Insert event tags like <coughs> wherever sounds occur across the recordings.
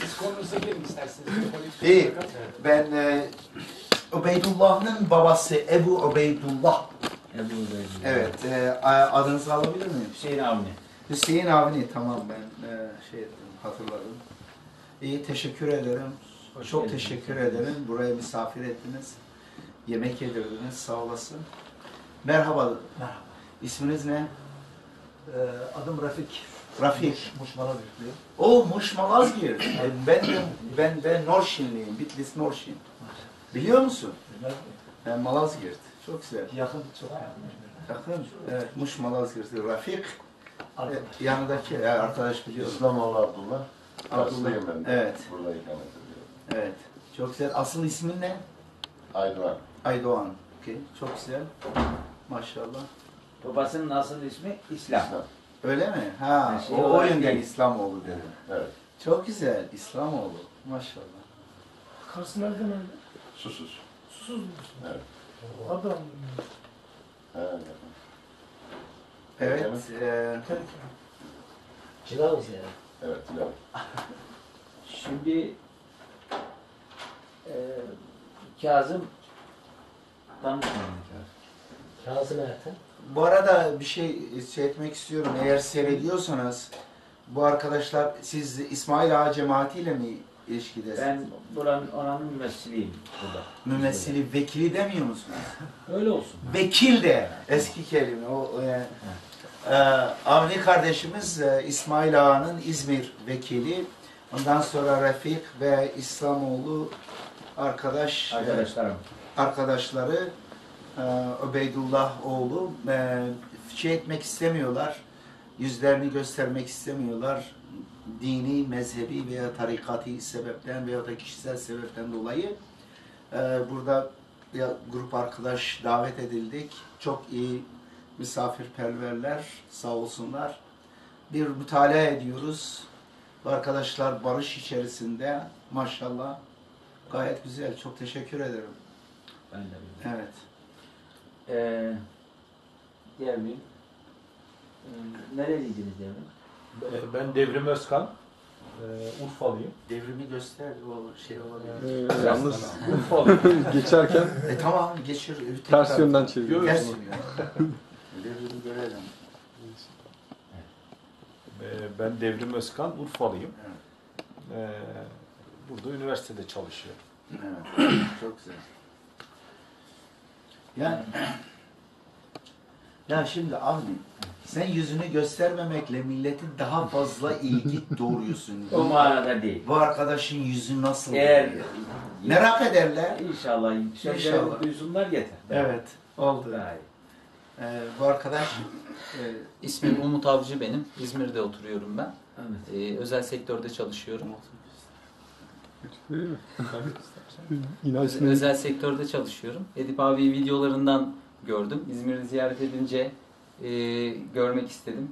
Siz konunuza girin isterseniz. İyi. Ben e, Ubeydullah'ın babası Ebu Ubeydullah. Ebu Bey'in. Evet. E, adınızı alabilir miyim? Hüseyin Avni. Hüseyin Avni. Tamam ben e, şey ettim, hatırladım. İyi teşekkür ederim. Hoş Çok geldiniz. teşekkür ederim. Buraya misafir ettiniz. Yemek yedirdiniz. Sağ olasın. Merhaba. Merhaba. İsminiz ne? Ee, adım Rafik. Rafik. Muş Malazgirtli. O Muş Malazgirt. E, ben de, ben de Norşinliyim. Bitlis Norşin. Biliyor musun? Ben Malazgirt. Çok güzel. Yakın, çok yakın. Yakın. Evet, Muş Malazgirt. Rafik. Arkadaş. E, yanındaki e, arkadaş biliyor. İslamoğlu Abdullah. Abdullah. Karslıyım ben de. Evet. Burada ikamet ediyorum. Evet. Çok güzel. Asıl ismin ne? Aydoğan. Aydoğan. Okey. Çok güzel. Maşallah. Babasının asıl ismi İslam. İslam. Öyle mi? Ha, şey o, o olarak yönden değil. İslamoğlu dedi. Evet. Çok güzel. İslamoğlu. Maşallah. Kars nereden öyle? Susuz. Susuz musun? Evet. Adam. Evet. Canım. E, Tehlike. Cilavuz yani. Evet. evet. <laughs> Şimdi e, Kazım tanışmadım Kazım. Kazım Erten. Bu arada bir şey etmek istiyorum. Eğer seyrediyorsanız bu arkadaşlar siz İsmail Ağa cemaatiyle mi ilişkidesiniz? Ben buranın oranın mümessiliyim burada. Mümessili vekili demiyor musunuz? <laughs> Öyle olsun. Vekil de eski kelime. O, o yani. Ee, Avni kardeşimiz e, İsmail Ağa'nın İzmir vekili. Ondan sonra Refik ve İslamoğlu arkadaş e, Arkadaşlarım. arkadaşları e, Ubeydullah oğlu e, şey etmek istemiyorlar. Yüzlerini göstermek istemiyorlar. Dini, mezhebi veya tarikati sebepten veya da kişisel sebepten dolayı e, burada grup arkadaş davet edildik. Çok iyi misafirperverler sağ olsunlar. Bir mütalaa ediyoruz. Arkadaşlar barış içerisinde maşallah gayet güzel. Çok teşekkür ederim. Ben de. Evet. Ee, Devrim. Ee, nereliydiniz Devrim? Ee, Ben Devrim Özkan. Ee, Urfalıyım. Devrimi göster o şey olabilir. Ee, yalnız <laughs> Urfalıyım. geçerken E tamam geçir. ters yönden çeviriyoruz. Ters yönden. <laughs> Devrimi görelim. Ben Devrim Özkan, Urfalıyım. Ee, Burada üniversitede çalışıyorum. Evet. Çok güzel. Yani <clears throat> ya şimdi Avni sen yüzünü göstermemekle milleti daha fazla ilgi <laughs> doğuruyorsun. O manada değil. Bu arkadaşın yüzü nasıl? Eğer diye. merak ederler. İnşallah İnşallah. duysunlar yeter. Evet. Oldu. Daha iyi. Ee, bu arkadaş e, İsmim Umut Avcı benim. İzmir'de oturuyorum ben. Evet. Ee, özel sektörde çalışıyorum. Değil mi? <laughs> İnanç Öz- özel sektörde çalışıyorum. Edip abi videolarından gördüm. İzmir'i ziyaret edince e, görmek istedim.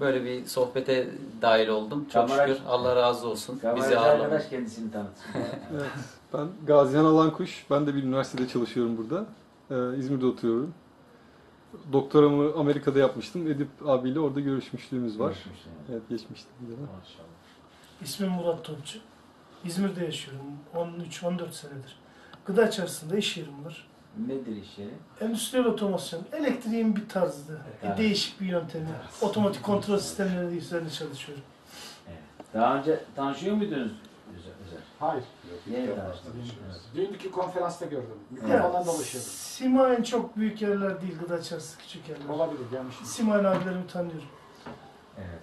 Böyle bir sohbete dahil oldum. Çok Kameracı- şükür. Allah razı olsun. Bizi ağırlamış. arkadaş kendisini tanıtsın. <laughs> Evet. Ben Gaziyan Alankuş. Ben de bir üniversitede çalışıyorum burada. Ee, İzmir'de oturuyorum. Doktoramı Amerika'da yapmıştım. Edip abiyle orada görüşmüşlüğümüz var. Görüşmüşler. Evet de. Maşallah. İsmim Murat Topçu. İzmir'de yaşıyorum. 13-14 senedir. Gıda içerisinde iş yerim var. Nedir iş yeri? Endüstriyel otomasyon, elektriğin bir tarzı, Evet. değişik bir yöntemi, otomatik kontrol sistemleri üzerinde çalışıyorum. Daha önce tanışıyor muydunuz? Hayır. Yeni Yok, tanıştınız. Dünkü konferansta gördüm. Mikrofondan dolaşıyordum. Simayen çok büyük yerler değil, gıda içerisinde küçük yerler. Olabilir gelmişim. Simayen abilerimi tanıyorum. Evet.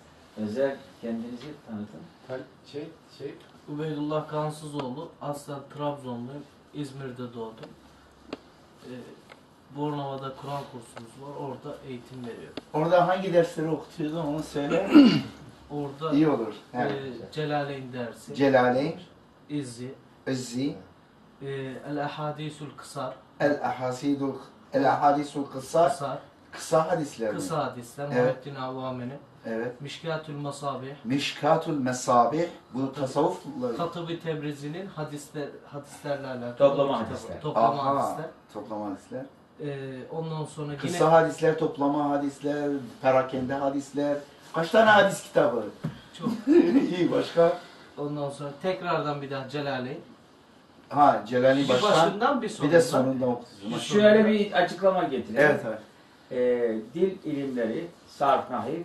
Özer kendinizi tanıtın. Tal- Şey, şey, Ubeydullah Kansızoğlu. Aslen Trabzonluyum. İzmir'de doğdum. Ee, Bornova'da Kur'an kursumuz var. Orada eğitim veriyorum. orada hangi dersleri okutuyordun onu söyle. <clears throat> Orada İyi olur. e, Evet. Celaleyn dersi, Celaleyn, İzzi, Izzi, e, El Ahadisul Kısar, El Ahasidul El Ahadisul Kısa Kısar, kısa hadisler mi? Kısa hadisler, Evet. Muhittin Avvamen'in, Evet. Mişkatül Masabih, Mişkatul Mesabih bu tasavvufla Katıbi Tebrizi'nin hadisler, hadislerle alakalı Toplama hadisler. Toplama Aha, hadisler. toplama hadisler. Ee, ondan sonra yine Kısa hadisler, toplama hadisler, perakende hadisler. Kaç tane hadis kitabı? çok <laughs> İyi başka. Ondan sonra tekrardan bir daha Celaleyn. Ha Celali Bir baştan başından bir bir sonundan. de sonunda okutacağım. Şöyle bir açıklama getireyim. Evet evet. Ee, dil ilimleri, sarf nahiv,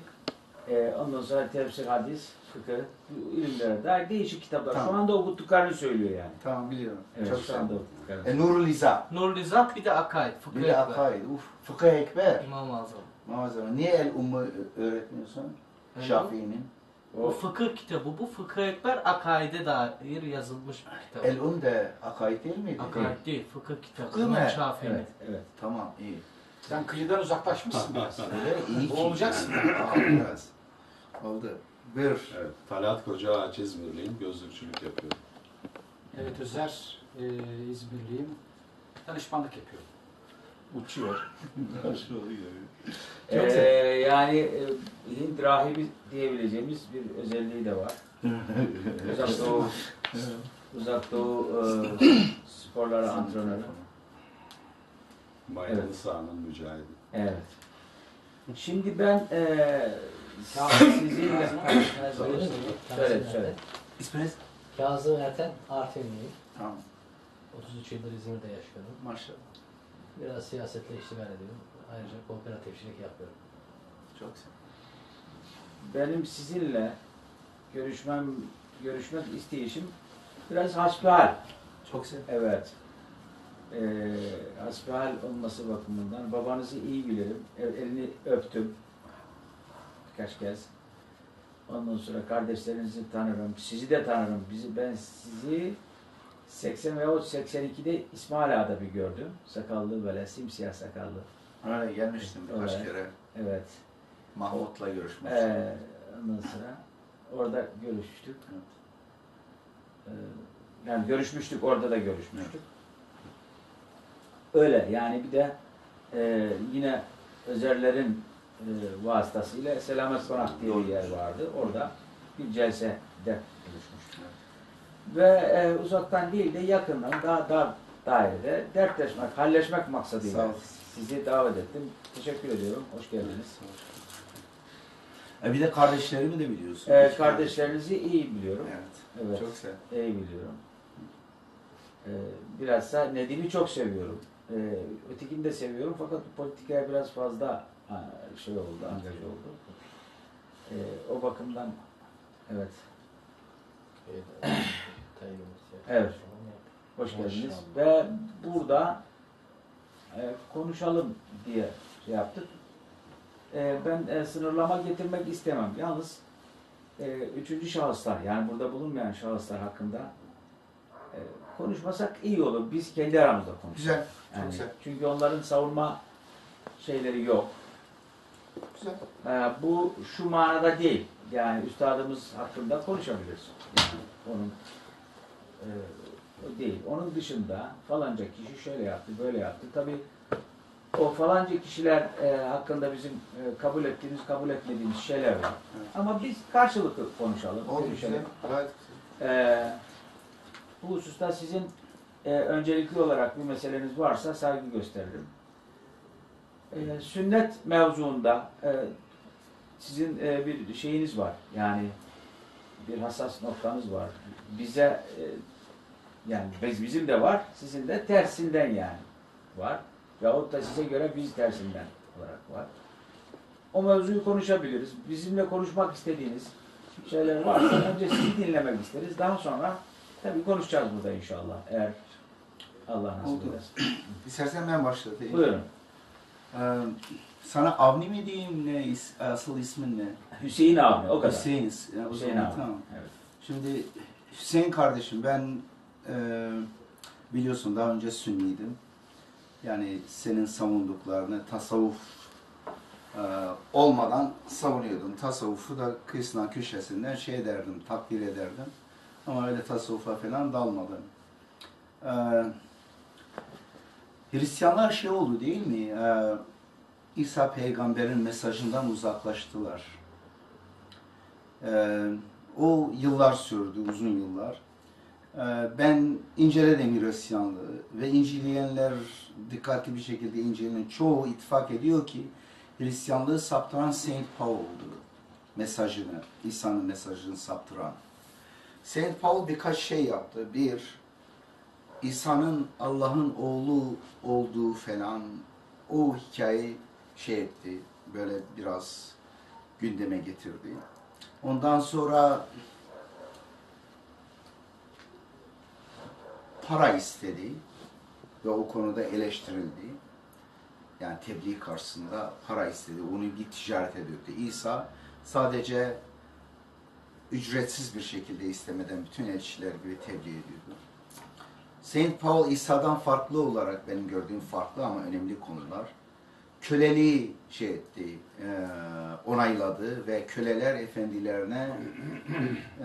e, ondan sonra tefsir, hadis, fıkıh, bu ilimlere dair değişik kitaplar. Şu Tamam. anda okuttuklarını söylüyor yani. Tamam biliyorum. Evet, Çok şu sağ anda ol. okuttuklarını. E, Nurul İza. Nur Lizah bir de Akaid. Fıkıh Bir de Ekber. Akaid. Uf. Fıkıh Ekber. İmam-ı Azam. Muazzam. Niye El Ummu öğretmiyorsun? El Şafii'nin. Bu O, fıkıh kitabı. Bu Fıkıh Ekber Akaid'e dair yazılmış bir kitap. El Um de Akaid değil miydi? Akaid değil, fıkıh kitabı. Fıkıh İmam ne? Şafii'nin. evet, evet. Tamam iyi. Sen kıyıdan uzaklaşmışsın biraz. Öyle iyi ki. Boğulacaksın. Aa, biraz. Oldu. Buyur. Evet. Talat Koca Ağaç İzmirliyim. Gözlükçülük yapıyorum. Evet Özer, e, İzmirliyim. Danışmanlık yapıyorum. Uçuyor. <laughs> Ee, yani e, Hint rahibi diyebileceğimiz bir özelliği de var. <laughs> Uzak Doğu, Uzak Doğu e, sporları antrenörü. Maydalı Evet. sahanın mücahidi. Evet. Şimdi ben e, sizinle... Söyle, söyle. İsminiz? Kazım Erten Artvinliyim. Tamam. 33 yıldır İzmir'de yaşıyorum. Maşallah. Biraz siyasetle iştigal ediyorum. Ayrıca kooperatifçilik yapıyorum. Çok güzel. Benim sizinle görüşmem, görüşmek isteyişim biraz hasbihal. Çok güzel. Evet. Ee, hasbihal olması bakımından babanızı iyi bilirim. El- Elini öptüm. Birkaç kez. Ondan sonra kardeşlerinizi tanırım. Sizi de tanırım. Bizi, ben sizi 80 veya 82'de İsmail Ağa'da bir gördüm. Sakallı böyle simsiyah sakallı. Öyle gelmiştim birkaç Evet. kere. Evet. Mahmut'la görüşmek için. Ee, ondan sonra orada görüştük. Ee, yani görüşmüştük, orada da görüşmüştük. Öyle yani bir de e, yine Özerlerin e, vasıtasıyla Selamet Konak diye bir yer vardı. Orada bir celsede buluşmuştuk. Ve e, uzaktan değil de yakından daha dar dairede dertleşmek, halleşmek maksadıyla sizi davet ettim. Teşekkür ediyorum. Hoş geldiniz. E bir de kardeşlerimi de biliyorsun. Ee, kardeşlerinizi iyi biliyorum. Evet. Evet, Çok güzel. iyi biliyorum. Ee, biraz da Nedim'i çok seviyorum. Ee, ötekini de seviyorum fakat politikaya biraz fazla ha, şey oldu, angaj oldu. Ee, o bakımdan evet, Evet. <clears throat> hoş geldiniz. Ve burada e, konuşalım diye şey yaptık. E, ben e, sınırlama getirmek istemem. Yalnız e, üçüncü şahıslar yani burada bulunmayan şahıslar hakkında e, konuşmasak iyi olur. Biz kendi aramızda konuşalım. Güzel. Çok Yani, güzel. çünkü onların savunma şeyleri yok. Güzel. Ee, bu şu manada değil. Yani üstadımız hakkında konuşabiliriz. Yani onun e, o değil. Onun dışında falanca kişi şöyle yaptı, böyle yaptı. Tabii o falanca kişiler e, hakkında bizim e, kabul ettiğimiz, kabul etmediğimiz şeyler var. Evet. Ama biz karşılıklı konuşalım, görüşelim. güzel. Bu hususta sizin e, öncelikli olarak bir meseleniz varsa saygı gösteririm. Ee, sünnet mevzuunda e, sizin e, bir şeyiniz var. Yani bir hassas noktanız var. Bize e, yani biz, bizim de var, sizin de tersinden yani var. Yahut da size göre biz tersinden olarak var. O mevzuyu konuşabiliriz. Bizimle konuşmak istediğiniz şeyler varsa önce sizi dinlemek isteriz. Daha sonra tabii konuşacağız burada inşallah. Eğer Allah nasip ederse. İstersen ben başlatayım. Buyurun. Ee, sana Avni mi diyeyim ne? is- Asıl ismin ne? Hüseyin abi o kadar. Hüseyin. Ya, o Hüseyin abi. Tamam. Evet. Şimdi Hüseyin kardeşim ben e, biliyorsun daha önce Sünniydim. Yani senin savunduklarını tasavvuf e, olmadan savunuyordum. Tasavvufu da kıyısından köşesinden şey ederdim, takdir ederdim. Ama öyle tasavvufa falan dalmadım. E, Hristiyanlar şey oldu değil mi? E, İsa peygamberin mesajından uzaklaştılar. E, o yıllar sürdü, uzun yıllar. Ee, Ben inceledim Hristiyanlığı ve inceleyenler dikkatli bir şekilde inceleyen çoğu ittifak ediyor ki Hristiyanlığı saptıran Saint Paul'du mesajını, İsa'nın mesajını saptıran. Saint Paul birkaç şey yaptı. Bir, İsa'nın Allah'ın oğlu olduğu falan o hikayeyi şey etti. Böyle biraz gündeme getirdi. Ondan sonra para istedi ve o konuda eleştirildi. Yani tebliğ karşısında para istedi. Onu bir ticarete döktü. İsa sadece ücretsiz bir şekilde istemeden bütün elçiler gibi tebliğ ediyordu. Saint Paul İsa'dan farklı olarak benim gördüğüm farklı ama önemli konular. Köleliği şey etti, e, onayladı ve köleler efendilerine <clears throat>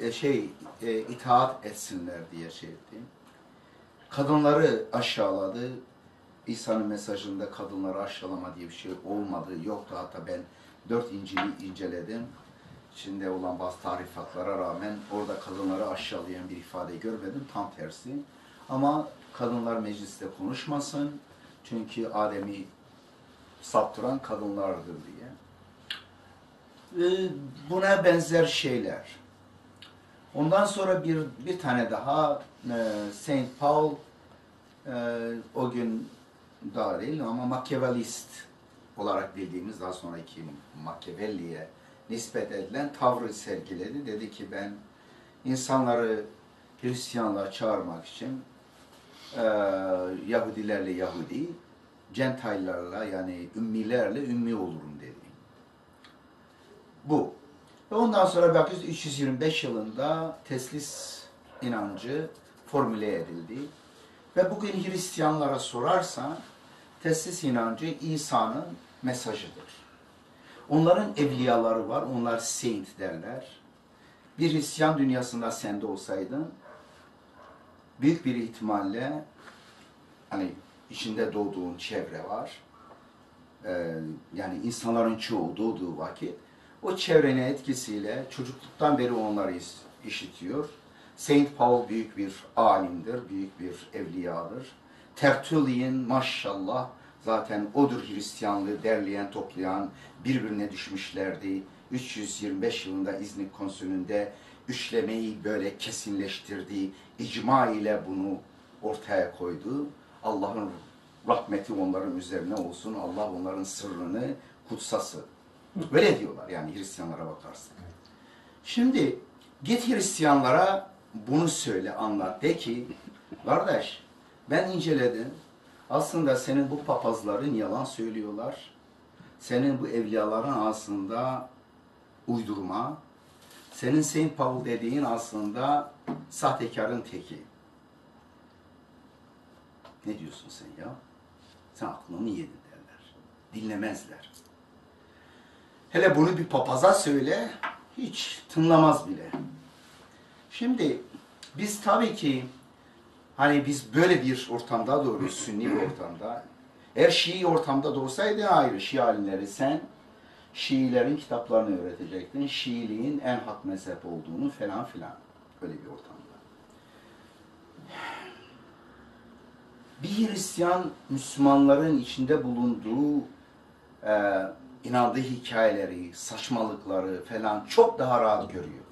e, e, şey e, itaat etsinler diye şey etti. Kadınları aşağıladı. İsa'nın mesajında kadınları aşağılama diye bir şey olmadı, yoktu. Hatta ben dört İncil'i inceledim. İçinde olan bazı tarifatlara rağmen orada kadınları aşağılayan bir ifade görmedim. Tam tersi. Ama kadınlar mecliste konuşmasın. Çünkü Adem'i saptıran kadınlardır diye. Ee, Buna benzer şeyler. Ondan sonra bir bir tane daha e, Saint Paul e, o gün daha değil ama Machiavellist olarak bildiğimiz daha sonraki Machiavelli'ye nispet edilen tavrı sergiledi. Dedi ki ben insanları Hristiyanlığa çağırmak için e, Yahudilerle Yahudi, Gentile'larla yani ümmilerle ümmi olurum dedi. Bu. Ve ondan sonra bakıyoruz 325 yılında teslis inancı formüle edildi. Ve bugün Hristiyanlara sorarsan teslis inancı İsa'nın mesajıdır. Onların evliyaları var, onlar saint derler. Bir Hristiyan dünyasında sen de olsaydın, büyük bir ihtimalle hani içinde doğduğun çevre var. Ee, yani insanların çoğu doğduğu vakit o çevrenin etkisiyle çocukluktan beri onları işitiyor. Saint Paul büyük bir alimdir, büyük bir evliyadır. Tertullian maşallah zaten odur Hristiyanlığı derleyen, toplayan, birbirine düşmüşlerdi. 325 yılında İznik Konsülü'nde üçlemeyi böyle kesinleştirdi. icma ile bunu ortaya koydu. Allah'ın rahmeti onların üzerine olsun. Allah onların sırrını kutsası. Böyle diyorlar yani Hristiyanlara bakarsın. Şimdi git Hristiyanlara bunu söyle, anlat. De ki, kardeş ben inceledim. Aslında senin bu papazların yalan söylüyorlar. Senin bu evliyaların aslında uydurma. Senin Saint Paul dediğin aslında sahtekarın teki. Ne diyorsun sen ya? Sen aklını yedin derler. Dinlemezler. Hele bunu bir papaza söyle, hiç tınlamaz bile. Şimdi biz tabii ki hani biz böyle bir ortamda doğruyoruz, sünni bir ortamda. Eğer Şii ortamda doğsaydı ayrı, Şii alimleri sen Şiilerin kitaplarını öğretecektin. Şiiliğin en hak mezhep olduğunu falan filan. Böyle bir ortamda. Bir Hristiyan Müslümanların içinde bulunduğu e, inandığı hikayeleri, saçmalıkları falan çok daha rahat görüyor.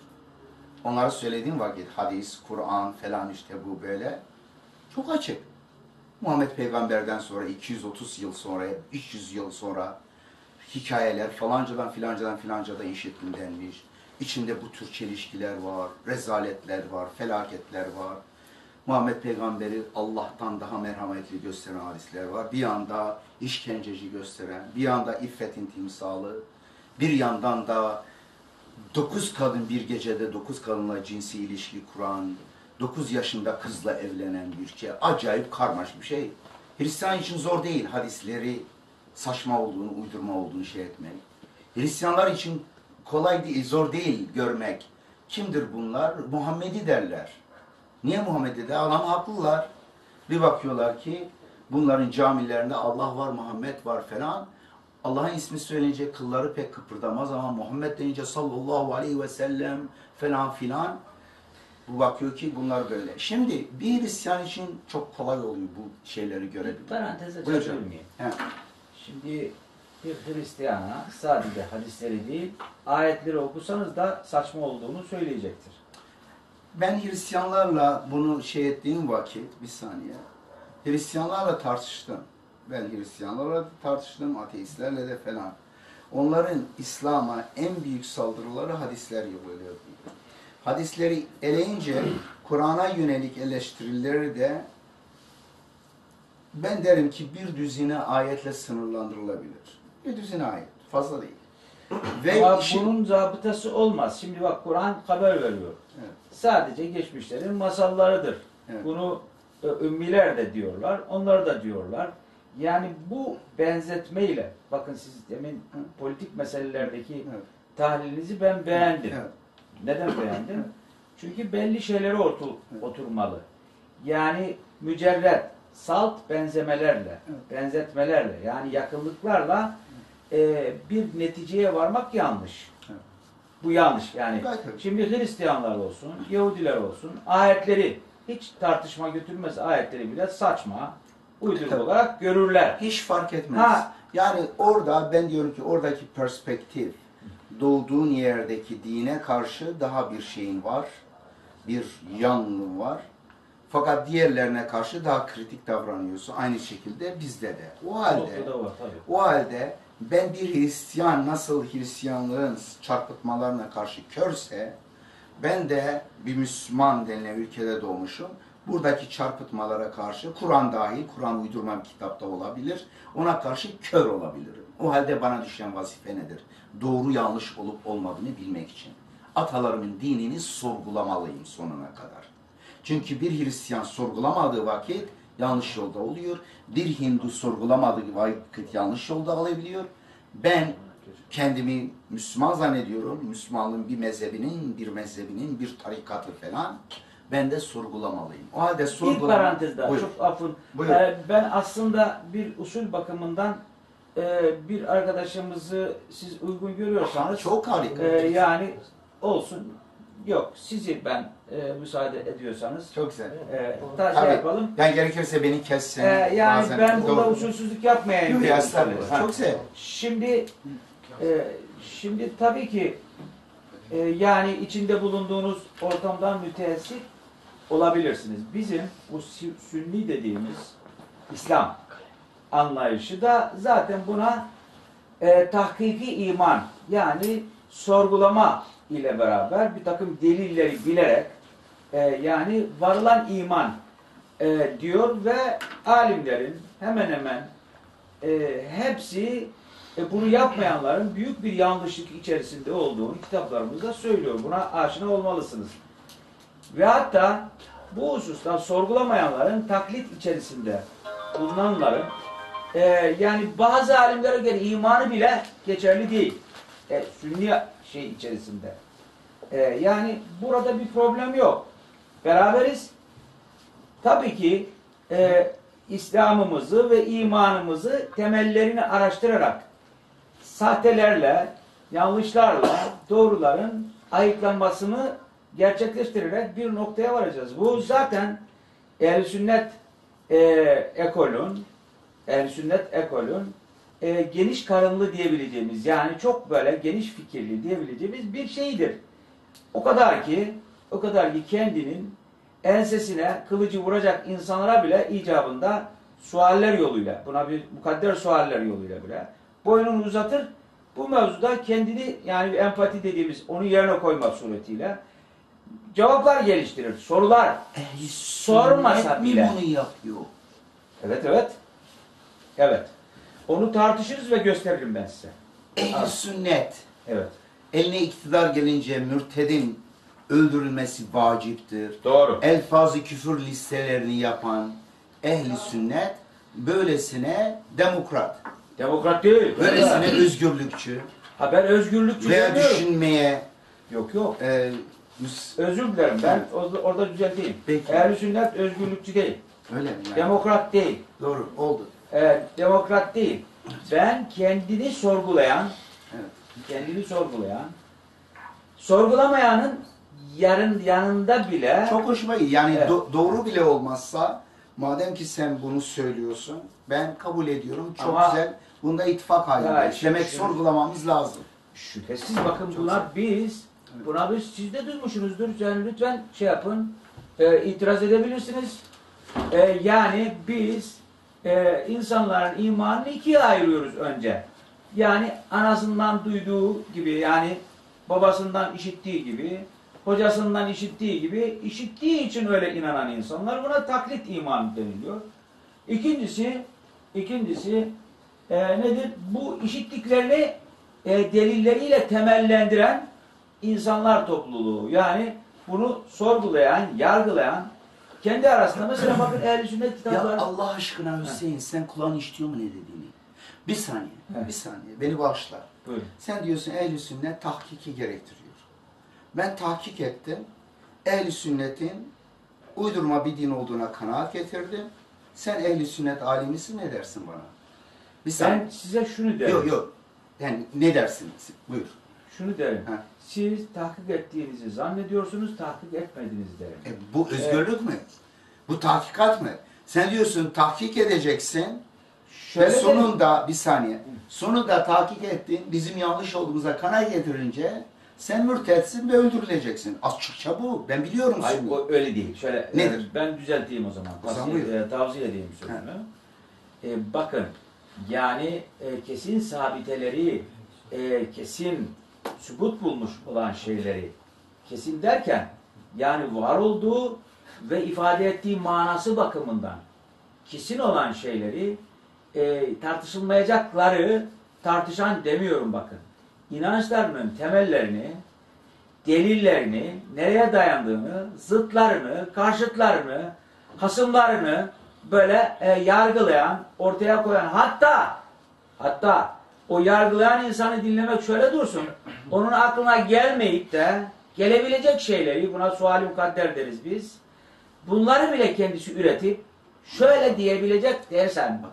Onlara söylediğim vakit hadis, Kur'an falan işte bu böyle çok açık. Muhammed Peygamber'den sonra 230 yıl sonra, 300 yıl sonra hikayeler falancadan filancadan filancadan işittim denmiş. İçinde bu tür çelişkiler var, rezaletler var, felaketler var. Muhammed Peygamber'i Allah'tan daha merhametli gösteren hadisler var. Bir yanda işkenceci gösteren, bir yanda iffetin timsalı, bir yandan da dokuz kadın bir gecede dokuz kadınla cinsi ilişki kuran, dokuz yaşında kızla evlenen bir şey. Acayip karmaşık bir şey. Hristiyan için zor değil hadisleri saçma olduğunu, uydurma olduğunu şey etmek. Hristiyanlar için kolay değil, zor değil görmek. Kimdir bunlar? Muhammedi derler. Niye Muhammed'i de? Adam haklılar. Bir bakıyorlar ki bunların camilerinde Allah var, Muhammed var falan. Allah'ın ismi söyleyince kılları pek kıpırdamaz ama Muhammed deyince sallallahu aleyhi ve sellem falan filan. Bu bakıyor ki bunlar böyle. Şimdi bir Hristiyan için çok kolay oluyor bu şeyleri görebilmek. Parantez açabilir miyim? Şimdi bir Hristiyana sadece hadisleri değil, ayetleri okusanız da saçma olduğunu söyleyecektir. ben Hristiyanlarla bunu şey ettiğim vakit, bir saniye, Hristiyanlarla tartıştım. Ben Hristiyanlarla tartıştım, ateistlerle de falan. Onların İslam'a en büyük saldırıları hadisler yolluyor. Hadisleri eleyince Kur'an'a yönelik eleştirileri de ben derim ki bir düzine ayetle sınırlandırılabilir. Bir düzine ayet, fazla değil. <clears throat> Ve Ama işin- bunun zabıtası olmaz. Şimdi bak Kur'an haber veriyor. Evet. Sadece geçmişlerin masallarıdır. Evet. Bunu e, ümmiler de diyorlar, onlar da diyorlar. Yani bu benzetmeyle, bakın siz demin politik meselelerdeki Evet. tahlilinizi ben beğendim. Evet. Neden beğendim? Çünkü belli şeylere otur, oturmalı. Yani mücerret, salt benzemelerle, Evet. benzetmelerle, yani yakınlıklarla e, bir neticeye varmak yanlış. Evet. Bu yanlış yani. Şimdi Hristiyanlar olsun, Yahudiler olsun, ayetleri hiç tartışma götürmez ayetleri bile saçma, uydurma Tabii. olarak görürler. Hiç fark etmez. Ha. Yani orada ben diyorum ki oradaki perspektif doğduğun yerdeki dine karşı daha bir şeyin var. Bir yanlılığı var. Fakat diğerlerine karşı daha kritik davranıyorsun. Aynı şekilde bizde de. O halde Noktada var tabii. o halde ben bir Hristiyan nasıl Hristiyanlığın çarpıtmalarına karşı körse ben de bir Müslüman denilen ülkede doğmuşum. Buradaki çarpıtmalara karşı Kur'an dahil, Kur'an uydurma bir kitapta olabilir. Ona karşı kör olabilirim. O halde bana düşen vazife nedir? Doğru yanlış olup olmadığını bilmek için. Atalarımın dinini sorgulamalıyım sonuna kadar. Çünkü bir Hristiyan sorgulamadığı vakit yanlış yolda oluyor. Bir Hindu sorgulamadığı vakit yanlış yolda olabiliyor. Ben kendimi Müslüman zannediyorum. Müslümanlığın bir mezhebinin, bir mezhebinin, bir tarikatı falan. Ben de sorgulamalıyım. O halde Bir sorgulama... parantez daha, Buyur. çok affın. Buyur. Ee, ben aslında bir usul bakımından e, bir arkadaşımızı siz uygun görüyorsanız Çok harika. e, yani olsun. Yok, sizi ben e, müsaade ediyorsanız Çok güzel. e, ta şey yapalım. Yani gerekirse beni kessen. E, yani bazen ben burada doğru. usulsüzlük yapmayayım. Yok, diye estağfurullah. Çok güzel. Şimdi e, şimdi tabii ki e, yani içinde bulunduğunuz ortamdan müteessir olabilirsiniz. Bizim bu sü- sünni dediğimiz İslam anlayışı da zaten buna e, tahkiki iman yani sorgulama ile beraber bir takım delilleri bilerek e, yani varılan iman e, diyor ve alimlerin hemen hemen e, hepsi e, bunu yapmayanların büyük bir yanlışlık içerisinde olduğunu kitaplarımızda söylüyor. Buna aşina olmalısınız. Ve hatta bu hususta sorgulamayanların taklit içerisinde bulunanların e, yani bazı alimlere göre imanı bile geçerli değil. E, sünni şey içerisinde. E, yani burada bir problem yok. Beraberiz. Tabii ki e, İslam'ımızı ve imanımızı temellerini araştırarak sahtelerle, yanlışlarla doğruların ayıklanmasını gerçekleştirerek bir noktaya varacağız. Bu zaten ehl sünnet e, ekolün ehl sünnet ekolün e, geniş karınlı diyebileceğimiz yani çok böyle geniş fikirli diyebileceğimiz bir şeydir. O kadar ki o kadar ki kendinin ensesine kılıcı vuracak insanlara bile icabında sualler yoluyla, buna bir mukadder sualler yoluyla bile boynunu uzatır. Bu mevzuda kendini yani bir empati dediğimiz onu yerine koymak suretiyle cevaplar geliştirir. Sorular Ehli sormasa bile. bunu yapıyor? Evet evet. Evet. Onu tartışırız ve gösteririm ben size. Ehli sünnet. Evet. Eline iktidar gelince mürtedin öldürülmesi vaciptir. Doğru. Elfazı küfür listelerini yapan ehli sünnet böylesine demokrat, Demokrat değil. böylesine özgürlükçü Ha ben özgürlükçü veya demiyorum. düşünmeye Yok yok. e, Özür dilerim. Ben orada, orada düzelteyim. Peki. Ehl-i sünnet özgürlükçü değil. öyle mi? Yani? Demokrat değil. Doğru oldu. Ee, demokrat değil. Ben kendini sorgulayan, Evet. kendini sorgulayan, sorgulamayanın yarın yanında bile Çok hoşuma gidiyor. Yani Evet. do- doğru bile olmazsa madem ki sen bunu söylüyorsun ben kabul ediyorum. Çok Ama- güzel. Bunda ittifak halindeyiz. Ya, Demek şimdi- sorgulamamız lazım. şüphesiz bakın bunlar biz Buna biz siz de duymuşsunuzdur. Yani lütfen şey yapın. e, itiraz edebilirsiniz. E, yani biz e, insanların imanını ikiye ayırıyoruz önce. Yani anasından duyduğu gibi yani babasından işittiği gibi hocasından işittiği gibi işittiği için öyle inanan insanlar buna taklit iman deniliyor. İkincisi ikincisi e, nedir? Bu işittiklerini e, delilleriyle temellendiren insanlar topluluğu. Yani bunu sorgulayan, yargılayan, kendi arasında mesela <clears throat> bakın ehl sünnet Ya kitapları Allah aşkına Hüseyin sen kulağın işitiyor mu ne dediğini? Bir saniye, Heh. bir saniye. Beni bağışla. Buyurun. Sen diyorsun ehl sünnet tahkiki gerektiriyor. Ben tahkik ettim. ehl sünnetin uydurma bir din olduğuna kanaat getirdim. Sen ehl sünnet alimisin ne dersin bana? Bir. Ben size şunu derim. Yok yok. Yani ne dersin? Buyur. Şunu derim. Ha. Siz tahkik ettiğinizi zannediyorsunuz, tahkik etmediniz derim. E, bu özgürlük mü? Bu tahkikat mı? Sen diyorsun tahkik edeceksin. Şöyle Ve derim. sonunda bir saniye. Sonunda tahkik ettin. Bizim yanlış olduğumuza kanaat getirince sen mürtetsin ve öldürüleceksin. Açıkça bu. Ben biliyorum Hayır seni. o öyle değil. Şöyle Nedir? e, ben düzelteyim o zaman. O zaman Tavsiye, e, tavsiye edeyim sözümü. E, bakın yani e, kesin sabiteleri e, kesin sübut bulmuş olan şeyleri kesin derken yani var olduğu ve ifade ettiği manası bakımından kesin olan şeyleri e, tartışılmayacakları tartışan demiyorum bakın. İnançlarının temellerini delillerini, nereye dayandığını, zıtlarını, karşıtlarını, hasımlarını böyle e, yargılayan, ortaya koyan hatta hatta o yargılayan insanı dinlemek şöyle dursun. Onun aklına gelmeyip de gelebilecek şeyleri buna sual mukadder deriz biz. Bunları bile kendisi üretip şöyle diyebilecek dersen bak.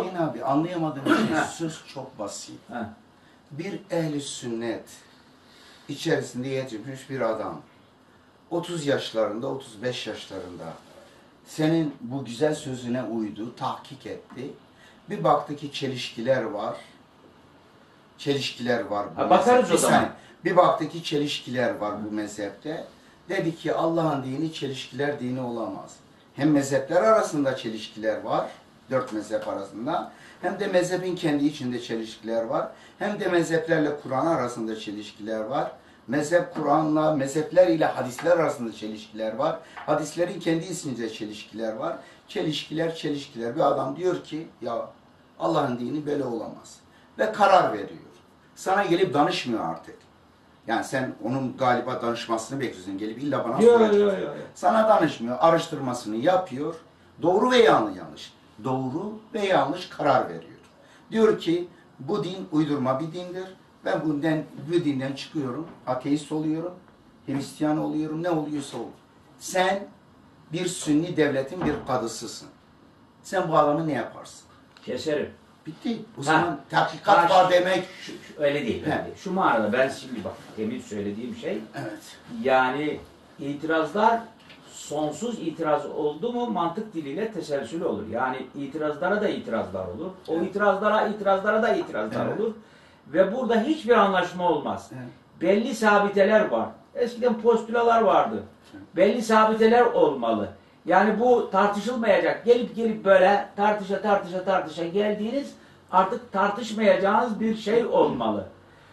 Hüseyin abi anlayamadığım şey söz çok basit. Ha. Bir ehli sünnet içerisinde yetişmiş bir adam 30 yaşlarında 35 yaşlarında senin bu güzel sözüne uydu, tahkik etti. Bir baktı ki çelişkiler var. Çelişkiler var bu Ha, bakarız mezhepte. o zaman. Bir baktı ki çelişkiler var bu mezhepte. Dedi ki Allah'ın dini çelişkiler dini olamaz. Hem mezhepler arasında çelişkiler var. Dört mezhep arasında. Hem de mezhebin kendi içinde çelişkiler var. Hem de mezheplerle Kur'an arasında çelişkiler var. Mezhep Kur'an'la, mezhepler ile hadisler arasında çelişkiler var. Hadislerin kendi içinde çelişkiler var. Çelişkiler, çelişkiler. Bir adam diyor ki ya Allah'ın dini böyle olamaz. Ve karar veriyor. Sana gelip danışmıyor artık. Yani sen onun galiba danışmasını bekliyorsun. Gelip illa bana Yo, soracak. yo, yo. Sana danışmıyor. Araştırmasını yapıyor. Doğru ve yanlış. Doğru ve yanlış karar veriyor. Diyor ki bu din uydurma bir dindir. Ben bundan, bu dinden çıkıyorum. Ateist oluyorum. Hristiyan oluyorum. Ne oluyorsa olur. Sen bir sünni devletin bir kadısısın. Sen bu adamı ne yaparsın? keserim. Bitti. O Ha. zaman tahkikat Ha, var demek. Şu, şu- öyle değil. öyle değil. Şu manada ben şimdi bak demin söylediğim şey Evet. yani itirazlar sonsuz itiraz oldu mu mantık diliyle teselsül olur. Yani itirazlara da itirazlar olur. O Evet. itirazlara itirazlara da itirazlar Evet. olur. Ve burada hiçbir anlaşma olmaz. Evet. Belli sabiteler var. Eskiden postülalar vardı. Belli sabiteler olmalı. Yani bu tartışılmayacak. Gelip gelip böyle tartışa tartışa tartışa geldiğiniz artık tartışmayacağınız bir şey olmalı.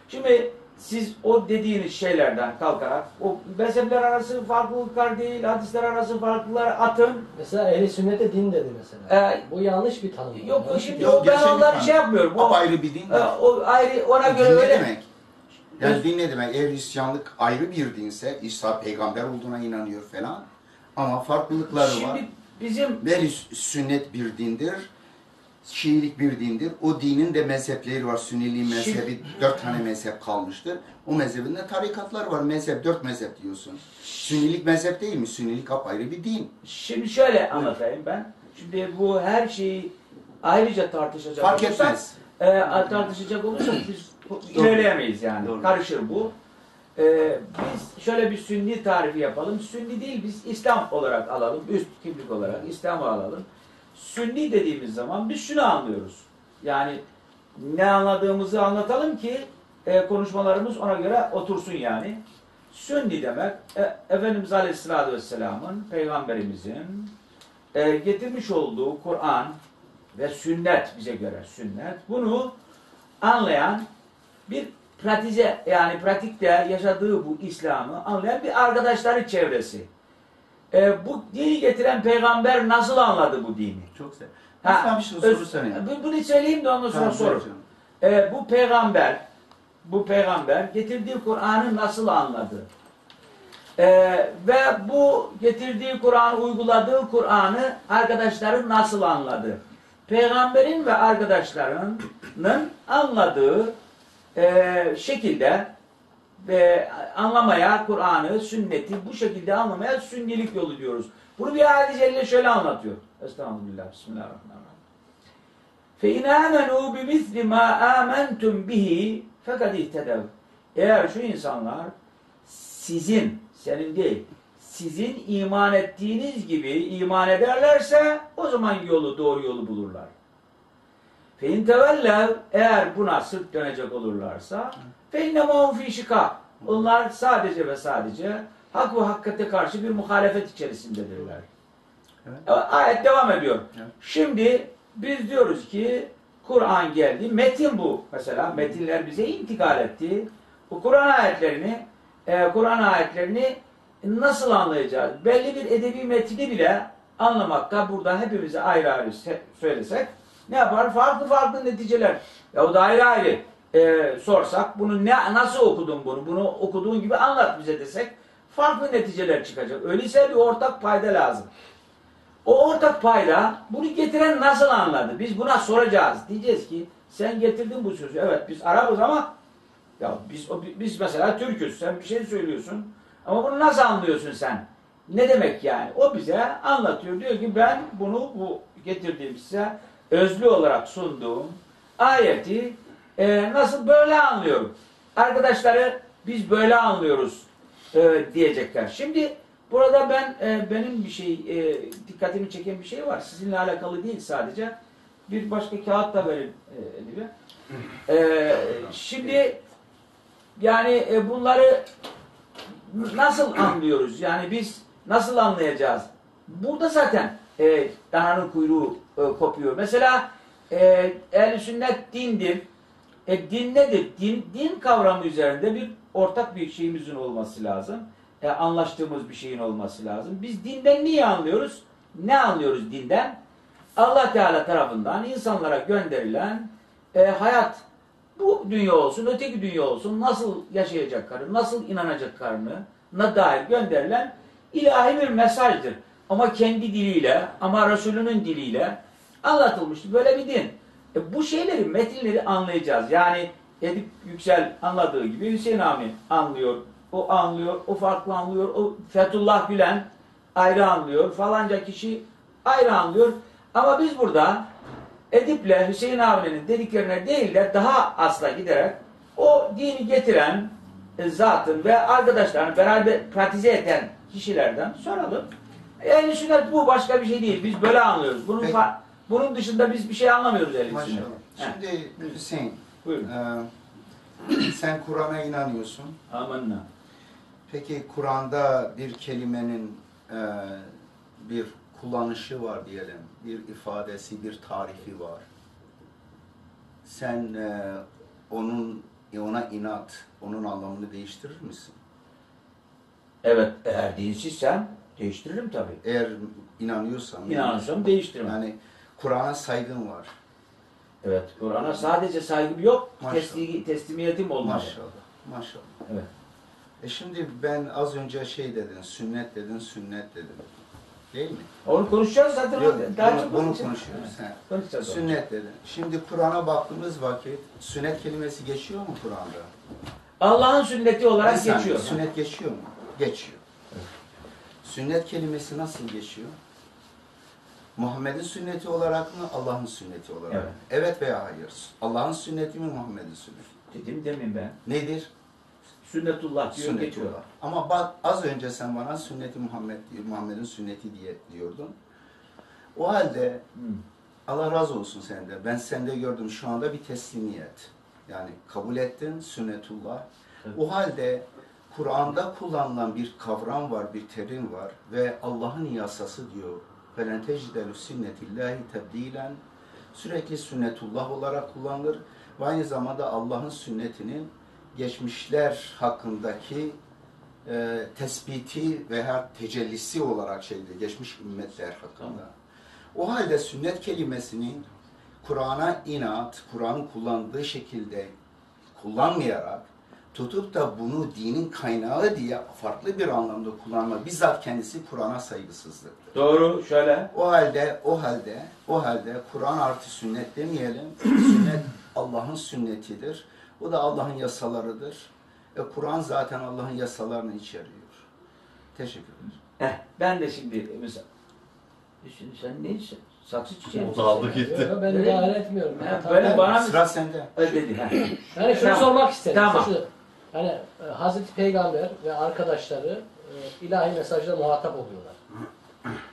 Şimdi siz o dediğiniz şeylerden kalkarak o mezhepler arası farklılıklar değil, hadisler arası farklılıklar atın. Mesela ehli sünnete din dedi mesela. Ee, Bu yanlış bir tanım. yok Yanlış şimdi Yok, o, ben onları şey yapmıyorum. O, ayrı bir din. e, o ayrı ona göre din ne öyle. demek? Yani din ne demek? Eğer Hristiyanlık ayrı bir dinse, İsa peygamber olduğuna inanıyor falan. Ama farklılıkları var. Şimdi bizim Ve sünnet bir dindir. Şiilik bir dindir. O dinin de mezhepleri var. Sünniliğin mezhebi dört tane mezhep kalmıştır. O mezhebin de tarikatlar var. Mezhep dört mezhep diyorsun. Sünnilik mezhep değil mi? Sünnilik apayrı bir din. Şimdi şöyle anlatayım ben. Şimdi bu her şeyi ayrıca tartışacak Fark olursak, etmez. e, tartışacak olursak biz ilerleyemeyiz yani. Doğru. Karışır bu. E, biz şöyle bir sünni tarifi yapalım. Sünni değil biz İslam olarak alalım. Üst kimlik olarak İslam'ı alalım. Sünni dediğimiz zaman biz şunu anlıyoruz. Yani ne anladığımızı anlatalım ki e, konuşmalarımız ona göre otursun yani. Sünni demek e, Efendimiz Aleyhisselatü Vesselam'ın, Peygamberimizin e, getirmiş olduğu Kur'an ve sünnet bize göre sünnet. Bunu anlayan bir pratize yani pratikte yaşadığı bu İslam'ı anlayan bir arkadaşları çevresi. E, bu dini getiren peygamber nasıl anladı bu dini? Çok güzel. Ha, bir şey öz- soru bu- Bunu söyleyeyim de ondan sonra Tamam, sor. soracağım. E, bu peygamber bu peygamber getirdiği Kur'an'ı nasıl anladı? E, ve bu getirdiği Kur'an, uyguladığı Kur'an'ı arkadaşları nasıl anladı? Peygamberin ve arkadaşlarının anladığı e, şekilde ve anlamaya Kur'an'ı, sünneti bu şekilde anlamaya sünnilik yolu diyoruz. Bunu bir ayet-i celle şöyle anlatıyor. Estağfurullah, Bismillahirrahmanirrahim. فَاِنْ آمَنُوا بِمِثْلِ مَا آمَنْتُمْ بِهِ فَقَدْ اِهْتَدَوْا Eğer şu insanlar sizin, senin değil, sizin iman ettiğiniz gibi iman ederlerse o zaman yolu, doğru yolu bulurlar. Fein eğer buna sırt dönecek olurlarsa feinne fi şika. Onlar sadece ve sadece hak ve hakkate karşı bir muhalefet içerisindedirler. Evet. Ayet devam ediyor. Evet. Şimdi biz diyoruz ki Kur'an geldi. Metin bu mesela. Metinler bize intikal etti. Bu Kur'an ayetlerini e, Kur'an ayetlerini nasıl anlayacağız? Belli bir edebi metni bile anlamakta burada hepimize ayrı ayrı söylesek ne yapar? Farklı farklı neticeler. Ya o da ayrı ayrı e, sorsak bunu ne nasıl okudun bunu? Bunu okuduğun gibi anlat bize desek farklı neticeler çıkacak. Öyleyse bir ortak payda lazım. O ortak payda bunu getiren nasıl anladı? Biz buna soracağız. Diyeceğiz ki sen getirdin bu sözü. Evet biz Arapız ama ya biz biz mesela Türküz. Sen bir şey söylüyorsun. Ama bunu nasıl anlıyorsun sen? Ne demek yani? O bize anlatıyor. Diyor ki ben bunu bu getirdiğim size özlü olarak sunduğum ayeti e, nasıl böyle anlıyorum? Arkadaşları biz böyle anlıyoruz e, diyecekler. Şimdi burada ben e, benim bir şey e, dikkatimi çeken bir şey var. Sizinle alakalı değil sadece. Bir başka kağıt da verin e, Edip'e. E, şimdi yani e, bunları nasıl anlıyoruz? Yani biz nasıl anlayacağız? Burada zaten e, dananın kuyruğu e, kopuyor. Mesela e, ehl sünnet dindir. E, din nedir? Din, din kavramı üzerinde bir ortak bir şeyimizin olması lazım. E, anlaştığımız bir şeyin olması lazım. Biz dinden niye anlıyoruz? Ne anlıyoruz dinden? Allah Teala tarafından insanlara gönderilen e, hayat bu dünya olsun, öteki dünya olsun nasıl yaşayacaklarını, nasıl inanacaklarını na dair gönderilen ilahi bir mesajdır. Ama kendi diliyle, ama Resulünün diliyle anlatılmıştır. Böyle bir din. E bu şeyleri, metinleri anlayacağız. Yani Edip Yüksel anladığı gibi Hüseyin Ami anlıyor. O anlıyor, o farklı anlıyor. O Fethullah Gülen ayrı anlıyor. Falanca kişi ayrı anlıyor. Ama biz burada Edip'le Hüseyin abinin dediklerine değil de daha asla giderek o dini getiren e, zatın ve arkadaşlarını beraber pratize eden kişilerden soralım. Yani sünnet bu başka bir şey değil. Biz böyle anlıyoruz. Bunun Peki. Bunun dışında biz bir şey anlamıyoruz. Heh, Şimdi Hüseyin, Buyurun. e, sen Kur'an'a inanıyorsun. Amenna. Peki Kur'an'da bir kelimenin e, bir kullanışı var diyelim, bir ifadesi, bir tarifi var. Sen e, onun ona inat, onun anlamını değiştirir misin? Evet eğer dinsizsem değiştiririm tabii. Eğer inanıyorsan, İnanırsam değiştiririm. yani Kur'an'a saygın var. Evet Kur'an'a sadece saygım yok. Maşallah. Tesli, teslimiyetim olmalı. Maşallah, maşallah. Evet. E şimdi ben az önce şey dedin, sünnet dedin, sünnet dedin. Değil mi? Onu konuşacağız zaten. Yok, Daha bunu, çok bunu konuşuyoruz. he. Konuşacağız. onu. Sünnet dedin. Şimdi Kur'an'a baktığımız vakit sünnet kelimesi geçiyor mu Kur'an'da? Allah'ın sünneti olarak saniye, geçiyor. Sünnet geçiyor mu? Geçiyor. Sünnet kelimesi nasıl geçiyor? Muhammed'in sünneti olarak mı, Allah'ın sünneti olarak mı? Evet. Evet veya hayır. Allah'ın sünneti mi, Muhammed'in sünneti? Dedim demin ben. Nedir? Sünnetullah diyor geçiyor. Sünnetullah. Ama bak az önce sen bana sünneti Muhammed diyor, Muhammed'in sünneti diye diyordun. O halde Hı. Allah razı olsun sende. Ben sende gördüm şu anda bir teslimiyet. Yani kabul ettin sünnetullah. Evet. O halde Kur'an'da kullanılan bir kavram var, bir terim var ve Allah'ın yasası diyor. فَلَنْ تَجِدَ لُسِنَّةِ اللّٰهِ تَبْد۪يلًا Sürekli sünnetullah olarak kullanılır ve aynı zamanda Allah'ın sünnetinin geçmişler hakkındaki e, tespiti veya tecellisi olarak şeyde geçmiş ümmetler hakkında. O halde sünnet kelimesinin Kur'an'a inat, Kur'an'ın kullandığı şekilde kullanmayarak tutup da bunu dinin kaynağı diye farklı bir anlamda kullanma bizzat kendisi Kur'an'a saygısızlıktır. Doğru. Şöyle. O halde o halde o halde Kur'an artı sünnet demeyelim. <clears throat> sünnet Allah'ın sünnetidir. O da Allah'ın yasalarıdır. E, Kur'an zaten Allah'ın yasalarını içeriyor. Teşekkür ederim. Eh, ben de şimdi mesela Şimdi sen neyse saksı çiçeği. O da aldı gitti. Yok, ben müdahale mi? etmiyorum. Ha, böyle bana mı? Sıra sende. Öyle dedi. ha. Yani şunu Tamam. sormak istedim. Tamam. Şu, yani e, Hazreti Peygamber ve arkadaşları e, ilahi mesajla muhatap oluyorlar.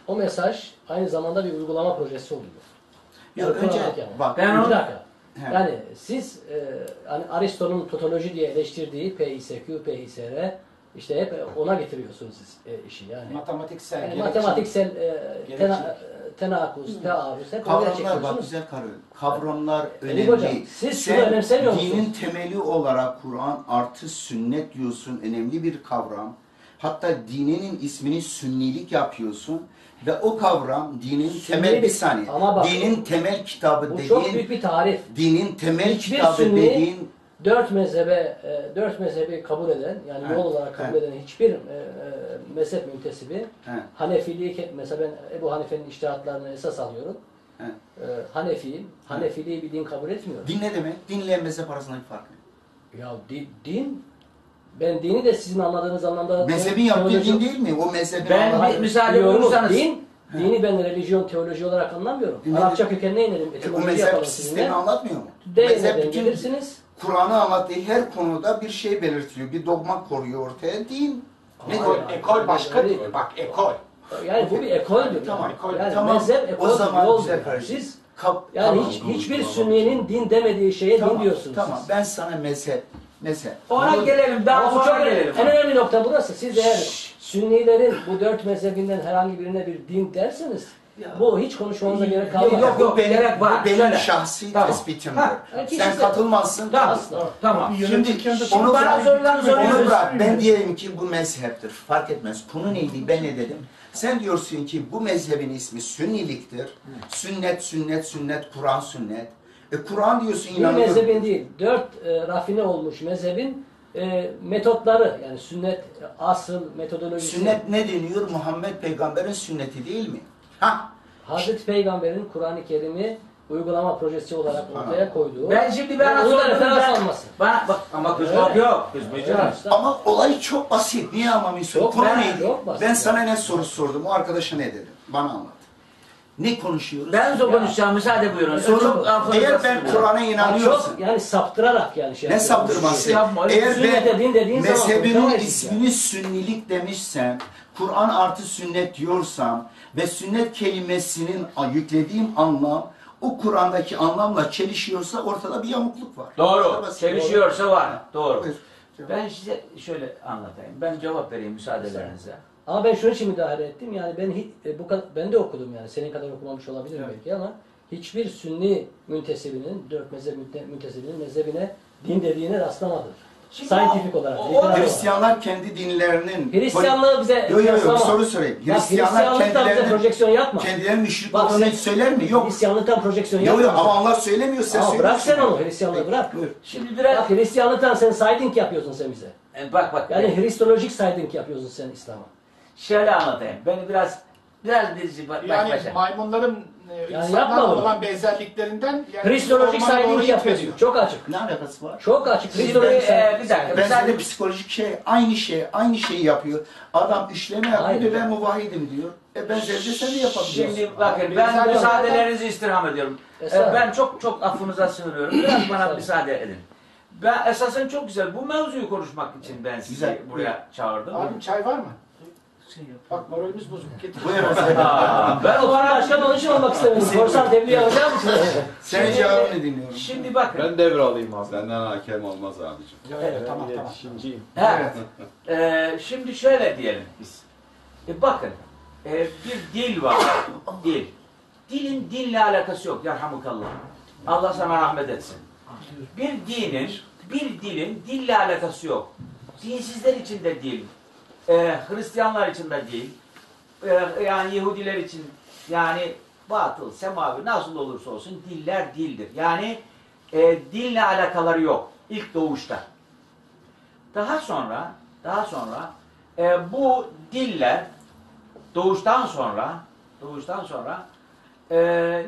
O mesaj aynı zamanda bir uygulama projesi oluyor. Ya Yani önce yani. bak Ben Bir dakika. He. Yani siz e, hani Aristo'nun totoloji diye eleştirdiği PISQ, PISR işte hep ona getiriyorsunuz siz e, işi yani. Matematiksel, Yani matematiksel e, tena, tenakuz, tearruz hep Kavramlar bak çekiyorsunuz. güzel karı. Kavramlar hocam, önemli. siz şunu Sen önemsemiyor musunuz? dinin temeli olarak Kur'an artı sünnet diyorsun. Önemli bir kavram. Hatta dininin ismini sünnilik yapıyorsun. Ve o kavram dinin temel bir saniye. Ama bak- dinin temel kitabı Bu dediğin çok büyük bir tarif. dinin temel Hiçbir kitabı sünni- dediğin Dört mezhebe, e, dört mezhebi kabul eden, yani Evet, yol olarak kabul evet. eden hiçbir e, e, mezhep müntesibi, he, Hanefiliği, mesela ben Ebu Hanife'nin iştihatlarını esas alıyorum. Evet. E, Hanefiyim, Hanefiliği bir din kabul etmiyorum. din ne demek? Dinle mezhep arasındaki fark ne? Ya di- din, ben dini de sizin anladığınız anlamda... Mezhebin yaptığı din değil mi? O mezhebin Ben anladığı- bir müsaade buyurursanız. Din, dini ben religion, teoloji olarak anlamıyorum. Din Arapça kökenine inelim, E, o mezhep sistemi sizinle. anlatmıyor mu? Mezhep Değinmeden bütün gelirsiniz. Kur'an'ı anlattığı her konuda bir şey belirtiyor. Bir dogma koruyor ortaya. Din. Ne Ekol, Hayır, ekol başka değil. Bak ekol. Yani bu bir ekoldür. Tamam, ekol. Yani tamam. mezhep ekol, o zaman yoldur. güzel kardeşim. Siz Kap, yani tamam. hiç, hiçbir sünniyenin din demediği şeye tamam, din diyorsunuz Tamam. siz. Ben sana mezhep. Mezhep. Ona gelelim. Daha sonra çok gelelim. En önemli nokta burası. Siz eğer Sünnilerin bu dört mezhebinden herhangi birine bir din derseniz bu hiç konuşmanıza gerek kalmaz. Yok, yok. gerek var. bu benim Şöyle. şahsi Tamam. tespitimdir. Ha, Sen katılmazsın. Tamam. Asla. Tamam. Şimdi de onu bırak, sorulan soruyorsunuz. onu bırak. Ben diyelim ki bu mezheptir. Fark etmez. Konu neydi ben ne dedim. Sen diyorsun ki bu mezhebin ismi sünniliktir. Sünnet, sünnet, sünnet, Kur'an sünnet. E Kur'an diyorsun Bir inanıyorum. mezhebin değil, dört e, rafine olmuş mezhebin e, metotları yani sünnet asıl metodolojisi. Sünnet ne deniyor? Muhammed peygamberin sünneti değil mi? Ha? Hazreti Peygamber'in Kur'an-ı Kerim'i uygulama projesi olarak ortaya koyduğu. Ben şimdi bana Onu da referans Ben, alması. bana bak ama kızmak yok. Kızmayacağım. Evet. Ama olay çok basit. Niye anlamıyorsun? Çok Konu ben- neydi? ben ya. sana ne soru sordum? O arkadaşa ne dedim? Bana anlat. Ne konuşuyoruz? Ben de konuşacağım. Müsaade buyurun. Soru, eğer ben. Kur'an'a Yani inanıyorsam, çok yani saptırarak yani şey ne saptırması? Yapma, öyle Eğer Sünnet ben dediğin dediğin konuşamayız ismini sünnilik demişsem, Kur'an artı sünnet diyorsam ve sünnet kelimesinin yüklediğim anlam o Kur'an'daki anlamla çelişiyorsa ortada bir yamukluk var. Doğru. Çelişiyorsa var. Doğru. Buyur. Ben size şöyle anlatayım. Ben cevap vereyim müsaadelerinize. Ama ben şunun için müdahale ettim. Yani ben hi- e, bu kadar ben de okudum yani senin kadar okumamış olabilirim belki ama hiçbir sünni müntesibinin, dört mezhep münte- müntesibinin mezhebine din dediğine rastlamadım. Şimdi Scientific o- olarak. o- olarak. Hristiyanlar kendi dinlerinin... Hristiyanlığı bize Yok yok yok soru sorayım. Bak, Hristiyanlar kendilerinin, projeksiyon yapma. kendilerinin müşrik Bak, olduğunu sen- söyler mi? Yok. Hristiyanlıktan projeksiyon Yok yapma. yok ama onlar söylemiyor sen Ama bırak söylüyorsun. sen onu Hristiyanlığı bırak. Buyur. Şimdi biraz Bak Hristiyanlıktan sen siding yapıyorsun sen bize. E, bak bak. Yani Hristolojik siding yapıyorsun sen İslam'a. şöyle anlatayım. Beni biraz biraz dizi baş Yani başa. maymunların e, Yani insanlarla yapma bunu. olan benzerliklerinden yani siding yapıyorsun. gitmiyor. Çok açık. Ne alakası var? Çok açık. Şimdi Hristolojik e, bir dakika. Ben de psikolojik şey, aynı şey, aynı şeyi yapıyor. Adam işleme yapıyor diyor, ben muvahidim diyor. E ben zevce sen de yapabiliyorsun. Şimdi bakın ben müsaadelerinizi istirham ediyorum. Ee, Estağfurullah. Ben çok çok affınıza sığınıyorum. <coughs> Biraz bana müsaade edin. Ben esasen çok güzel bu mevzuyu konuşmak için ben sizi Güzel. buraya çağırdım. Abi çay var mı? Şey yap. Bak moralimiz bozuk. Getir. Buyurun. <laughs> Ben o Sonra başkan için olmak istemedim. Korsan tebliğ alacağım <laughs> için. Senin cevabını dinliyorum. Şimdi bakın. Ben devralayım abi. Senden hakem olmaz abicim. Evet, Evet, tamam tamam. İletişimciyim. Evet. Ee, şimdi şöyle diyelim biz. E, bakın, e, bir dil var. Dil. Dilin dinle alakası yok. Yarhamukallah. Allah sana rahmet etsin. Bir dinin, bir dilin dille alakası yok. Dinsizler için de dil. E, Hristiyanlar için de dil. E, yani Yahudiler için yani batıl, semavi nasıl olursa olsun diller dildir. Yani e, dille alakaları yok. İlk doğuşta. Daha sonra, daha sonra e, bu diller doğuştan sonra, doğuştan sonra e,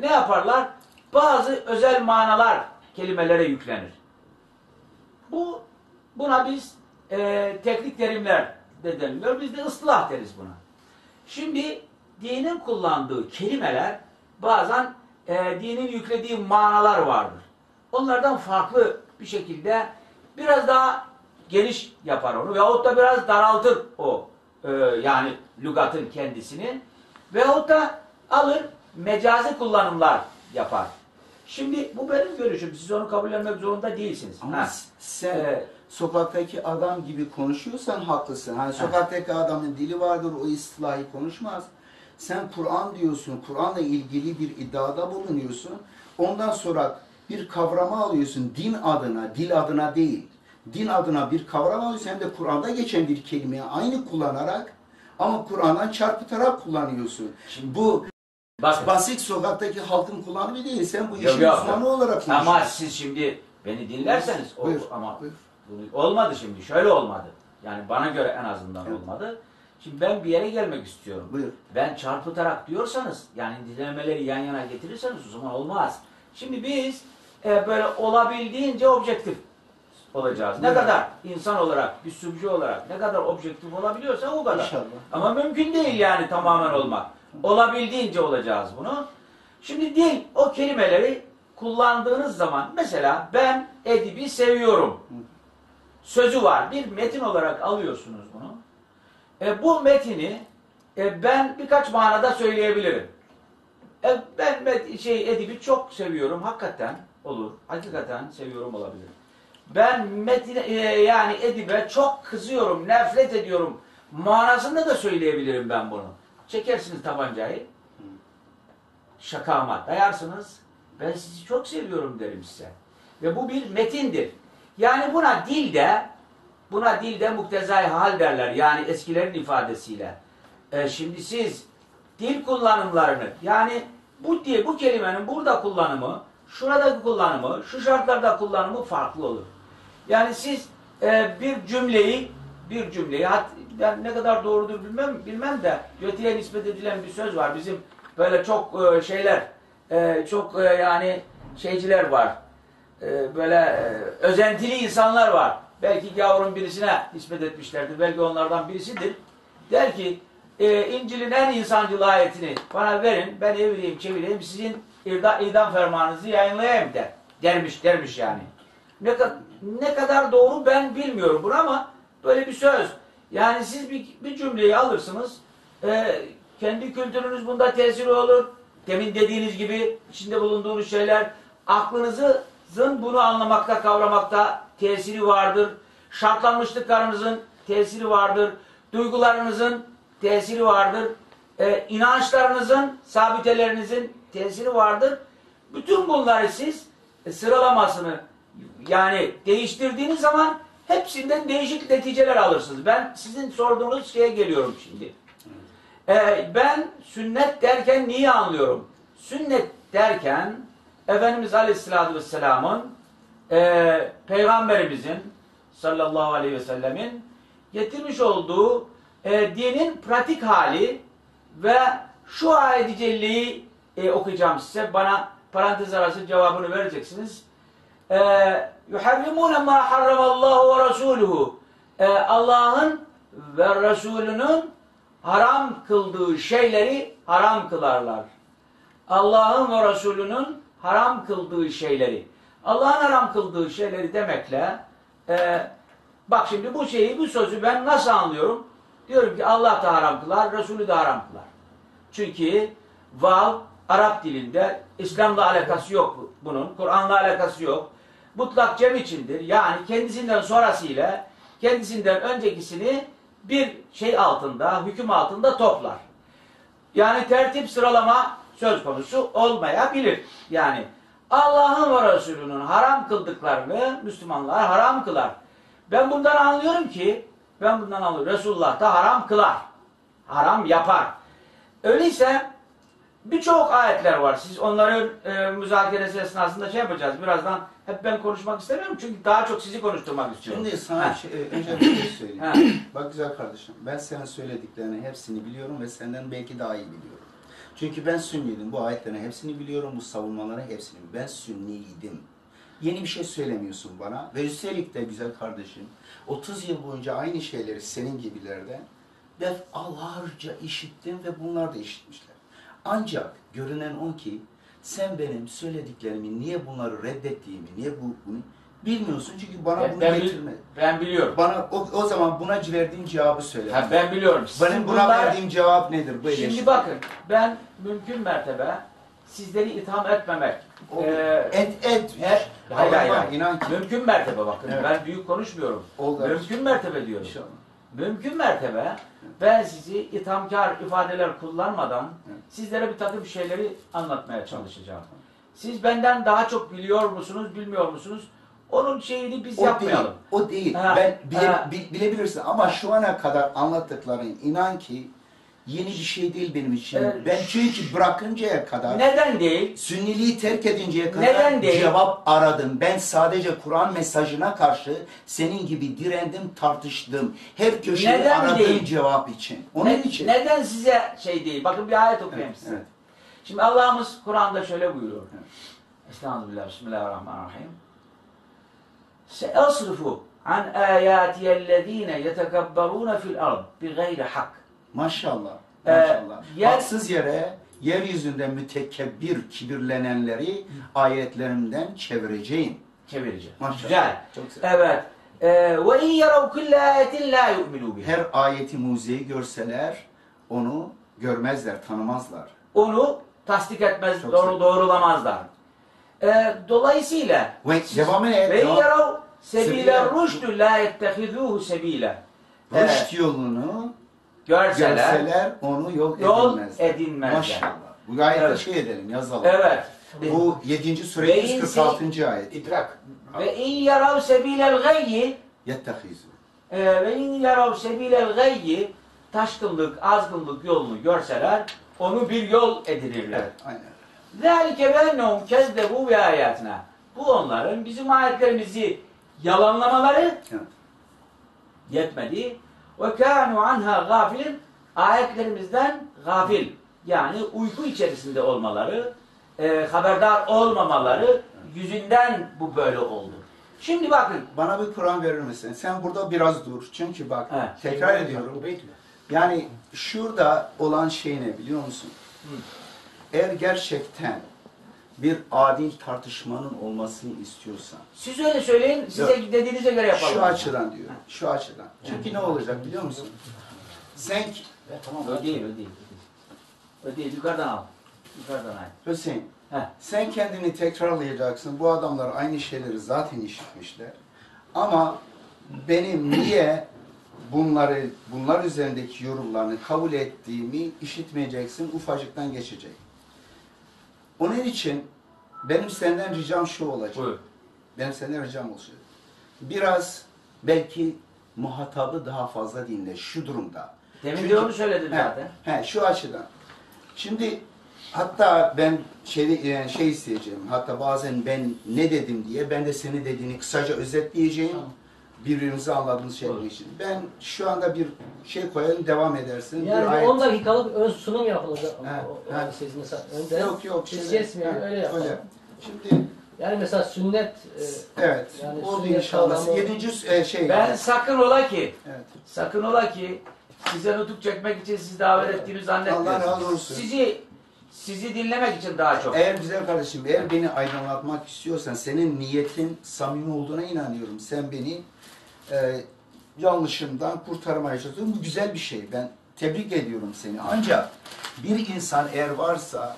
ne yaparlar? Bazı özel manalar kelimelere yüklenir. Bu buna biz e, teknik terimler de deniliyor. Biz de ıslah deriz buna. Şimdi dinin kullandığı kelimeler bazen e, dinin yüklediği manalar vardır. Onlardan farklı bir şekilde biraz daha geniş yapar onu veyahut da biraz daraltır o e, yani lügatın kendisini veyahut da alır mecazi kullanımlar yapar. Şimdi bu benim görüşüm. Siz onu kabullenmek zorunda değilsiniz. Ama Ha. sen Ee, sokaktaki adam gibi konuşuyorsan haklısın. Hani sokaktaki adamın dili vardır, o istilahi konuşmaz. Sen Kur'an diyorsun, Kur'an'la ilgili bir iddiada bulunuyorsun. Ondan sonra bir kavrama alıyorsun din adına, dil adına değil. Din adına bir kavram alıyorsun hem de Kur'an'da geçen bir kelimeyi aynı kullanarak ama Kur'an'dan çarpıtarak kullanıyorsun. Şimdi Bu Bak, basit sokaktaki halkın kullanımı değil. Sen bu işin uzmanı olarak konuşuyorsun. ama siz şimdi beni dinlerseniz o- Buyur, ama buyur. Bu olmadı şimdi. Şöyle olmadı. Yani bana göre en azından Evet. olmadı. Şimdi ben bir yere gelmek istiyorum. Buyur. Ben çarpıtarak diyorsanız yani dinlemeleri yan yana getirirseniz o zaman olmaz. Şimdi biz e, böyle olabildiğince objektif olacağız. Ne Evet. kadar insan olarak, bir sübjü olarak ne kadar objektif olabiliyorsa o kadar. İnşallah. Ama mümkün değil yani tamamen olmak. Olabildiğince olacağız bunu. Şimdi dil o kelimeleri kullandığınız zaman mesela ben edibi seviyorum. Sözü var. Bir metin olarak alıyorsunuz bunu. E, bu metini e, ben birkaç manada söyleyebilirim. E, ben met- şey edibi çok seviyorum. Hakikaten olur. Hakikaten seviyorum olabilir. Ben metine, e, yani edibe çok kızıyorum, nefret ediyorum. Manasında da söyleyebilirim ben bunu. Çekersiniz tabancayı. Şakama dayarsınız. Ben sizi çok seviyorum derim size. Ve bu bir metindir. Yani buna dilde buna dilde muktezai hal derler. Yani eskilerin ifadesiyle. E, şimdi siz dil kullanımlarını yani bu dil, bu kelimenin burada kullanımı, şuradaki kullanımı, şu şartlarda kullanımı farklı olur. Yani siz e, bir cümleyi bir cümleyi ben ne kadar doğrudur bilmem bilmem de Göte'ye nispet edilen bir söz var. Bizim böyle çok e, şeyler e, çok e, yani şeyciler var. E, böyle e, özentili insanlar var. Belki gavurun birisine nispet etmişlerdir. Belki onlardan birisidir. Der ki e, İncil'in en insancıl ayetini bana verin. Ben evireyim çevireyim. Sizin idam, idam fermanınızı yayınlayayım der. Dermiş dermiş yani. Ne, ne kadar doğru ben bilmiyorum bunu ama böyle bir söz. Yani siz bir, bir cümleyi alırsınız. e, kendi kültürünüz bunda tesiri olur. Demin dediğiniz gibi içinde bulunduğunuz şeyler aklınızın bunu anlamakta, kavramakta tesiri vardır. Şartlanmışlıklarınızın tesiri vardır. Duygularınızın tesiri vardır. E, inançlarınızın, sabitelerinizin tesiri vardır. Bütün bunları siz e, sıralamasını yani değiştirdiğiniz zaman hepsinden değişik neticeler alırsınız. Ben sizin sorduğunuz şeye geliyorum şimdi. Ee, ben sünnet derken niye anlıyorum? Sünnet derken Efendimiz Aleyhisselatü Vesselam'ın e, Peygamberimizin sallallahu aleyhi ve sellemin getirmiş olduğu e, dinin pratik hali ve şu ayet-i celleyi e, okuyacağım size. Bana parantez arası cevabını vereceksiniz. ma harramallahu ve rasuluhu Ee, Allah'ın ve Resulünün haram kıldığı şeyleri haram kılarlar. Allah'ın ve Resulünün haram kıldığı şeyleri. Allah'ın haram kıldığı şeyleri demekle e, bak şimdi bu şeyi, bu sözü ben nasıl anlıyorum? Diyorum ki Allah da haram kılar, Resulü de haram kılar. Çünkü vav Arap dilinde İslam'la alakası yok bu- bunun. Kur'an'la alakası yok. Mutlak cem içindir. Yani kendisinden sonrasıyla kendisinden öncekisini bir şey altında, hüküm altında toplar. Yani tertip sıralama söz konusu olmayabilir. Yani Allah'ın ve Resulünün haram kıldıklarını Müslümanlar haram kılar. Ben bundan anlıyorum ki, ben bundan anlıyorum. Resulullah da haram kılar. Haram yapar. Öyleyse birçok ayetler var. Siz onların e, müzakeresi esnasında şey yapacağız. Birazdan hep ben konuşmak istemiyorum çünkü daha çok sizi konuşturmak istiyorum. Şimdi sana şey, önce bir şey söyleyeyim. Bak güzel kardeşim, ben senin söylediklerini hepsini biliyorum ve senden belki daha iyi biliyorum. Çünkü ben sünniydim. Bu ayetlerin hepsini biliyorum, bu savunmaların hepsini. Ben sünniydim. Yeni bir şey söylemiyorsun bana. Ve üstelik de güzel kardeşim, 30 yıl boyunca aynı şeyleri senin gibilerden defalarca işittim ve bunlar da işitmişler. Ancak görünen o ki sen benim söylediklerimi niye bunları reddettiğimi, niye bu bunu bilmiyorsun çünkü bana Ben- bunu ben bil- getirme. Ben biliyorum. Bana o, o zaman buna verdiğin cevabı söyle. Ha, ben biliyorum. Sizin Benim buna bunlar- verdiğim cevap nedir? Bu Şimdi eleştiri. bakın ben mümkün mertebe sizleri itham etmemek. O- eee, et et. her- hayır hayır, hayır. inan ki. Mümkün mertebe bakın. Evet. Ben büyük konuşmuyorum. Oldu. Mümkün mertebe diyorum. İnşallah. Mümkün mertebe ben sizi ithamkar ifadeler kullanmadan sizlere bir takım şeyleri anlatmaya çalışacağım. Siz benden daha çok biliyor musunuz, bilmiyor musunuz? Onun şeyini biz O yapmayalım. değil. O değil. Ha, ben bile, ha. bi- bilebilirsin ama şu ana kadar anlattıkların inan ki yeni bir şey değil benim için. Evet. Ben çünkü bırakıncaya kadar Neden değil? Sünniliği terk edinceye kadar Neden değil? cevap aradım. Ben sadece Kur'an mesajına karşı senin gibi direndim, tartıştım. Her köşeyi Neden aradım değil? cevap için. Onun Ne- için. Neden size şey değil? Bakın bir ayet okuyayım Evet, size. evet. Şimdi Allah'ımız Kur'an'da şöyle buyuruyor. Evet. Estağfirullah, Bismillahirrahmanirrahim. Seasrifu an ayatiyellezine yetekebberune fil ard bi gayri hak. Maşallah. Ee, Maşallah. yer- Haksız yere yeryüzünde mütekebbir, kibirlenenleri ayetlerimden çevireceğim. Çevireceğim. Maşallah. Güzel. Çok güzel. Evet. Ee, Ve in yarav kulle ayetin la yu'minu biha. Her ayeti mucizeyi görseler onu görmezler, tanımazlar. Onu tasdik etmez, Çok doğru, doğrulamazlar. Ee, dolayısıyla Ve devamı ne? ve Devam- yarav sebile rüştü la yettehizuhu sebile. Rüşt yolunu Görseler, görseler onu yol, yol edinmezler. edinmezler. Maşallah. Bu gayet Evet. şey edelim, yazalım. Evet. Bu 7. sure Ve 146. ayet. İdrak. Ve in yarav sebilel gayyi Yettehizu. e, ve in yarav sebilel gayyi taşkınlık, azgınlık yolunu görseler onu bir yol edinirler. Evet, aynen. Bennehum kezdebu bi ayatina. Bu onların bizim ayetlerimizi yalanlamaları Evet. yetmedi. Ve kanu anha gafilin ayetlerimizden gafil yani uyku içerisinde olmaları, e, haberdar olmamaları yüzünden bu böyle oldu. Şimdi bakın Bana bir Kur'an verir misin? Sen burada biraz dur. Çünkü bak Evet. tekrar ediyorum. Yani şurada olan şey ne biliyor musun? Eğer gerçekten bir adil tartışmanın olmasını istiyorsan siz öyle söyleyin, size Yok. dediğinize göre yapalım. şu açıdan diyor. Şu açıdan. Çünkü ne olacak biliyor musun? Sen Tamam, o değil, o değil. O değil, yukarıdan al. Yukarıdan al. Hüseyin Heh. sen kendini tekrarlayacaksın. Bu adamlar aynı şeyleri zaten işitmişler. Ama benim niye bunları bunlar üzerindeki yorumlarını kabul ettiğimi işitmeyeceksin. Ufacıktan geçecek. Onun için benim senden ricam şu olacak. Buyur. Benim senden ricam olacak. Biraz belki muhatabı daha fazla dinle şu durumda. Demin Çünkü- de onu söyledim He, zaten. He, şu açıdan. Şimdi hatta ben şey, yani şey isteyeceğim. Hatta bazen ben ne dedim diye ben de seni dediğini kısaca özetleyeceğim. Birbirimizi anladığımız şey Olur. için. Ben şu anda bir şey koyalım devam edersin. bir Yani ayet- 10 dakikalık ön sunum yapılacak. He, O- he. Siz mesela önden. Yok yok. Kesmeyelim, he, öyle yapalım. Şimdi Yani mesela sünnet e, evet. Yani o da sünnet inşallah. kavramı- Yedinci e, şey. Ben sakın ola ki, evet. sakın ola ki size nutuk çekmek için sizi davet ettiğimi zannetmiyorum. Allah razı olsun. Sizi sizi dinlemek için daha çok. Eğer güzel kardeşim, eğer beni aydınlatmak istiyorsan senin niyetin samimi olduğuna inanıyorum. Sen beni e, yanlışımdan kurtarmaya çalışıyorum. Bu güzel bir şey. Ben tebrik ediyorum seni. Ancak bir insan eğer varsa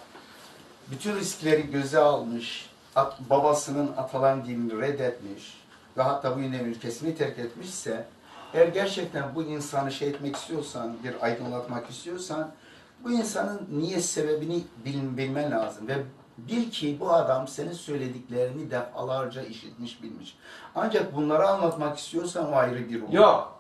bütün riskleri göze almış, at- babasının atalan dinini reddetmiş ve hatta bu yine ülkesini terk etmişse eğer gerçekten bu insanı şey etmek istiyorsan, bir aydınlatmak istiyorsan bu insanın niyet sebebini bil- bilmen lazım ve bil ki bu adam senin söylediklerini defalarca işitmiş bilmiş. Ancak bunları anlatmak istiyorsan o ayrı bir olay. Yok.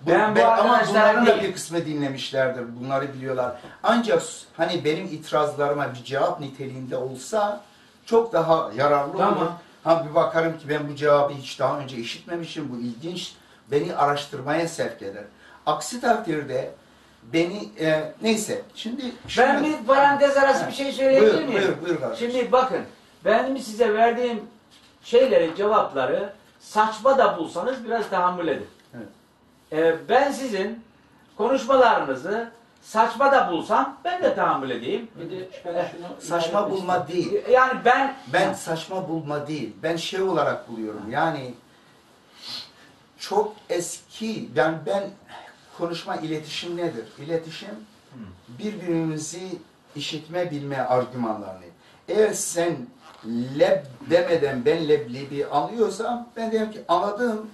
Bu- Ben bu ben- ama bunların da bir kısmı dinlemişlerdir. Bunları biliyorlar. Ancak hani benim itirazlarıma bir cevap niteliğinde olsa çok daha yararlı Tamam. olur. Ha bir bakarım ki ben bu cevabı hiç daha önce işitmemişim. Bu ilginç. Beni araştırmaya sevk eder. Aksi takdirde beni e, neyse şimdi Ben şimdi- bir parantez arası bir şey söyleyebilir Buyur, miyim? buyur, buyur kardeşim. Şimdi bakın, benim size verdiğim şeyleri, cevapları saçma da bulsanız biraz tahammül edin. Evet. Ee, ben sizin konuşmalarınızı saçma da bulsam ben de tahammül edeyim. Bir de ben şunu saçma bulma değil. Yani ben Ben saçma bulma değil. Ben şey olarak buluyorum. Yani çok eski, yani ben konuşma iletişim nedir? İletişim birbirimizi işitme bilme argümanlarını. Eğer sen leb demeden ben leblebi anlıyorsam ben derim ki anladım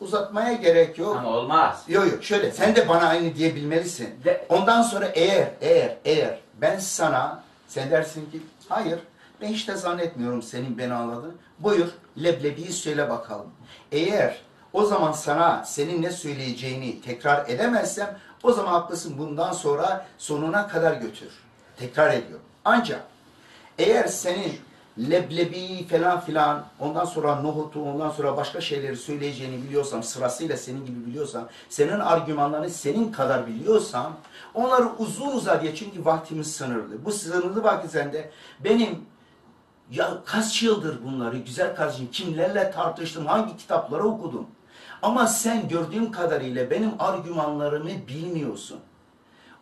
uzatmaya gerek yok. ama olmaz. Yok yok şöyle sen de bana aynı diyebilmelisin. De- Ondan sonra eğer eğer eğer ben sana sen dersin ki hayır ben hiç de zannetmiyorum senin beni anladığını. Buyur leblebiyi söyle bakalım. Eğer o zaman sana senin ne söyleyeceğini tekrar edemezsem o zaman haklısın bundan sonra sonuna kadar götür. Tekrar ediyorum. Ancak eğer senin leblebi falan filan ondan sonra nohutu ondan sonra başka şeyleri söyleyeceğini biliyorsam sırasıyla senin gibi biliyorsam senin argümanlarını senin kadar biliyorsam onları uzun uzadıya çünkü vaktimiz sınırlı. Bu sınırlı vakit sende benim ya kaç yıldır bunları güzel kardeşim kimlerle tartıştım hangi kitapları okudum ama sen gördüğüm kadarıyla benim argümanlarımı bilmiyorsun.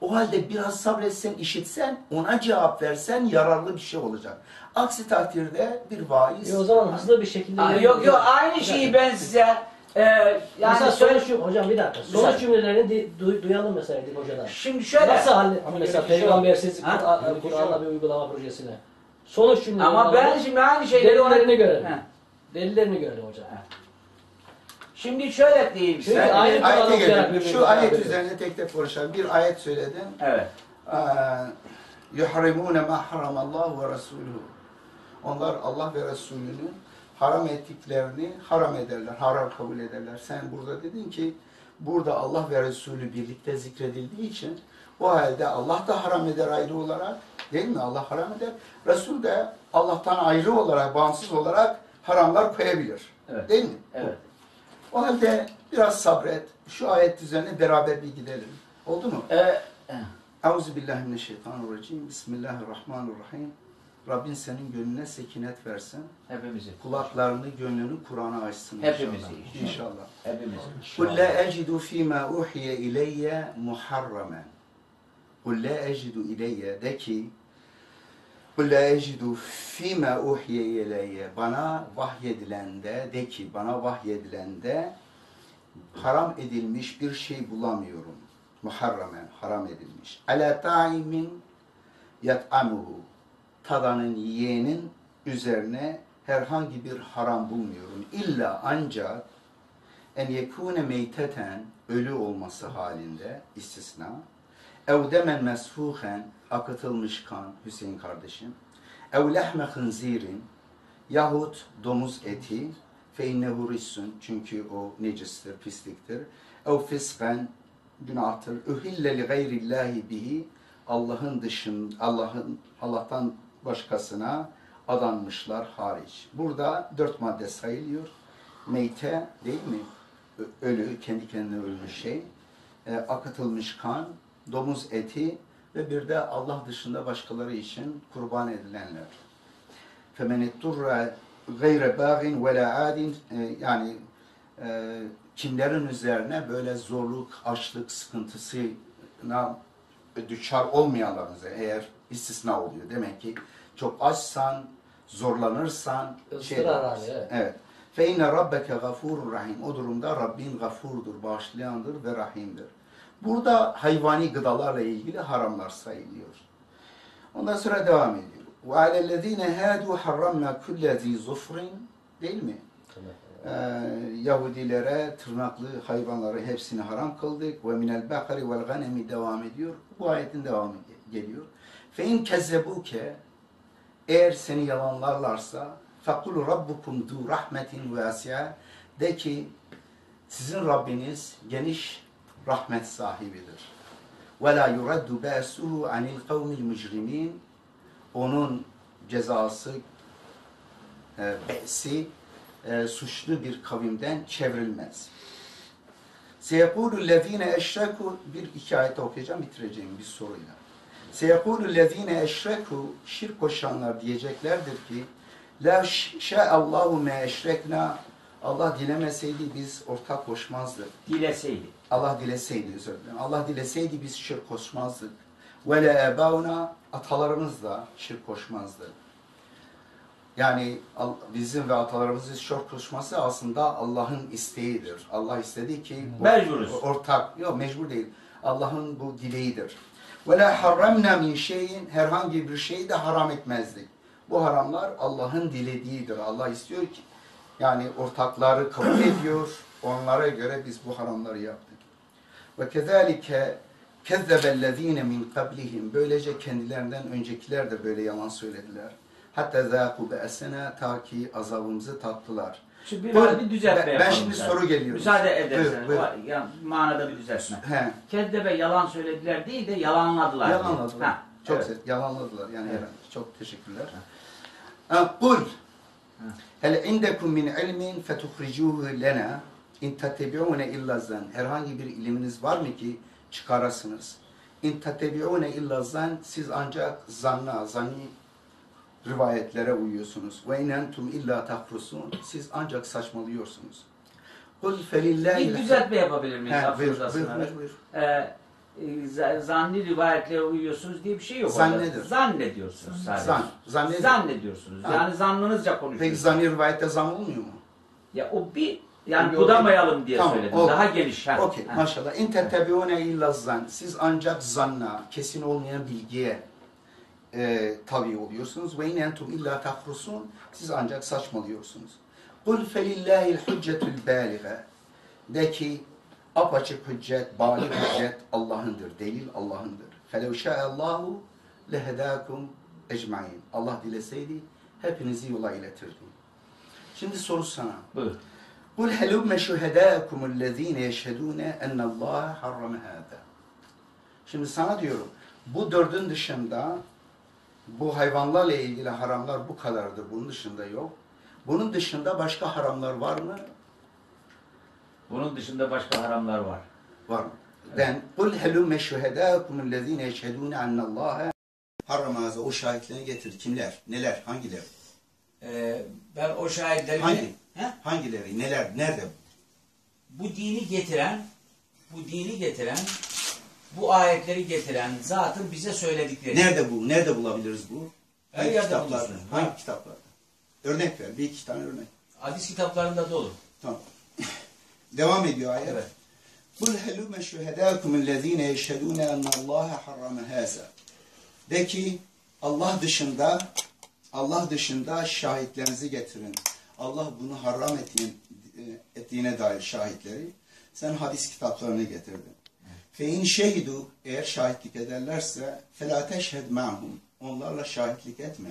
O halde biraz sabretsen, işitsen, ona cevap versen yararlı bir şey olacak. Aksi takdirde bir vaiz... E o zaman hızlı bir şekilde... Aa, yok yok aynı şeyi ben size e, Yani sonuç söyle. hocam bir dakika. Sonuç cümlelerini di- du- duyalım mesela Edip Hoca'dan. Şimdi şöyle. Nasıl hallettin Ama mesela şey peygambersiz. Ha? Şey Kur'an'la bir uygulama projesine? Sonuç cümleleri Ama ben şimdi aynı şeyleri ona... He. Delillerini görelim hocam. Şimdi şöyle diyeyim Çünkü size. aynı- Ayete okuyarak gelelim. birbirimize Şu ayet üzerine tek tek konuşalım. Bir ayet söyledin. Evet. yuharimune ma haramallahu ve resuluhu. Onlar Allah ve Resulünün haram ettiklerini haram ederler, haram kabul ederler. Sen burada dedin ki burada Allah ve Resulü birlikte zikredildiği için o halde Allah da haram eder ayrı olarak değil mi? Allah haram eder. Resul de Allah'tan ayrı olarak, bağımsız olarak haramlar koyabilir. Evet. Değil mi? Evet. O halde biraz sabret. Şu ayet üzerine beraber bir gidelim. Oldu mu? Ee, Euzubillahimineşşeytanirracim. Bismillahirrahmanirrahim. Rabbin senin gönlüne sekinet versin. hepimizi. Kulaklarını, gönlünü Kur'an'a açsın Hepimizi. İnşallah. Hepimizi. Kul la ecidu fîmâ uhiye ileyye muharramen. Kul la ecidu ileyye de ki Ecidu fîmâ uhiye ileyye bana vahyedilende de ki bana vahyedilende haram edilmiş bir şey bulamıyorum. Muharramen haram edilmiş. Ala taimin yat'amuhu tadanın yiyenin üzerine herhangi bir haram bulmuyorum. İlla ancak en yekune meyteten ölü olması halinde istisna ev demen mesfuhen akıtılmış kan Hüseyin kardeşim ev lehme hınzirin yahut domuz eti fe innehu çünkü o necistir, pisliktir ev fisken günahtır uhille li gayrillahi bihi Allah'ın dışın Allah'ın Allah'tan başkasına adanmışlar hariç. Burada dört madde sayılıyor. Meyte değil mi? Ölü, kendi kendine ölmüş şey. E, akıtılmış kan, domuz eti ve bir de Allah dışında başkaları için kurban edilenler. فَمَنِ اِتُّرَّ غَيْرَ بَاغٍ وَلَا عَادٍ E, Yani e, kimlerin üzerine böyle zorluk, açlık sıkıntısına düşar olmayanların üzerine eğer istisna oluyor. Demek ki çok açsan, zorlanırsan şey Israr yaparsın. hali, evet. Evet. Fe inne rabbeke gafurur rahim. O durumda Rabbin gafurdur, bağışlayandır ve rahimdir. Burada hayvani gıdalarla ilgili haramlar sayılıyor. Ondan sonra devam ediyor. Ve alellezine hadu harramna kulle zi zufrin değil mi? Ee, Yahudilere tırnaklı hayvanları hepsini haram kıldık. Ve minel bakari vel ganemi devam ediyor. Bu ayetin devamı geliyor. Fe in kezzebuke eğer seni yalanlarlarsa fakulu rabbukum du rahmetin vasi'a de ki sizin Rabbiniz geniş rahmet sahibidir. Ve la yuraddu ba'suhu anil kavmil onun cezası e, be'si e, suçlu bir kavimden çevrilmez. Seyekulu lezine eşreku bir iki ayet okuyacağım bitireceğim bir soruyla. Seyekulu lezine eşreku şirk koşanlar diyeceklerdir ki La şa'allahu me eşrekna Allah dilemeseydi biz ortak koşmazdık. Dileseydi. Allah dileseydi özür dilerim. Allah dileseydi biz şirk koşmazdık. Ve le ebauna atalarımız da şirk koşmazdı. Yani bizim ve atalarımızın şirk koşması aslında Allah'ın isteğidir. Allah istedi ki bu- Mecburuz. ortak yok mecbur değil. Allah'ın bu dileğidir. Ve la harramna min şeyin herhangi bir şeyi de haram etmezdik. Bu haramlar Allah'ın dilediğidir. Allah istiyor ki yani ortakları kabul ediyor. Onlara göre biz bu haramları yaptık. Ve kezalike kezzebellezine min qablihim. Böylece kendilerinden öncekiler de böyle yalan söylediler. Hatta zâku be'esena ta ki azabımızı tattılar. Şimdi bir, bir düzeltme Ben- ben şimdi soru geliyor. Müsaade edersen. Buyur, buyur. Yani manada bir düzeltme. He, Kezzebe yalan söylediler değil de yalanladılar. yalanladılar. Ha, Çok evet. yalanladılar. Yani Evet. herhalde. çok teşekkürler. Ha, Kul hel indekum min ilmin fetuhricuhu lena in tatebi'une illa zan. Herhangi bir iliminiz var mı ki çıkarasınız? İn tatebi'une illa zan. Siz ancak zanna, zanni rivayetlere uyuyorsunuz. Ve in entum illa tahrusun. Siz ancak saçmalıyorsunuz. Kul felillahi Bir düzeltme yapabilir miyiz? He, buyur, buyur, buyur, buyur. Ee, e, zanni rivayetlere uyuyorsunuz diye bir şey yok. Zannedir. orada. Zannediyorsunuz sadece. Zan, zannedir. Zannediyorsunuz. Ha. Yani zannınızca Peki konuşuyorsunuz. zanni rivayette zam olmuyor mu? Ya o bir yani Bir- budamayalım diye Tamam, söyledim. okey. Daha geniş. ha. Okey, maşallah. İn tettebiune illa zan. Siz ancak zanna, kesin olmayan bilgiye e, tabi oluyorsunuz. Ve in entum illa tahrusun. Siz ancak saçmalıyorsunuz. Kul felillahil hüccetul bâlige. De ki apaçık hüccet, bâli hüccet Allah'ındır. Delil Allah'ındır. Felev şâallahu lehedâkum ecmaîn. Allah dileseydi hepinizi yola iletirdi. Şimdi soru sana. Buyur. قل هلم شهداءكم الذين يشهدون أن الله حرم هذا. Şimdi sana diyorum, bu dördün dışında bu hayvanlarla ilgili haramlar bu kadardır. Bunun dışında yok. Bunun dışında başka haramlar var mı? Bunun dışında başka haramlar var. Var mı? Den kul helum şuhedâkum ellezîne yeşhedûne ennallâhe harrama. O şahitlerini getir. Kimler? Neler? Hangileri? Ee, ben o şahitleri Hangi? He? Hangileri? Neler? Nerede? bu dini getiren, bu dini getiren, bu ayetleri getiren zatın bize söyledikleri. Nerede bu? Nerede bulabiliriz bu? Her Hangi kitaplarda? Hangi kitaplarda? Örnek ver. Bir iki tane örnek. Hadis kitaplarında dolu. Tamam. Devam ediyor ayet. Evet. Kul helüme şühedâkum ellezîne yeşhedûne ennallâhe harrame hâzâ. De ki Allah dışında Allah dışında şahitlerinizi getirin. Allah bunu haram ettiğin, ettiğine dair şahitleri. Sen hadis kitaplarını getirdin. Fe in şehidu eğer şahitlik ederlerse felâ teşhed ma'hum. Onlarla şahitlik etme.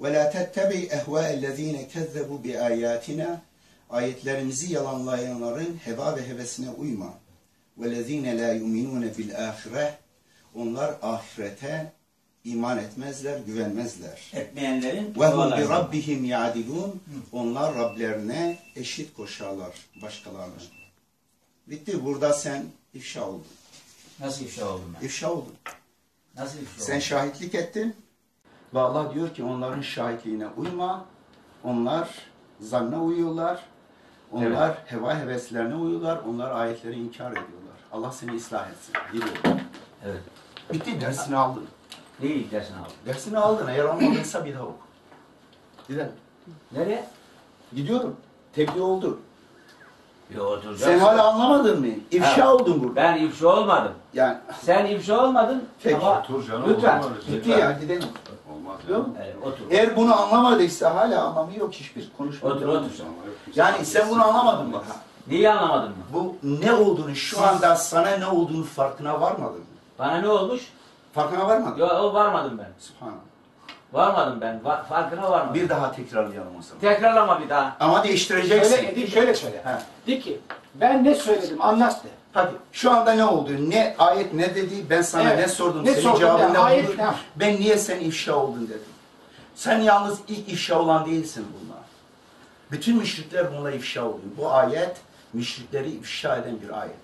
Ve la tettebi ehvâ'ellezîne kezzebû bi âyâtina. Ayetlerimizi yalanlayanların heva ve hevesine uyma. وَالَّذ۪ينَ لَا يُؤْمِنُونَ بِالْآخِرَةِ Onlar ahirete iman etmezler, güvenmezler. Etmeyenlerin وَهُمْ dualarına. بِرَبِّهِمْ يَعْدِلُونَ Onlar Rablerine eşit koşarlar başkalarına. Bitti. Burada sen ifşa oldun. Nasıl ifşa oldum ben? İfşa oldun. Nasıl ifşa Sen oldum? şahitlik ettin. Ve Allah diyor ki onların şahitliğine uyma. Onlar zanna uyuyorlar. Onlar heva heveslerine uyuyorlar. Onlar ayetleri inkar ediyorlar. Allah seni ıslah etsin. Gidiyor. Evet. Bitti. Dersini aldın. Neyi dersini aldın? Dersini aldın. Eğer almadıysa bir daha oku. Gidelim. Nereye? Gidiyorum. Tebliğ oldu. Yo oturacağız. Sen hala anlamadın mı? İfşa Ha. oldun burada. Ben ifşa olmadım. Yani Sen ifşa olmadın Peki. ama Otur canım. Lütfen. şey? gitti ya gidelim. Olmaz Yok. ya. e, otur. Eğer bunu anlamadıysa hala anlamı yok hiçbir konuşma. Otur otur. Yani sen bunu anlamadın mı? Niye anlamadın mı? Bu ne olduğunu şu anda sana ne olduğunu farkına varmadın mı? Bana ne olmuş? Farkına varmadın. Yo o varmadım ben. Subhanallah. Varmadım ben. Va- farkına varmadım. Bir daha tekrarlayalım o zaman. Tekrarlama bir daha. Ama değiştireceksin. Şöyle şöyle söyle. Ha. De ki ben ne söyledim anlat de. Hadi şu anda ne oldu? Ne ayet ne dedi? Ben sana Evet. ne sordum? Ne Senin sordum cevabın ya? ne Ayet oldu? Ben niye sen ifşa oldun dedim. Sen yalnız ilk ifşa olan değilsin bunlar. Bütün müşrikler bununla ifşa oluyor. Bu ayet müşrikleri ifşa eden bir ayettir.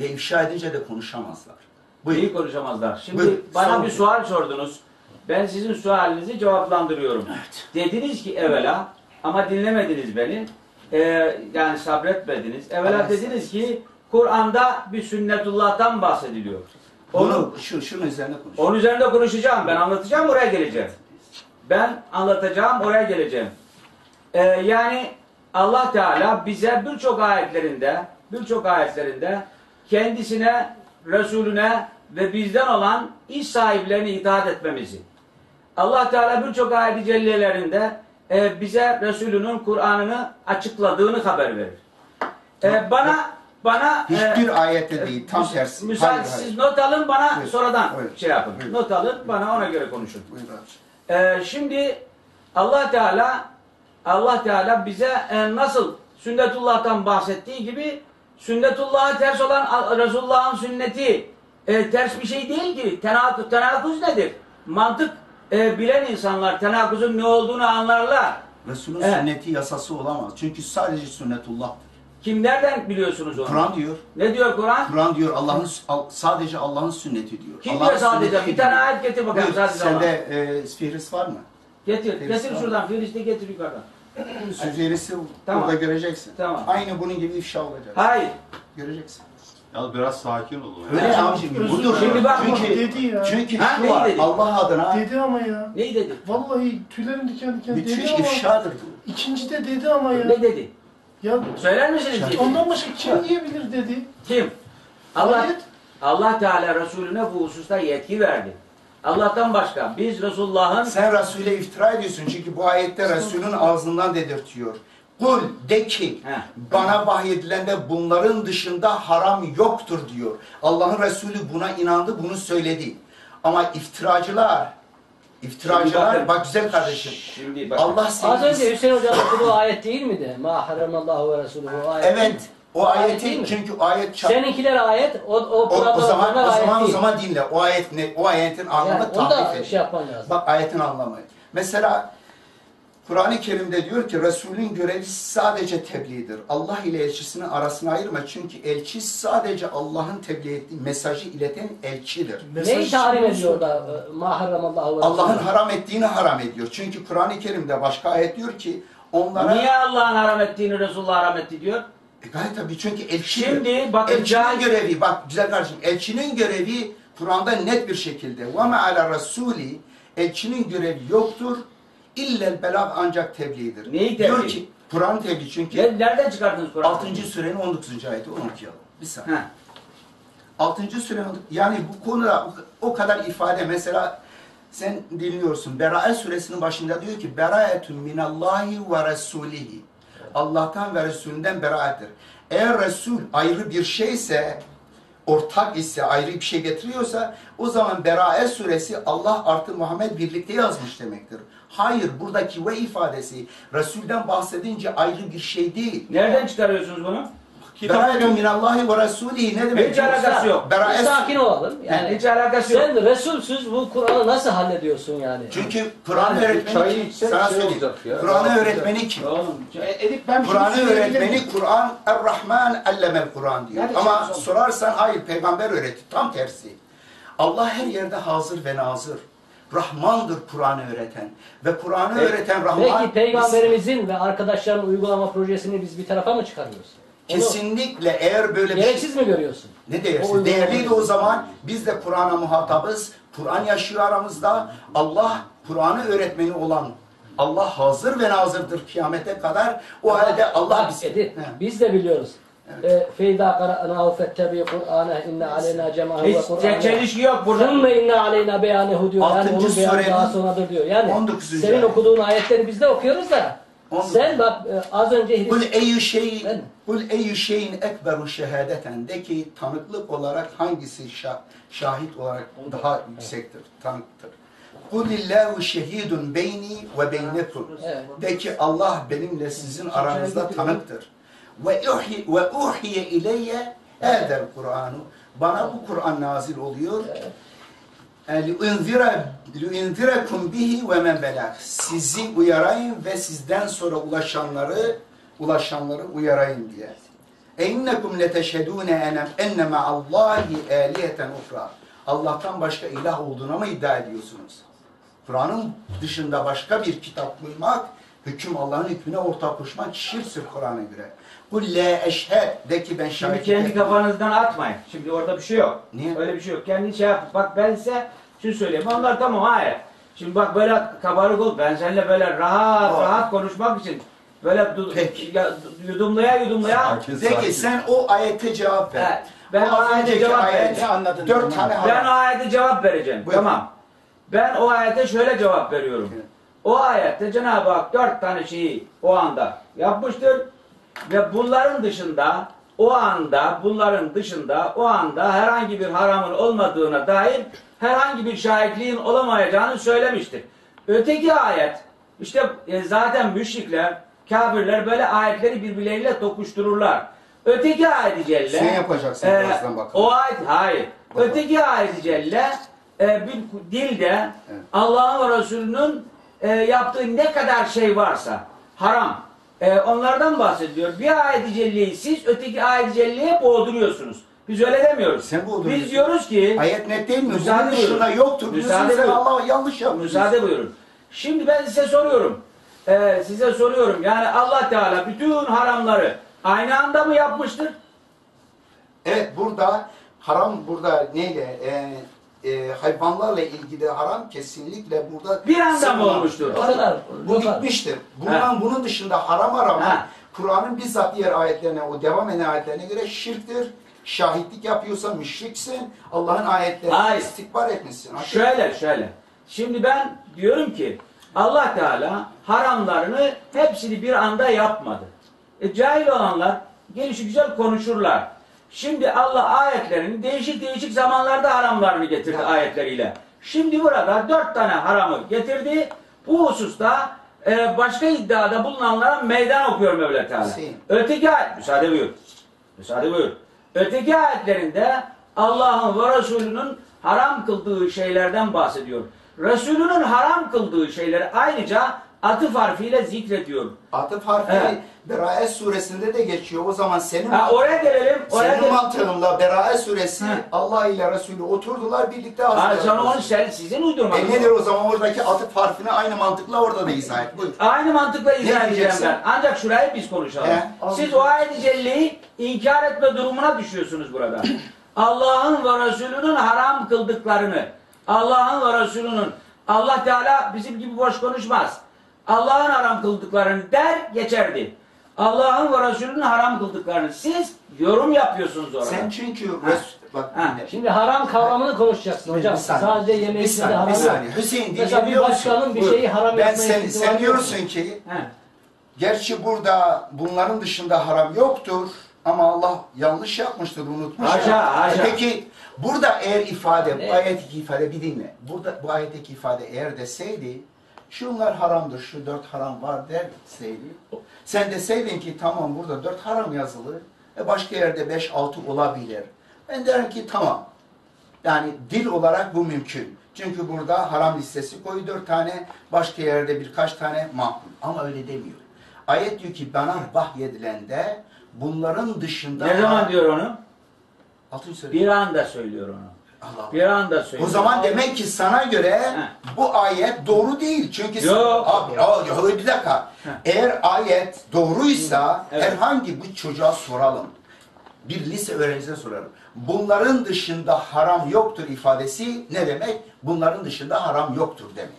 Ve ifşa edince de konuşamazlar. İyi Buyur. konuşamazlar. Şimdi Buyur, bana sorun. bir sual sordunuz. Ben sizin sualinizi cevaplandırıyorum. Dediniz ki evvela ama dinlemediniz beni. Ee, yani sabretmediniz. Evvela Evet. dediniz ki Kur'an'da bir sünnetullah'tan bahsediliyor. Onu, şu, şunun üzerine konuş. onun üzerinde konuşacağım. Ben anlatacağım oraya geleceğim. Ben anlatacağım oraya geleceğim. Ee, yani Allah Teala bize birçok ayetlerinde birçok ayetlerinde kendisine, Resulüne ve bizden olan iş sahiplerine itaat etmemizi. Allah Teala birçok ayet-i cellelerinde e, bize Resulünün Kur'an'ını açıkladığını haber verir. E, bana bana e, Hiçbir ayette değil, tam müsa- tersi. Müsaade Hayır, siz hayır. not alın bana Buyur. sonradan Buyur. şey yapın. Buyur. Not alın bana ona göre konuşun. Buyur. Ee, şimdi Allah Teala Allah Teala bize e, nasıl sünnetullah'tan bahsettiği gibi sünnetullah'a ters olan Resulullah'ın sünneti e, ters bir şey değil ki. Tenakuz, tenakuz nedir? Mantık e, bilen insanlar tenakuzun ne olduğunu anlarlar. Resulün Evet. sünneti yasası olamaz. Çünkü sadece sünnetullah'tır. Kim nereden biliyorsunuz onu? Kur'an diyor. Ne diyor Kur'an? Kur'an diyor Allah'ın al- sadece Allah'ın sünneti diyor. Kim Allah'ın diyor sadece? Bir tane ayet getir bakalım Buyur, sadece Sende Allah. e, Fihris var mı? Getir, Birisi getir var. şuradan. Firiste getir yukarıdan. Fihrisi Tamam. burada göreceksin. Tamam. Aynı bunun gibi ifşa olacak. Hayır. Göreceksin. Yalnız biraz sakin olun. Öyle Ya, abicim. özür Budur. Şimdi bak- çünkü, Dedi ya. çünkü Ha, şu var. dedi? Allah adına Dedi ama ya. Neyi dedi? Vallahi tüylerim diken diken müthiş dedi ama. ifşadır bu. İkinci de dedi ama ya. Ne dedi? Ya Söyler misiniz? dedi? ondan başka kim diyebilir dedi. Kim? Allah, Ayet. Allah Teala Resulüne bu hususta yetki verdi. Allah'tan başka biz Resulullah'ın Sen Resul'e iftira ediyorsun çünkü bu ayette Resul'ün ağzından dedirtiyor. Kul de ki bana vahyedilende bunların dışında haram yoktur diyor. Allah'ın Resulü buna inandı, bunu söyledi. Ama iftiracılar, iftiracılar, bak güzel kardeşim. Şimdi bak. Allah Az seni... önce Hüseyin Hoca'nın okuduğu ayet değil miydi? Ma haramallahu ve Resulü o ayet. Evet, o Ayet ayeti mi? çünkü o ayet çarp... Seninkiler ayet, o, o, O, o zaman o ayet zaman o zaman dinle. O ayet ne? O ayetin anlamı yani da ediyor. şey yapman lazım. Bak ayetin anlamı. Mesela Kur'an-ı Kerim'de diyor ki Resulün görevi sadece tebliğdir. Allah ile elçisinin arasını ayırma. Çünkü elçi sadece Allah'ın tebliğ ettiği mesajı ileten elçidir. Neyi tahrim ediyor da e, ve Allah'ın haram ettiğini haram ediyor. Çünkü Kur'an-ı Kerim'de başka ayet diyor ki onlara... Niye Allah'ın haram ettiğini Resulullah haram etti diyor? E gayet tabii çünkü elçi. Şimdi bakın elçinin cahil- görevi bak güzel kardeşim elçinin görevi Kur'an'da net bir şekilde ve ma ala rasuli elçinin görevi yoktur illel belag ancak tebliğdir. Neyi Diyor tebliğ? ki Kur'an tebliğ çünkü Ne- Nereden çıkardınız Kur'an'ı? 6. surenin 19. ayeti onu okuyalım. Bir saniye. Ha. 6. surenin yani bu konuda o- kadar ifade mesela sen dinliyorsun. Berae suresinin başında diyor ki Beraetun minallahi ve resulihi. Allah'tan ve Resulünden beraattir. Eğer Resul ayrı bir şeyse ortak ise ayrı bir şey getiriyorsa o zaman Berae suresi Allah artı Muhammed birlikte yazmış demektir. Hayır buradaki ve ifadesi Resul'den bahsedince ayrı bir şey değil. Nereden çıkarıyorsunuz bunu? Beraetun minallahi ve resulihi ne demek? Hiç alakası yok. Berae Bir sakin olalım. Yani Hiç alakası yok. sen Resulsüz bu Kur'an'ı nasıl hallediyorsun yani? Çünkü Kur'an Yani öğretmeni kim? Sana şey söyleyeyim. Kur'an'ı öğretmeni kim? Oğlum, Edip ben Kur'an'ı öğretmeni? Kur'an Er-Rahman allemel Kur'an diyor. Nerede Ama sorarsan hayır peygamber öğretti. Tam tersi. Allah her yerde hazır ve nazır. Rahmandır Kur'an'ı öğreten. Ve Kur'an'ı Peki- öğreten Rahman Belki peygamberimizin ve arkadaşların uygulama projesini biz bir tarafa mı çıkarıyoruz? Onu kesinlikle eğer böyle bir şey gereksiz mi görüyorsun? Ne değersiz? Değerliydi o zaman. Biz de Kur'an'a muhatabız. Kur'an yaşıyor aramızda. Allah Kur'an'ı öğretmeni olan Allah hazır ve nazırdır kıyamete kadar. O halde Allah Bak, bizi... Edip, biz de biliyoruz. Feyda qara'nahu fettebi Kur'ane inne aleyna cemahu ve Hiç çelişki yok burada. Sümme inne aleyna beyanehu diyor. Yani Altıncı onun beyanı surenin daha sonradır diyor. Yani 19. senin ayet. okuduğun ayetleri biz de okuyoruz da On- sen bak e, az önce Kul eyyü şeyin, Ben- kul eyyü şeyin ekberu şehadeten de ki tanıklık olarak hangisi şa- şahit olarak daha yüksektir, tanıktır. Kulillahu şehidun beyni ve beynekum. Evet. De ki Allah benimle sizin aranızda tanıktır ve uhi ve uhiye ileyye hadel Kur'anu. Bana bu Kur'an nazil oluyor. Lüinzirekum bihi ve men. Sizi uyarayım ve sizden sonra ulaşanları ulaşanları uyarayım diye. Ennekum leteşhedune enem enne ma'allahi aliyeten ufra. Allah'tan başka ilah olduğuna mı iddia ediyorsunuz? Kur'an'ın dışında başka bir kitap bulmak, hüküm Allah'ın hükmüne ortak koşmak şirktir Kur'an'a göre. Kul la eşhed de ki ben Şimdi şahit kendi etmem. kafanızdan atmayın. Şimdi orada bir şey yok. Niye? Öyle bir şey yok. Kendi şey yap. Bak ben size şunu söyleyeyim. Onlar tamam hayır. Şimdi bak böyle kabarık ol. Ben seninle böyle rahat Doğru. rahat konuşmak için böyle Peki. ya- yudumlaya yudumlaya ki sakin. sen o ayete cevap ver. Evet. Ben o ayete cevap vereceğim. Anladın? Dört tane Ben o ayete cevap vereceğim. Buyurun. Tamam. Ben o ayete şöyle cevap veriyorum. Evet. O ayette Cenab-ı Hak dört tane şeyi o anda yapmıştır. Ve bunların dışında o anda bunların dışında o anda herhangi bir haramın olmadığına dair herhangi bir şahitliğin olamayacağını söylemiştir. Öteki ayet işte e, zaten müşrikler, kafirler böyle ayetleri birbirleriyle tokuştururlar. Öteki ayet-i celle Sen yapacaksın e, o ayet hayır. Bakalım. Öteki ayet-i celle e, bir dilde Evet. Allah'ın ve Resulü'nün e, yaptığı ne kadar şey varsa haram. E, onlardan bahsediyor. Bir ayet-i celleyi siz öteki ayet-i celleye boğduruyorsunuz. Biz öyle demiyoruz. Sen boğduruyorsun. Biz diyoruz ki Ayet net değil mi? Müsaade Bunun dışında yoktur. Müsaade buyurun. Allah yanlış yapmış. müsaade buyurun. Şimdi ben size soruyorum. E, size soruyorum. Yani Allah Teala bütün haramları aynı anda mı yapmıştır? Evet burada haram burada neyle? E, e, hayvanlarla ilgili haram kesinlikle burada Bir anda mı olmuştur? o kadar. Bu kadar. bitmiştir. Bundan bunun dışında haram haram Ha. Kur'an'ın bizzat diğer ayetlerine, o devam eden ayetlerine göre şirktir. Şahitlik yapıyorsa müşriksin. Allah'ın ayetlerini Hayır. istikbar etmişsin. Şöyle şöyle. Şimdi ben diyorum ki Allah Teala haramlarını hepsini bir anda yapmadı. E, cahil olanlar gelişi güzel konuşurlar. Şimdi Allah ayetlerini değişik değişik zamanlarda haramlarını getirdi ayetleriyle. Şimdi burada dört tane haramı getirdi. Bu hususta e, başka iddiada bulunanlara meydan okuyor Mevla Teala. Hüseyin. Öteki ayet, müsaade buyur. Müsaade buyur. Öteki ayetlerinde Allah'ın ve Resulünün haram kıldığı şeylerden bahsediyor. Resulünün haram kıldığı şeyleri ayrıca atıf harfiyle zikrediyor. Atıf harfi Evet. Beraat suresinde de geçiyor. O zaman senin Ha, oraya gelelim. Oraya senin gelelim. mantığınla Beraat suresi Ha. Allah ile Resulü oturdular birlikte Ha, hazırladılar. sen onu sen, sizin uydurmanız. E nedir o zaman oradaki atıf harfini aynı mantıkla orada da izah et. Buyur. Aynı mantıkla izah edeceğim diyeceksin? ben. Ancak şurayı biz konuşalım. He. Siz o ayet-i celleyi inkar etme durumuna düşüyorsunuz burada. Allah'ın ve Resulünün haram kıldıklarını, Allah'ın ve Resulünün, Allah Teala bizim gibi boş konuşmaz. Allah'ın haram kıldıklarını der, geçerdi. Allah'ın ve Resulünün haram kıldıklarını siz yorum yapıyorsunuz orada. Sen çünkü Ha. Res- bak Ha. Şimdi haram kavramını konuşacaksın hocam. Bir saniye. Sadece yeme Bir saniye, haram bir saniye. Hüseyin Mesela bir dinleyebiliyor musun? başkanın bir Buyur. şeyi haram Ben yapma sen, sen diyorsun ki He. gerçi burada bunların dışında haram yoktur ama Allah yanlış yapmıştır, unutmuş. Haşa, haşa. Peki burada eğer ifade, Ne? bu ayetteki ifade bir dinle. Burada bu ayetteki ifade eğer deseydi şunlar haramdır, şu dört haram var derseydi. Sen deseydin ki tamam burada dört haram yazılı. E başka yerde beş altı olabilir. Ben derim ki tamam. Yani dil olarak bu mümkün. Çünkü burada haram listesi koyu dört tane, başka yerde birkaç tane makul. Ama öyle demiyor. Ayet diyor ki bana vahyedilende bunların dışında... Ne zaman diyor onu? Altın söyle. Bir anda söylüyor onu. Allah. Bir anda söylüyor. O zaman demek ki sana göre He. bu ayet doğru değil. Çünkü Yok. Abi, abi, abi, bir dakika. Eğer ayet doğruysa Evet. herhangi bir çocuğa soralım. Bir lise öğrencisine soralım. Bunların dışında haram yoktur ifadesi ne demek? Bunların dışında haram yoktur demek.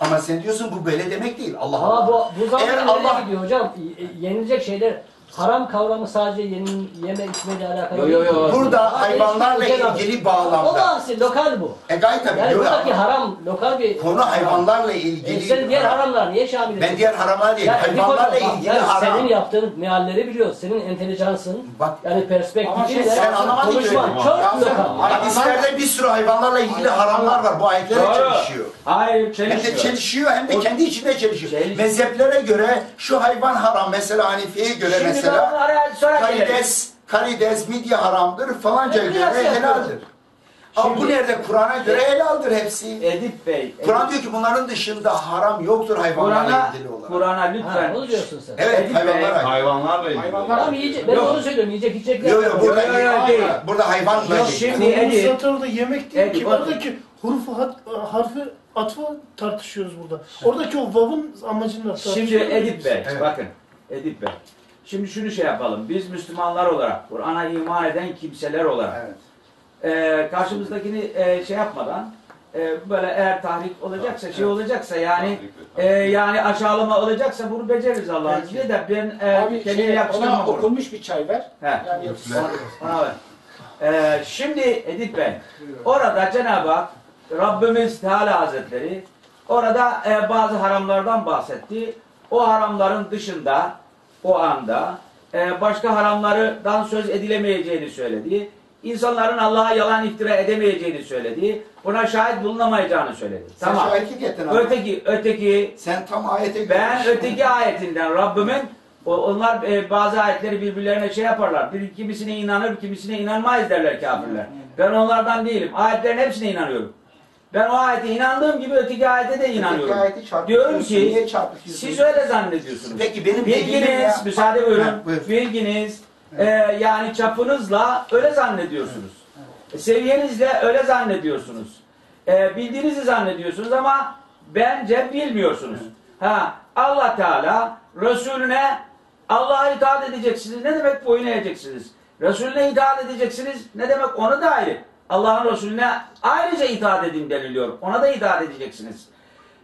Ama sen diyorsun bu böyle demek değil. Allah Ama Allah. bu, bu zaman Eğer nereye Allah- gidiyor hocam? Y- Yenilecek şeyler haram kavramı sadece yeni, yeme içmeyle alakalı Yo, değil. yo, yo. ki. Burada hayvanlarla ilgili O bağlamda. bahsi lokal bu. E gayet tabii. Yani buradaki ama haram lokal bir Konu hayvanlarla E, ilgili. sen diğer haramlar niye şamil Ben diğer haramlar değil. Ya, hayvanlarla hocam, ilgili yani haram. Senin yaptığın mealleri biliyoruz. Senin entelijansın. Bak Yani Ama perspektifin şey, sen anlamadın ki konuşman öyle. çok Ya lokal. hadislerde bir sürü hayvanlarla ilgili haramlar var. Bu ayetlerle Doğru. çelişiyor. Hayır Hem çelişmiyor. de çelişiyor hem de kendi içinde çelişiyor. Çeliş- Mezheplere göre şu hayvan haram. Mesela Hanefi'ye göre ben mesela karides, karides, midye haramdır falanca Evet, göre helaldir. Ama bu nerede? Kur'an'a göre helaldir hepsi. Edip Bey. Kur'an diyor ki bunların dışında haram yoktur hayvanlarla Kur'an'a ilgili olarak. Kur'an'a Ha, lütfen. onu diyorsun sen. Evet Edip hayvanlar Bey. Hayvanlarla ilgili. Hayvanlar- Tamam yiyecek. Ben Yok. onu söylüyorum. Yiyecek içecekler. Yok yok burada, Yok, yok, değil. burada hayvanla ilgili. şimdi- Edip- zaten orada yemek değil Edip, ki. bakın. Oradaki hurufu hat, harfi atfı tartışıyoruz burada. Oradaki o vav'ın amacını tartışıyoruz. Şimdi Edip Bey, Evet. bakın Edip Bey. Şimdi şunu şey yapalım. Biz Müslümanlar olarak, Kur'an'a iman eden kimseler olarak, Evet. e, karşımızdakini e, şey yapmadan, e, böyle eğer tahrik olacaksa, şey olacaksa yani e, yani aşağılama olacaksa bunu beceririz Allah'ın izniyle de ben e, Abi kendimi şey, yakıştırmam ona okunmuş bir çay ver. He. Yani Ona ver. Ee, şimdi Edip Bey, orada Cenab-ı Hak, Rabbimiz Teala Hazretleri orada e, bazı haramlardan bahsetti. O haramların dışında, o anda e, başka haramlardan söz edilemeyeceğini söyledi. İnsanların Allah'a yalan iftira edemeyeceğini söyledi. Buna şahit bulunamayacağını söyledi. Sen Tamam. şahitlik ettin abi. Öteki, öteki Sen tam ayete ben öteki ayetinden Rabbimin onlar e, bazı ayetleri birbirlerine şey yaparlar. Bir kimisine inanır, kimisine inanmayız derler kafirler. Ben onlardan değilim. Ayetlerin hepsine inanıyorum. Ben o ayete inandığım gibi öteki ayete de inanıyorum. Ayeti. Diyorum ki siz öyle zannediyorsunuz. Peki benim Bilginiz, müsaade buyurun. Ha, buyur. Bilginiz, e, yani çapınızla öyle zannediyorsunuz. E, Seviyenizle öyle zannediyorsunuz. E, bildiğinizi zannediyorsunuz ama bence bilmiyorsunuz. Ha, Allah Teala Resulüne Allah'a itaat edeceksiniz. Ne demek boyun eğeceksiniz? Resulüne itaat edeceksiniz. Ne demek onu da ayrı. Allah'ın Resulüne ayrıca itaat edin deniliyor. Ona da itaat edeceksiniz.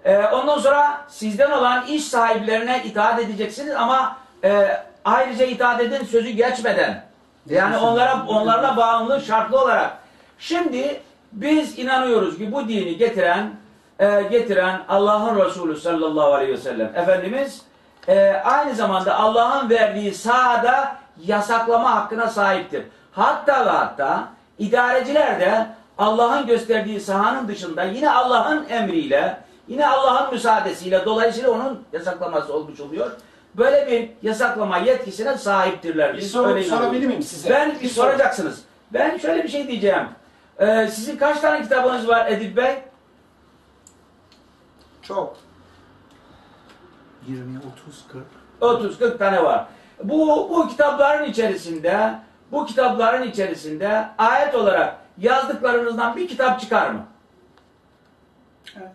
Ee, ondan sonra sizden olan iş sahiplerine itaat edeceksiniz ama e, ayrıca itaat edin sözü geçmeden. Yani onlara onlarla bağımlı şartlı olarak. Şimdi biz inanıyoruz ki bu dini getiren e, getiren Allah'ın Resulü sallallahu aleyhi ve sellem Efendimiz e, aynı zamanda Allah'ın verdiği sahada yasaklama hakkına sahiptir. Hatta ve hatta idareciler de Allah'ın gösterdiği sahanın dışında yine Allah'ın emriyle, yine Allah'ın müsaadesiyle dolayısıyla onun yasaklaması olmuş oluyor. Böyle bir yasaklama yetkisine sahiptirler. Bir Biz soru sorabilir miyim size? Ben Bir bir soru. soracaksınız. Ben şöyle bir şey diyeceğim. Ee, sizin kaç tane kitabınız var Edip Bey? Çok. 20, 30, 40. 30-40 tane var. Bu, bu kitapların içerisinde bu kitapların içerisinde ayet olarak yazdıklarınızdan bir kitap çıkar mı? Evet.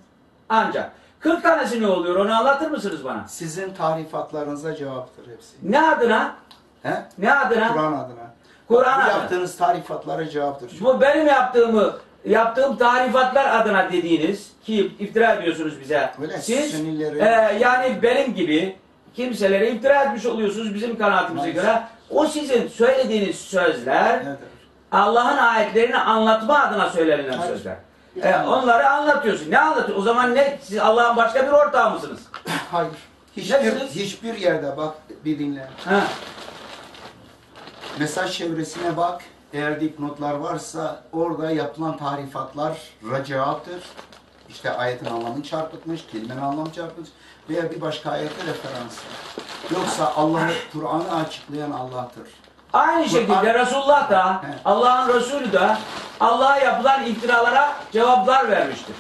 Ancak 40 tanesi ne oluyor onu anlatır mısınız bana? Sizin tarifatlarınıza cevaptır hepsi. Ne adına? He? Ne adına? Kur'an adına. Kur'an adına. yaptığınız tarifatlara cevaptır. Bu benim yaptığımı yaptığım tarifatlar adına dediğiniz ki iftira ediyorsunuz bize. Öyle, Siz Sünnileri- e, yani benim gibi kimselere iftira etmiş oluyorsunuz bizim kanaatimize Maalesef. göre. O sizin söylediğiniz sözler Evet. Allah'ın ayetlerini anlatma adına söylenilen Hayır. sözler. E, onları anlatıyorsun. Ne anlatıyor? O zaman ne? Siz Allah'ın başka bir ortağı mısınız? <coughs> Hayır. Hiçbir, Nesiniz? hiçbir yerde bak bir dinle. Ha. Mesaj çevresine bak. Eğer dipnotlar varsa orada yapılan tarifatlara cevaptır. İşte ayetin anlamını çarpıtmış, kelimenin anlamı çarpıtmış veya bir başka ayete referans. Yoksa Allah'ı, Kur'an'ı açıklayan Allah'tır. Aynı şekilde Resulullah da. Allah'ın Resulü de Allah'a yapılan iftiralara cevaplar vermiştir.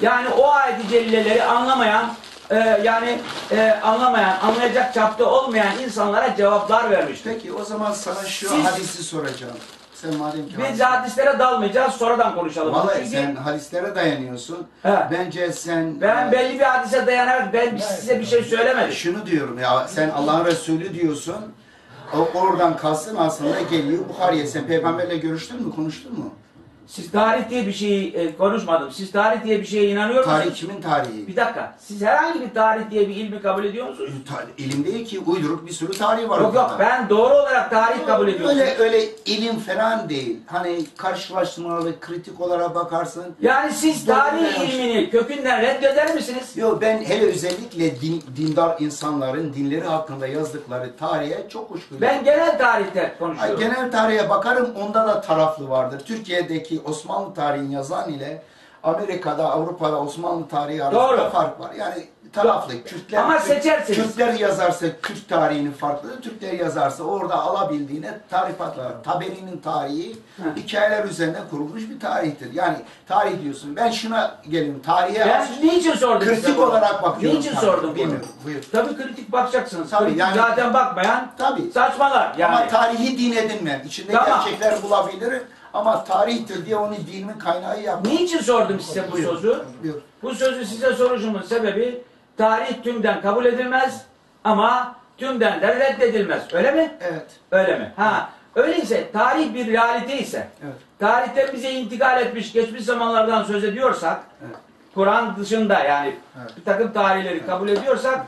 Yani o ayet-i celileleri anlamayan e, yani e, anlamayan, anlayacak çapta olmayan insanlara cevaplar vermiştir. Peki o zaman sana şu Siz- hadisi soracağım. Sen madem ki Biz hadislere dalmayacağız, sonradan konuşalım. Vallahi Çünkü sen hadislere dayanıyorsun. He. Bence sen ben e, belli bir hadise dayanarak ben size bir şey söylemedim. şunu diyorum ya sen Allah'ın Resulü diyorsun. O oradan kalsın aslında geliyor Bukhari'ye. Sen peygamberle görüştün mü, konuştun mu? Siz tarih diye bir şeyi e, konuşmadım. Siz tarih diye bir şeye inanıyor musunuz? Tarih kimin tarihi? Bir dakika. Siz herhangi bir tarih diye bir ilmi kabul ediyor musunuz? Ta- İlim değil ki uyduruk bir sürü tarih var. Yok yok ben doğru olarak tarih kabul ediyorum. Öyle öyle ilim falan değil. Hani karşılaştırmalı, kritik olarak bakarsın. Yani siz Doğru tarih ilmini kökünden reddeder misiniz? Yok ben hele özellikle din, dindar insanların dinleri hakkında yazdıkları tarihe çok görüyorum. Ben genel tarihte Ay, konuşuyorum. genel tarihe bakarım onda da taraflı vardır. Türkiye'deki Osmanlı tarihini yazan ile Amerika'da, Avrupa'da Osmanlı tarihi arasında Doğru. fark var. Yani taraflı. Kürtler, Ama seçersiniz. Kürtler yazarsa Kürt tarihinin farklıdır. Türkler yazarsa orada alabildiğine tarifatlar. Taberi'nin tarihi hikayeler üzerine kurulmuş bir tarihtir. Yani tarih diyorsun. Ben şuna gelin. Tarihe Ben az- niçin sordum size kritik bunu? olarak bakıyorum. Niçin tarihe. sordum bunu? Bilmiyorum. Buyur. Tabii kritik bakacaksınız. Tabii, kritik yani- zaten bakmayan Tabii. saçmalar. Yani. Ama tarihi din edinmem. İçinde Tamam. gerçekler bulabilirim. Ama tarihtir diye onu dinimin kaynağı yapmam. Niçin sordum size bu Buyur. sözü? Buyur. Bu sözü size soruşumun sebebi tarih tümden kabul edilmez ama tümden de reddedilmez. Öyle mi? Evet. Öyle mi? Ha. Öyleyse tarih bir realite ise Evet. tarihten bize intikal etmiş geçmiş zamanlardan söz ediyorsak Evet. Kur'an dışında yani Evet. bir takım tarihleri kabul ediyorsak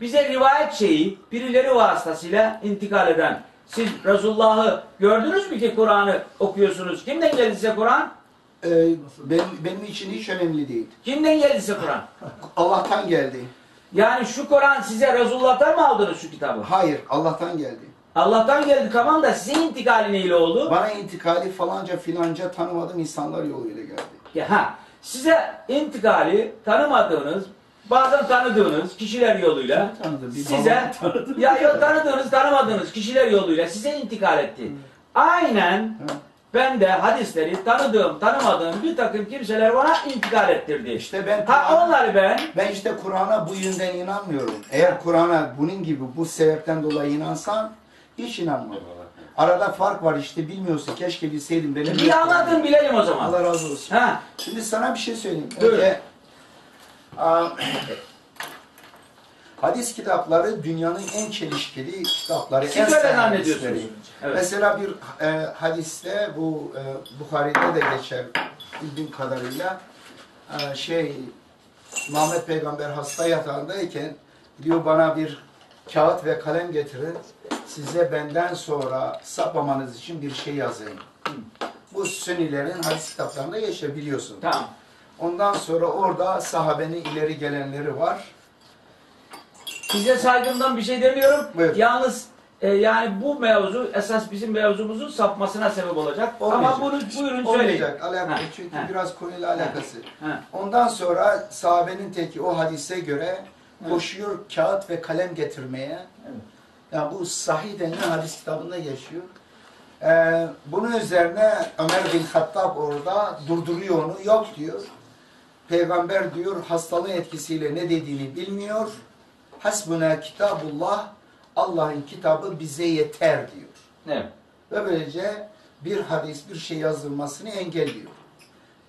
bize rivayet şeyi birileri vasıtasıyla intikal eden siz Resulullah'ı gördünüz mü ki Kur'an'ı okuyorsunuz? Kimden geldi size Kur'an? Ee, benim, benim için hiç önemli değil. Kimden geldi size Kur'an? <laughs> Allah'tan geldi. Yani şu Kur'an size Resulullah'tan mı aldınız şu kitabı? Hayır, Allah'tan geldi. Allah'tan geldi tamam da size intikali neyle oldu? Bana intikali falanca filanca tanımadığım insanlar yoluyla geldi. Ya, ha, size intikali tanımadığınız, bazen tanıdığınız kişiler yoluyla size ya yok tanıdığınız, tanımadığınız kişiler yoluyla size intikal etti. Aynen ben de hadisleri tanıdığım, tanımadığım bir takım kimseler bana intikal ettirdi. İşte ben Ha onları ben ben işte Kur'an'a bu yönden inanmıyorum. Eğer Kur'an'a bunun gibi bu sebepten dolayı inansan hiç inanmam. Arada fark var işte bilmiyorsun. Keşke bilseydim. Benim bir anlatın bilelim o zaman. Allah razı olsun. Ha, Şimdi sana bir şey söyleyeyim. Buyur. Önce, hadis kitapları dünyanın en çelişkili kitapları. siz en öyle zannediyorsunuz. Evet. Mesela bir e, hadiste bu e, Bukhari'de de geçer bildiğim kadarıyla e, şey Muhammed Peygamber hasta yatağındayken diyor bana bir kağıt ve kalem getirin. Size benden sonra sapmamanız için bir şey yazayım. Bu Sünnilerin hadis kitaplarında geçer biliyorsun. Tamam. Ondan sonra orada sahabenin ileri gelenleri var. Size saygımdan bir şey demiyorum. Buyur. Yalnız e, yani bu mevzu esas bizim mevzumuzun sapmasına sebep olacak. Olmayacak. Ama bunu buyurun söyleyin. Olmayacak. Alakalı. Ha, Çünkü ha. biraz konuyla alakası. Ha. Ondan sonra sahabenin teki o hadise göre koşuyor kağıt ve kalem getirmeye. Evet. Yani bu sahih denilen hadis kitabında geçiyor. Ee, bunun üzerine Ömer bin Hattab orada durduruyor onu. Yok diyor. Peygamber diyor hastalığın etkisiyle ne dediğini bilmiyor. Hasbuna kitabullah. Allah'ın kitabı bize yeter diyor. Evet. Ve böylece bir hadis, bir şey yazılmasını engelliyor.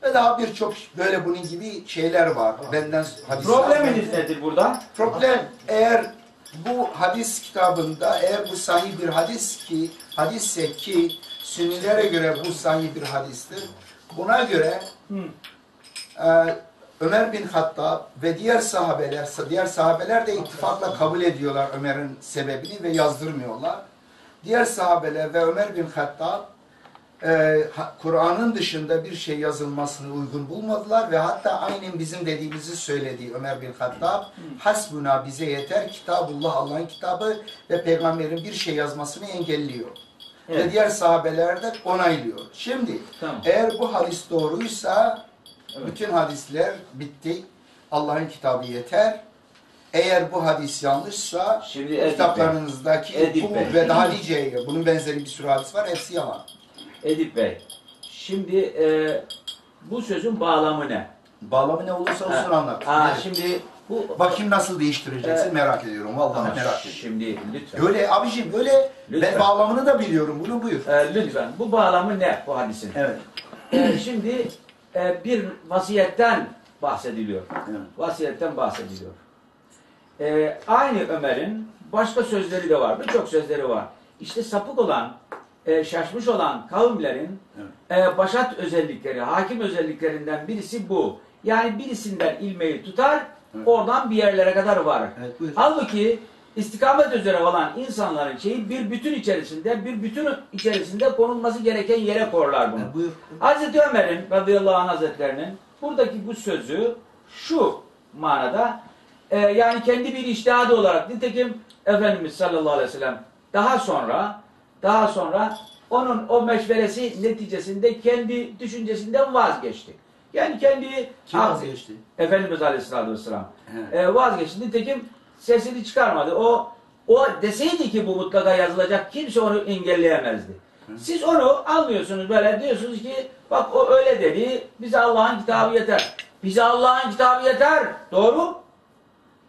Ve daha birçok böyle bunun gibi şeyler var. Benden hadis Probleminiz nedir burada? Problem eğer bu hadis kitabında eğer bu sahih bir hadis ki hadisse ki Sünnilere göre bu sahih bir hadistir. Buna göre e, Ömer bin Hattab ve diğer sahabeler, diğer sahabeler de ittifakla kabul ediyorlar Ömer'in sebebini ve yazdırmıyorlar. Diğer sahabeler ve Ömer bin Hattab e, Kur'an'ın dışında bir şey yazılmasını uygun bulmadılar ve hatta aynen bizim dediğimizi söyledi Ömer bin Hattab. Hasbuna bize yeter kitabullah Allah'ın kitabı ve peygamberin bir şey yazmasını engelliyor. Ve Evet. diğer sahabeler de onaylıyor. Şimdi Tamam. eğer bu hadis doğruysa Evet. bütün hadisler bitti. Allah'ın kitabı yeter. Eğer bu hadis yanlışsa Şimdi Edip kitaplarınızdaki Edip Bey. ve daha nice bunun benzeri bir sürü hadis var. Hepsi yalan. Edip Bey. Şimdi e, bu sözün bağlamı ne? Bağlamı ne olursa olsun anlat. Ha, Evet. şimdi bu Bakayım nasıl değiştireceksin Evet. merak ediyorum. Vallahi Ama merak ediyorum. Şimdi lütfen. Öyle abicim öyle Lütfen. ben bağlamını da biliyorum. Bunu buyur. E, lütfen. Bu bağlamı ne bu hadisin? Evet. E, şimdi e, bir vasiyetten bahsediliyor. Evet. Vasiyetten bahsediliyor. E, aynı Ömer'in başka sözleri de var. Birçok sözleri var. İşte sapık olan, e, şaşmış olan kavimlerin Evet. e, başat özellikleri, hakim özelliklerinden birisi bu. Yani birisinden ilmeği tutar, oradan bir yerlere kadar varır. Evet buyur. Halbuki istikamet üzere olan insanların şeyi bir bütün içerisinde, bir bütün içerisinde konulması gereken yere korlar bunu. Evet, buyur. Hazreti Ömer'in radıyallahu anh hazretlerinin buradaki bu sözü şu manada e, yani kendi bir iştihadı olarak nitekim Efendimiz sallallahu aleyhi ve sellem daha sonra daha sonra onun o meşveresi neticesinde kendi düşüncesinden vazgeçti. Yani kendi Kim vazgeçti? Efendimiz aleyhissalatü vesselam He. e, vazgeçti. Nitekim sesini çıkarmadı. O o deseydi ki bu mutlaka yazılacak kimse onu engelleyemezdi. Siz onu almıyorsunuz böyle diyorsunuz ki bak o öyle dedi bize Allah'ın kitabı yeter. Bize Allah'ın kitabı yeter. Doğru.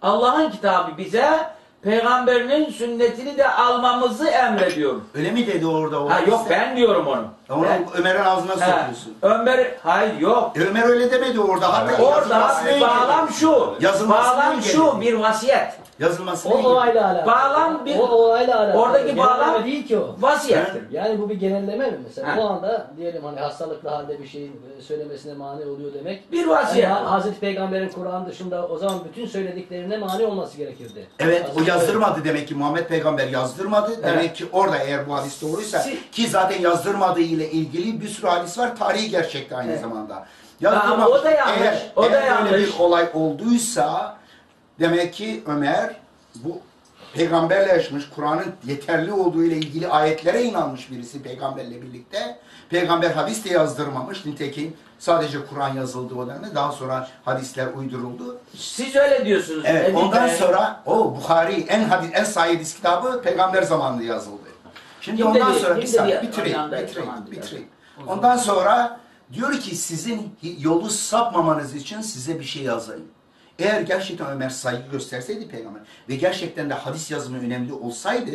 Allah'ın kitabı bize peygamberinin sünnetini de almamızı emrediyor. Öyle mi dedi orada? o Ha yok hadiste? ben diyorum onu. Onu Ben- Ömer'in ağzına He, sokuyorsun. Ömer hayır yok. E, Ömer öyle demedi orada. Hatta Orada bağlam şu. Yazılmasına Bağlam şu bir vasiyet. Yazılmasına O ilgili. olayla alakalı. Bağlam bir- O olayla alakalı. Oradaki Genelleme bağlam- değil ki o. Vasiyettir. Yani bu bir genelleme mi mesela? Ha. Bu anda diyelim hani hastalıklı halde bir şeyin e, söylemesine mani oluyor demek. Bir Yani vasiyet. Ha- Hazreti Peygamber'in Kur'an dışında o zaman bütün söylediklerine mani olması gerekirdi. Evet o Hazreti- yazdırmadı demek ki Muhammed Peygamber yazdırmadı. Demek ki orada eğer bu hadis doğruysa Si- ki zaten yazdırmadığı ile ilgili bir sürü hadis var. Tarihi gerçekte aynı Evet. zamanda. Ama o da yanlış, Eğer, o da eğer böyle yanlış. bir olay olduysa demek ki Ömer bu peygamberle yaşamış, Kur'an'ın yeterli olduğu ile ilgili ayetlere inanmış birisi peygamberle birlikte. Peygamber hadis de yazdırmamış. Nitekim sadece Kur'an yazıldı o dönemde. Daha sonra hadisler uyduruldu. Siz öyle diyorsunuz. Evet, ondan Bey. sonra o Bukhari en hadis en sahih hadis kitabı peygamber zamanında yazıldı. Şimdi Kim ondan dedi- sonra bir saniye bitireyim, bitireyim, bitireyim. Ondan sonra diyor ki sizin yolu sapmamanız için size bir şey yazayım. Eğer gerçekten Ömer saygı gösterseydi peygamber ve gerçekten de hadis yazımı önemli olsaydı,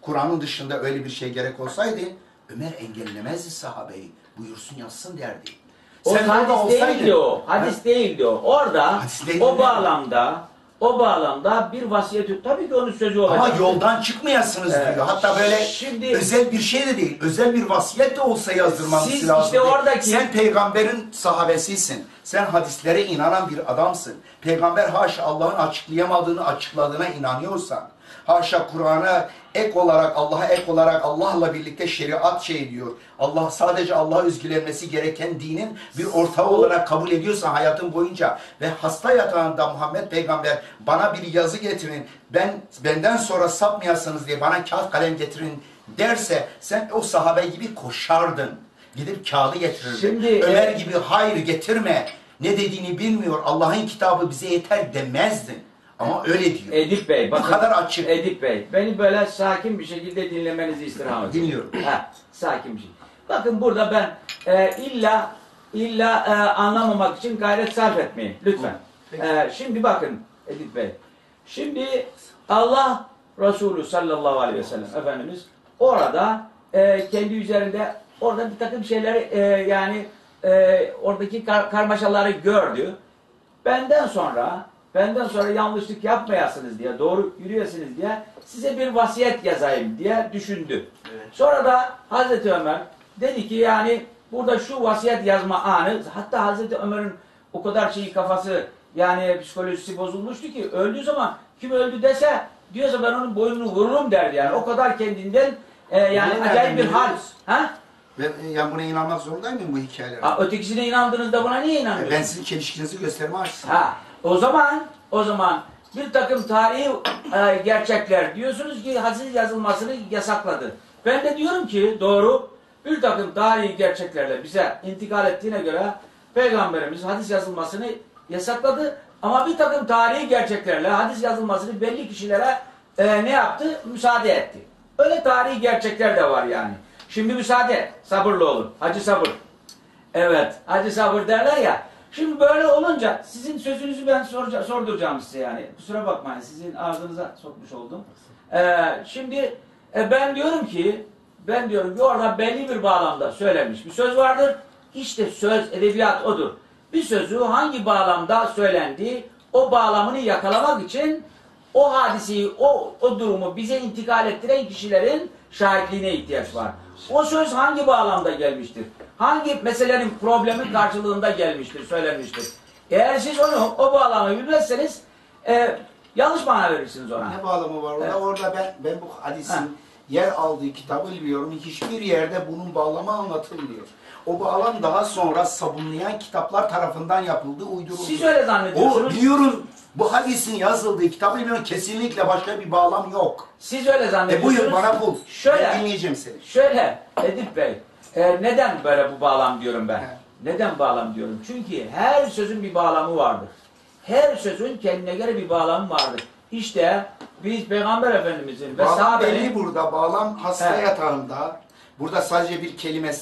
Kur'an'ın dışında öyle bir şey gerek olsaydı, Ömer engellemezdi sahabeyi. Buyursun yazsın derdi. O hadis değildi o. Hadis değildi o. Orada Hadis o bağlamda o bağlamda bir vasiyet. Tabii ki onun sözü olacak. Ama yoldan çıkmayasınız Evet. diyor. Hatta böyle Şimdi- özel bir şey de değil. Özel bir vasiyet de olsa yazdırmanız Siz lazım. işte oradaki- Sen peygamberin sahabesisin. Sen hadislere inanan bir adamsın. Peygamber haşa Allah'ın açıklayamadığını açıkladığına inanıyorsan, haşa Kur'an'a ek olarak, Allah'a ek olarak Allah'la birlikte şeriat şey diyor. Allah sadece Allah'a özgülenmesi gereken dinin bir ortağı olarak kabul ediyorsan hayatın boyunca ve hasta yatağında Muhammed peygamber bana bir yazı getirin, ben benden sonra sapmayasınız diye bana kağıt kalem getirin derse sen o sahabe gibi koşardın. Gidip kağıdı getirirdin. Şimdi, Ömer e, gibi hayır getirme. Ne dediğini bilmiyor. Allah'ın kitabı bize yeter demezdin. Ama öyle diyor. Edip Bey, Bu bakın. kadar açık. Edip Bey, beni böyle sakin bir şekilde dinlemenizi istirham ediyorum. Dinliyorum. Ha, sakin bir şey. Bakın burada ben e, illa illa e, anlamamak için gayret sarf etmeyin. Lütfen. E, şimdi bakın Edip Bey. Şimdi Allah Resulü sallallahu aleyhi ve sellem Efendimiz orada e, kendi üzerinde orada bir takım şeyleri e, yani e, oradaki kar- karmaşaları gördü. Benden sonra benden sonra yanlışlık yapmayasınız diye, doğru yürüyesiniz diye size bir vasiyet yazayım diye düşündü. Sonra da Hazreti Ömer dedi ki yani burada şu vasiyet yazma anı hatta Hazreti Ömer'in o kadar şeyi kafası yani psikolojisi bozulmuştu ki öldüğü zaman kim öldü dese diyorsa ben onun boynunu vururum derdi yani. O kadar kendinden e, yani Bunu acayip bir hal. Ha? Ben, yani buna inanmak zorunda mıyım bu hikayelere? Ha, ötekisine inandığınızda buna niye inanmıyorsunuz? Ben sizin çelişkinizi gösterme açısından. Ha, o zaman o zaman bir takım tarihi e, gerçekler diyorsunuz ki hadis yazılmasını yasakladı. Ben de diyorum ki doğru bir takım tarihi gerçeklerle bize intikal ettiğine göre Peygamberimiz hadis yazılmasını yasakladı ama bir takım tarihi gerçeklerle hadis yazılmasını belli kişilere e, ne yaptı? Müsaade etti. Öyle tarihi gerçekler de var yani. Şimdi müsaade, sabırlı olun. Hacı sabır. Evet, hacı sabır derler ya. Şimdi böyle olunca sizin sözünüzü ben sorca, sorduracağım size yani. Kusura bakmayın sizin ağzınıza sokmuş oldum. Ee, şimdi e, ben diyorum ki ben diyorum ki orada belli bir bağlamda söylenmiş bir söz vardır. İşte söz, edebiyat odur. Bir sözü hangi bağlamda söylendiği o bağlamını yakalamak için o hadiseyi, o, o durumu bize intikal ettiren kişilerin şahitliğine ihtiyaç var. O söz hangi bağlamda gelmiştir? Hangi meselenin problemin karşılığında gelmiştir, söylenmiştir? Eğer siz onu, o bağlamı bilmezseniz e, yanlış mana verirsiniz ona. Ne bağlamı var orada? Evet. Orada ben ben bu hadisin Ha. yer aldığı kitabı biliyorum. Hiçbir yerde bunun bağlamı anlatılmıyor. O bağlam daha sonra sabunlayan kitaplar tarafından yapıldı, uyduruldu. Siz öyle O zannediyorsunuz. biliyorum bu hadisin yazıldığı kitabı biliyorum kesinlikle başka bir bağlam yok. Siz öyle E zannediyorsunuz. buyur bana bul. Şöyle. Ben dinleyeceğim seni. Şöyle Edip Bey, e, neden böyle bu bağlam diyorum ben? Neden bağlam diyorum? Çünkü her sözün bir bağlamı vardır. Her sözün kendine göre bir bağlamı vardır. İşte biz Peygamber Efendimizin ve sahabenin burada. Bağlam hasta He. yatağında. Burada sadece bir kelime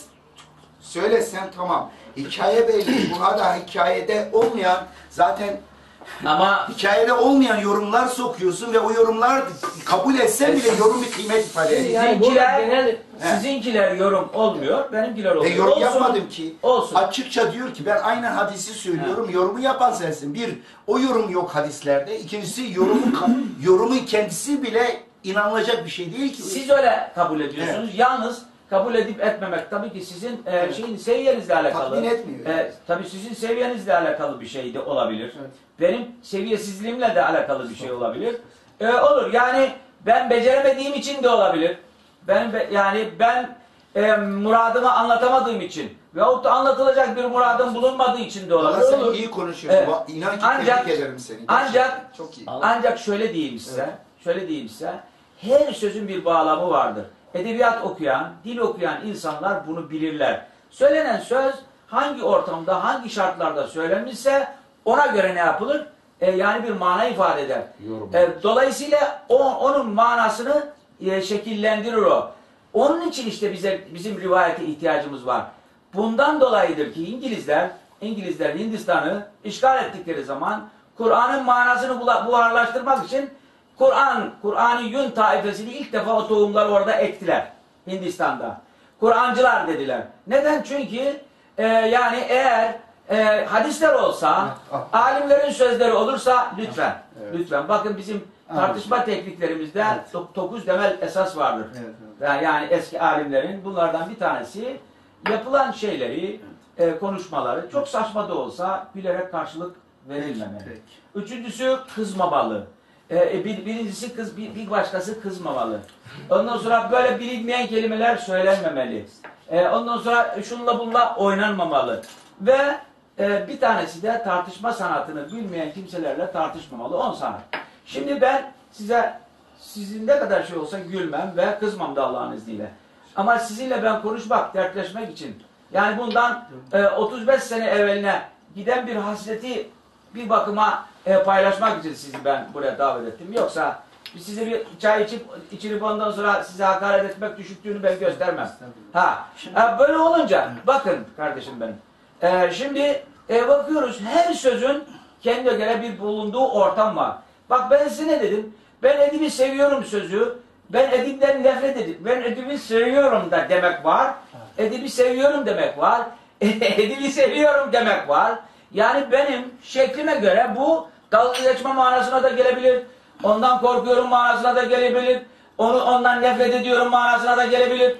söylesen tamam. Hikaye belli. Burada hikayede olmayan zaten ama hikayede olmayan yorumlar sokuyorsun ve o yorumlar kabul etsen bile yorum bir kıymet ifade ediyor. Yani sizinkiler, genel sizinkiler yorum olmuyor, benimkiler E oluyor. yorum Olsun, yapmadım ki. Olsun. Açıkça diyor ki ben aynen hadisi söylüyorum. Yorumu yapan sensin. Bir, o yorum yok hadislerde. İkincisi yorumun, <laughs> yorumun kendisi bile inanılacak bir şey değil ki. Siz öyle kabul ediyorsunuz. Yalnız kabul edip etmemek tabii ki sizin e, şeyin seviyenizle alakalı. Tatmin etmiyor. E, tabii sizin seviyenizle alakalı bir şey de olabilir. Evet. Benim seviyesizliğimle de alakalı bir şey olabilir. E, olur. Yani ben beceremediğim için de olabilir. Ben be- yani ben e, muradımı anlatamadığım için veyahut da anlatılacak bir muradım bulunmadığı için de olabilir. Sen Olur. iyi konuşuyorsun. Evet. Va- İnan ki Ancak- tebrik ederim seni. ancak- çok iyi. Ancak şöyle diyeyim size, şöyle diyeyim size, her sözün bir bağlamı vardır. Edebiyat okuyan, dil okuyan insanlar bunu bilirler. Söylenen söz hangi ortamda, hangi şartlarda söylenmişse ona göre ne yapılır? E, yani bir mana ifade eder. Yorum. E, dolayısıyla o, onun manasını e, şekillendirir o. Onun için işte bize bizim rivayete ihtiyacımız var. Bundan dolayıdır ki İngilizler, İngilizler Hindistan'ı işgal ettikleri zaman Kur'an'ın manasını buharlaştırmak için Kur'an, Kur'an-ı Yun taifesini ilk defa o tohumları orada ektiler Hindistan'da. Kur'ancılar dediler. Neden? Çünkü e, yani eğer e, hadisler olsa, alimlerin sözleri olursa lütfen, lütfen. Bakın bizim tartışma tekniklerimizde Evet. 9 temel esas vardır. Evet, evet. Yani, eski alimlerin bunlardan bir tanesi yapılan şeyleri, e, konuşmaları çok saçma da olsa bilerek karşılık verilmemeli. Peki. Üçüncüsü kızmamalı. E, bir, birincisi kız, bir, bir başkası kızmamalı. Ondan sonra böyle bilinmeyen kelimeler söylenmemeli. E, ondan sonra şunla bunla oynanmamalı. Ve e, bir tanesi de tartışma sanatını bilmeyen kimselerle tartışmamalı. On sanat. Şimdi ben size sizin ne kadar şey olsa gülmem ve kızmam da Allah'ın izniyle. Ama sizinle ben konuşmak, dertleşmek için yani bundan e, 35 sene evveline giden bir hasreti bir bakıma e, paylaşmak için sizi ben buraya davet ettim. Yoksa size bir çay içip içirip ondan sonra size hakaret etmek düşüktüğünü ben göstermem. Ha, e, böyle olunca bakın kardeşim benim. E, şimdi e, bakıyoruz her sözün kendine göre bir bulunduğu ortam var. Bak ben size ne dedim? Ben Edip'i seviyorum sözü. Ben Edip'ten nefret edip ben Edip'i seviyorum da demek var. Edip'i seviyorum demek var. <laughs> Edip'i seviyorum demek var. Yani benim şeklime göre bu dalga geçme manasına da gelebilir. Ondan korkuyorum manasına da gelebilir. Onu ondan nefret ediyorum manasına da gelebilir.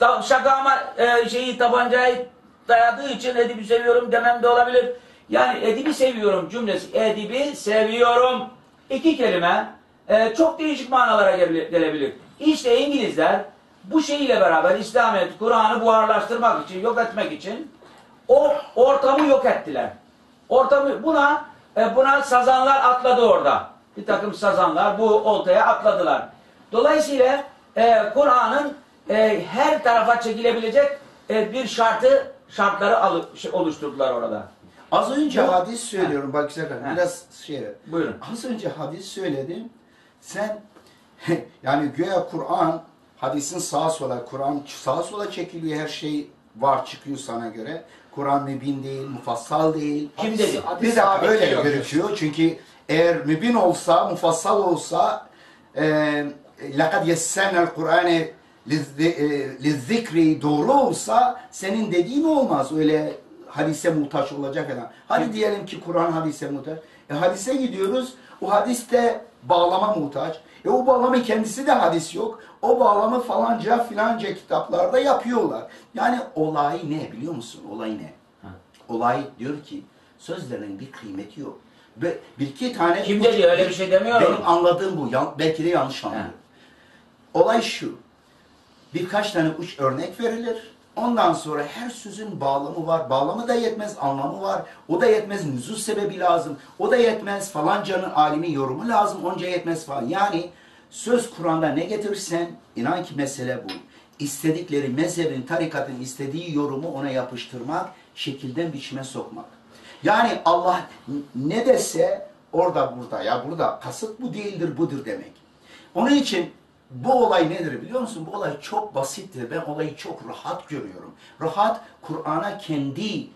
Da, şakama e, şeyi tabancayı dayadığı için Edip'i seviyorum demem de olabilir. Yani Edip'i seviyorum cümlesi. Edip'i seviyorum. İki kelime e, çok değişik manalara gele- gelebilir. İşte İngilizler bu şeyiyle beraber İslamiyet, Kur'an'ı buharlaştırmak için, yok etmek için o ortamı yok ettiler. Ortamı buna e, buna sazanlar atladı orada. Bir takım sazanlar bu oltaya atladılar. Dolayısıyla e, Kur'an'ın e, her tarafa çekilebilecek e, bir şartı şartları alıp şey, oluşturdular orada. Az önce Bu- hadis söylüyorum bak güzel Ha. biraz şey. Buyurun. Az önce hadis söyledim. Sen <laughs> yani güya Kur'an hadisin sağa sola Kur'an sağa sola çekiliyor her şey var çıkıyor sana göre. Kur'an mübin değil, mufassal değil. Kim dedi? Bir dakika öyle gözüküyor. Çünkü eğer mübin olsa, mufassal olsa e, لَقَدْ يَسَّنَا الْقُرْآنِ لِذِّكْرِ doğru olsa senin dediğin olmaz. Öyle hadise muhtaç olacak falan. Hadi diyelim ki Kur'an hadise muhtaç. E, hadise gidiyoruz. O hadis de bağlama muhtaç. E o bağlama kendisi de hadis yok. O bağlamı falanca filanca kitaplarda yapıyorlar. Yani olay ne biliyor musun? Olay ne? Olay diyor ki sözlerin bir kıymeti yok. Ve bir iki tane... Kim dedi? Öyle bir şey demiyorum. Benim anladığım bu. Yan- belki de yanlış anlıyorum. Olay şu. Birkaç tane uç örnek verilir. Ondan sonra her sözün bağlamı var. Bağlamı da yetmez, anlamı var. O da yetmez, nüzul sebebi lazım. O da yetmez, falancanın alimi yorumu lazım. Onca yetmez falan. Yani söz Kur'an'da ne getirirsen inan ki mesele bu. İstedikleri mezhebin, tarikatın istediği yorumu ona yapıştırmak, şekilden biçime sokmak. Yani Allah ne dese orada burada ya burada kasıt bu değildir budur demek. Onun için bu olay nedir biliyor musun? Bu olay çok basittir. Ben olayı çok rahat görüyorum. Rahat Kur'an'a kendi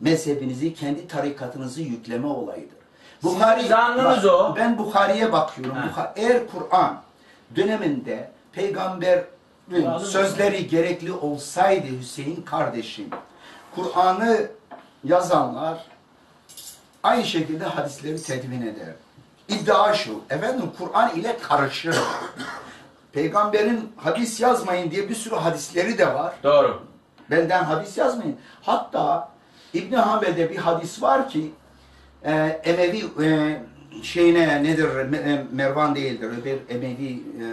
mezhebinizi, kendi tarikatınızı yükleme olayıdır. Sizin zannınız Bak, o. Ben Bukhari'ye bakıyorum. Ha. Bukhari- eğer Kur'an döneminde peygamberin sözleri gerekli olsaydı Hüseyin kardeşim, Kur'an'ı yazanlar aynı şekilde hadisleri tedvin eder. İddia şu, efendim Kur'an ile karışır. Peygamberin hadis yazmayın diye bir sürü hadisleri de var. Doğru. Benden hadis yazmayın. Hatta İbn Hanbel'de bir hadis var ki e, Emevi e, şeyine nedir Me- e, Mervan değildir. Bir Emevi e,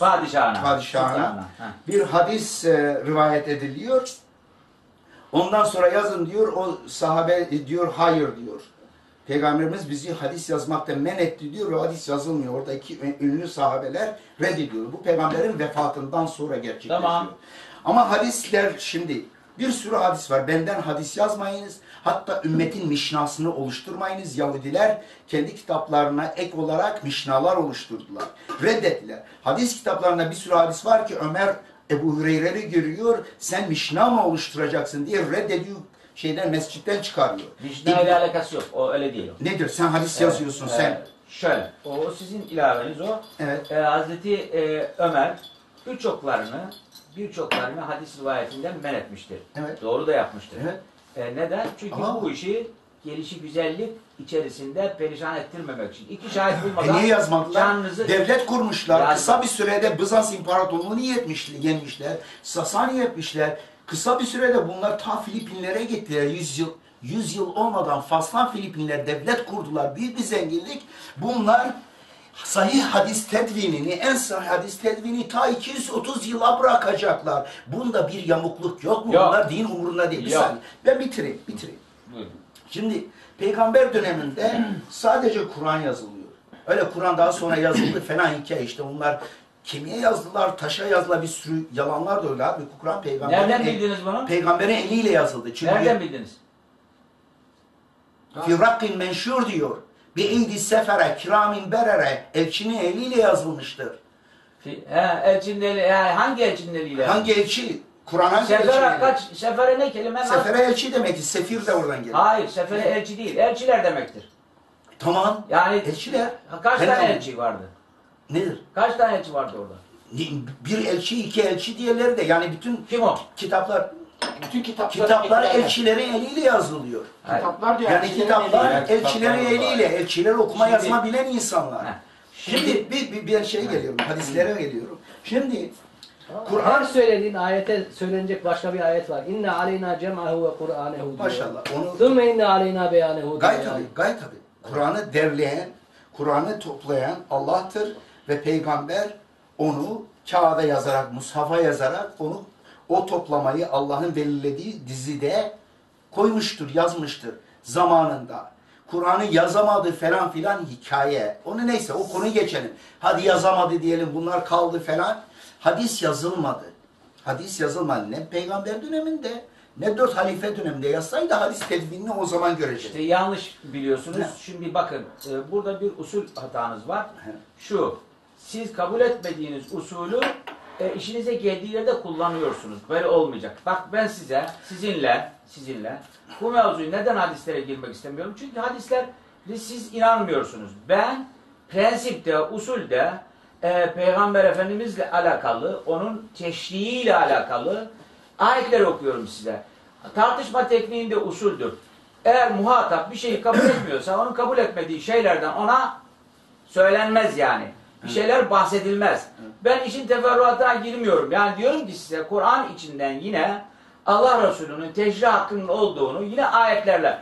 Padişahına. padişahına bir hadis e, rivayet ediliyor. Ondan sonra yazın diyor. O sahabe e, diyor hayır diyor. Peygamberimiz bizi hadis yazmakta men etti diyor. O hadis yazılmıyor. Oradaki ünlü sahabeler reddediyor. Bu peygamberin vefatından sonra gerçekleşiyor. Tamam. Ama hadisler şimdi bir sürü hadis var. Benden hadis yazmayınız. Hatta ümmetin mişnasını oluşturmayınız. Yahudiler kendi kitaplarına ek olarak mişnalar oluşturdular. Reddettiler. Hadis kitaplarında bir sürü hadis var ki Ömer Ebu Hureyre'yi görüyor. Sen mişna mı oluşturacaksın diye reddediyor. Şeyden mescitten çıkarıyor. Mişna ile alakası yok. O öyle değil o. Nedir? Sen hadis yazıyorsun Evet, sen. evet. Şöyle. O sizin ilaveniz o. Evet. Ee, Hazreti e, Ömer birçoklarını birçoklarını hadis rivayetinden men etmiştir. Evet. Doğru da yapmıştır. Evet. E, neden? Çünkü Ama- bu işi gelişi güzellik içerisinde perişan ettirmemek için. İki şahit E bulmadan niye yazmadılar? canınızı Devlet kurmuşlar. Yazma. Kısa bir sürede Bizans İmparatorluğu'nu yetmişler, yenmişler. Sasani yetmişler. Kısa bir sürede bunlar ta Filipinlere gittiler. 100 yıl 100 yıl olmadan Faslan Filipinler devlet kurdular. Büyük bir zenginlik. Bunlar sahih hadis tedvinini, en sahih hadis tedvini ta 230 yıla bırakacaklar. Bunda bir yamukluk yok mu? Yok. Bunlar din umurunda değil. Yok. saniye. Ben bitireyim, bitireyim. Buyurun. Şimdi peygamber döneminde sadece Kur'an yazılıyor. Öyle Kur'an daha sonra yazıldı falan hikaye işte onlar kemiğe yazdılar, taşa yazdılar bir sürü yalanlar da öyle abi. Kur'an peygamberin, Nereden bildiniz bunu? peygamberin eliyle yazıldı. Çünkü Nereden bildiniz? Firakkin menşur diyor. Bir eydi sefere, kiramin berere, elçinin eliyle yazılmıştır. He, elçinin eli, he, hangi elçinin eliyle? Hangi elçi? Kur'an hangi Sefere kaç? Sefere ne kelime? Sefere elçi demek ki, sefir de oradan geliyor. Hayır, sefere elçi değil. Elçiler demektir. Tamam. Yani Elçiler. kaç tane anladım. elçi vardı? Nedir? Kaç tane elçi vardı orada? Bir elçi, iki elçi diğerleri de yani bütün Kim o? kitaplar Bütün Kitaplar getirenler. elçilerin eliyle yazılıyor. Hayır. Kitaplar diyor. Yani elçilerin kitaplar eliyle. elçilerin eliyle, elçiler okuma Şimdi- yazma bilen insanlar. Heh. Şimdi bir, bir, bir şeye geliyorum, hadislere geliyorum. Şimdi Kur'an her söylediğin ayete söylenecek başka bir ayet var. İnne aleyna cem'ahu ve Kur'anehu diyor. maşallah onu Thumma inne aleyna beyanehu diyor. gayet yani. tabii, gayet tabii. Kur'an'ı derleyen, Kur'an'ı toplayan Allah'tır ve peygamber onu kağıda yazarak, mushafa yazarak onu o toplamayı Allah'ın belirlediği dizide koymuştur, yazmıştır zamanında. Kur'an'ı yazamadı falan filan hikaye. Onu neyse o konuyu geçelim. Hadi yazamadı diyelim bunlar kaldı falan. Hadis yazılmadı. Hadis yazılmadı. Ne peygamber döneminde ne dört halife döneminde yazsaydı hadis tedvinini o zaman göreceğiz. İşte yanlış biliyorsunuz. Ne? Şimdi bakın e, burada bir usul hatanız var. Şu, siz kabul etmediğiniz usulü e, işinize geldiği yerde kullanıyorsunuz. Böyle olmayacak. Bak ben size, sizinle, sizinle bu mevzuyu neden hadislere girmek istemiyorum? Çünkü hadisler siz inanmıyorsunuz. Ben prensipte, usulde e, Peygamber Efendimizle alakalı, onun teşriğiyle alakalı ayetleri okuyorum size. Tartışma tekniğinde usuldür. eğer muhatap bir şeyi kabul etmiyorsa onun kabul etmediği şeylerden ona söylenmez yani. Bir şeyler bahsedilmez. Ben işin teferruatına girmiyorum. Yani diyorum ki size Kur'an içinden yine Allah Resulü'nün tecrübe hakkının olduğunu yine ayetlerle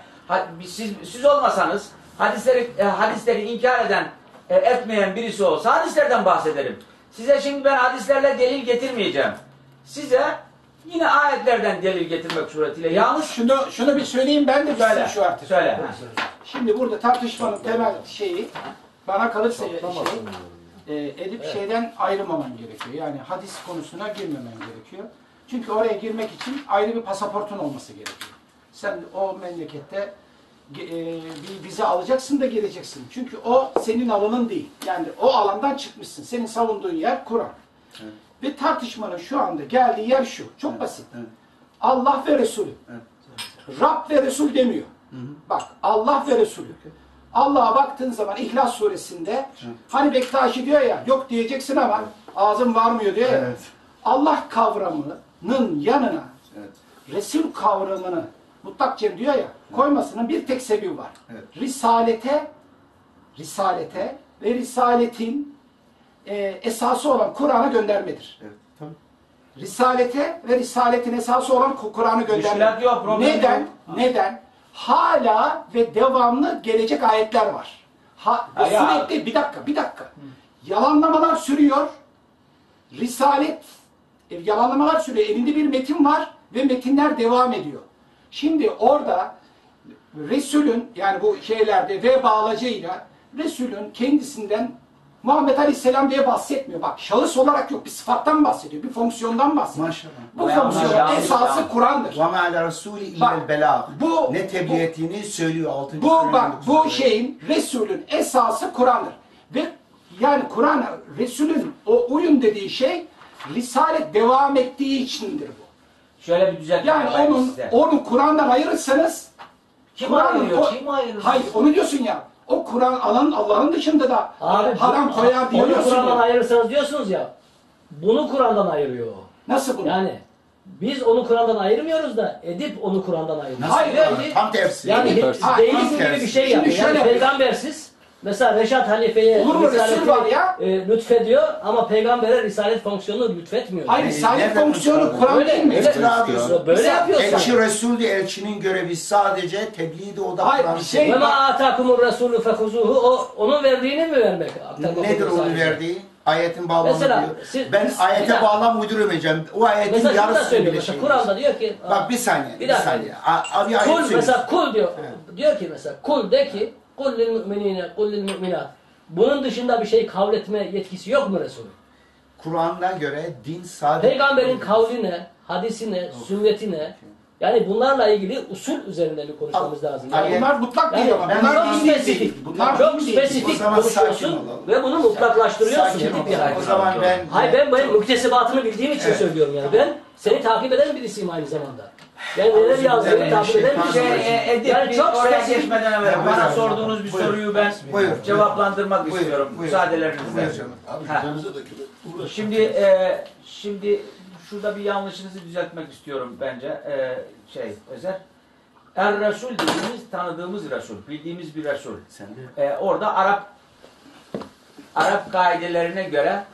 siz, siz olmasanız hadisleri, e, hadisleri inkar eden e, etmeyen birisi olsa hadislerden bahsederim. Size şimdi ben hadislerle delil getirmeyeceğim. Size yine ayetlerden delil getirmek suretiyle yanlış Şunu şunu bir söyleyeyim ben de söyle. şu artık. Söyle. Ha. Şimdi burada tartışmanın temel şeyi bana kalırsa şey, e, edip şeyden ayrılmaman gerekiyor. Yani hadis konusuna girmemen gerekiyor. Çünkü oraya girmek için ayrı bir pasaportun olması gerekiyor. Sen o memlekette e, bir vize alacaksın da gireceksin. Çünkü o senin alanın değil. Yani o alandan çıkmışsın. Senin savunduğun yer Kur'an. Ve tartışmanın şu anda geldiği yer şu. Çok basit. evet. Allah ve Resulü. Rab ve Resul demiyor. Bak Allah ve Resulü. Allah'a baktığın zaman İhlas suresinde hani Bektaşi diyor ya yok diyeceksin ama ağzın varmıyor diyor ya. Evet. Allah kavramının yanına Evet. Resul kavramını mutlak cem diyor ya koymasının bir tek sebebi var. Evet. Risalete Risalete ve Risaletin e, esası olan Kur'an'a göndermedir. Evet. Tamam. Risalete ve Risaletin esası olan Ku- Kur'an'ı göndermedir. Neden? Neden? Hala ve devamlı gelecek ayetler var. Ha, ya. sürekli bir dakika, bir dakika. Yalanlamalar sürüyor. Risalet e, yalanlamalar sürüyor. Elinde bir metin var ve metinler devam ediyor. Şimdi orada Resul'ün yani bu şeylerde ve bağlacıyla Resul'ün kendisinden Muhammed Aleyhisselam diye bahsetmiyor. Bak şahıs olarak yok. Bir sıfattan bahsediyor. Bir fonksiyondan bahsediyor. Maşallah. Bu fonksiyonun esası Kur'an'dır. Ve me'ale Resulü Bak, illel belâh. bu- Ne tebliğ ettiğini söylüyor 6. Bu bak bu şeyin Resul'ün esası Kur'an'dır. Ve yani Kur'an Resul'ün o uyun dediği şey Risalet devam ettiği içindir bu. Şöyle bir düzeltme Yani onun size. onu Kur'an'dan ayırırsanız Kim Kur'an'ın ayırıyor? o- Kim ayırıyor? Hayır onu diyorsun ya. O Kur'an alan Allah'ın dışında da Abi, haram koyar Onu diyorsun Kur'an'dan ayırırsanız diyorsunuz ya. Bunu Kur'an'dan ayırıyor. Nasıl bunu? Yani biz onu Kur'an'dan ayırmıyoruz da Edip onu Kur'an'dan ayırıyor. Hayır, Yani-. Tam tersi. Yani Tersi. Ha, deizm tam gibi tersi. bir şey yapıyor. Yani yapıyor. peygambersiz mesela Reşat Halife'ye Olur mu? Resul var ya. e, lütfediyor ama peygambere risalet fonksiyonunu lütfetmiyor. Hayır Risalet nereden fonksiyonu? Kur'an değil mi? Böyle Mesela yapıyorsun. Elçi Resul de elçinin görevi sadece tebliğde o da Hayır, bir şey- Ve ma atakumur resulü fekuzuhu o onun verdiğini mi vermek? Nedir onun sadece. verdiği? Ayetin bağlamı Mesela diyor. siz- ben biz- ayete dakika. bağlam uyduramayacağım. O ayetin Mesela şunu da yarısını söylüyor. bile Mesela şey Kur'an'da diyor ki Bak bir saniye, Bir bir, dakika. saniye. A- Abi ayet kul söylüyor. mesela kul diyor. Diyor ki mesela kul de ki kul lil müminine kul lil müminat. Bunun dışında bir şey kavletme yetkisi yok mu Resulü? Kur'an'a göre din sadece... Peygamberin kavline, hadisine, sünnetine yani bunlarla ilgili usul üzerinde bir konuşmamız lazım. Ayet- Yani, Bunlar mutlak değil yani ama. Bunlar çok spesifik, Bunlar çok spesifik konuşuyorsun ve bunu mutlaklaştırıyorsun. Sakin yani. O zaman ben... Hayır ben benim müktesebatımı bildiğim için Evet. söylüyorum yani. Ben seni takip eden birisiyim aynı zamanda. Yani neler yazdığını eden Şeytan- Şey, Edip Yani çok oraya spesifik- geçmeden evvel Ya, bana sorduğunuz bir Buyurun. soruyu ben Buyurun. cevaplandırmak Buyurun. istiyorum Buyurun. müsaadelerinizle. Ha. Şimdi e, şimdi şurada bir yanlışınızı düzeltmek istiyorum bence e, şey Özer. Er Resul dediğimiz tanıdığımız Resul, bildiğimiz bir Resul. E, orada Arap Arap kaidelerine göre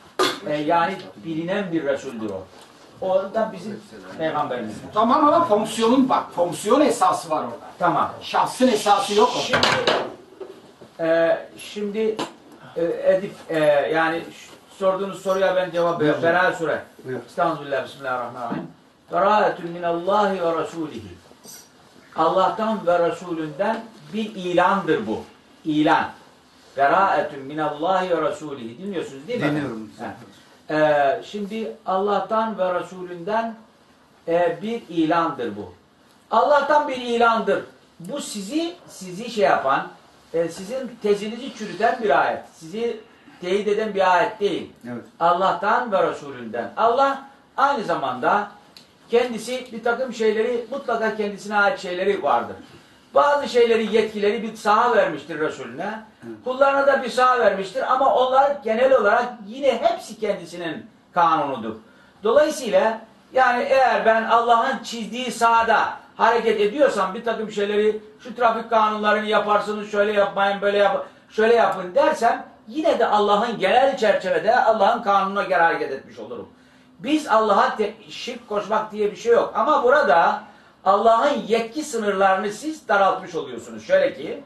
e, yani bilinen bir Resuldür o. Orada bizim peygamberimiz. Tamam ama fonksiyonun bak fonksiyon esası var orada. Tamam. Şahsın esası yok orada. Şimdi e, şimdi e, Edip e, yani sorduğunuz soruya ben cevap veriyorum. Beral Sure. Estağfirullah, Bismillahirrahmanirrahim. Beraatun minallahi ve rasulihi. Allah'tan ve Resulünden bir ilandır bu. İlan. Beraatun minallahi ve rasulihi. Dinliyorsunuz değil mi? Dinliyorum. Ha. Ee, şimdi Allah'tan ve Resulünden e, bir ilandır bu. Allah'tan bir ilandır. Bu sizi sizi şey yapan, e, sizin tezinizi çürüten bir ayet. Sizi teyit eden bir ayet değil. Evet. Allah'tan ve Resulünden. Allah aynı zamanda kendisi bir takım şeyleri mutlaka kendisine ait şeyleri vardır. Bazı şeyleri yetkileri bir saha vermiştir Resulüne. Kullarına da bir saha vermiştir ama onlar genel olarak yine hepsi kendisinin kanunudur. Dolayısıyla yani eğer ben Allah'ın çizdiği sahada hareket ediyorsan bir takım şeyleri şu trafik kanunlarını yaparsınız şöyle yapmayın böyle yap şöyle yapın dersem yine de Allah'ın genel çerçevede Allah'ın kanununa göre hareket etmiş olurum. Biz Allah'a şirk koşmak diye bir şey yok. Ama burada Allah'ın yetki sınırlarını siz daraltmış oluyorsunuz. Şöyle ki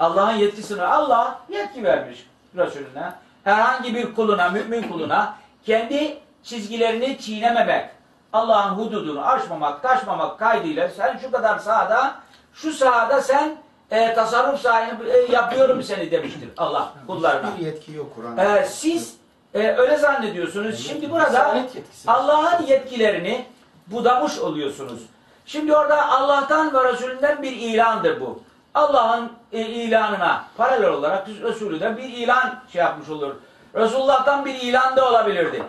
Allah'ın yetki sınırı Allah yetki vermiş Resulüne. Herhangi bir kuluna, mümin kuluna kendi çizgilerini çiğnememek, Allah'ın hududunu aşmamak, taşmamak kaydıyla sen şu kadar sahada, şu sahada sen e, tasarruf sahibi e, yapıyorum seni demiştir Allah kullarına. Hiçbir yetki yok Kur'an'da. Ee, siz e, öyle zannediyorsunuz. Şimdi burada. Allah'ın yetkilerini budamış oluyorsunuz. Şimdi orada Allah'tan ve Resulünden bir ilandır bu. Allah'ın e, ilanına paralel olarak Resulü'den bir ilan şey yapmış olur. Resulullah'tan bir ilan da olabilirdi.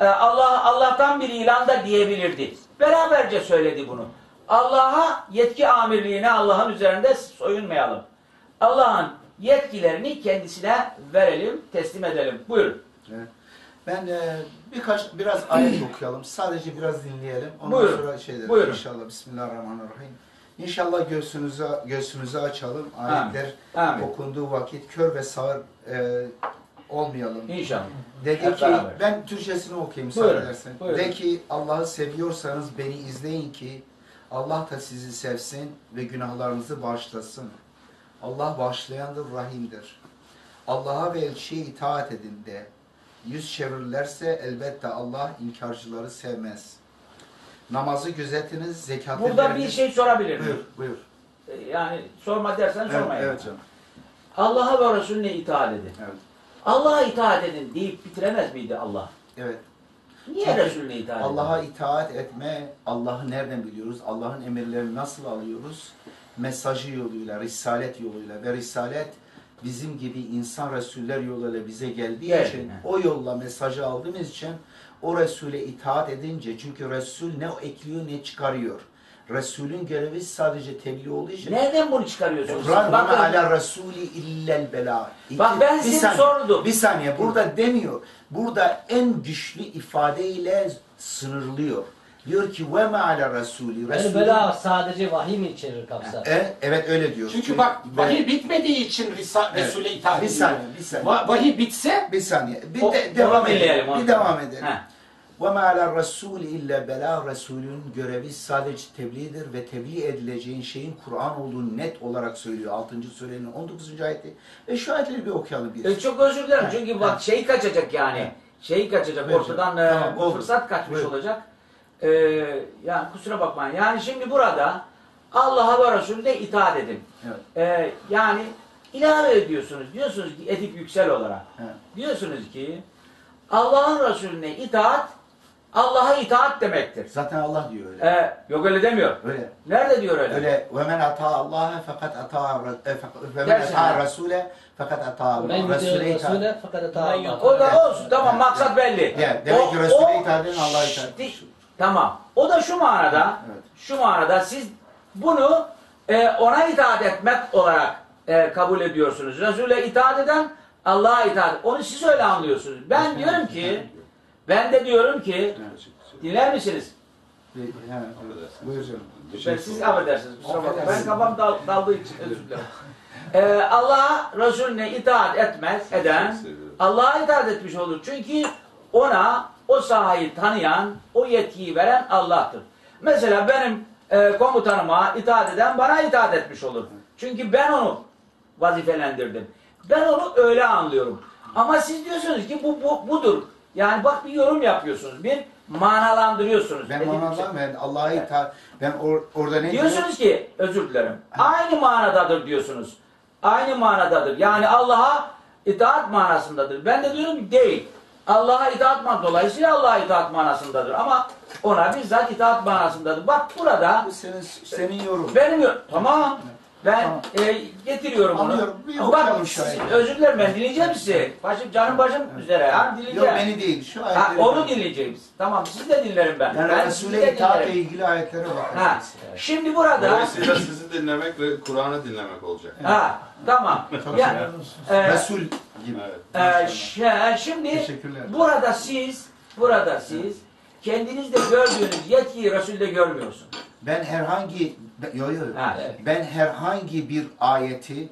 Ee, Allah Allah'tan bir ilan da diyebilirdi. Beraberce söyledi bunu. Allah'a yetki amirliğine Allah'ın üzerinde soyunmayalım. Allah'ın yetkilerini kendisine verelim, teslim edelim. Buyurun. Evet. Ben e, birkaç biraz ayet okuyalım. Sadece biraz dinleyelim. Ondan Buyurun. sonra şey. Buyurun. İnşallah Bismillahirrahmanirrahim. İnşallah göğsünüzü göğsünüzü açalım. Ayetler Amin. okunduğu vakit kör ve sağır e, olmayalım. İnşallah. Dedi Hep ki beraber. ben Türkçesini okuyayım müsaade edersen. De ki Allah'ı seviyorsanız beni izleyin ki Allah da sizi sevsin ve günahlarınızı bağışlasın. Allah bağışlayandır, rahimdir. Allah'a ve elçiye itaat edin de. Yüz çevirirlerse elbette Allah inkarcıları sevmez. Namazı gözetiniz, zekatı Burada bir veriniz. şey sorabilir Buyur, miyim? buyur. Ee, Yani sorma dersen Evet, sormayın. evet canım. Allah'a ve Resulüne itaat edin. Evet. Allah'a itaat edin deyip bitiremez miydi Allah? Evet. Niye Resulüne itaat? Allah'a itaat etme, Allah'ı nereden biliyoruz? Allah'ın emirlerini nasıl alıyoruz? Mesajı yoluyla, risalet yoluyla ve risalet bizim gibi insan Resuller yoluyla bize geldiği Geldi. için o yolla mesajı aldığımız için o Resul'e itaat edince çünkü Resul ne ekliyor ne çıkarıyor. Resulün görevi sadece tebliğ olduğu için Nereden bunu çıkarıyorsunuz? "Ve ala Resulü illel bela. Bak ben size saniye, sordum. Bir saniye burada demiyor. Burada en güçlü ifadeyle sınırlıyor. Diyor ki ve me ala Resulü. Yani bela sadece vahiy mi içerir kapsar? E, evet öyle diyor. Çünkü bak Ve- vahiy bitmediği için Risa- Evet. Resul'e itaat bir ediyor. saniye, bir saniye. Va- vahiy bitse bir saniye. Bir O- de, devam edelim. Bir devam edelim. Ve me ala Resul illa bela. Resulün görevi sadece tebliğdir ve tebliğ edileceğin şeyin Kur'an olduğunu net olarak söylüyor. 6. surenin 19. ayeti. Ve şu ayetleri bir okuyalım biz. E, çok özür dilerim Ha, çünkü ha. bak şey kaçacak yani. Ha. Şey kaçacak ortadan e, Tamam, fırsat kaçmış Buyurun. olacak. E, yani kusura bakmayın. Yani şimdi burada Allah'a ve Resulüne itaat edin. Evet. E, yani ilave ediyorsunuz. Diyorsunuz ki Edip Yüksel olarak. Evet. Diyorsunuz ki Allah'ın Resulüne itaat Allah'a itaat demektir. Zaten Allah diyor öyle. E, yok öyle demiyor. Öyle. Nerede diyor öyle? Öyle ve men ata Allah fakat ata e, ve men ata Rasule fakat ata Allah. Resul'e itaat. Resul'e fakat Ben yok. O da olsun. Tamam maksat belli. Yani demek ki Resul'e itaat edin Allah'a itaat. Tamam. O da şu manada, Evet. şu manada siz bunu e, ona itaat etmek olarak e, kabul ediyorsunuz. Resul'e itaat eden Allah'a itaat. Onu siz öyle anlıyorsunuz. Ben diyorum ki, ben de diyorum ki, dinler misiniz? Şey Ben, siz affedersiniz. Ben kafam dal, daldığı için özür dilerim. Ee, Allah'a Resulüne itaat etmez, eden. Allah'a itaat etmiş olur. Çünkü ona o sahayı tanıyan, o yetkiyi veren Allah'tır. Mesela benim e, komutanıma itaat eden bana itaat etmiş olur. Çünkü ben onu vazifelendirdim. Ben onu öyle anlıyorum. Ama siz diyorsunuz ki bu, bu budur. Yani bak bir yorum yapıyorsunuz. Bir manalandırıyorsunuz. Ben manadan ben Allah'a itaat ben or, orada ne Diyorsunuz ki, özür dilerim, aynı manadadır diyorsunuz. Aynı manadadır. Yani Allah'a itaat manasındadır. Ben de diyorum ki değil. Allah'a itaat man dolayısıyla Allah'a itaat manasındadır. Ama ona bizzat itaat manasındadır. Bak burada Bu senin senin yorumun. benim yor- tamam ben Tamam. e, getiriyorum onu. Anlıyorum. Bir Bak özür dilerim ben dinleyeceğim sizi. Başım canım başım üzere. Ha, dinleyeceğim. Yok beni değil. Şu ha, onu dinleyeceğiz. Tamam siz de dinlerim ben. Yani ben Resul'e itaatle ilgili ayetlere Ha, bakacağız. şimdi burada Dolayısıyla sizi dinlemek ve Kur'an'ı dinlemek olacak. Ha, tamam. ya, e, Resul gibi. Evet. e, ş- şimdi burada siz burada siz kendinizde gördüğünüz yetkiyi Resul'de görmüyorsunuz. Ben herhangi yo, yo. Ha. ben herhangi bir ayeti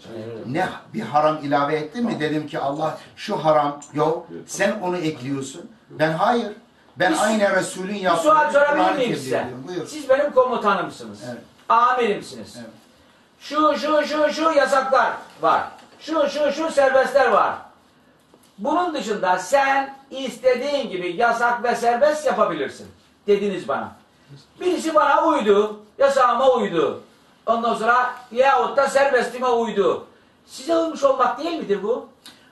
ne bir haram ilave ettim mi dedim ki Allah şu haram yok sen onu ekliyorsun. Ben hayır. Ben Bir- aynı Resulün yaptığı sual sorabilir miyim size? Buyur. Siz benim komutanımsınız. Evet. Amirimsiniz. Evet. Şu şu şu şu yasaklar var. Şu şu şu serbestler var. Bunun dışında sen istediğin gibi yasak ve serbest yapabilirsin. Dediniz bana. Birisi bana uydu. Yasağıma uydu. Ondan sonra yahut da serbestime uydu. Size uymuş olmak değil midir bu?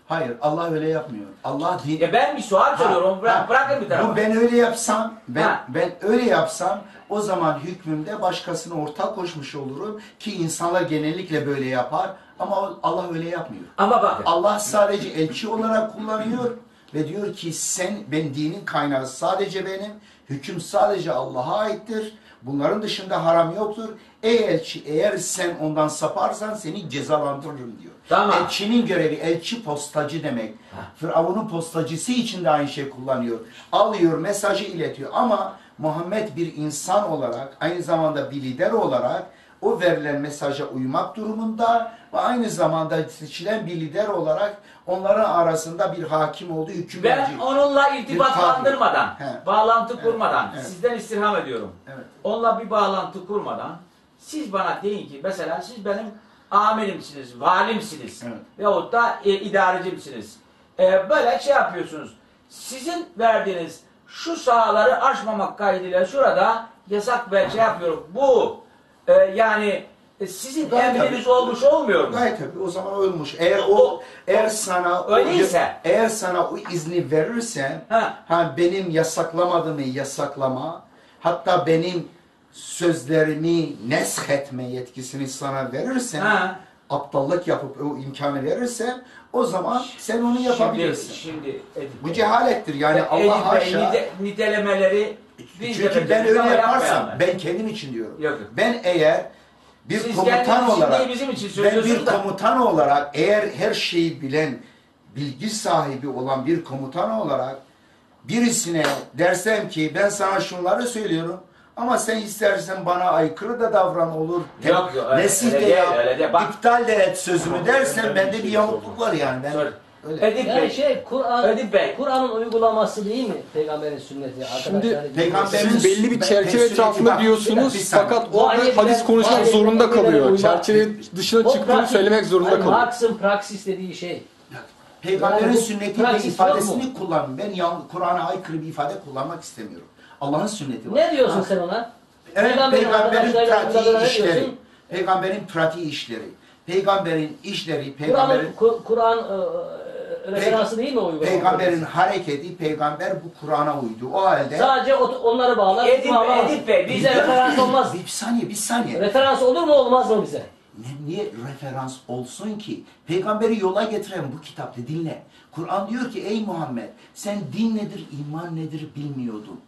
Hayır Allah öyle yapmıyor. Allah din Ya ben bir sual soruyorum. Bırak, Ha, bırakın bir tarafa. Bu ben öyle yapsam, ben Ha. ben öyle yapsam o zaman hükmümde başkasına ortak koşmuş olurum ki insanlar genellikle böyle yapar ama Allah öyle yapmıyor. Ama bakın. Allah sadece elçi olarak kullanıyor ve diyor ki sen ben dinin kaynağı sadece benim, hüküm sadece Allah'a aittir. Bunların dışında haram yoktur. Ey elçi eğer sen ondan saparsan seni cezalandırırım diyor. Tamam. Elçinin görevi elçi postacı demek. Firavun'un postacısı için de aynı şey kullanıyor. Alıyor, mesajı iletiyor ama Muhammed bir insan olarak aynı zamanda bir lider olarak o verilen mesaja uymak durumunda ve aynı zamanda seçilen bir lider olarak onların arasında bir hakim olduğu hüküm Ben onunla irtibatlandırmadan, He. bağlantı Evet, kurmadan, evet. sizden istirham ediyorum. Evet. Onunla bir bağlantı kurmadan, siz bana deyin ki, mesela siz benim amirimsiniz, valimsiniz Evet. veyahut da e, idarecimsiniz. E, böyle şey yapıyorsunuz. Sizin verdiğiniz şu sahaları aşmamak kaydıyla şurada yasak ve şey yapıyorum. Bu e, yani sizin Gayet emriniz tabii. olmuş olmuyor mu? Gayet tabii o zaman olmuş. Eğer o, O- eğer sana o- Öyleyse- eğer sana o izni verirsen Ha. ha benim yasaklamadığımı yasaklama hatta benim sözlerimi nesh etme yetkisini sana verirsen Ha. aptallık yapıp o imkanı verirsen o zaman sen onu yapabilirsin. Şimdi, şimdi Edip Bu cehalettir yani Edip Allah haşa. nite- nitelemeleri biz de Çünkü ben öyle yaparsam ben kendim için diyorum. Yok. Ben eğer bir Siz komutan olarak değil, bizim için ben bir da. komutan olarak eğer her şeyi bilen bilgi sahibi olan bir komutan olarak birisine dersem ki ben sana şunları söylüyorum ama sen istersen bana aykırı da davran olur. Yok, yok, öyle- Nesih öyle de değil, yap, öyle. Bak- iptal de et sözümü dersen ben bende bir bir şey yamukluk var yani. Ben Söyle. Öyle. Edip Yani Bey, şey Kur'an Edip Bey. Kur'an'ın uygulaması değil mi peygamberin sünneti arkadaşlar? Şimdi Peygamberin- Siz belli bir çerçeve Ben- etrafında Bak, bir diyorsunuz saniye. fakat orada ayetler- hadis konuşmak ayetler- zorunda kalıyor. Çerçeve dışına çıktığını söylemek zorunda Hani kalıyor. Marx'ın praksis dediği şey. Peygamberin Yani bu sünnetiyle praksis yok ifadesini kullan. Ben yan- Kur'an'a aykırı bir ifade kullanmak istemiyorum. Allah'ın sünneti var. Ne diyorsun Ha. sen ona? Evet, Peygamberin arkadaşlarıyla pratiği beraber ne işleri. diyorsun? Peygamberin pratiği işleri. Peygamberin işleri, Kur'an'ın peygamberin Ku- Kur'an e, referansı değil mi o uygulama? peygamberin hareketi, peygamber bu Kur'an'a uydu. O halde Sadece onları bağlar. Edip, bağlamaz. Edip Bey, bize biz- referans olmaz. Bir, bir saniye, bir saniye. Referans olur mu olmaz mı bize? Ne- niye referans olsun ki? Peygamberi yola getiren bu kitapta dinle. Kur'an diyor ki ey Muhammed sen din nedir, iman nedir bilmiyordun.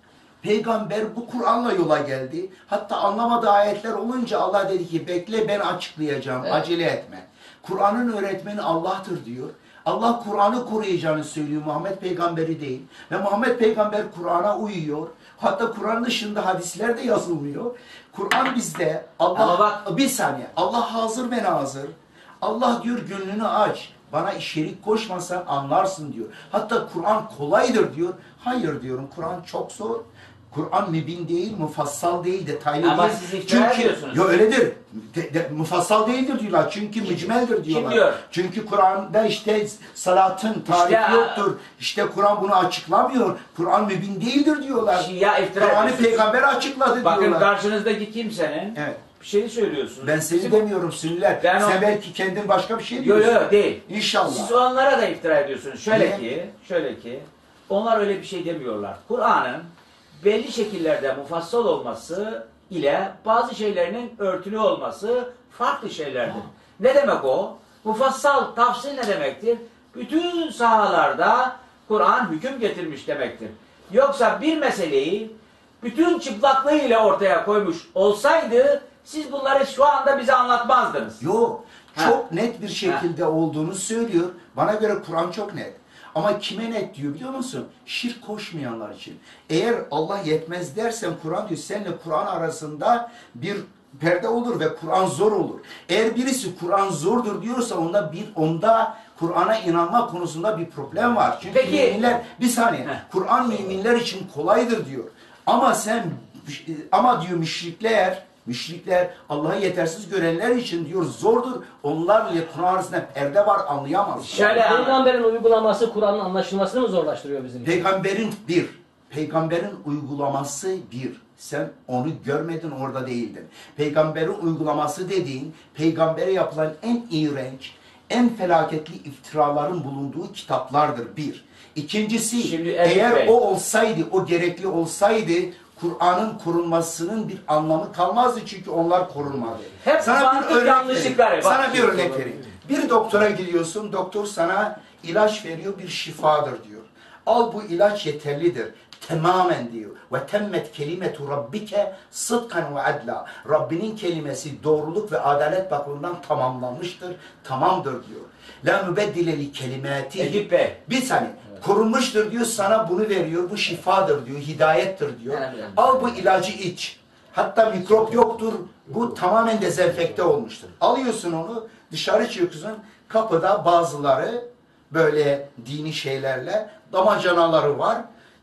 Peygamber bu Kur'an'la yola geldi. Hatta anlamadığı ayetler olunca Allah dedi ki bekle ben açıklayacağım, Evet. acele etme. Kur'an'ın öğretmeni Allah'tır diyor. Allah Kur'an'ı koruyacağını söylüyor Muhammed peygamberi değil. Ve Muhammed peygamber Kur'an'a uyuyor. Hatta Kur'an dışında hadisler de yazılmıyor. Kur'an bizde Allah Ama bak- bir saniye. Allah hazır ve nazır. Allah diyor gönlünü aç. Bana şerik koşmasan anlarsın diyor. Hatta Kur'an kolaydır diyor. Hayır diyorum. Kur'an çok zor. Kur'an mübin değil, mufassal değil, detaylı Ama değil. siz iftira ediyorsunuz. Yo öyledir. De, de, mufassal değildir diyorlar. Çünkü mücmeldir diyorlar. diyor? Çünkü Kur'an'da işte salatın tarifi İşte- yoktur. İşte Kur'an bunu açıklamıyor. Kur'an mübin değildir diyorlar. Şia iftira Kur'an'ı ediyorsunuz. peygamber açıkladı Bakın diyorlar. karşınızdaki kimsenin Evet. bir şeyi söylüyorsunuz. Ben seni Siz- demiyorum Sünniler. Ben Sen o- belki kendin başka bir şey Yok diyorsun. yok değil. İnşallah. Siz onlara da iftira ediyorsunuz. Şöyle Niye? ki, şöyle ki, onlar öyle bir şey demiyorlar. Kur'an'ın belli şekillerde mufassal olması ile bazı şeylerinin örtülü olması farklı şeylerdir. Ne demek o? Mufassal tafsir ne demektir? Bütün sahalarda Kur'an hüküm getirmiş demektir. Yoksa bir meseleyi bütün çıplaklığıyla ortaya koymuş olsaydı siz bunları şu anda bize anlatmazdınız. Yok. Ha. Çok net bir şekilde olduğunu söylüyor. Bana göre Kur'an çok net. Ama kime net diyor biliyor musun? Şirk koşmayanlar için. Eğer Allah yetmez dersen Kur'an diyor senle Kur'an arasında bir perde olur ve Kur'an zor olur. Eğer birisi Kur'an zordur diyorsa onda bir onda Kur'an'a inanma konusunda bir problem var. Çünkü Peki- müminler bir saniye. Kur'an müminler için kolaydır diyor. Ama sen ama diyor müşrikler müşrikler Allah'ı yetersiz görenler için diyor zordur. Onlar bile Kur'an arasında perde var anlayamaz. Şöyle anla- Peygamberin uygulaması Kur'an'ın anlaşılmasını mı zorlaştırıyor bizim için? Peygamberin bir, peygamberin uygulaması bir. Sen onu görmedin orada değildin. Peygamberin uygulaması dediğin, peygambere yapılan en iğrenç, en felaketli iftiraların bulunduğu kitaplardır bir. İkincisi, Şimdi eğer Bey- o olsaydı, o gerekli olsaydı, Kur'an'ın korunmasının bir anlamı kalmazdı çünkü onlar korunmadı. Hep mantık yanlışlıkları. vereyim. Bak- Sana bir örnek vereyim. Bir doktora gidiyorsun, doktor sana ilaç veriyor, bir şifadır diyor. Al bu ilaç yeterlidir. Tamamen diyor. Ve temmet kelimetu rabbike sıdkan ve adla. Rabbinin kelimesi doğruluk ve adalet bakımından tamamlanmıştır, tamamdır diyor. La mübeddile li. Edip Bey. Bir saniye. Korunmuştur diyor, sana bunu veriyor. Bu şifadır diyor, hidayettir diyor. Al bu ilacı iç. Hatta mikrop yoktur. Bu tamamen dezenfekte olmuştur. Alıyorsun onu, dışarı çıkıyorsun. Kapıda bazıları böyle dini şeylerle damacanaları var.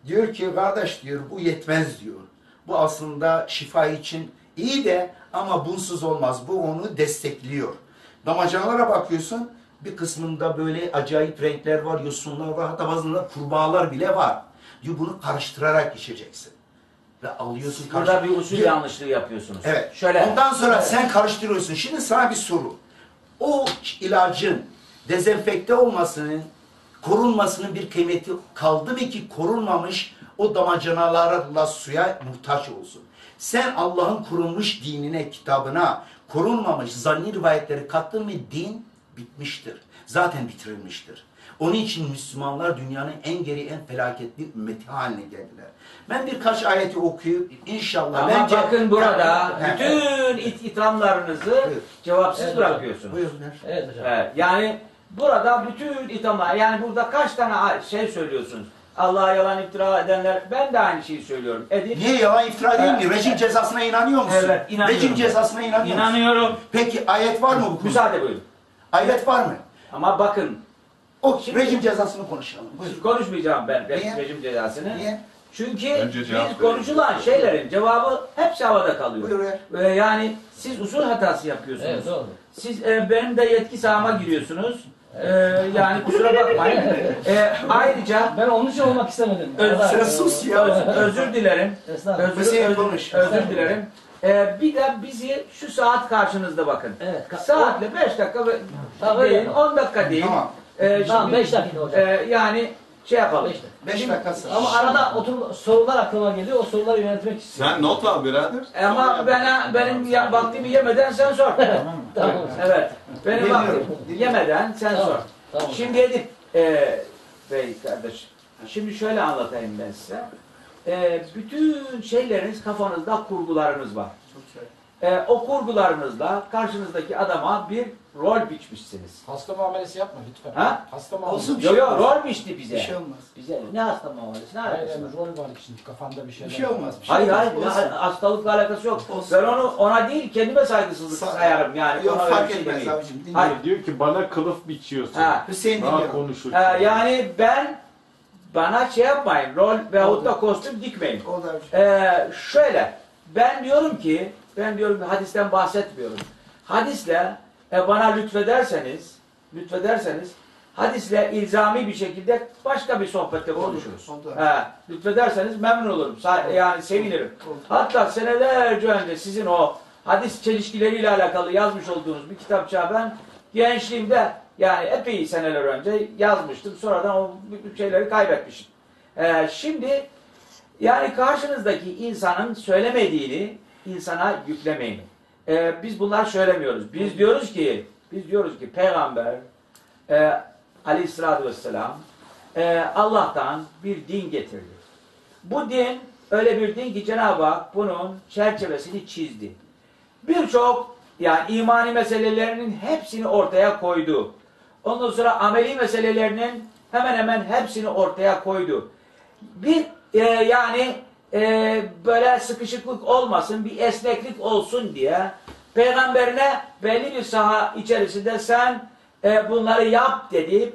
Diyor ki kardeş diyor bu yetmez diyor. Bu aslında şifa için iyi de ama bunsuz olmaz. Bu onu destekliyor. Damacanalara bakıyorsun bir kısmında böyle acayip renkler var, yosunlar var, hatta bazılarında kurbağalar bile var. Diyor bunu karıştırarak içeceksin. Ve alıyorsun Burada bir usul yanlışlığı yapıyorsunuz. Evet. Şöyle. Ondan sonra sen karıştırıyorsun. Şimdi sana bir soru. O ilacın dezenfekte olmasının, korunmasının bir kıymeti kaldı mı ki korunmamış o damacanalarla suya muhtaç olsun. Sen Allah'ın korunmuş dinine, kitabına korunmamış zanni rivayetleri kattın mı din bitmiştir. Zaten bitirilmiştir. Onun için Müslümanlar dünyanın en geri, en felaketli ümmeti haline geldiler. Ben birkaç ayeti okuyup inşallah Ama bence... bakın burada He, bütün it ithamlarınızı Buyur. cevapsız Evet, bırakıyorsunuz. Buyurun. Evet hocam. Evet, yani burada bütün ithamlar, yani burada kaç tane şey söylüyorsunuz? Allah'a yalan iftira edenler, ben de aynı şeyi söylüyorum. Edin. Niye yalan iftira değil mi? Evet. Rejim cezasına inanıyor musun? Evet, inanıyorum. Rejim cezasına inanıyor musun? İnanıyorum. Peki ayet var mı bu konuda? Müsaade buyurun. Ayet var mı? Ama bakın, O Şimdi- rejim cezasını konuşalım. Buyurun. konuşmayacağım ben Niye? rejim cezasını. Niye? Çünkü biz konuşulan şeylerin cevabı hepsi havada kalıyor. Buyur. Ee, yani siz usul hatası yapıyorsunuz. Evet doğru. Siz e, benim de yetki sahama giriyorsunuz. Ee, yani kusura bakmayın. Ee, ayrıca Ben onun için olmak istemedim. Öz- Sen sus ya. öz- özür dilerim. Özür, özür, konuş. özür dilerim. Ee, bir de bizi şu saat karşınızda bakın. Evet. ka- Saatle 5 dakika ve- Tamam, değil, öyle. 10 dakika değil. Tamam. Ee, Tamam şimdi, 5 dakika hocam. e, yani şey yapalım. Beş dakika. Beş dakikası. Ama arada otur sorular aklıma geliyor. O soruları yönetmek istiyorum. Sen not al birader. Ama bana, benim ya, vaktimi yemeden sen sor. Tamam. evet. Benim Dinliyorum, vaktim dinliyorum. yemeden sen Tamam. sor. Tamam. Şimdi Edip e, Bey kardeş, şimdi şöyle anlatayım ben size. E, bütün şeyleriniz kafanızda kurgularınız var. E, o kurgularınızla karşınızdaki adama bir rol biçmişsiniz. Hasta muamelesi yapma lütfen. Ha? Hasta Olsun muamelesi. bir Yo şey yo olmaz. rol biçti bize. Bir şey olmaz. Bize ne hasta muamelesi ne Hayır, alakası var? yani rol var şimdi kafanda bir şeyler. Bir şey olmaz. Bir şey Hayır olmaz. hayır Olsun. hastalıkla alakası yok. Olsun. Ben onu ona değil kendime saygısızlık Sa- sayarım yani. Yok ona öyle fark şey etmez abicim. Hayır. Diyor ki bana kılıf biçiyorsun. Ha. Hüseyin Daha dinliyorum. konuşurken. Ee, yani ben bana şey yapmayın, rol veyahut da kostüm dikmeyin. Ee, şöyle, ben diyorum ki, ben diyorum ki hadisten bahsetmiyorum. Hadisle e, bana lütfederseniz, lütfederseniz, hadisle ilzami bir şekilde başka bir sohbette konuşuruz. He, lütfederseniz memnun olurum. Sa- yani sevinirim. Oldu. Hatta senelerce önce sizin o hadis çelişkileriyle alakalı yazmış olduğunuz bir kitapçığa ben gençliğimde yani epey seneler önce yazmıştım. Sonradan o şeyleri kaybetmişim. Ee, şimdi yani karşınızdaki insanın söylemediğini insana yüklemeyin. Ee, biz bunlar söylemiyoruz. Biz diyoruz ki biz diyoruz ki peygamber e, aleyhissalatü vesselam e, Allah'tan bir din getirdi. Bu din öyle bir din ki Cenab-ı Hak bunun çerçevesini çizdi. Birçok yani imani meselelerinin hepsini ortaya koydu. Ondan sonra ameli meselelerinin hemen hemen hepsini ortaya koydu. Bir e, yani e, böyle sıkışıklık olmasın, bir esneklik olsun diye peygamberine belli bir saha içerisinde sen e, bunları yap dedi.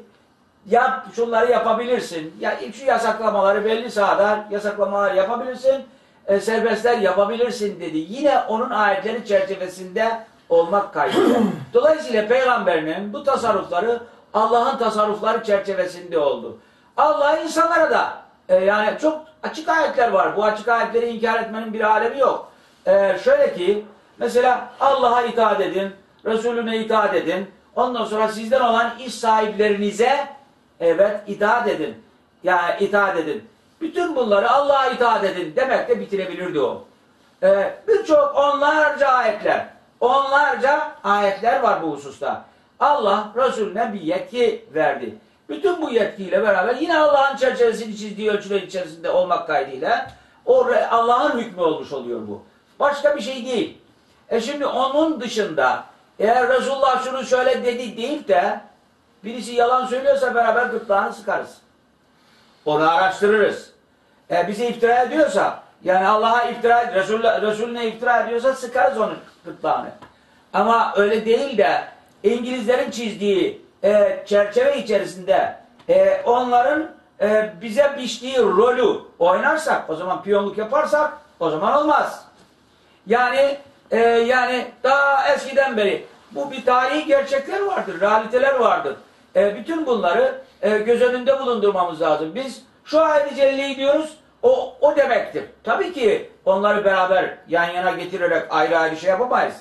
Yap, şunları yapabilirsin. Ya, şu yasaklamaları belli sahada yasaklamalar yapabilirsin. E, serbestler yapabilirsin dedi. Yine onun ayetleri çerçevesinde olmak kaydıyla. <clears throat> Dolayısıyla peygamberinin bu tasarrufları Allah'ın tasarrufları çerçevesinde oldu. Allah insanlara da e, yani çok açık ayetler var. Bu açık ayetleri inkar etmenin bir alemi yok. E, şöyle ki mesela Allah'a itaat edin, Resulüne itaat edin. Ondan sonra sizden olan iş sahiplerinize evet itaat edin. Yani itaat edin. Bütün bunları Allah'a itaat edin demek de bitirebilirdi o. Ee, Birçok onlarca ayetler, onlarca ayetler var bu hususta. Allah Resulüne bir yetki verdi. Bütün bu yetkiyle beraber yine Allah'ın çerçevesini çizdiği ölçüler içerisinde olmak kaydıyla o Allah'ın hükmü olmuş oluyor bu. Başka bir şey değil. E şimdi onun dışında eğer Resulullah şunu şöyle dedi deyip de birisi yalan söylüyorsa beraber gırtlağını sıkarız. Onu araştırırız. E, bize iftira ediyorsa, yani Allah'a iftira, Resul, Resulüne iftira ediyorsa sıkarız onun gırtlağını. Ama öyle değil de İngilizlerin çizdiği e, çerçeve içerisinde e, onların e, bize biçtiği rolü oynarsak, o zaman piyonluk yaparsak o zaman olmaz. Yani e, yani daha eskiden beri bu bir tarihi gerçekler vardır, realiteler vardır. E, bütün bunları e, göz önünde bulundurmamız lazım. Biz şu ayet-i diyoruz, o, o demektir. Tabii ki onları beraber yan yana getirerek ayrı ayrı şey yapamayız.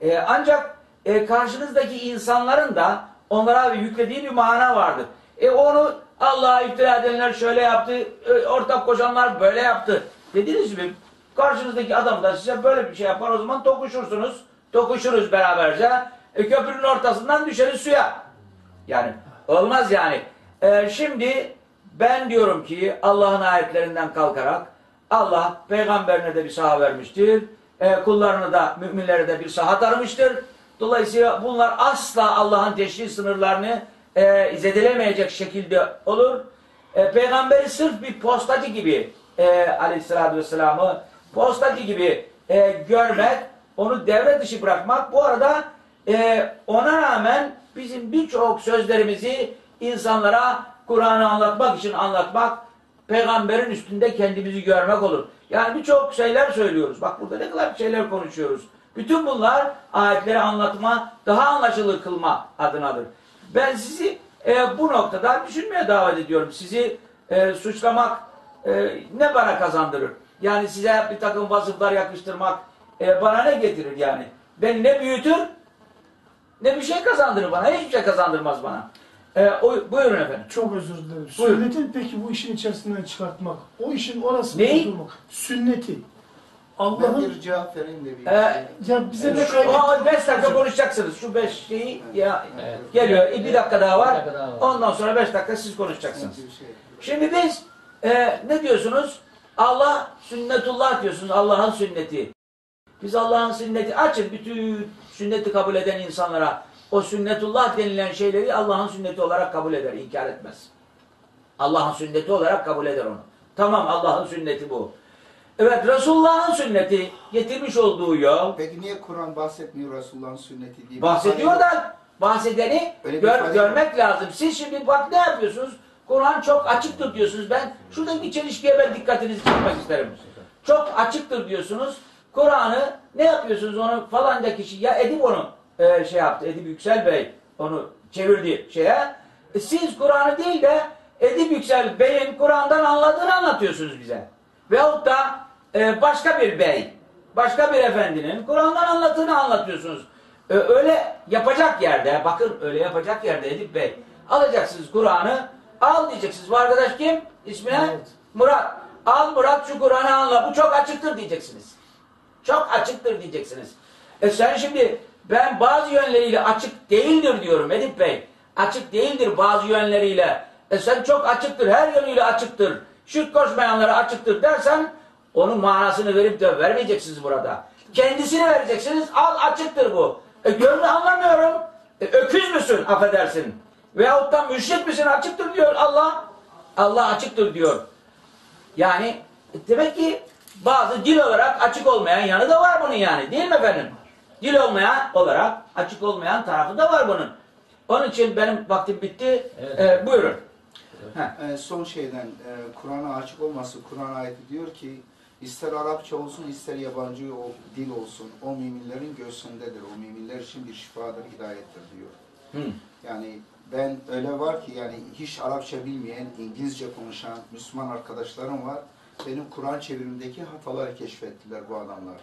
E, ancak e, karşınızdaki insanların da onlara yüklediği bir mana vardır. E onu Allah'a iftira edenler şöyle yaptı, e, ortak koşanlar böyle yaptı. Dediniz mi? Karşınızdaki adam da size böyle bir şey yapar o zaman tokuşursunuz. Tokuşuruz beraberce. E, köprünün ortasından düşeriz suya. Yani olmaz yani. E, şimdi ben diyorum ki Allah'ın ayetlerinden kalkarak Allah peygamberine de bir saha vermiştir. E, kullarına da müminlere de bir saha tanımıştır. Dolayısıyla bunlar asla Allah'ın teşri sınırlarını e, zedelemeyecek şekilde olur. E, peygamberi sırf bir postacı gibi e, aleyhissalatü vesselam'ı postacı gibi e, görmek, onu devre dışı bırakmak. Bu arada e, ona rağmen bizim birçok sözlerimizi insanlara Kur'an'ı anlatmak için anlatmak, peygamberin üstünde kendimizi görmek olur. Yani birçok şeyler söylüyoruz. Bak burada ne kadar şeyler konuşuyoruz. Bütün bunlar ayetleri anlatma, daha anlaşılır kılma adınadır. Ben sizi e, bu noktada düşünmeye davet ediyorum. Sizi e, suçlamak e, ne bana kazandırır? Yani size bir takım vasıflar yakıştırmak e, bana ne getirir yani? Beni ne büyütür ne bir şey kazandırır bana. Hiçbir şey kazandırmaz bana. E, o, buyurun efendim. Çok özür dilerim. Buyurun. Sünneti peki bu işin içerisinden çıkartmak, o işin orasında Neyi? Sünneti. Ben Allah'ın bir cevap vereyim de bir Ee, ya bize ne Şu kaybettiğini 5 dakika konuşacaksınız. Şu 5 şeyi ya Evet. geliyor. Bir dakika daha var. Bir dakika daha var. Ondan sonra 5 dakika siz konuşacaksınız. bir şey. Şimdi biz e, ne diyorsunuz? Allah sünnetullah diyorsunuz. Allah'ın sünneti. Biz Allah'ın sünneti açın bütün sünneti kabul eden insanlara o sünnetullah denilen şeyleri Allah'ın sünneti olarak kabul eder, inkar etmez. Allah'ın sünneti olarak kabul eder onu. Tamam Allah'ın sünneti bu. Evet Resulullah'ın sünneti getirmiş olduğu yol Peki niye Kur'an bahsetmiyor Resulullah'ın sünneti diye? bahsediyor da bahsedeni gör- görmek lazım. Siz şimdi bak ne yapıyorsunuz? Kur'an çok açıktır diyorsunuz. Ben şuradaki bir çelişkiye ben dikkatinizi çekmek isterim. Çok açıktır diyorsunuz. Kur'an'ı ne yapıyorsunuz onu falanca kişi ya Edip onu e, şey yaptı. Edip Yüksel Bey onu çevirdi şeye. E, siz Kur'an'ı değil de Edip Yüksel Bey'in Kur'an'dan anladığını anlatıyorsunuz bize. Veyahut da e, başka bir bey, başka bir efendinin Kur'an'dan anlattığını anlatıyorsunuz. E, öyle yapacak yerde, bakın öyle yapacak yerde Edip Bey, alacaksınız Kur'an'ı, al diyeceksiniz. Bu arkadaş kim? İsmi ne? Evet. Murat. Al Murat şu Kur'an'ı anla. Bu çok açıktır diyeceksiniz. Çok açıktır diyeceksiniz. E sen şimdi ben bazı yönleriyle açık değildir diyorum Edip Bey. Açık değildir bazı yönleriyle. E sen çok açıktır, her yönüyle açıktır. Şirk koşmayanlara açıktır dersen onun manasını verip de vermeyeceksiniz burada. Kendisini vereceksiniz. Al açıktır bu. E gönlü anlamıyorum. E, öküz müsün affedersin. Veyahut da müşrik misin açıktır diyor Allah. Allah açıktır diyor. Yani e, demek ki bazı dil olarak açık olmayan yanı da var bunun yani. Değil mi efendim? Dil olmayan olarak açık olmayan tarafı da var bunun. Onun için benim vaktim bitti. Evet. Ee, buyurun. Ee, son şeyden e, Kur'an'a açık olması Kur'an ayeti diyor ki ister Arapça olsun ister yabancı dil olsun o müminlerin göğsündedir. O müminler için bir şifadır, hidayettir diyor. Hı. Yani ben öyle var ki yani hiç Arapça bilmeyen, İngilizce konuşan Müslüman arkadaşlarım var. Benim Kur'an çevirimdeki hataları keşfettiler bu adamlar.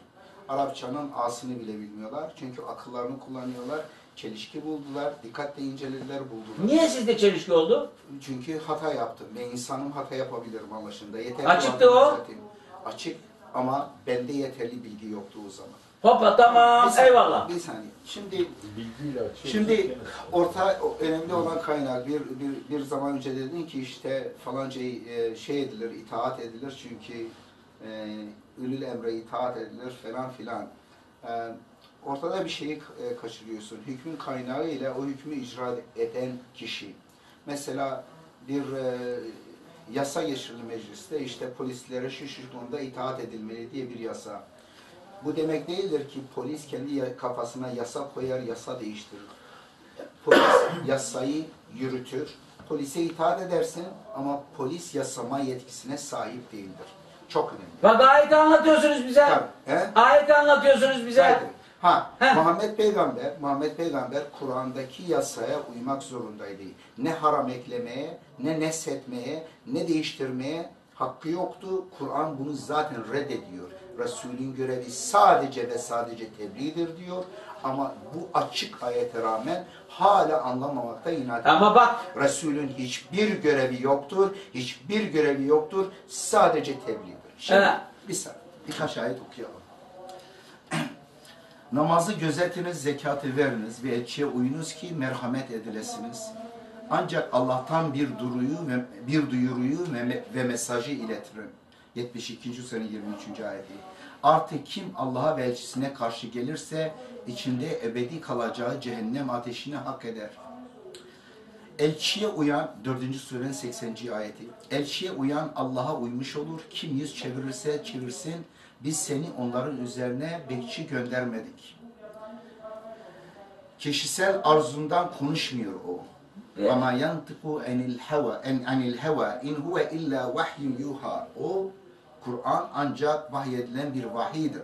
Arapçanın A'sını bile bilmiyorlar. Çünkü akıllarını kullanıyorlar. Çelişki buldular. Dikkatle incelediler, buldular. Niye sizde çelişki oldu? Çünkü hata yaptım. Ben insanım hata yapabilirim anlaşında. Yeterli Açıktı o. düzelteyim. Açık ama bende yeterli bilgi yoktu o zaman. Hoppa tamam Bir saniye, eyvallah. Bir saniye. Şimdi Bilgiyle açıyor. Şimdi orta önemli olan kaynak bir, bir, bir zaman önce dedin ki işte falanca e, şey edilir, itaat edilir çünkü e, ülül emre itaat edilir falan filan. E, ortada bir şeyi e, kaçırıyorsun. Hükmün kaynağı ile o hükmü icra eden kişi. Mesela bir e, yasa geçirildi mecliste işte polislere şu şu konuda itaat edilmeli diye bir yasa. Bu demek değildir ki polis kendi kafasına yasa koyar, yasa değiştirir. Polis yasayı yürütür. Polise itaat edersin ama polis yasama yetkisine sahip değildir. Çok önemli. Bak ayeti anlatıyorsunuz bize. Tabii, he? Ayeti anlatıyorsunuz bize. Tabii. Ha, Heh. Muhammed Peygamber, Muhammed Peygamber Kur'an'daki yasaya uymak zorundaydı. Ne haram eklemeye, ne neshetmeye, ne değiştirmeye hakkı yoktu. Kur'an bunu zaten reddediyor. Resulün görevi sadece ve sadece tebliğdir diyor. Ama bu açık ayete rağmen hala anlamamakta inat ediyor. Ama bak Resulün hiçbir görevi yoktur. Hiçbir görevi yoktur. Sadece tebliğdir. Şimdi Evet. bir saniye. Birkaç ayet okuyalım. <clears throat> Namazı gözetiniz, zekatı veriniz ve elçiye uyunuz ki merhamet edilesiniz. Ancak Allah'tan bir duruyu ve bir duyuruyu ve mesajı iletirim. 72. sene 23. ayeti. Artık kim Allah'a ve elçisine karşı gelirse içinde ebedi kalacağı cehennem ateşini hak eder. Elçiye uyan 4. surenin 80. ayeti. Elçiye uyan Allah'a uymuş olur. Kim yüz çevirirse çevirsin. Biz seni onların üzerine bekçi göndermedik. Kişisel arzundan konuşmuyor o. Yantıku enil heva en anil heva in huve illa vahyun yuha. O Kur'an ancak vahyedilen bir vahidir.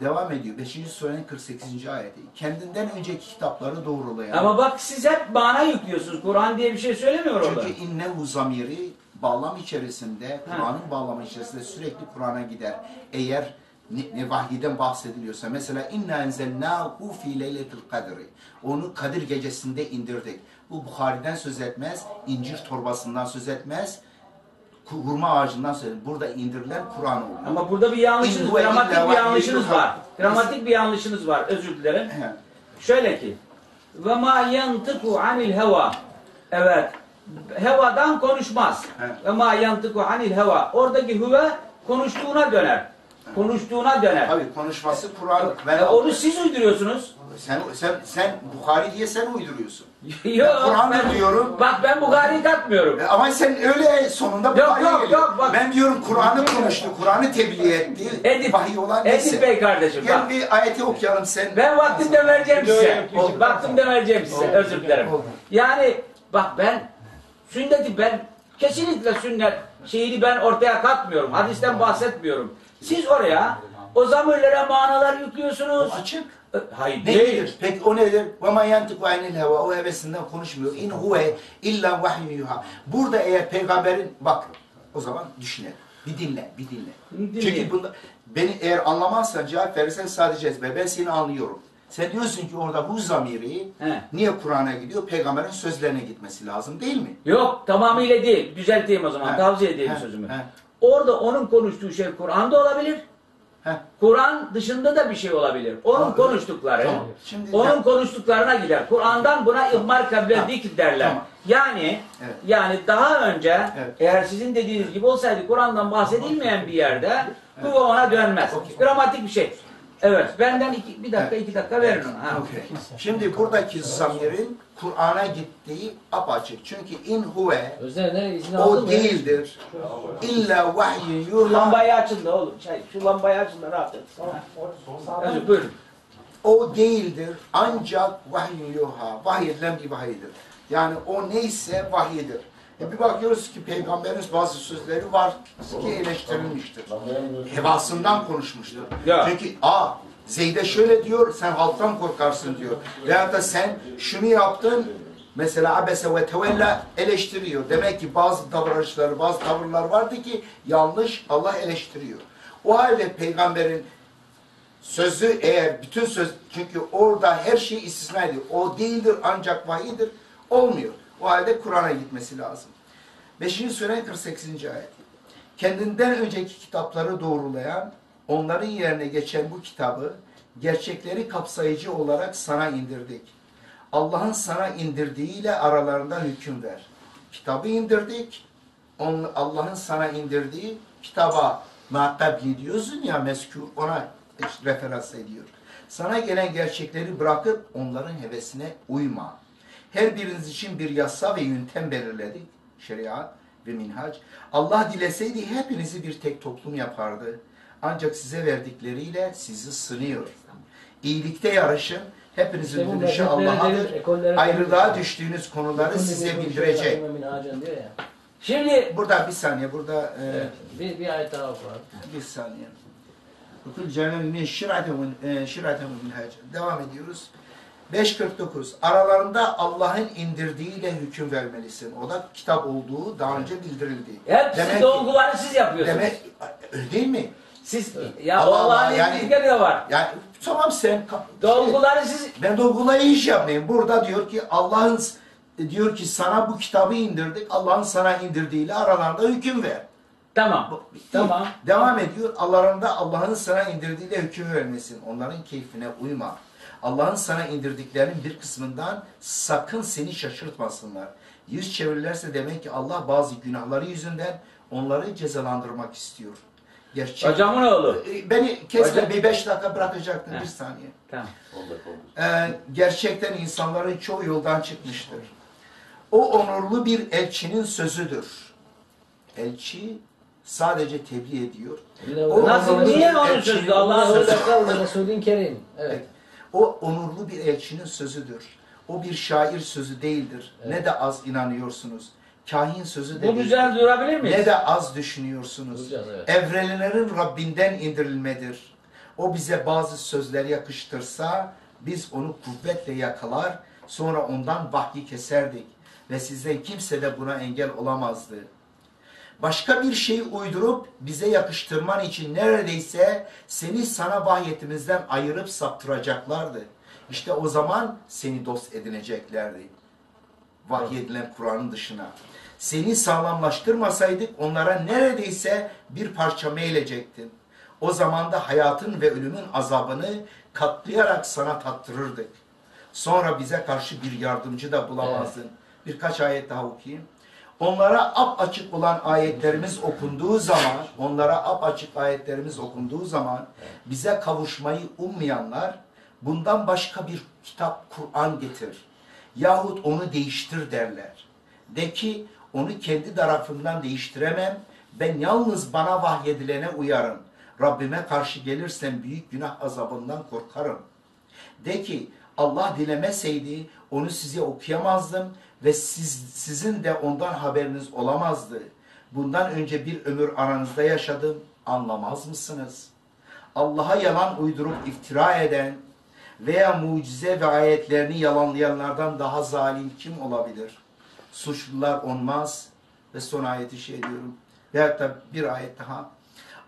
Devam ediyor. 5. surenin 48. ayeti. Kendinden önceki kitapları doğrulayan. ama bak siz hep mana yüklüyorsunuz. Kur'an diye bir şey söylemiyor orada. Çünkü innehu zamiri bağlam içerisinde. Kur'an'ın bağlamı içerisinde sürekli Kur'an'a gider. Eğer ne, vahyiden bahsediliyorsa mesela inna enzelnahu fi leyletil kadri. Onu Kadir gecesinde indirdik. Bu Bukhari'den söz etmez, incir torbasından söz etmez, hurma ağacından etmez. Burada indirilen Kur'an oluyor. Ama burada bir yanlışınız, İn huve gramatik bir yanlışınız var. Gramatik bir yanlışınız var. Özür dilerim. Şöyle ki ve ma yantıku anil heva. Evet. Hevadan konuşmaz. Ve ma yantıku anil heva. Oradaki huve konuştuğuna döner. Konuştuğuna döner. Tabii konuşması Kur'an. E, onu siz uyduruyorsunuz. Sen, sen, sen Bukhari diye sen uyduruyorsun. <laughs> Yok. Kur'an'da ben- diyorum. Bak ben Bukhari'yi katmıyorum. E, Ama sen öyle sonunda Yok, Bukhari'ye yok, geliyor. yok, bak. Ben diyorum Kur'an'ı konuştu, Kur'an'ı tebliğ etti. <laughs> Edip, Vahiy olan neyse. Edip Bey kardeşim Gel bak. bir ayeti okuyalım sen. Ben vaktimde vereceğim size. Vaktimde vereceğim size. Özür dilerim. Oldu. Yani bak ben sünneti ben kesinlikle sünnet şeyini ben ortaya katmıyorum. Hadisten bahsetmiyorum. Siz oraya o zamirlere manalar yüklüyorsunuz. Açık. Hayır Ne değil. nedir? Peki o nedir? Ma yantiku anil heva. O hevesinden konuşmuyor. İn huve illa vahyun yuha. Burada eğer peygamberin bak o zaman düşünelim. Bir dinle, bir dinle. Dinleyin. Çünkü bunda beni eğer anlamazsan cevap verirsen sadece ezber. Ben seni anlıyorum. Sen diyorsun ki orada bu zamiri He. niye Kur'an'a gidiyor? Peygamberin sözlerine gitmesi lazım değil mi? Yok tamamıyla değil. Düzelteyim o zaman. He. Tavsiye edeyim He. sözümü. He. Orada onun konuştuğu şey Kur'an'da olabilir. Kur'an dışında da bir şey olabilir. Onun Tamam. konuştukları, Tamam. Şimdi onun konuştuklarına gider. Kur'an'dan buna ihmal Tamam. dik derler. Tamam. Yani Evet. yani daha önce Evet. eğer sizin dediğiniz gibi olsaydı Kur'an'dan bahsedilmeyen bir yerde bu ona dönmez. Okey. Gramatik bir şey. Evet. Benden iki, bir dakika Evet. iki dakika verin ona. Ha. Okey. Şimdi buradaki zamirin Kur'an'a gittiği apaçık. Çünkü in huve Üzerine izin aldın o mı? değildir. İlla vahyun yuha. Lambayı açın da oğlum. Şey, şu lambayı açın da rahat et. Tamam. Özür buyurun. o değildir ancak vahiy yuha. Vahiy bir vahiydir. Yani o neyse vahiydir. E bir bakıyoruz ki peygamberimiz bazı sözleri var ki eleştirilmiştir. Hevasından konuşmuştur. Ya. Çünkü a Zeyd'e şöyle diyor, sen halktan korkarsın diyor. Veyahut da sen şunu yaptın, mesela abese ve tevella eleştiriyor. Demek ki bazı davranışları, bazı tavırlar vardı ki yanlış, Allah eleştiriyor. O halde peygamberin sözü eğer bütün söz, çünkü orada her şey istisna ediyor. O değildir ancak vahidir, olmuyor. O halde Kur'an'a gitmesi lazım. 5. sure 48. ayet. Kendinden önceki kitapları doğrulayan, onların yerine geçen bu kitabı gerçekleri kapsayıcı olarak sana indirdik. Allah'ın sana indirdiğiyle aralarında hüküm ver. Kitabı indirdik. Allah'ın sana indirdiği kitaba makabli diyorsun ya meskûr ona referans ediyor. Sana gelen gerçekleri bırakıp onların hevesine uyma. Her biriniz için bir yasa ve yöntem belirledik. Şeriat ve minhac. Allah dileseydi hepinizi bir tek toplum yapardı. Ancak size verdikleriyle sizi sınıyor. İyilikte yarışın. Hepinizin İşte dönüşü Allah'adır. Ayrılığa düştüğünüz konuları size bildirecek. Şimdi Burada bir saniye, burada e, Evet. Bir, bir ayet daha var. bir saniye. Okul cehennem şiratemun şiratemun minhac. Devam ediyoruz. 5.49 Aralarında Allah'ın indirdiğiyle hüküm vermelisin. O da kitap olduğu daha önce bildirildi. hepsi Demek dolguları siz yapıyorsunuz. Demek öyle değil mi? Siz ya Allah Allah, yani- de var. Yani tamam sen Dolguları siz ben dolgulayı iş yapmayayım. Burada diyor ki Allah'ın diyor ki sana bu kitabı indirdik. Allah'ın sana indirdiğiyle aralarında hüküm ver. tamam. Bu-. Tamam. Devam ediyor. Allah'larında Allah'ın sana indirdiğiyle hüküm vermesin. Onların keyfine uyma. Allah'ın sana indirdiklerinin bir kısmından sakın seni şaşırtmasınlar. Yüz çevirirlerse demek ki Allah bazı günahları yüzünden onları cezalandırmak istiyor. Gerçek. Hocamın oğlu. Ee, Beni kesme Hocam- bir beş dakika bırakacaktın bir saniye. Tamam. Ee, gerçekten insanların çoğu yoldan çıkmıştır. O onurlu bir elçinin sözüdür. Elçi sadece tebliğ ediyor. O Nasıl, onurlu niye bir onun elçinin sözü? Allah'ın sözü. sözü. Resulün Kerim. Evet. Evet. O onurlu bir elçinin sözüdür. O bir şair sözü değildir. Ne de az inanıyorsunuz. Kahin sözü de Bu güzel durabilir miyiz? Ne de az düşünüyorsunuz. Duracağız, evet. Evrenlerin Rabbinden indirilmedir. O bize bazı sözler yakıştırsa biz onu kuvvetle yakalar sonra ondan vahyi keserdik. Ve sizden kimse de buna engel olamazdı. Başka bir şey uydurup bize yakıştırman için neredeyse seni sana vahyetimizden ayırıp saptıracaklardı. İşte o zaman seni dost edineceklerdi. Vahyedilen Kur'an'ın dışına. Seni sağlamlaştırmasaydık onlara neredeyse bir parça meylecektin. O zaman da hayatın ve ölümün azabını katlayarak sana tattırırdık. Sonra bize karşı bir yardımcı da bulamazdın. Birkaç ayet daha okuyayım. Onlara ap açık olan ayetlerimiz okunduğu zaman, onlara ap açık ayetlerimiz okunduğu zaman bize kavuşmayı ummayanlar bundan başka bir kitap Kur'an getir. Yahut onu değiştir derler. De ki onu kendi tarafından değiştiremem. Ben yalnız bana vahyedilene uyarım. Rabbime karşı gelirsem büyük günah azabından korkarım. De ki Allah dilemeseydi onu size okuyamazdım ve siz, sizin de ondan haberiniz olamazdı. Bundan önce bir ömür aranızda yaşadım, anlamaz mısınız? Allah'a yalan uydurup iftira eden veya mucize ve ayetlerini yalanlayanlardan daha zalim kim olabilir? Suçlular olmaz ve son ayeti şey diyorum. Veyahut da bir ayet daha.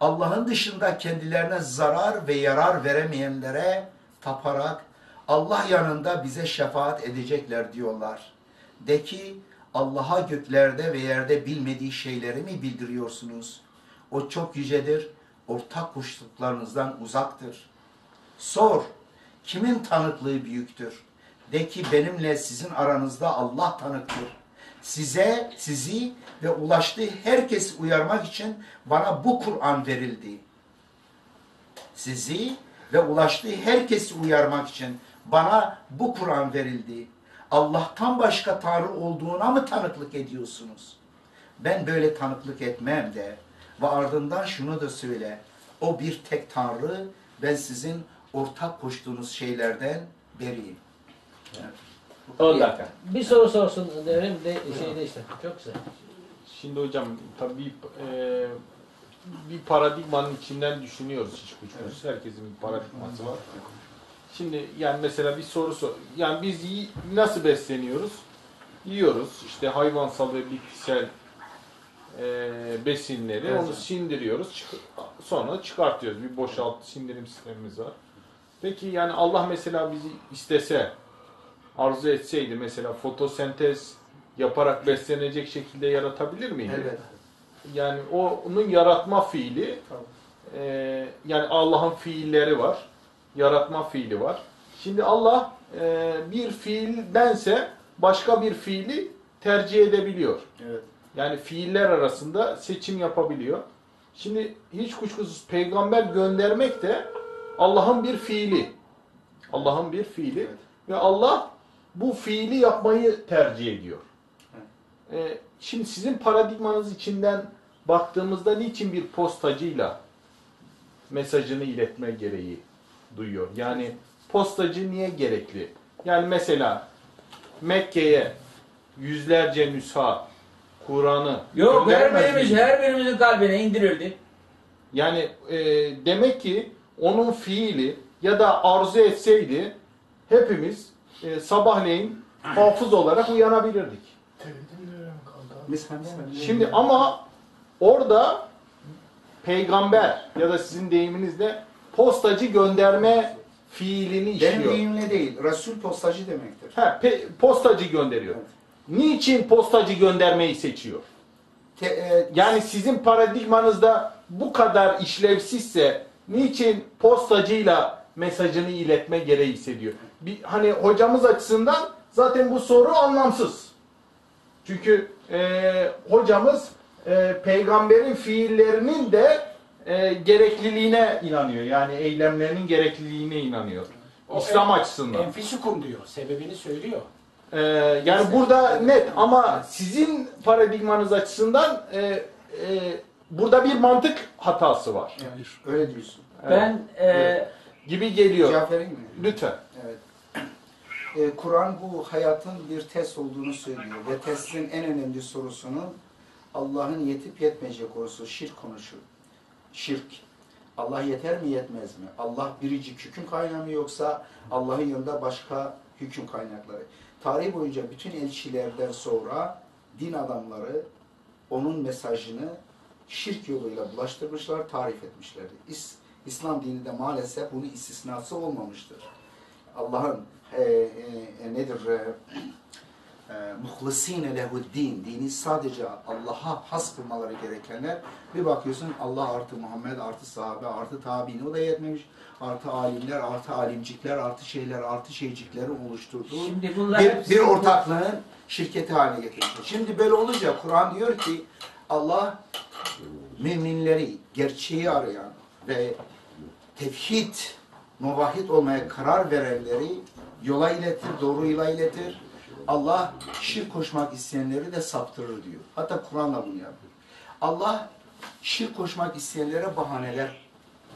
Allah'ın dışında kendilerine zarar ve yarar veremeyenlere taparak Allah yanında bize şefaat edecekler diyorlar. De ki Allah'a göklerde ve yerde bilmediği şeyleri mi bildiriyorsunuz? O çok yücedir, ortak koştuklarınızdan uzaktır. Sor, kimin tanıklığı büyüktür? De ki benimle sizin aranızda Allah tanıktır. Size, sizi ve ulaştığı herkesi uyarmak için bana bu Kur'an verildi. Sizi ve ulaştığı herkesi uyarmak için bana bu Kur'an verildi. Allah'tan başka Tanrı olduğuna mı tanıklık ediyorsunuz? Ben böyle tanıklık etmem de ve ardından şunu da söyle. O bir tek Tanrı, ben sizin ortak koştuğunuz şeylerden beriyim. 10 dakika. Bir soru sorsun devrim de şey değiştir. Çok güzel. Şimdi hocam tabii e, bir paradigmanın içinden düşünüyoruz hiç kuşkusuz. Herkesin bir paradigması var. Şimdi yani mesela bir soru sor. Yani biz nasıl besleniyoruz? Yiyoruz. İşte hayvansal ve bitkisel e, besinleri onu sindiriyoruz. çık- sonra çıkartıyoruz. Bir boşalt sindirim sistemimiz var. Peki yani Allah mesela bizi istese arzu etseydi mesela fotosentez yaparak beslenecek şekilde yaratabilir miydi? Evet. Yani o onun yaratma fiili e, yani Allah'ın fiilleri var. Yaratma fiili var. Şimdi Allah e, bir fiildense başka bir fiili tercih edebiliyor. Evet. Yani fiiller arasında seçim yapabiliyor. Şimdi hiç kuşkusuz peygamber göndermek de Allah'ın bir fiili. Allah'ın bir fiili. Ve Allah bu fiili yapmayı tercih ediyor. Ee, şimdi sizin paradigmanız içinden baktığımızda niçin bir postacıyla mesajını iletme gereği duyuyor? Yani postacı niye gerekli? Yani mesela Mekke'ye yüzlerce nüsha Kur'an'ı Yok vermeymiş. miydi? Her birimizin kalbine indirirdi. Yani e, demek ki onun fiili ya da arzu etseydi hepimiz e, sabahleyin hafız olarak uyanabilirdik. Şimdi ama orada peygamber ya da sizin deyiminizle postacı gönderme fiilini Benim işliyor. deyimle değil, Resul postacı demektir. Ha, pe- postacı gönderiyor. Niçin postacı göndermeyi seçiyor? Te, e, Yani sizin paradigmanızda bu kadar işlevsizse niçin postacıyla mesajını iletme gereği hissediyor? Bir, hani hocamız açısından zaten bu soru anlamsız. Çünkü e, hocamız e, peygamberin fiillerinin de e, gerekliliğine inanıyor. Yani eylemlerinin gerekliliğine inanıyor. O İslam en- açısından. Enfisukum diyor. Sebebini söylüyor. Ee, yani burada net ama sizin paradigmanız açısından e, e, burada bir mantık hatası var. öyle diyorsun. Evet. Ben e, gibi geliyor. Cevap vereyim mi? Lütfen. Evet. Ee, Kur'an bu hayatın bir test olduğunu söylüyor ve testin en önemli sorusunun Allah'ın yetip yetmeyecek konusu şirk konusu. Şirk. Allah yeter mi yetmez mi? Allah biricik hüküm kaynağı mı yoksa Allah'ın yanında başka hüküm kaynakları? Tarih boyunca bütün elçilerden sonra din adamları onun mesajını şirk yoluyla bulaştırmışlar, tarif etmişlerdi. İs- İslam dini de maalesef bunun istisnası olmamıştır. Allah'ın e, e, e, nedir e, e, muhlisine lehuddin dini sadece Allah'a has kılmaları gerekenler bir bakıyorsun Allah artı Muhammed artı sahabe artı tabiini o da yetmemiş artı alimler artı alimcikler artı şeyler artı şeyciklerin oluşturduğu şimdi bunlar bir, bir ortaklığın şirketi haline getirmiştir. Şimdi böyle olunca Kur'an diyor ki Allah müminleri, gerçeği arayan ve tevhid, muvahhid olmaya karar verenleri yola iletir, doğru yola iletir. Allah şirk koşmak isteyenleri de saptırır diyor. Hatta Kur'an'la bunu yapıyor. Allah şirk koşmak isteyenlere bahaneler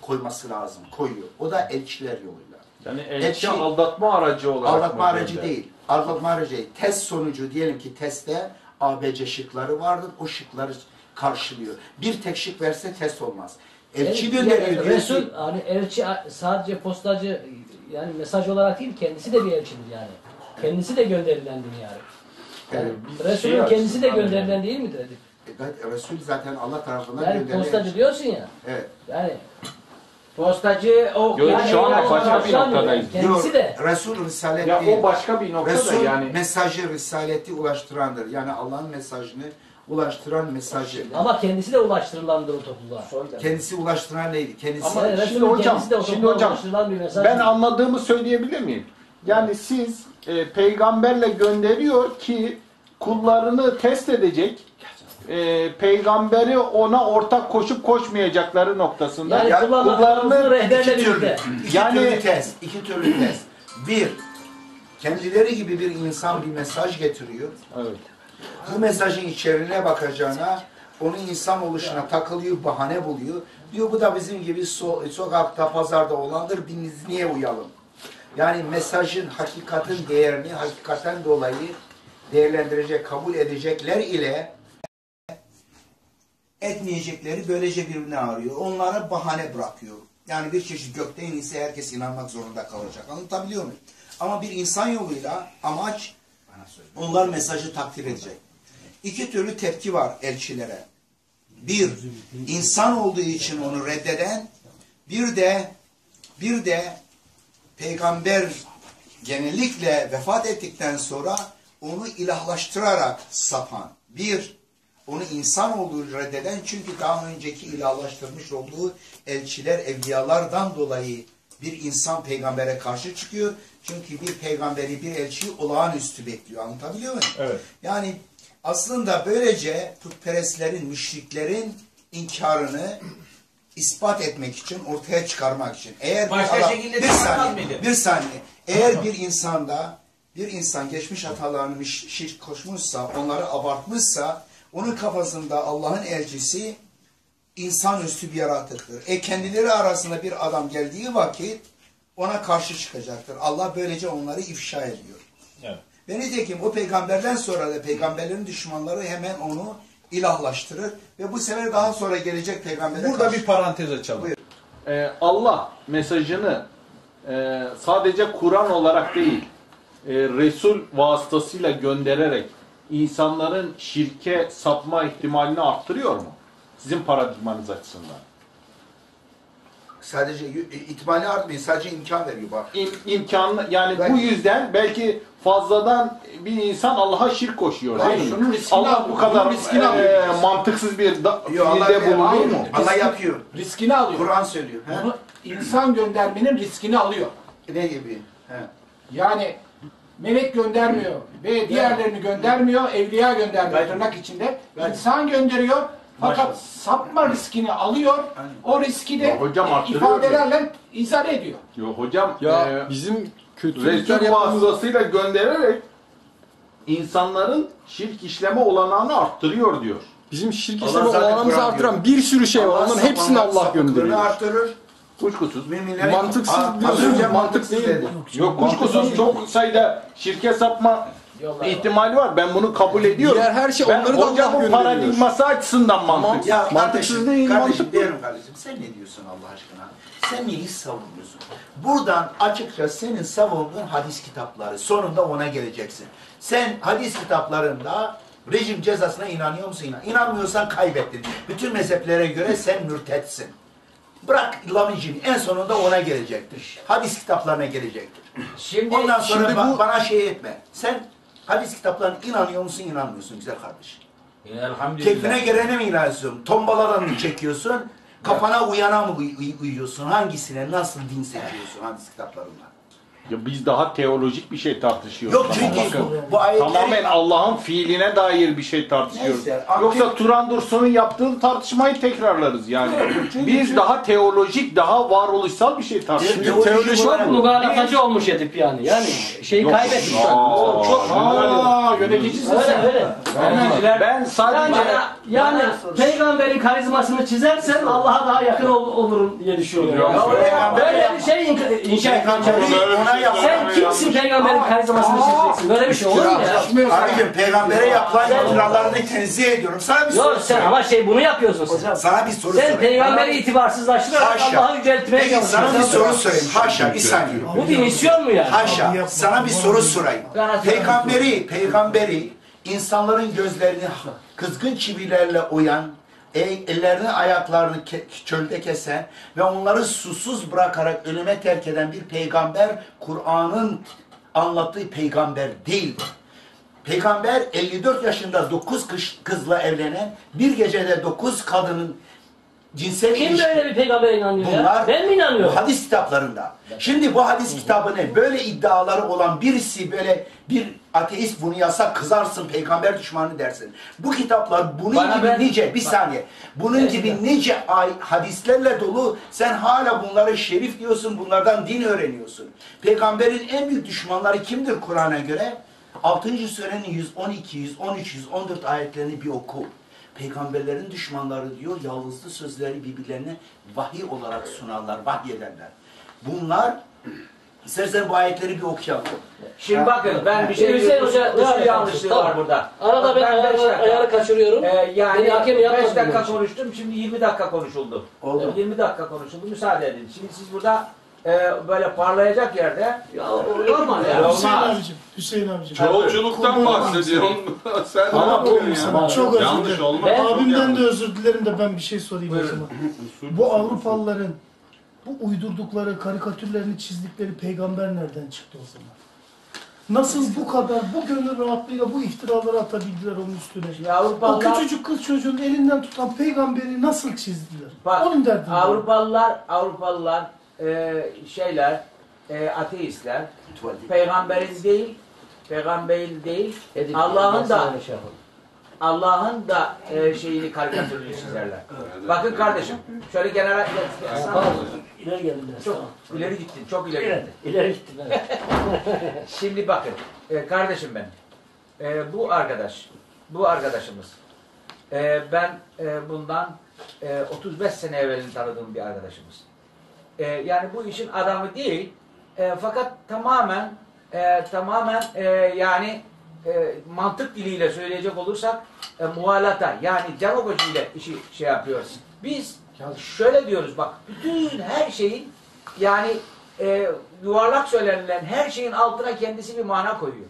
koyması lazım, koyuyor. O da elçiler yoluyla. Yani elçi Elçi- aldatma aracı olarak Aldatma aracı değil. Aldatma aracı değil. Test sonucu diyelim ki testte ABC şıkları vardır. O şıkları karşılıyor. Bir tek şık verse test olmaz. Elçi Yani gönderiyor diyor Resul, hani elçi sadece postacı yani mesaj olarak değil kendisi de bir elçidir yani. Kendisi de gönderilendir yani. yani Yani biz Resul'ün şey kendisi de gönderilen değil midir dedik. e, Resul zaten Allah tarafından Yani gönderilen. postacı diyorsun ya. Evet. Yani postacı o Yok, yani şu anda yani- başka bir noktadayız. Kendisi de. Resul risalet Ya o başka bir nokta da Resul yani. mesajı, risaleti ulaştırandır. Yani Allah'ın mesajını ulaştıran mesajı. Ama kendisi de ulaştırılandır o topluluğa. Kendisi ulaştıran neydi? Kendisi Ama Yani şimdi hocam, kendisi de o şimdi hocam, ulaştırılan bir mesaj. Ben anladığımı söyleyebilir miyim? Yani siz e, peygamberle gönderiyor ki kullarını test edecek. E, peygamberi ona ortak koşup koşmayacakları noktasında. Yani Ya, kullarla kullarını iki türlü, iki Yani- türlü test. iki türlü test. Bir, kendileri gibi bir insan bir mesaj getiriyor. Evet. Bu mesajın içeriğine bakacağına onun insan oluşuna takılıyor, bahane buluyor. Diyor bu da bizim gibi so- sokakta, pazarda olandır, biz niye uyalım? Yani mesajın, hakikatin değerini, hakikaten dolayı değerlendirecek, kabul edecekler ile etmeyecekleri böylece birbirine arıyor. Onlara bahane bırakıyor. Yani bir çeşit gökten ise herkes inanmak zorunda kalacak. Anlatabiliyor muyum? Ama bir insan yoluyla amaç onlar mesajı takdir edecek. İki türlü tepki var elçilere. Bir, insan olduğu için onu reddeden, bir de bir de peygamber genellikle vefat ettikten sonra onu ilahlaştırarak sapan. Bir, onu insan olduğu reddeden çünkü daha önceki ilahlaştırmış olduğu elçiler, evliyalardan dolayı bir insan peygambere karşı çıkıyor. Çünkü bir peygamberi, bir elçiyi olağanüstü bekliyor. Anlatabiliyor muyum? Evet. Yani aslında böylece putperestlerin, müşriklerin inkarını ispat etmek için, ortaya çıkarmak için. Eğer bir Başka adam- şekilde bir saniye, mıydı? bir saniye. Eğer bir insanda bir insan geçmiş hatalarını şi- şirk koşmuşsa, onları abartmışsa, onun kafasında Allah'ın elçisi insanüstü bir yaratıktır. E kendileri arasında bir adam geldiği vakit ona karşı çıkacaktır. Allah böylece onları ifşa ediyor. Evet. Ve nitekim o peygamberden sonra da peygamberlerin düşmanları hemen onu ilahlaştırır ve bu sefer daha sonra gelecek peygamberler Burada bir parantez açalım. Buyur. Ee, Allah mesajını e, sadece Kur'an olarak değil, e, Resul vasıtasıyla göndererek insanların şirke sapma ihtimalini arttırıyor mu? Sizin paradigmanız açısından. sadece y- ihtimali artmıyor, sadece imkan veriyor bak. İm, imkanlı yani Ben- bu yüzden belki fazladan bir insan Allah'a şirk koşuyor Hayır, değil mi? Allah alıyor, bu kadar riskini e, alıyor. mantıksız bir da, fiilde bulunur hayır, mu? Allah yapıyor. Riskini alıyor. Kur'an söylüyor. He? Bunu insan göndermenin riskini alıyor. Ne gibi? He. Yani melek göndermiyor ve diğerlerini göndermiyor, evliya göndermiyor tırnak içinde. İnsan gönderiyor fakat sapma riskini alıyor. O riski de Ya hocam e, arttırıyor ifadelerle izah ediyor. Yo hocam Ya e, bizim kötülükler Resul yapmamız... vasıtasıyla göndererek insanların şirk işleme olanağını arttırıyor diyor. Bizim şirk Allah işleme zaten olanımızı Kur'an artıran diyor. bir sürü şey var. Onların hepsini Allah gönderiyor. arttırır. Kuşkusuz. Müminlerin- Mantıksız diyorsun, önce mantık mantıksız değil. dedi. Yok kuşkusuz çok sayıda şirke sapma ihtimali var. Ben bunu kabul ediyorum. Diğer her şey ben onları da Allah hocamın gönderiyor. paradigması açısından mantıksız. Ya Mantıksız kardeşim, değil, kardeşim, mantıklı. değerim kardeşim. Sen ne diyorsun Allah aşkına? Sen neyi savunuyorsun? Buradan açıkça senin savunduğun hadis kitapları. Sonunda ona geleceksin. Sen hadis kitaplarında rejim cezasına inanıyor musun? İnan. İnanmıyorsan kaybettin. Bütün mezheplere göre sen mürtetsin. Bırak lavicini en sonunda ona gelecektir. Hadis kitaplarına gelecektir. Şimdi Ondan sonra şimdi ba- bu- bana şey etme. Sen hadis kitaplarına inanıyor musun, inanmıyorsun güzel kardeşim? elhamdülillah. Keyfine gelene mi inanıyorsun? Tombaladan mı çekiyorsun? <laughs> Kafana uyana mı uy- uy- uyuyorsun? Hangisine, nasıl din seçiyorsun hadis kitaplarında? Ya biz daha teolojik bir şey tartışıyoruz. Yok çünkü Bakın, bu ayetleri... Tamamen Allah'ın fiiline dair bir şey tartışıyoruz. Neyse, Yoksa Turan Dursun'un yaptığı tartışmayı tekrarlarız yani. Biz daha teolojik, daha varoluşsal bir şey tartışıyoruz. Teolojik teoloji olarak- Mugalakacı olmuş Edip yani. Yani şeyi kaybetmiş. Çok Aa, yöneticisin Öyle. Ben, sadece yani peygamberin karizmasını çizersen Allah'a daha yakın ol- olurum diye düşünüyorum. Böyle bir şey in- inşa yap- Sen kimsin peygamberin karizmasını çizeceksin? Böyle bir şey olur mu ya? Abicim peygambere yapılan iftiralarını tenzih ediyorum. Sana bir soru Yok sen ama şey bunu yapıyorsun sen. Sana bir soru Sen sorayım. peygamberi itibarsızlaştırarak. Allah'ı yüceltmeye Peki sana bir çalışıyorsun. soru sorayım. Haşa bir saniye. Bu bir misyon mu yani? Haşa sana bir soru sorayım. Peygamberi, peygamberi insanların gözlerini kızgın çivilerle oyan, ellerini ayaklarını çölde kesen ve onları susuz bırakarak ölüme terk eden bir peygamber Kur'an'ın anlattığı peygamber değildir. Peygamber 54 yaşında 9 kız, kızla evlenen, bir gecede 9 kadının cinsel Kim ilişki- böyle bir peygambere inanıyor ya? Bunlar Ben mi inanıyorum? bu hadis kitaplarında. Şimdi bu hadis kitabını böyle iddiaları olan birisi böyle bir ateist bunu yasak kızarsın peygamber düşmanı dersin. Bu kitaplar bunun Bana gibi ben- nice bir saniye. Bunun gibi evet. nice ay hadislerle dolu sen hala bunları şerif diyorsun bunlardan din öğreniyorsun. Peygamberin en büyük düşmanları kimdir Kur'an'a göre? 6. surenin 112, 113, 114 ayetlerini bir oku. Peygamberlerin düşmanları diyor yalnızlı sözleri birbirlerine vahiy olarak sunarlar, vahyederler. Bunlar istersen bu ayetleri bir okuyalım. Şimdi bakın ben bir şey Hüseyin diyorum. Hoca, Hoca devam et. yanlışlığı Tamam. var burada. Arada ben beş ayarı, dakika- ayarı kaçırıyorum. Ee, yani Beni hakem 5 yapmadın dakika konuştum, şimdi 20 dakika konuşuldu. Oldu. 20 dakika konuşuldu, müsaade edin. Şimdi siz burada e, böyle parlayacak yerde Ya olmaz Ya, ya. Hüseyin olmaz. abicim, Hüseyin abicim. Çoğulculuktan bahsediyorsun. <laughs> Sen ne Ama yapıyorsun ya? sana çok özür Yanlış dilerim. olmaz. çok Abimden de özür dilerim de ben bir şey sorayım o zaman. <laughs> Bu Avrupalıların bu uydurdukları, karikatürlerini çizdikleri peygamber nereden çıktı o zaman? Nasıl bu kadar, bu gönül rahatlığıyla bu iftiraları atabildiler onun üstüne? Şimdi O Avrupalılar, küçücük kız çocuğun elinden tutan peygamberi nasıl çizdiler? Bak, Onun derdini. Avrupalılar, Avrupalılar e, şeyler, e, ateistler, peygamberin değil, peygamberin değil, Allah'ın da şey. Allah'ın da e, şeyini karikatürünü çizerler. Bakın kardeşim, şöyle genel İleri geldim çok Tamam. ileri gittin, çok ileri İleri, gittin. ileri gittim evet. <laughs> Şimdi bakın, e, kardeşim ben, e, bu arkadaş, bu arkadaşımız, e, ben e, bundan e, 35 sene evvelini tanıdığım bir arkadaşımız. E, yani bu işin adamı değil, e, fakat tamamen, e, tamamen e, yani e, mantık diliyle söyleyecek olursak e, muhalata, yani demagoji ile işi şey yapıyoruz. Biz şöyle diyoruz bak, bütün her şeyin yani e, yuvarlak söylenilen her şeyin altına kendisi bir mana koyuyor.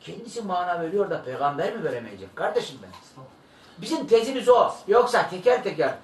Kendisi mana veriyor da peygamber mi veremeyecek? Kardeşim ben. Bizim tezimiz o. Yoksa teker teker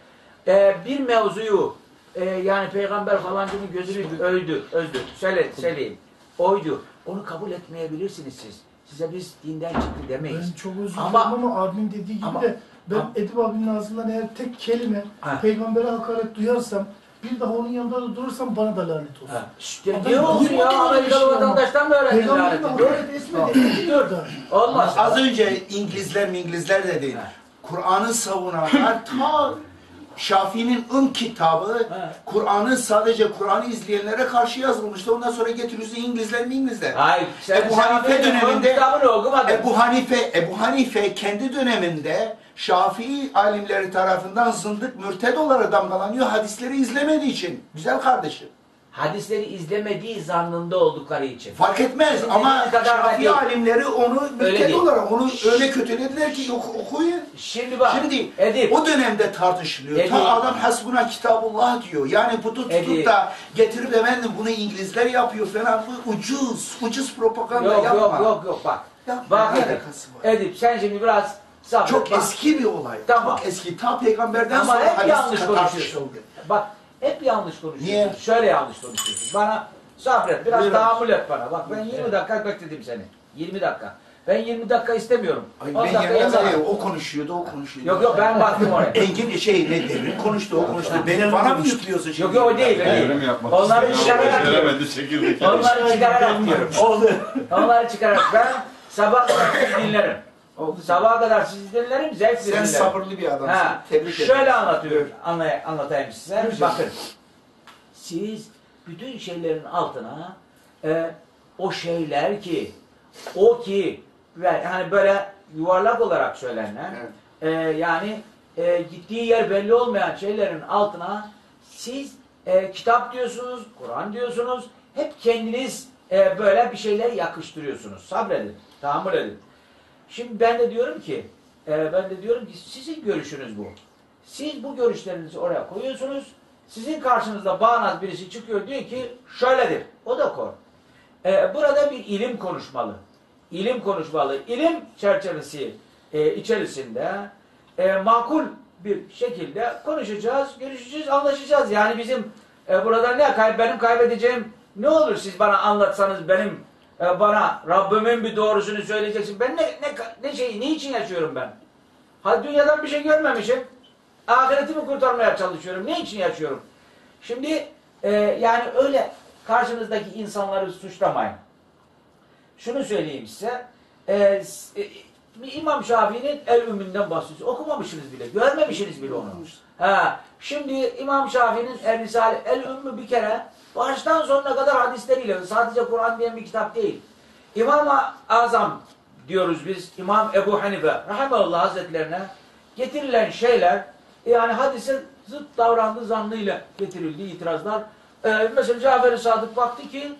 e, bir mevzuyu e, yani peygamber falancının gözünü öldü, öldü. Söyle, söyleyeyim. Oydu. Onu kabul etmeyebilirsiniz siz. Size biz dinden çıktı demeyiz. Ben çok özür Ama- ama, abimin dediği gibi ama- de ben ama- Edip abinin ağzından eğer tek kelime Ha. peygambere hakaret duyarsam bir daha onun yanında da durursam bana da lanet olsun. Ha, İşte niye olsun ya? Amerikalı vatandaştan da öğrendin Peygamberin laneti. hakaret etmedi. Diyor da. Olmaz. Az önce İngilizler İngilizler dedi. Kur'an'ı savunanlar <laughs> ta Şafii'nin ın kitabı Ha. Kur'an'ı sadece Kur'an'ı izleyenlere karşı yazılmıştı. Ondan sonra getiriyorsun İngilizler mi İngilizler? Hayır. Sen Ebu Hanife döneminde-. Ebu Hanife, Ebu Hanife kendi döneminde Şafii alimleri tarafından zındık, mürted olarak damgalanıyor hadisleri izlemediği için. Güzel kardeşim. Hadisleri izlemediği zannında oldukları için. Fark etmez Sizin ama kadar da Şafii alimleri onu değil. olarak onu öyle kötülediler ki oku- okuyun. Şimdi bak. Şimdi Edip. o dönemde tartışılıyor. Edip. Ta adam hasbuna kitabullah diyor. Yani bunu tutup Edip. da getirip efendim bunu İngilizler yapıyor falan. Bu ucuz, ucuz propaganda Yok yapma. yok yok yok bak. Yapma, Bak Edip. Edip sen şimdi biraz sabret. Çok bak. eski bir olay. Tamam. Çok eski. Ta peygamberden Ama sonra hep yanlış konuşuyorsun. Bak hep yanlış konuşuyorsun. Niye? Şöyle yanlış konuşuyorsun. Bana sabret biraz Buyurun. tahammül et bana. Bak ben 20 dakika bekledim seni. 20 dakika. Ben 20 dakika istemiyorum. Ay 10 ben dakika yeter. kadar o konuşuyordu, o konuşuyordu. Yok yok ben baktım oraya. <laughs> Engin şey ne devrim konuştu, o konuştu. Beni bana mı yüklüyorsun şimdi? Yok yok o değil. o değil. Devrim yapmak Onları çıkararak diyorum. Çekirdek. Onları çıkararak diyorum. Oldu. Onları çıkararak ben sabah kadar sizi dinlerim. Sabaha kadar sizi dinlerim, zevkle Sen dinlerim. sabırlı bir adamsın. Ha, Tebrik ederim. şöyle anlatıyorum, anlay anlatayım size. Bakın, siz bütün şeylerin altına e, o şeyler ki, o ki ve hani böyle yuvarlak olarak söylenenler, Evet. e, yani e, gittiği yer belli olmayan şeylerin altına siz e, kitap diyorsunuz, Kur'an diyorsunuz, hep kendiniz e, böyle bir şeyler yakıştırıyorsunuz. Sabredin, tahammül edin. Şimdi ben de diyorum ki, e, ben de diyorum ki sizin görüşünüz bu. Siz bu görüşlerinizi oraya koyuyorsunuz. Sizin karşınızda bağnaz birisi çıkıyor diyor ki şöyledir. O da kor. E, burada bir ilim konuşmalı. İlim konuşmalı. İlim çerçevesi e, içerisinde e, makul bir şekilde konuşacağız, görüşeceğiz, anlaşacağız. Yani bizim e, burada ne kay benim kaybedeceğim ne olur siz bana anlatsanız benim e, bana Rabbimin bir doğrusunu söyleyeceksin. Ben ne ne ne şeyi niçin yaşıyorum ben? Ha dünyadan bir şey görmemişim. Ahiretimi kurtarmaya çalışıyorum. Ne için yaşıyorum? Şimdi e, yani öyle karşınızdaki insanları suçlamayın. Şunu söyleyeyim size. E, e, İmam Şafii'nin El Ümmü'nden bahsediyoruz. Okumamışsınız bile. Görmemişsiniz bile onu. Ha, şimdi İmam Şafii'nin El Risale El Ümmü bir kere baştan sonuna kadar hadisleriyle sadece Kur'an diyen bir kitap değil. İmam-ı Azam diyoruz biz İmam Ebu Hanife Rahimallah Hazretlerine getirilen şeyler yani hadise zıt davrandığı zannıyla getirildiği itirazlar. Ee, mesela Cafer-i Sadık baktı ki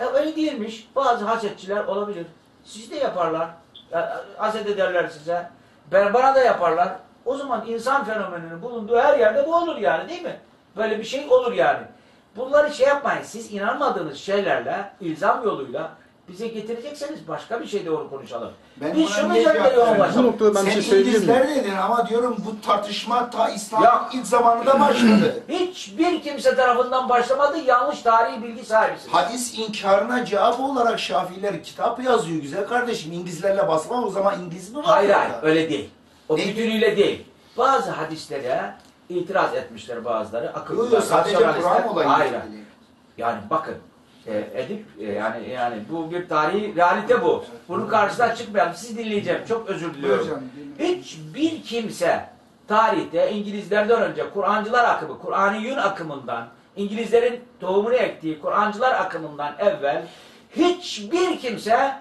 e, öyle değilmiş. Bazı hasetçiler olabilir. Siz de yaparlar. E, haset ederler size. Ben, bana da yaparlar. O zaman insan fenomeninin bulunduğu her yerde bu olur yani değil mi? Böyle bir şey olur yani. Bunları şey yapmayın. Siz inanmadığınız şeylerle, ilzam yoluyla bize getirecekseniz başka bir şeyde onu konuşalım. Ben Biz şunu üzerinde yoğunlaşalım. Bu noktada ben bir Sen şey miyim? dedin ama diyorum bu tartışma ta. İslam'ın ilk zamanında başladı. <clears throat> Hiçbir kimse tarafından başlamadı. Yanlış tarihi bilgi sahibisiniz. Hadis inkarına cevap olarak Şafiiler kitap yazıyor güzel kardeşim. İngilizlerle basma o zaman İngiliz mi var? Hayır hayır öyle değil. O Ne? bütünüyle değil. Bazı hadislere itiraz etmişler bazıları. Yok Akıllılar, yok sadece rasyonalistler. Kur'an olayı. Hayır. Yani bakın e, edip e, yani yani bu bir tarihi realite bu. Bunun karşısına çıkmayalım. Sizi dinleyeceğim. Çok özür diliyorum. Hiçbir kimse tarihte İngilizlerden önce Kur'ancılar akımı, Kur'aniyun akımından, İngilizlerin tohumunu ektiği Kur'ancılar akımından evvel hiçbir kimse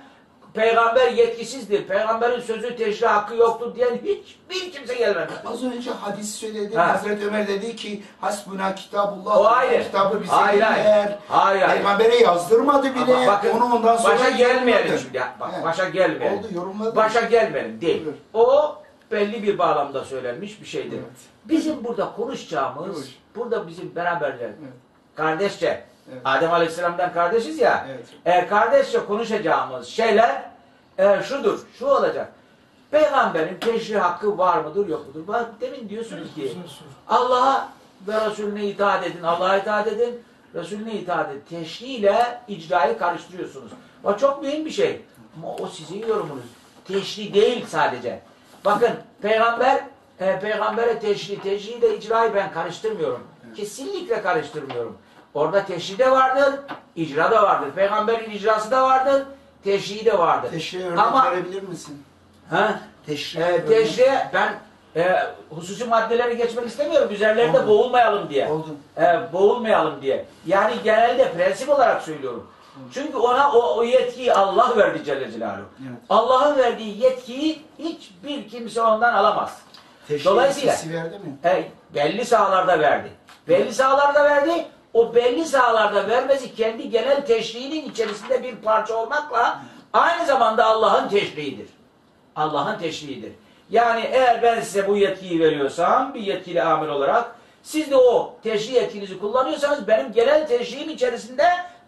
peygamber yetkisizdir, peygamberin sözü teşri hakkı yoktur diyen hiçbir kimse gelmedi. Az önce hadis söyledi. Ha. Hazreti Ömer dedi ki hasbuna kitabullah. O ayrı. Kitabı bize Hayır, hayır. Hayır hayır. Peygambere yazdırmadı bile. Ama bakın, Onu ondan sonra başa gelmeyelim şimdi. Bak, He. başa gelmeyelim. Oldu yorumladı. Başa gelmeyelim değil. Buyur. O belli bir bağlamda söylenmiş bir şeydir. Evet. Bizim burada konuşacağımız, Buyur. burada bizim beraberler, Evet. kardeşçe, Evet. Adem Aleyhisselam'dan kardeşiz ya, Evet. e, kardeşçe konuşacağımız şeyler e, şudur, şu olacak. Peygamberin teşrih hakkı var mıdır, yok mudur? Bak demin diyorsunuz ki, Allah'a ve Resulüne itaat edin, Allah'a itaat edin, Resulüne itaat edin. Teşrih ile icrayı karıştırıyorsunuz. Bu çok mühim bir şey. Ama o sizin yorumunuz. Teşrih değil sadece. Bakın peygamber, e, peygambere teşrih, teşrih ile icrayı ben karıştırmıyorum. Kesinlikle karıştırmıyorum. Orada teşrih de vardır, icra da vardır. Peygamberin icrası da vardır, teşrihi de vardır. Teşrihe örnek Ama- verebilir misin? Ha? Teşrihe E, teşrihe ben e, hususi maddeleri geçmek istemiyorum. Üzerlerinde Oldu. boğulmayalım diye. Oldu. E, boğulmayalım diye. Yani genelde prensip olarak söylüyorum. Çünkü ona o, o yetkiyi Allah verdi Celle Celaluhu. Evet. Allah'ın verdiği yetkiyi hiçbir kimse ondan alamaz. Teşrihe Dolayısıyla- verdi mi? E, belli sahalarda verdi. Belli sahalarda verdi. O belli sahalarda vermesi kendi genel teşriğinin içerisinde bir parça olmakla aynı zamanda Allah'ın teşriğidir. Allah'ın teşriğidir. Yani eğer ben size bu yetkiyi veriyorsam bir yetkili amir olarak siz de o teşri yetkinizi kullanıyorsanız benim genel teşriğim içerisinde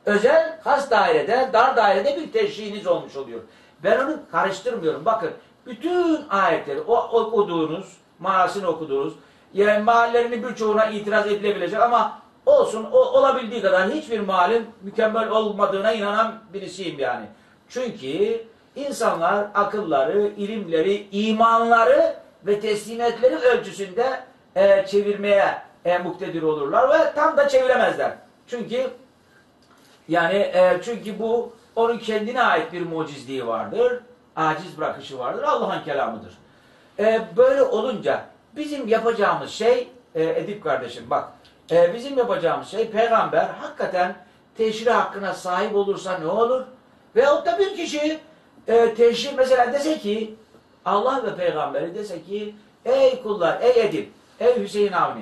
özel has dairede, dar dairede bir teşriğiniz olmuş oluyor. Ben onu karıştırmıyorum. Bakın bütün ayetleri o okuduğunuz, manasını okuduğunuz, yani mahallerini birçoğuna itiraz edilebilecek ama olsun o, olabildiği kadar hiçbir mahallin mükemmel olmadığına inanan birisiyim yani. Çünkü insanlar akılları, ilimleri, imanları ve teslimiyetleri ölçüsünde e, çevirmeye e, muktedir olurlar ve tam da çeviremezler. Çünkü yani e, çünkü bu onun kendine ait bir mucizliği vardır. Aciz bırakışı vardır. Allah'ın kelamıdır. E, böyle olunca bizim yapacağımız şey e, Edip kardeşim bak e, bizim yapacağımız şey peygamber hakikaten teşri hakkına sahip olursa ne olur? Veyahut da bir kişi e, teşri mesela dese ki Allah ve peygamberi dese ki ey kullar, ey Edip, ey Hüseyin Avni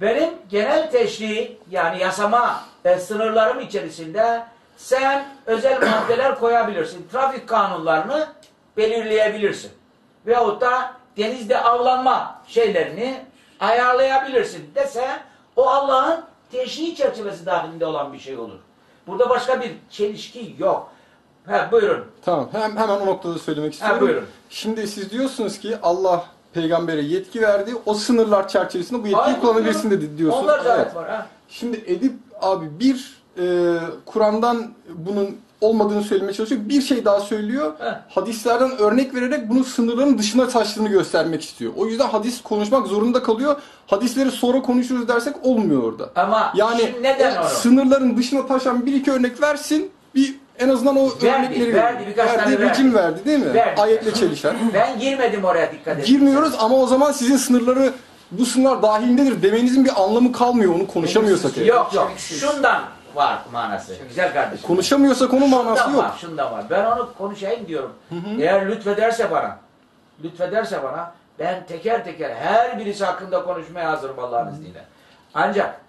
benim genel teşri yani yasama e, sınırlarım içerisinde sen özel <clears throat> maddeler koyabilirsin. Trafik kanunlarını belirleyebilirsin. Veyahut da denizde avlanma şeylerini ayarlayabilirsin dese o Allah'ın teşri çerçevesi dahilinde olan bir şey olur. Burada başka bir çelişki yok. Ha, buyurun. Tamam. Hem, hemen o noktada söylemek istiyorum. buyurun. Şimdi siz diyorsunuz ki Allah peygambere yetki verdi. O sınırlar çerçevesinde bu yetkiyi Hayır, kullanabilirsin dedi diyorsun. Onlarca Evet. ayet var. Ha. Şimdi Edip abi bir e, Kur'an'dan bunun olmadığını söylemeye çalışıyor. Bir şey daha söylüyor. Heh. Hadislerden örnek vererek bunun sınırların dışına taştığını göstermek istiyor. O yüzden hadis konuşmak zorunda kalıyor. Hadisleri sonra konuşuruz dersek olmuyor orada. Ama Yani neden o sınırların dışına taşan bir iki örnek versin. Bir en azından o Verdi, örnekleri verdi, birkaç verdi, tane verdi. rejim verdi değil mi? Verdi. Ayetle çelişen. <laughs> Ben girmedim oraya dikkat edin. Girmiyoruz ama o zaman sizin sınırları bu sınırlar dahilindedir demenizin bir anlamı kalmıyor onu konuşamıyorsak. Yok yok. Şundan var manası. Güzel kardeşim. Konuşamıyorsak onun manası Şundan yok. var, şundan var. Ben onu konuşayım diyorum. Eğer lütfederse bana, lütfederse bana, Ben teker teker her birisi hakkında konuşmaya hazırım Allah'ın izniyle. Ancak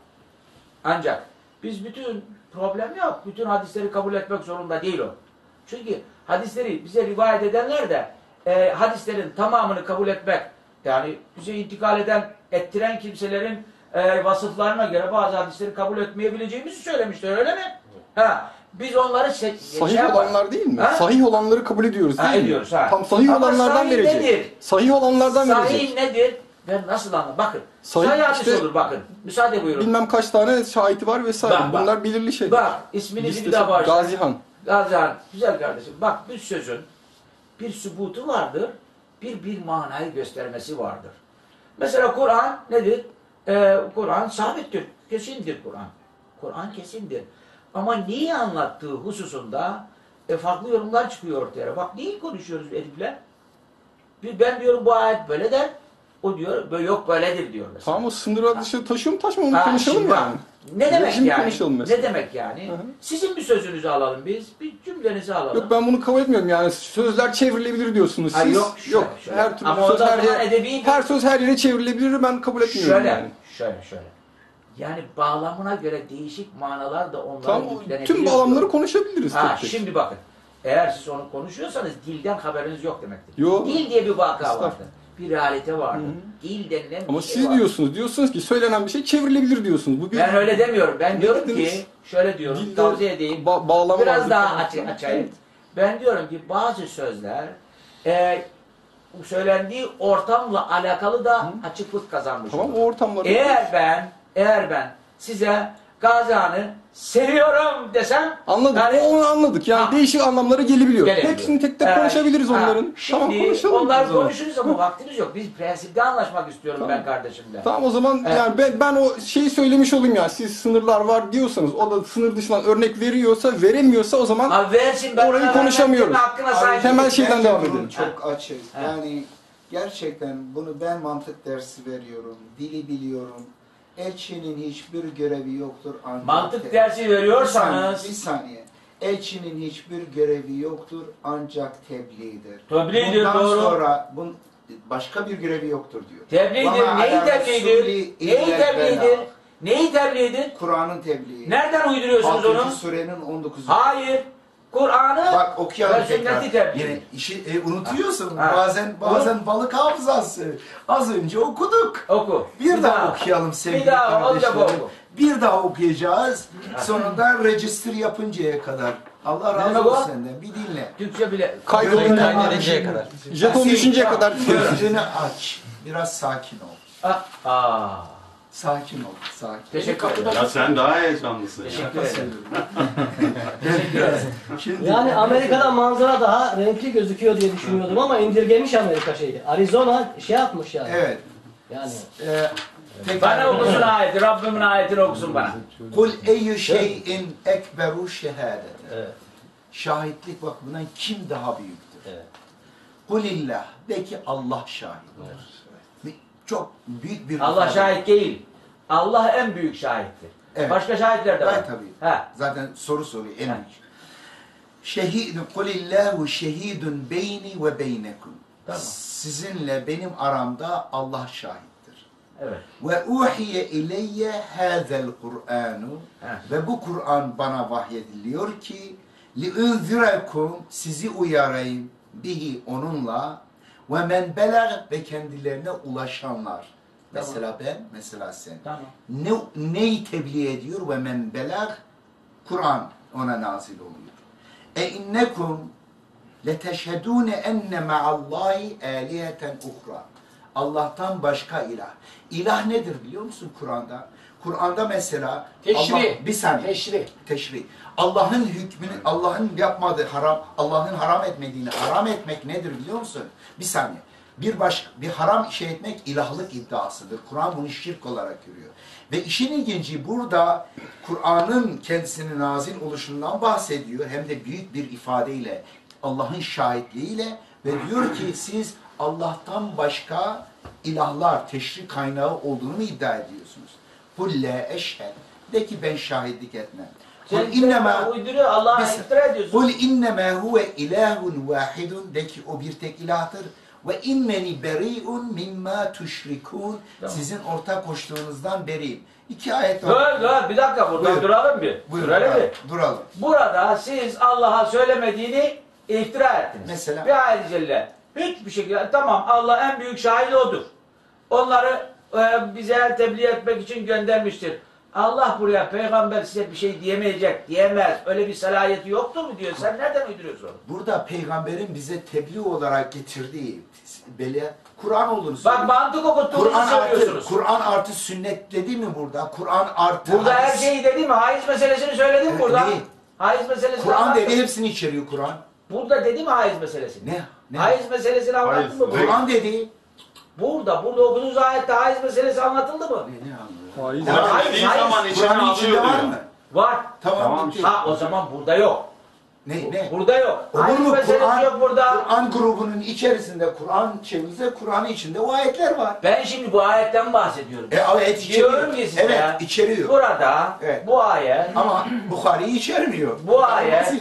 ancak biz bütün problem yok. Bütün hadisleri kabul etmek zorunda değil o. Çünkü hadisleri bize rivayet edenler de e, hadislerin tamamını kabul etmek yani bize intikal eden, ettiren kimselerin e, vasıflarına göre bazı hadisleri kabul etmeyebileceğimizi söylemişler öyle mi? Ha, biz onları se- Sahih yapar- olanlar değil mi? Ha? Sahih olanları kabul ediyoruz Ha, değil mi? ediyoruz, ha. Tam sahih Ama olanlardan sahih verecek. nedir? Sahih olanlardan Sahih verecek. nedir? Ben nasıl anlarım? Bakın. Sahih Sahih, hadis işte- olur bakın. Müsaade buyurun. Bilmem kaç tane şahidi var vesaire. Bak, bak. Bunlar belirli şeyler. Bak isminizi bir daha bağışlayın. Gazihan. Gazihan. Güzel kardeşim. Bak bir sözün bir sübutu vardır. Bir bir manayı göstermesi vardır. Mesela Kur'an nedir? Ee, Kur'an sabittir. Kesindir Kur'an. Kur'an kesindir. Ama neyi anlattığı hususunda e, farklı yorumlar çıkıyor ortaya. Bak neyi konuşuyoruz Edip'le? Ben diyorum bu ayet böyle der. O diyor böyle yok böyledir diyor mesela. Tamam o sınır dışı taşıyor mu taşmıyor mu Ha, konuşalım şimdi bak, yani. Ne demek Şimdi yani? konuşalım mesela. Ne demek yani? Hı hı. Sizin bir sözünüzü alalım biz. Bir cümlenizi alalım. Yok ben bunu kabul etmiyorum yani sözler çevrilebilir diyorsunuz siz. Ha, yok, şöyle, şöyle. her türlü Ama o söz da her, zaman yere, edebi her söz her yere çevrilebilir ben kabul etmiyorum Şöyle, yani. şöyle, şöyle. Yani bağlamına göre değişik manalar da onlara Tamam yüklenebiliyor. tüm bağlamları konuşabiliriz Ha, tek tek. şimdi bakın. Eğer siz onu konuşuyorsanız dilden haberiniz yok demektir. Yo. Dil diye bir vaka Estağfurullah. Bir realite vardır. Dil denilen bir Ama şey siz vardır. diyorsunuz, diyorsunuz ki söylenen bir şey çevrilebilir diyorsunuz. Bu bir Ben öyle demiyorum. Ben Ne diyorum dediniz? ki, şöyle diyorum, Dilde tavsiye edeyim. ba- bağlama Biraz vardır daha açı, açayım. Ben diyorum ki bazı sözler e, söylendiği ortamla alakalı da açıklık kazanmış Tamam olur. o ortamları. Eğer ben, eğer ben size Gazihan'ı seviyorum desem Anladık. Yani- onu anladık. Yani Ha. değişik anlamları gelebiliyor. Gelebiliyor. Hepsini tek tek konuşabiliriz Ha, onların. Şimdi tamam konuşalım. onlar konuşuruz ama vaktimiz yok. Biz prensipte anlaşmak istiyorum Tamam. ben kardeşimle. Tamam o zaman Evet. yani ben, ben o şeyi söylemiş olayım ya. Siz sınırlar var diyorsanız o da sınır dışından örnek veriyorsa veremiyorsa o zaman Ha versin ben Orayı konuşamıyoruz. Temel değilim. şeyden devam edelim. Çok açık. Ha. Yani gerçekten bunu ben mantık dersi veriyorum. Dili biliyorum. Elçinin hiçbir görevi yoktur. Ancak Mantık dersi veriyorsanız Bir saniye, bir saniye. Elçinin hiçbir görevi yoktur ancak tebliğdir. Tebliğdir, Bundan doğru. sonra bun, başka bir görevi yoktur diyor. Tebliğdir. Neyi tebliğdir? Neyi tebliğdir? Neyi tebliğdir? Kur'an'ın tebliği. Nereden uyduruyorsunuz 6. onu? surenin 19. Hayır. Kur'an'ı Bak okuyalım ve tekrar. sünneti. Yine işi e, unutuyorsun. Ha. Bazen bazen balık hafızası. Az önce okuduk. Oku. Bir, daha, okuyalım sevgili Bir daha olacak kardeşlerim. oku. Bir daha okuyacağız. Sonunda register yapıncaya kadar. Allah razı o? olsun senden. Bir dinle. Türkçe bile. kaydolun Kaydedinceye kadar. jeton düşünceye kadar. Gözünü aç. Biraz sakin ol. Ah, Aa. Sakin ol. Sakin. Teşekkür ederim. Ya sen daha heyecanlısın ya. <laughs> Teşekkür ederim. Şimdi Yani Amerika'da manzara daha renkli gözüküyor diye düşünüyordum ama indirgemiş Amerika şeyi. Arizona şey yapmış yani. Evet. Yani E, tekrar- Bana okusun ayeti. Rabbimin ayetini okusun bana. Kul eyyü şeyin ekberu şehadet. evet. Şahitlik bakımından kim daha büyüktür? Evet. Kulillah. De ki Allah şahittir. Çok büyük bir Allah şahit değil. Allah en büyük şahittir. Evet. Başka şahitler de var. Evet tabii. Ha. Zaten soru soruyor en Ha. büyük. Şehidun kulillahu şehidun beyni ve beynekum. Tamam. Sizinle benim aramda Allah şahittir. Evet. Ve uhiye ileyye hazel Kur'anu ve bu Kur'an bana vahyediliyor ki li unzirekum sizi uyarayım bihi onunla ve men belag ve kendilerine ulaşanlar. Mesela ben, mesela sen. Tamam. Ne, neyi tebliğ ediyor ve men belag? Kur'an ona nazil oluyor. E innekum leteşhedûne enne ma'allahi âliheten uhra. Allah'tan başka ilah. İlah nedir biliyor musun Kur'an'da? Kur'an'da mesela Teşri. Allah, bir saniye. Teşri. Teşri. Allah'ın hükmünü, Allah'ın yapmadığı haram, Allah'ın haram etmediğini haram etmek nedir biliyor musun? Bir saniye. Bir baş, bir haram şey etmek ilahlık iddiasıdır. Kur'an bunu şirk olarak görüyor. Ve işin ilginci burada Kur'an'ın kendisinin nazil oluşundan bahsediyor. Hem de büyük bir ifadeyle, Allah'ın şahitliğiyle ve diyor ki siz Allah'tan başka ilahlar, teşri kaynağı olduğunu mu iddia ediyorsunuz? Kulle eşhed. De ki ben şahitlik etmem. Kul innema uyduruyor, Allah'a iftira ediyorsun. Kul innema huve ilahun vahidun de ki o bir tek ilahtır. Ve inneni beri'un mimma tuşrikun. Sizin ortak koştuğunuzdan beriyim. İki ayet Dur dur bir dakika buradan Buyur. duralım bir. Buyurun, Duralım ha, bir. duralım. Burada siz Allah'a söylemediğini iftira ettiniz. Mesela? Bir ayet-i celle. Hiçbir şekilde tamam Allah en büyük şahit odur. Onları bize tebliğ etmek için göndermiştir. Allah buraya peygamber size bir şey diyemeyecek, diyemez. Öyle bir salayeti yoktur mu diyor. Sen nereden uyduruyorsun? Burada peygamberin bize tebliğ olarak getirdiği bele Kur'an olduğunu Bak mantık okuttuğunuzu Kur'an artı, söylüyorsunuz. Kur'an artı sünnet dedi mi burada? Kur'an artı Burada her hadis. şeyi dedi mi? Haiz meselesini söyledi mi Evet, burada? değil. Haiz meselesini Kur'an dedi hepsini içeriyor Kur'an. Burada dedi mi haiz meselesini? Ne? Ne? Haiz meselesini anlattı Haiz, mı? burada? Kur'an dedi. Burada, burada okuduğunuz ayette haiz meselesi anlatıldı mı? Ne, ne anlıyor? Faiz. Ya, dediği hayır. zaman içine Kur'an'ın içinde alıyor var mı? Var. Tamam, Tamam. Ha o zaman burada yok. Ne ne? Burada yok. Olur Haiz mu? Kur'an, yok burada. Kur'an grubunun içerisinde Kur'an çevirse Kur'an'ın içinde o ayetler var. Ben şimdi bu ayetten bahsediyorum. E ayet içeriyor. Diyorum ki size, Evet içeriyor. Burada Evet. bu ayet, Ama Bukhari'yi içermiyor. bu ayet,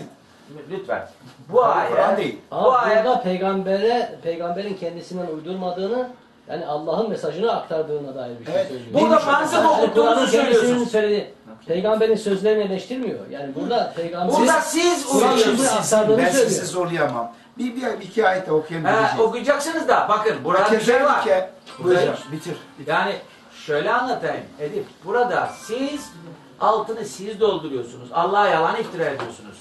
lütfen. Bu ayet, Kur'an değil. bu ayet, burada peygambere, peygamberin kendisinden uydurmadığını, yani Allah'ın mesajını aktardığına dair bir şey Evet. söylüyor. burada? Yani okuttuğunuzu söylüyorsunuz. söylediği, peygamberin sözlerini eleştirmiyor. Yani burada peygamber... Burada siz uyuyorsunuz. ben söylüyor. sizi zorlayamam. Bir, bir, bir iki ayet okuyayım. He, okuyacaksınız da bakın burada bir şey var. Burada- Buyur, bitir. Yani şöyle anlatayım Edip. Burada siz altını siz dolduruyorsunuz. Allah'a yalan iftira ediyorsunuz.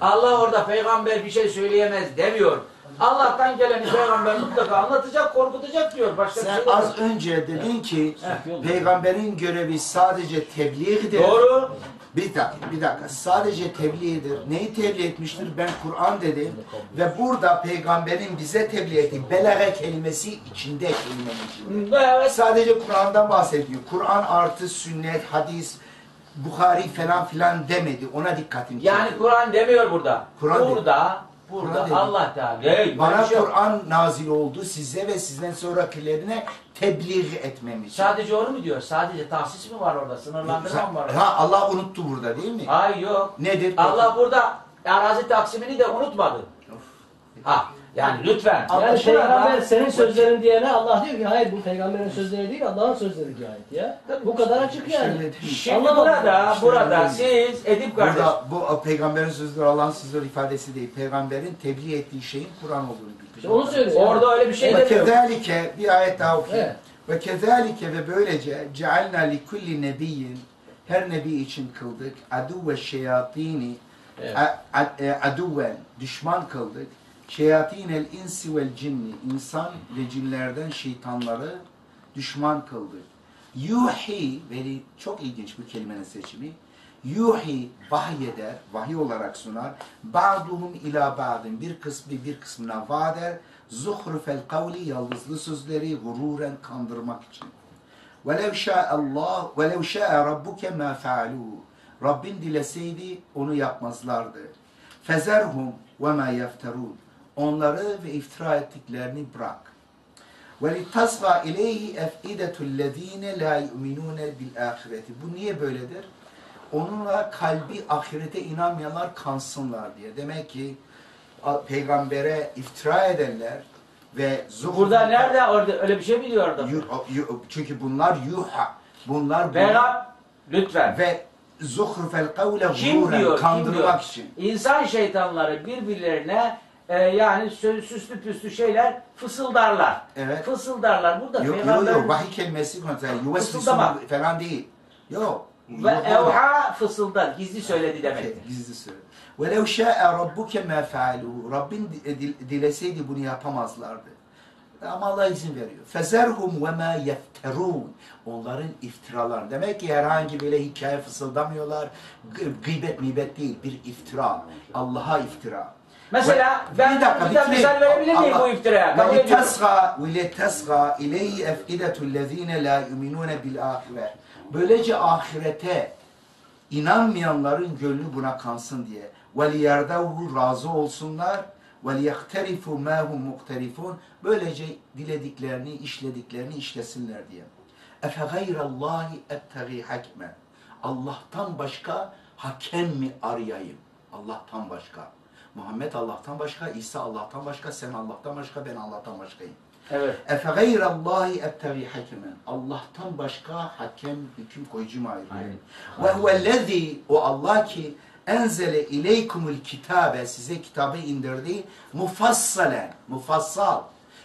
Allah orada peygamber bir şey söyleyemez demiyor. Allah'tan geleni peygamber mutlaka anlatacak, korkutacak diyor. Başka bir Sen şey yok. az önce dedin ki Heh. peygamberin görevi sadece tebliğdir. Doğru. Bir dakika, bir dakika. Sadece tebliğdir. Neyi tebliğ etmiştir? Ben Kur'an dedim. Ve burada peygamberin bize tebliğ ettiği belage kelimesi içinde kelimenin içinde. Evet. Sadece Kur'an'dan bahsediyor. Kur'an artı sünnet, hadis, Bukhari falan filan demedi. Ona dikkatim Yani. Kur'an demiyor burada. Kur'an burada, burada Kur'an. Allah Teala. Böyle Bana şey. Kur'an nazil oldu size ve sizden sonrakilerine tebliğ etmem için. Sadece onu mu diyor? Sadece tahsis mi var orada? Sınırlandırma mı var orada? Ha Allah unuttu burada değil mi? Hayır yok. Nedir? Allah burada arazi taksimini de unutmadı. Ha yani lütfen. Yani Burada- peygamber senin sözlerin diyene Allah diyor ki hayır bu peygamberin sözleri değil Allah'ın sözleri diye ait ya. Bu kadar açık yani. Şimdi Anlamadım. burada, İşte burada siz Edip kardeş. Burada bu peygamberin sözleri Allah'ın sözleri ifadesi değil. Peygamberin tebliğ ettiği şeyin Kur'an olduğunu İşte onu söylüyor. Orada öyle bir şey Ve demiyor. kezalike bir ayet daha okuyayım. Evet. Ve kezalike ve böylece cealna li kulli nebiyyin her nebi için kıldık aduve şeyatini Evet. e, aduven düşman kıldık. Şeyatinel insi vel cinni. insan ve cinlerden şeytanları düşman kıldı. Yuhi, veri çok ilginç bir kelimenin seçimi. Yuhi, vahyeder, vahiy olarak sunar. Ba'duhum ila ba'din, bir kısmı bir kısmına vader. Zuhrufel kavli, yaldızlı sözleri gururen kandırmak için. Velev şa'allah, velev şa'a rabbuke ma fealû. Rabbin dileseydi onu yapmazlardı. Fezerhum ve ma yefterûn. Onları ve iftira ettiklerini bırak. وَلِتَصْغَى اِلَيْهِ اَفْئِدَةُ الَّذ۪ينَ لَا يُؤْمِنُونَ بِالْآخِرَةِ Bu niye böyledir? Onunla kalbi ahirete inanmayanlar kansınlar diye. Demek ki a- peygambere iftira edenler ve zuhur- Burada nerede orada öyle bir şey mi diyor orada? Yu- yu- çünkü bunlar yuha. Bunlar bu- Peygamber lütfen. ve zuhrufel kavle Kim gururen, diyor? Kim kandırmak diyor? için. İnsan şeytanları birbirlerine e, yani sö- süslü püslü şeyler fısıldarlar. Evet. Fısıldarlar. Burada Yok yok peygamberin yok vahiy kelimesi konusunda yuveslisun Fısıldama. falan değil. Yok. ve Yok, evha fısıldar. Gizli söyledi Şey, demektir. Gizli söyle. وَلَوْ شَاءَ رَبُّكَ مَا فَعَلُوا Rabbin di- di- dileseydi bunu yapamazlardı. Ama Allah izin veriyor. فَزَرْهُمْ وَمَا يَفْتَرُونَ Onların iftiralar. Demek ki herhangi böyle hikaye fısıldamıyorlar. Gı- Gıybet mibet değil. Bir iftira. Allah'a iftira. Mesela ben bir dakika, burada misal verebilir miyim bu iftiraya? Kabul tesga, ve tesga ileyhi efkidetu lezine la yuminune bil ahire. Böylece ahirete inanmayanların gönlü buna kansın diye. Ve liyerdevhu razı olsunlar. Ve liyehterifu mâhum muhterifun. Böylece dilediklerini, işlediklerini işlesinler diye. Efe gayrallahi ettegi hakmen. Allah'tan başka hakem mi arayayım? Allah'tan başka. Muhammed Allah'tan başka, İsa Allah'tan başka, sen Allah'tan başka, ben Allah'tan başkayım. Evet. Efe gayrallahi ebtegi hakemen. Allah'tan başka hakem, hüküm koyucu mu ayrılıyor? Ve huvellezî o Allah ki enzele ileykumul kitabe size kitabı indirdi mufassalen, mufassal.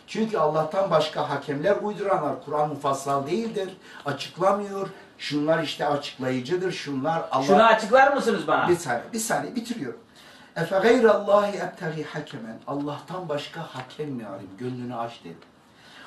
Çünkü Allah'tan başka hakemler uyduranlar. Kur'an mufassal değildir. Açıklamıyor. Şunlar işte açıklayıcıdır. Şunlar Allah... Şunu açıklar mısınız bana? Bir saniye, bir saniye bitiriyorum. Efe gayrallahi ebtegi hakemen. Allah'tan başka hakem mi arayayım? Gönlünü aç dedi.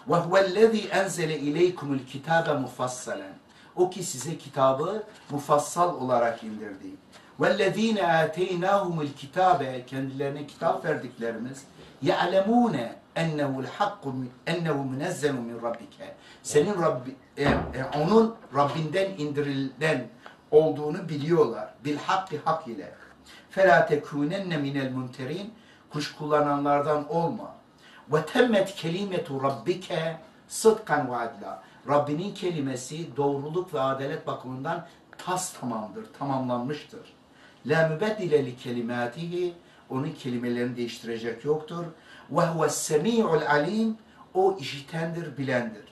Ve huvellezî enzele ileykumul kitabe mufassalen. O ki size kitabı mufassal olarak indirdi. وَالَّذ۪ينَ آتَيْنَاهُمُ الْكِتَابَ Kendilerine kitap verdiklerimiz يَعْلَمُونَ اَنَّهُ الْحَقُّ اَنَّهُ مُنَزَّلٌ مِنْ رَبِّكَ Senin Rabbi, e, e, onun Rabbinden indirilen olduğunu biliyorlar. Bil hakki hak ile. فَلَا تَكُونَنَّ مِنَ الْمُنْتَرِينَ Kuş kullananlardan olma. وَتَمَّتْ كَلِمَةُ رَبِّكَ sıdkan ve adla. Rabbinin kelimesi doğruluk ve adalet bakımından tas tamamdır, tamamlanmıştır. La mübeddile li kelimatihi onun kelimelerini değiştirecek yoktur. Ve huves semi'ul alim o işitendir, bilendir.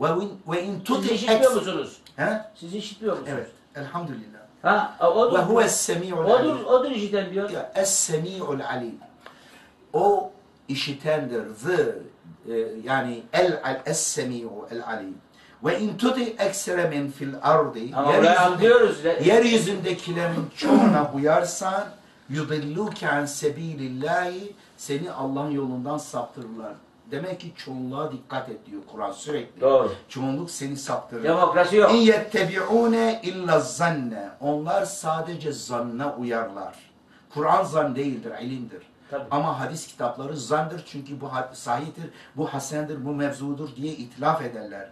Ve in, ve in Siz tuti işitmiyor eks- musunuz? He? Siz işitmiyor musunuz? Evet. Elhamdülillah. Ha, odur. Ve huves semi'ul Odur, alim. odur işiten diyor. Ya, Es-semi'ul alim. O işitendir. The, e, yani el es-semi'u el alim. Ve in tuti eksere min fil ardi. Anlıyoruz. Yeryüzündekilerin çoğuna uyarsan yudilluke an sebilillahi seni Allah'ın yolundan saptırırlar. Demek ki çoğunluğa dikkat et diyor Kur'an sürekli. Doğru. Çoğunluk seni saptırır. Demokrasi yok. İn yettebi'une illa zanne. Onlar sadece zanna uyarlar. Kur'an zan değildir, ilimdir. Tabii. Ama hadis kitapları zandır çünkü bu sahihtir, bu hasendir, bu mevzudur diye itilaf ederler.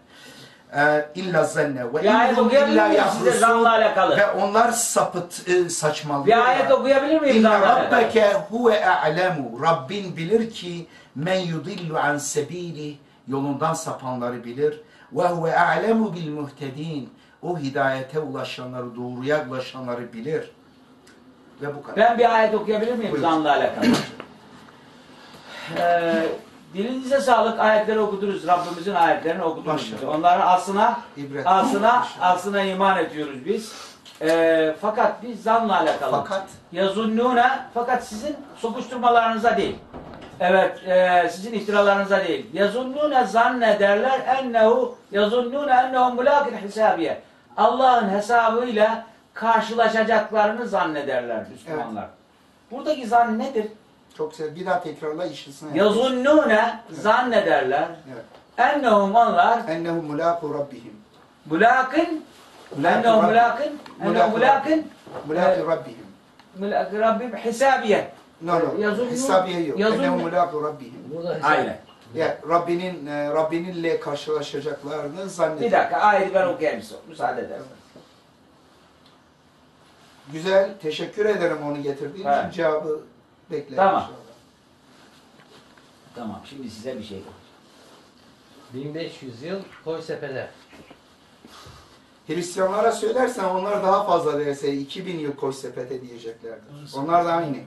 Ee, illa zanne ve Bir ayet okuyabilir miyim size zanla alakalı? Ve onlar sapıt e, saçmalıyorlar. Bir ayet okuyabilir miyim İnne zanla alakalı? rabbeke huve a'lemu. Rabbin bilir ki men yudillu an sebili yolundan sapanları bilir. Ve huve a'lemu bil muhtedin. O hidayete ulaşanları, doğruya ulaşanları bilir. Ve bu kadar. Ben bir ayet okuyabilir miyim Buyurun. zanla alakalı? <clears throat> Ee, dilinize sağlık ayetleri okudunuz. Rabbimizin ayetlerini okudunuz. Onların aslına İbret. aslına aslına iman ediyoruz biz. Ee, fakat biz zanla alakalı. Fakat Yazunnune fakat sizin sokuşturmalarınıza değil. Evet, e, sizin iftiralarınıza değil. Yazunnune zannederler ennehu yazunnune ennehu mulakin hisabiye. Allah'ın hesabıyla karşılaşacaklarını zannederler Müslümanlar. Buradaki zan nedir? çok güzel. Bir daha tekrarla işin Yazunnune zannederler. Evet. Ennehum onlar Ennehu mulaku rabbihim. mulakin Mulaku ennehum mulakin ennehum mulakin Mulaku rabbihim. mulakin Rabbim hisabiye. No no. Hesabiye yok. yazunnu- Ennehu mulaku rabbihim. Burada hesap- Aynen. Ya Rabbinin e, Rabbininle karşılaşacaklarını zannediyor. Bir dakika ayeti ben okuyayım size. Müsaade edersen. Güzel. Teşekkür ederim onu getirdiğin için. Evet. Cevabı beklerim Tamam. inşallah. Tamam şimdi size bir şey 1500 yıl koy sepete. Hristiyanlara söylersen onlar daha fazla derse 2000 yıl koy sepete diyeceklerdir. Onlar da aynı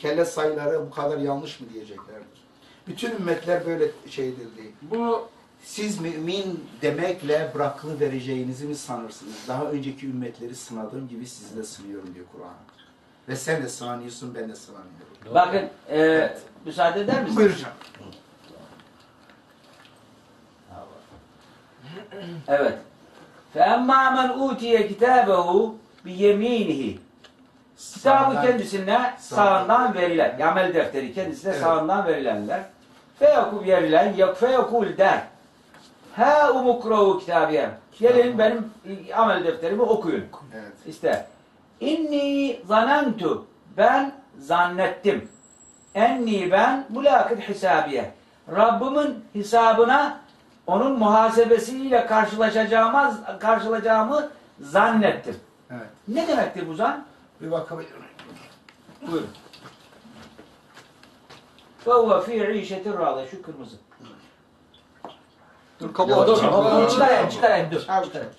Kelle sayıları bu kadar yanlış mı diyeceklerdir. Bütün ümmetler böyle şeydir diye. Bu Siz mümin demekle bırakılı vereceğinizi mi sanırsınız? Daha önceki ümmetleri sınadığım gibi sizi de sınıyorum diyor Kur'an. Ve sen de sınanıyorsun, ben de sınanıyorum. Bakın e, müsaade eder misiniz? Buyur canım. Evet. فَاَمَّا مَنْ اُوْتِيَ كِتَابَهُ بِيَم۪ينِهِ Kitabı kendisine sağından verilen, amel defteri kendisine Evet. sağından verilenler. Feyaku verilen, feyakul der. Ha umukrahu kitabiye. Gelin benim amel defterimi okuyun. Evet. İşte. İnni zanentu. Ben zannettim. Enni ben mulakit hisabiye. Rabbimin hesabına onun muhasebesiyle karşılaşacağımı, karşılaşacağımı zannettim. Evet. Ne demektir bu zan? Bir bakabilir miyim? Buyurun. Fevve fî işetin râda. Şu kırmızı. Dur kapağı Dur, dur, dur. Çıkarayım, çıkarayım. Dur, çıkarayım.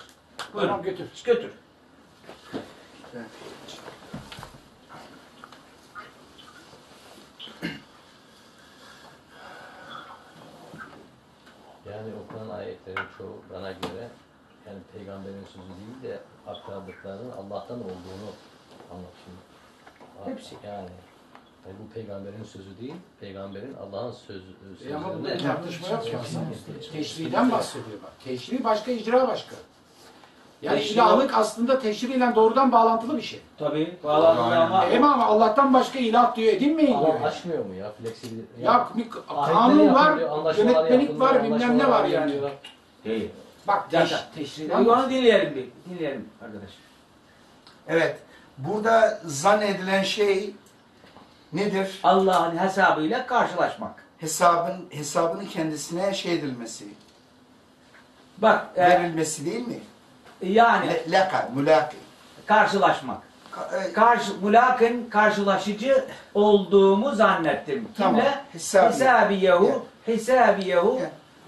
Buyurun. Tamam, götür. Götür. Yani okunan ayetlerin çoğu bana göre yani peygamberin sözü değil de akrabalıklarının Allah'tan olduğunu anlatıyor. Hepsi. Yani, yani bu peygamberin sözü değil, peygamberin Allah'ın sözü. E ama sözlerine- burada tartışma yok ya. Teşriden bahsediyor bak. Teşri başka, icra başka. Yani Teşri ilahlık aslında teşriyle doğrudan bağlantılı bir şey. Tabii bağlantılı ama E ama Allah'tan başka ilah diyor, edinmeyin diyor. Allah aşmıyor mu ya? Fleksibil. Ya Ayetleri kanun var, yönetmelik var, bilmem ne var yani. değil. Bak teş, teşriden Onu dinleyelim bir. Dinleyelim arkadaş. Evet. Burada zannedilen şey nedir? Allah'ın hesabıyla karşılaşmak. Hesabın hesabını kendisine şey edilmesi, Bak e, verilmesi değil mi? yani Le- mülaki. karşılaşmak. Ka- e, Karşı, mülakın karşılaşıcı olduğumu zannettim. Tamam, Kimle? hesabi. Hesabiyehu. Hesabiyehu.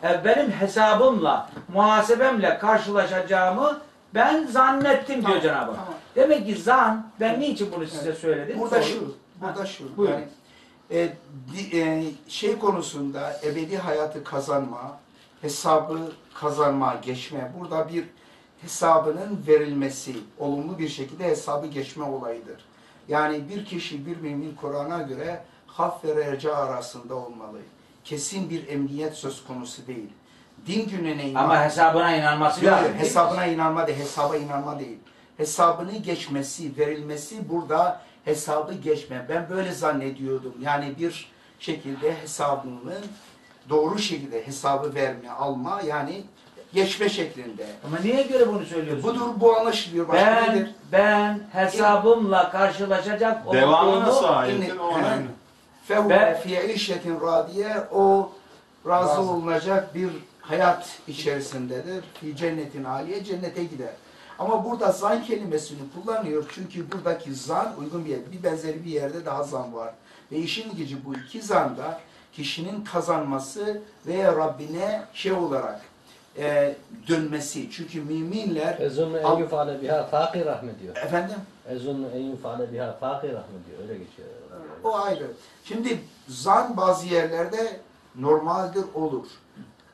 E, benim hesabımla, muhasebemle karşılaşacağımı ben zannettim diyor Tamam, Cenab-ı Hak. tamam. Demek ki zan, ben niçin bunu size söyledim? Burada Soru. şu, burada şu. Buyurun. Yani, e, di- e, şey konusunda ebedi hayatı kazanma, hesabı kazanma, geçme. Burada bir hesabının verilmesi, olumlu bir şekilde hesabı geçme olayıdır. Yani bir kişi, bir mümin Kur'an'a göre haf ve reca arasında olmalı. Kesin bir emniyet söz konusu değil. Din gününe iman. Ama hesabına inanması Yok, yok, hesabına inanma değil, hesaba inanma değil. Hesabını geçmesi, verilmesi burada hesabı geçme. Ben böyle zannediyordum. Yani bir şekilde hesabını doğru şekilde hesabı verme, alma yani geçme şeklinde. Ama niye göre bunu söylüyorsun? Budur bu anlaşılıyor. Başka ben, nedir? ben hesabımla karşılaşacak Devamı olduğumu nasıl İnne- ayetin o önemli. Fehu fi işetin radiye o Razı. olunacak bir hayat içerisindedir. Fi cennetin aliye cennete gider. Ama burada zan kelimesini kullanıyor çünkü buradaki zan uygun bir yer. Bir benzeri bir yerde daha zan var. Ve işin ilginci bu iki zanda kişinin kazanması veya Rabbine şey olarak e, dönmesi. Çünkü müminler Ezunnu en Al- yufale biha fakir rahme diyor. efendim Ezunnu en yufale biha fakir rahme diyor. Öyle geçiyor. O ayrı. Şimdi zan bazı yerlerde normaldir olur.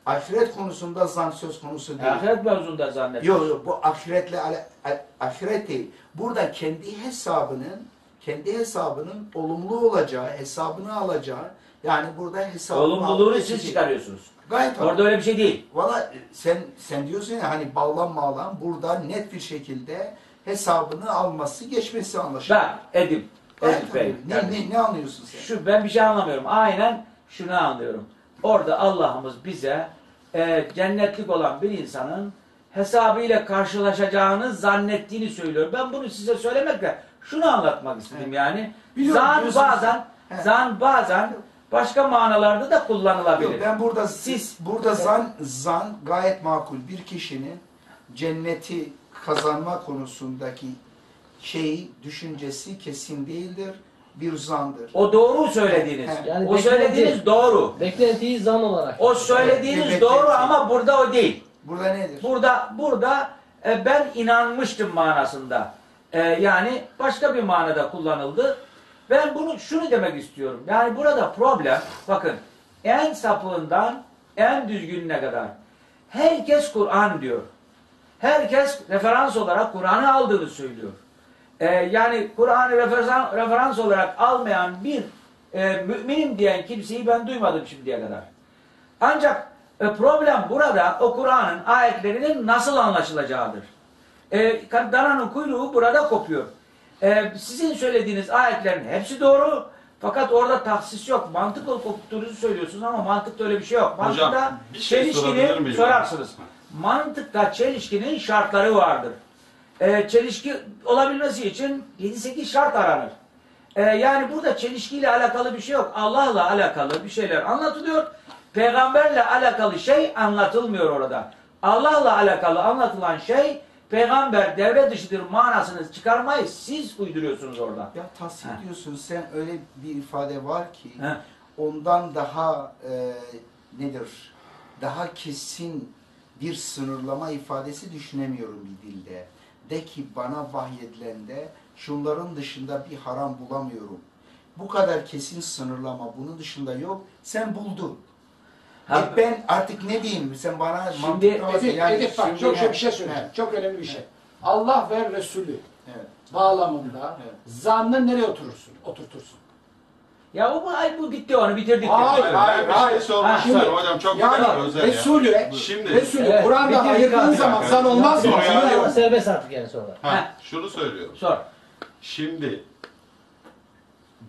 Ahiret konusunda zan söz konusu değil. ahiret mevzunda zannediyorum. Yok yok bu ahiretle ala- a- ahiret değil. Burada kendi hesabının kendi hesabının olumlu olacağı, hesabını alacağı yani burada hesabını Olumluluğunu siz çıkarıyorsunuz. Gayet. Orada öyle bir şey değil. Valla sen sen diyorsun ya hani bağlan bağlan burada net bir şekilde hesabını alması geçmesi anlaşılıyor. Bak Edip, Edip Bey. Ne, ne, ne anlıyorsun sen? Şu ben bir şey anlamıyorum. Aynen şunu anlıyorum. Orada Allah'ımız bize e, cennetlik olan bir insanın hesabıyla karşılaşacağını zannettiğini söylüyor. Ben bunu size söylemekle şunu anlatmak istedim yani. Biliyorum, Zan bazen He. zan bazen başka manalarda da kullanılabilir. Yok, ben burada Siz- burada zan zan gayet makul bir kişinin cenneti kazanma konusundaki şeyi düşüncesi kesin değildir. Bir zandır. O doğru söylediğiniz. He. Yani o söylediğiniz beklenti- doğru. Beklentiyi zan olarak. O söylediğiniz Bir doğru beklenti. ama burada o değil. Burada nedir? Burada burada e, ben inanmıştım manasında. E, yani başka bir manada kullanıldı. Ben bunu şunu demek istiyorum. Yani burada problem bakın en sapığından en düzgününe kadar herkes Kur'an diyor. Herkes referans olarak Kur'an'ı aldığını söylüyor. E, yani Kur'an'ı referans, referans olarak almayan bir e, müminim diyen kimseyi ben duymadım şimdiye kadar. Ancak e, problem burada o Kur'an'ın ayetlerinin nasıl anlaşılacağıdır. E, dananın kuyruğu burada kopuyor. E, sizin söylediğiniz ayetlerin hepsi doğru. Fakat orada tahsis yok. Mantık koptuğunuzu söylüyorsunuz ama mantıkta öyle bir şey yok. Mantıkta Hocam, şey miyim? sorarsınız. Mantıkta çelişkinin şartları vardır. E, çelişki olabilmesi için 7-8 şart aranır. E, yani burada çelişkiyle alakalı bir şey yok. Allah'la alakalı bir şeyler anlatılıyor. Peygamberle alakalı şey anlatılmıyor orada. Allah'la alakalı anlatılan şey peygamber devre dışıdır manasını çıkarmayı siz uyduruyorsunuz orada. Ya tahsil Ha. diyorsun sen öyle bir ifade var ki He. ondan daha e, nedir? Daha kesin bir sınırlama ifadesi düşünemiyorum bir dilde. De ki bana vahyedilende şunların dışında bir haram bulamıyorum. Bu kadar kesin sınırlama bunun dışında yok. Sen buldun. Ha, E ben artık ne diyeyim? Sen bana Şimdi-. Edip, Yani Edip bak şimdi- çok şey bir şey söyleyeceğim. Çok önemli bir şey. Allah ve Resulü Evet. bağlamında Evet. zannı nereye oturursun? Oturtursun. Ya o bu, ay bu bitti onu bitirdik. Hayır, Ben hayır, bir hayır. şey sormak Ha, hocam. Çok Yani güzel özel ya. Resulü, Şimdi Resulü Evet, Kur'an'da ayırdığın zaman zan olmaz mı? Arıyorum. serbest artık yani sonra. Ha, şunu söylüyorum. Sor. Şimdi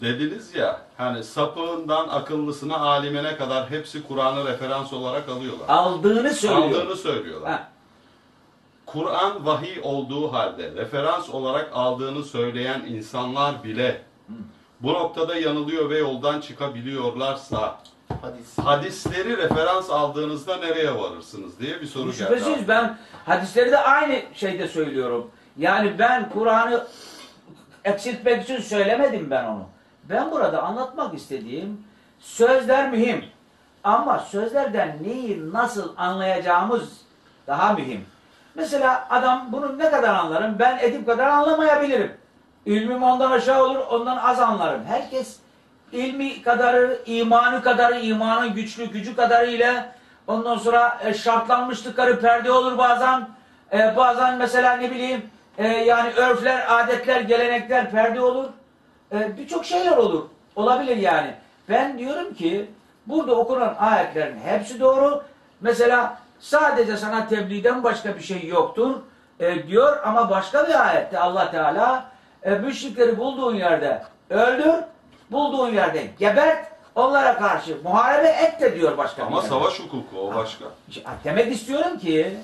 dediniz ya hani sapığından akıllısına alimene kadar hepsi Kur'an'ı referans olarak alıyorlar. Aldığını söylüyor. Aldığını söylüyorlar. Ha. Kur'an vahiy olduğu halde referans olarak aldığını söyleyen insanlar bile bu noktada yanılıyor ve yoldan çıkabiliyorlarsa Hadis. hadisleri referans aldığınızda nereye varırsınız diye bir soru geldi. Şüphesiz ben hadisleri de aynı şeyde söylüyorum. Yani ben Kur'an'ı eksiltmek için söylemedim ben onu. Ben burada anlatmak istediğim sözler mühim. Ama sözlerden neyi nasıl anlayacağımız daha mühim. Mesela adam bunu ne kadar anlarım? Ben edip kadar anlamayabilirim. İlmim ondan aşağı olur, ondan az anlarım. Herkes ilmi kadarı, imanı kadarı, imanın güçlü gücü kadarıyla ondan sonra e, şartlanmışlıkları perde olur bazen. E, bazen mesela ne bileyim e, yani örfler, adetler, gelenekler perde olur. E, Birçok şeyler olur. Olabilir yani. Ben diyorum ki burada okunan ayetlerin hepsi doğru. Mesela sadece sana tebliğden başka bir şey yoktur e, diyor ama başka bir ayette Allah Teala e, müşrikleri bulduğun yerde öldür, bulduğun yerde gebert, onlara karşı muharebe et de diyor başka Ama savaş hukuku o başka. Demek istiyorum ki,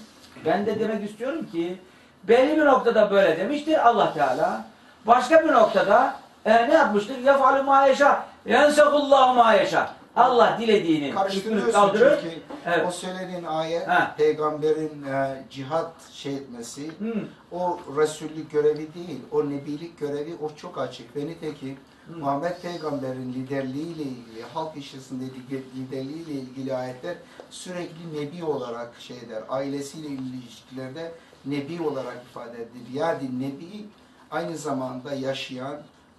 ben de demek istiyorum ki, belli bir noktada böyle demiştir Allah Teala. Başka bir noktada e, ne yapmıştır? Yef'alü ma yeşâ. Yensekullahu ma yeşâ. Allah dilediğini hükmünü Karıştırıyorsun kaldırır. çünkü Evet. o söylediğin ayet Ha. peygamberin e, cihat şey etmesi Hı. o Resullük görevi değil, o nebilik görevi o çok açık. Ve nitekim Muhammed Peygamber'in liderliğiyle ilgili, halk içerisindeki liderliğiyle ilgili ayetler sürekli nebi olarak şey eder. Ailesiyle ilişkilerde nebi olarak ifade edilir. Yani nebi aynı zamanda yaşayan,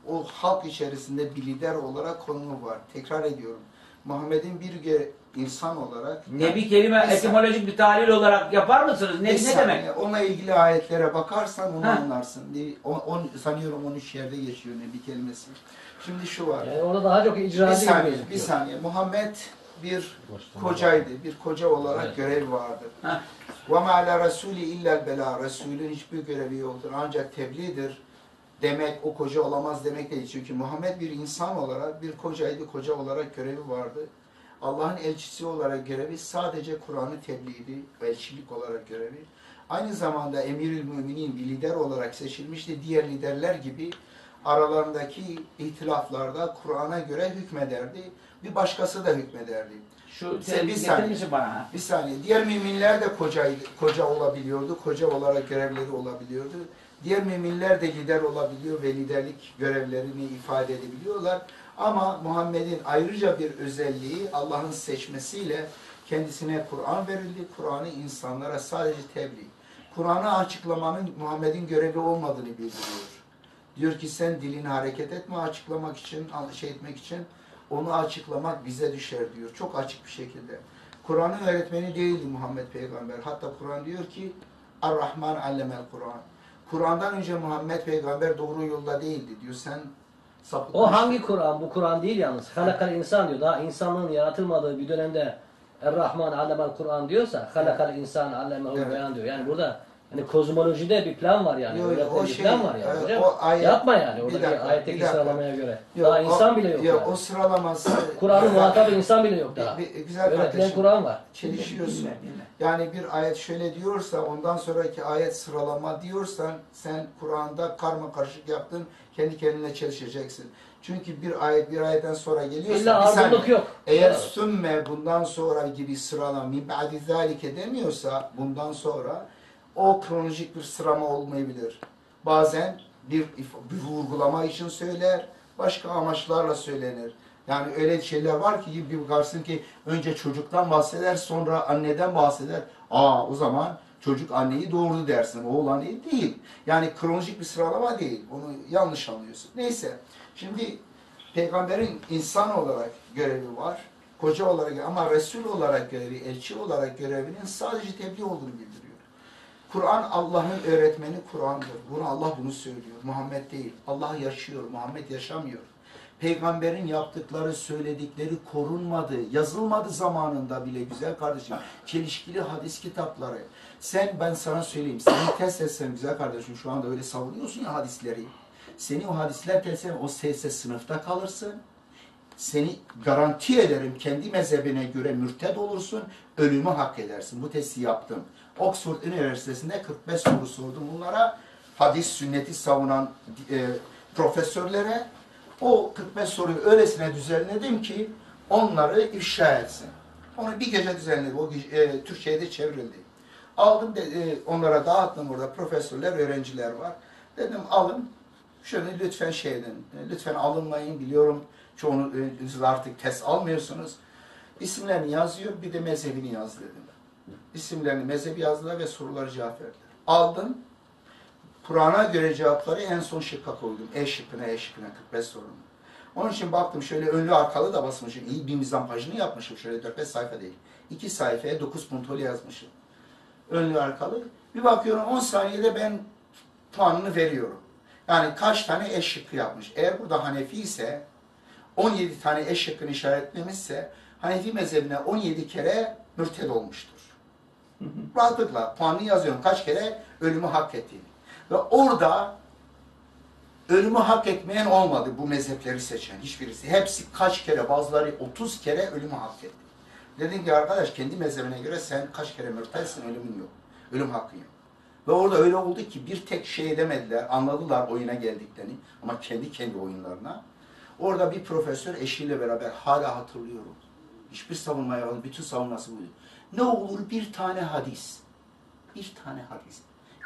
o halk içerisinde bir lider olarak konumu var. Tekrar ediyorum. Muhammed'in bir ge- insan olarak Nebi kelime Bir etimolojik bir tahlil olarak yapar mısınız? Ne, bir ne demek? Ona ilgili ayetlere bakarsan onu Ha. anlarsın. Bir- On, on, sanıyorum 13 yerde geçiyor nebi kelimesi. Şimdi şu var. Yani orada daha çok bir icracı gibi saniye, bir saniye. Muhammed bir kocaydı. Bir koca olarak Evet. görev vardı. Ha. Ve ma ala rasuli illel bela. Resulün hiçbir görevi yoktur. Ancak tebliğdir. Demek o koca olamaz demek değil. Çünkü Muhammed bir insan olarak bir kocaydı. Koca olarak görevi vardı. Allah'ın elçisi olarak görevi sadece Kur'an'ı tebliğdi. Elçilik olarak görevi. Aynı zamanda emirül müminin bir lider olarak seçilmişti. Diğer liderler gibi aralarındaki ihtilaflarda Kur'an'a göre hükmederdi. Bir başkası da hükmederdi. Şu Sen bir saniye. bana? Bir saniye. Diğer müminler de kocaydı, koca olabiliyordu. Koca olarak görevleri olabiliyordu. Diğer müminler de lider olabiliyor ve liderlik görevlerini ifade edebiliyorlar. Ama Muhammed'in ayrıca bir özelliği Allah'ın seçmesiyle kendisine Kur'an verildi. Kur'an'ı insanlara sadece tebliğ. Kur'an'ı açıklamanın Muhammed'in görevi olmadığını bildiriyor. Diyor ki sen dilini hareket etme açıklamak için, şey etmek için onu açıklamak bize düşer diyor. Çok açık bir şekilde. Kur'an'ın öğretmeni değildi Muhammed Peygamber. Hatta Kur'an diyor ki Ar-Rahman allemel Kur'an. Kur'an'dan önce Muhammed Peygamber doğru yolda değildi diyor. Sen sapıtmışsın. O hangi Kur'an? Bu Kur'an değil yalnız. Halakal insan diyor. Daha insanlığın yaratılmadığı bir dönemde Er-Rahman allemel Kur'an diyorsa halakal insan allemel beyan diyor. Yani burada hani kozmolojide bir plan var yani. Yok, o bir şey, plan var yani. e, hocam. o ayet- Yapma yani. Bir Oradaki dakika, ayetteki bir dakika. sıralamaya göre. Yok, daha o- insan bile yok. Yok, yani. o sıralaması... Kur'an'ın muhatabı insan bile yok daha. Bir- bir- güzel Öğretilen kardeşim. Kur'an var. Çelişiyorsun. Dinle, dinle. Yani bir ayet şöyle diyorsa ondan sonraki ayet sıralama diyorsan sen Kur'an'da karma karışık yaptın kendi kendine çelişeceksin. Çünkü bir ayet bir ayetten sonra geliyorsa İlla bir saniye. yok. Eğer sümme bundan sonra gibi sıralama min ba'di zalike demiyorsa bundan sonra o kronolojik bir sıralama olmayabilir. Bazen bir, bir vurgulama için söyler, başka amaçlarla söylenir. Yani öyle şeyler var ki bir bakarsın ki önce çocuktan bahseder sonra anneden bahseder. Aa o zaman çocuk anneyi doğurdu dersin. Oğul anneyi değil. Yani kronolojik bir sıralama değil. Onu yanlış anlıyorsun. Neyse. Şimdi peygamberin insan olarak görevi var. koca olarak ama Resul olarak görevi, elçi olarak görevinin sadece tebliğ olduğunu bildiriyor. Kur'an Allah'ın öğretmeni Kur'an'dır. Bunu Allah bunu söylüyor. Muhammed değil. Allah yaşıyor. Muhammed yaşamıyor. Peygamberin yaptıkları, söyledikleri korunmadı, yazılmadı zamanında bile güzel kardeşim. Çelişkili hadis kitapları. Sen ben sana söyleyeyim, seni test etsem güzel kardeşim şu anda öyle savunuyorsun ya hadisleri. Seni o hadisler test o sesle sınıfta kalırsın. Seni garanti ederim kendi mezhebine göre mürted olursun, ölümü hak edersin. Bu testi yaptım. Oxford Üniversitesi'nde 45 soru sordum bunlara. Hadis, sünneti savunan e, profesörlere. O 45 soruyu öylesine düzenledim ki onları ifşa etsin. Onu bir gece düzenledim. O e, Türkçe'ye de çevrildi. Aldım de, e, onlara dağıttım orada profesörler, öğrenciler var. Dedim alın şöyle lütfen şey edin. e, Lütfen alınmayın biliyorum. Çoğunu e, artık test almıyorsunuz. İsimlerini yazıyor bir de mezhebini yaz dedim. İsimlerini mezhebi yazdılar ve soruları cevap verdiler. Aldım. Kur'an'a göre cevapları en son şıkka koydum. E şıkkına, E şıkkına 45 sorunu. Onun için baktım şöyle önlü arkalı da basmışım. İyi bir mizampajını yapmışım. Şöyle 4-5 sayfa değil. 2 sayfaya 9 puntolu yazmışım. Önlü arkalı. Bir bakıyorum 10 saniyede ben puanını veriyorum. Yani kaç tane eş şıkkı yapmış. Eğer burada Hanefi ise 17 tane eş şıkkını işaretlemişse Hanefi mezhebine 17 kere mürted olmuştur. Rahatlıkla puanını yazıyorum. Kaç kere ölümü hak ettiğini. Ve orada ölümü hak etmeyen olmadı bu mezhepleri seçen hiçbirisi. Hepsi kaç kere bazıları 30 kere ölümü hak etti. Dedim ki arkadaş kendi mezhebine göre sen kaç kere mürtedsin ölümün yok. Ölüm hakkın yok. Ve orada öyle oldu ki bir tek şey edemediler. Anladılar oyuna geldiklerini ama kendi kendi oyunlarına. Orada bir profesör eşiyle beraber hala hatırlıyorum. Hiçbir savunmaya var. Bütün savunması buydu. Ne olur bir tane hadis. Bir tane hadis.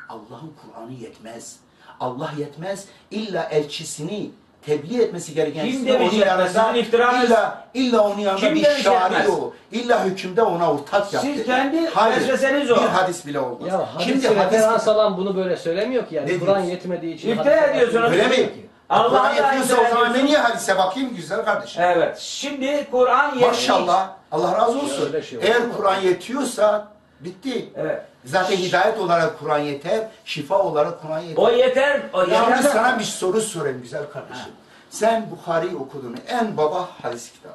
Allah'ın Kur'an'ı yetmez. Allah yetmez. İlla elçisini tebliğ etmesi gereken Kim demiş onun yetmez? yanında Sizin iftiranız- illa, illa onun yanında Kim bir şari o. İlla hükümde ona ortak yaptı. Siz kendi medreseniz o. Bir hadis bile olmaz. Ya hadis Şimdi hadis referans alan bunu böyle söylemiyor ki yani. Kur'an yetmediği için. İftira ediyorsunuz. Öyle mi? Allah'a Kur'an da yetiyorsa o zaman ben niye hadise bakayım güzel kardeşim? Evet. Şimdi Kur'an yetmiş. Maşallah. Allah razı olsun. Öyle şey olur Eğer mu? Kur'an yetiyorsa bitti. Evet. Zaten hidayet olarak Kur'an yeter, şifa olarak Kur'an yeter. O yeter. O Şimdi yeter. sana bir soru sorayım güzel kardeşim. Sen Bukhari'yi okudun. En baba hadis kitabı.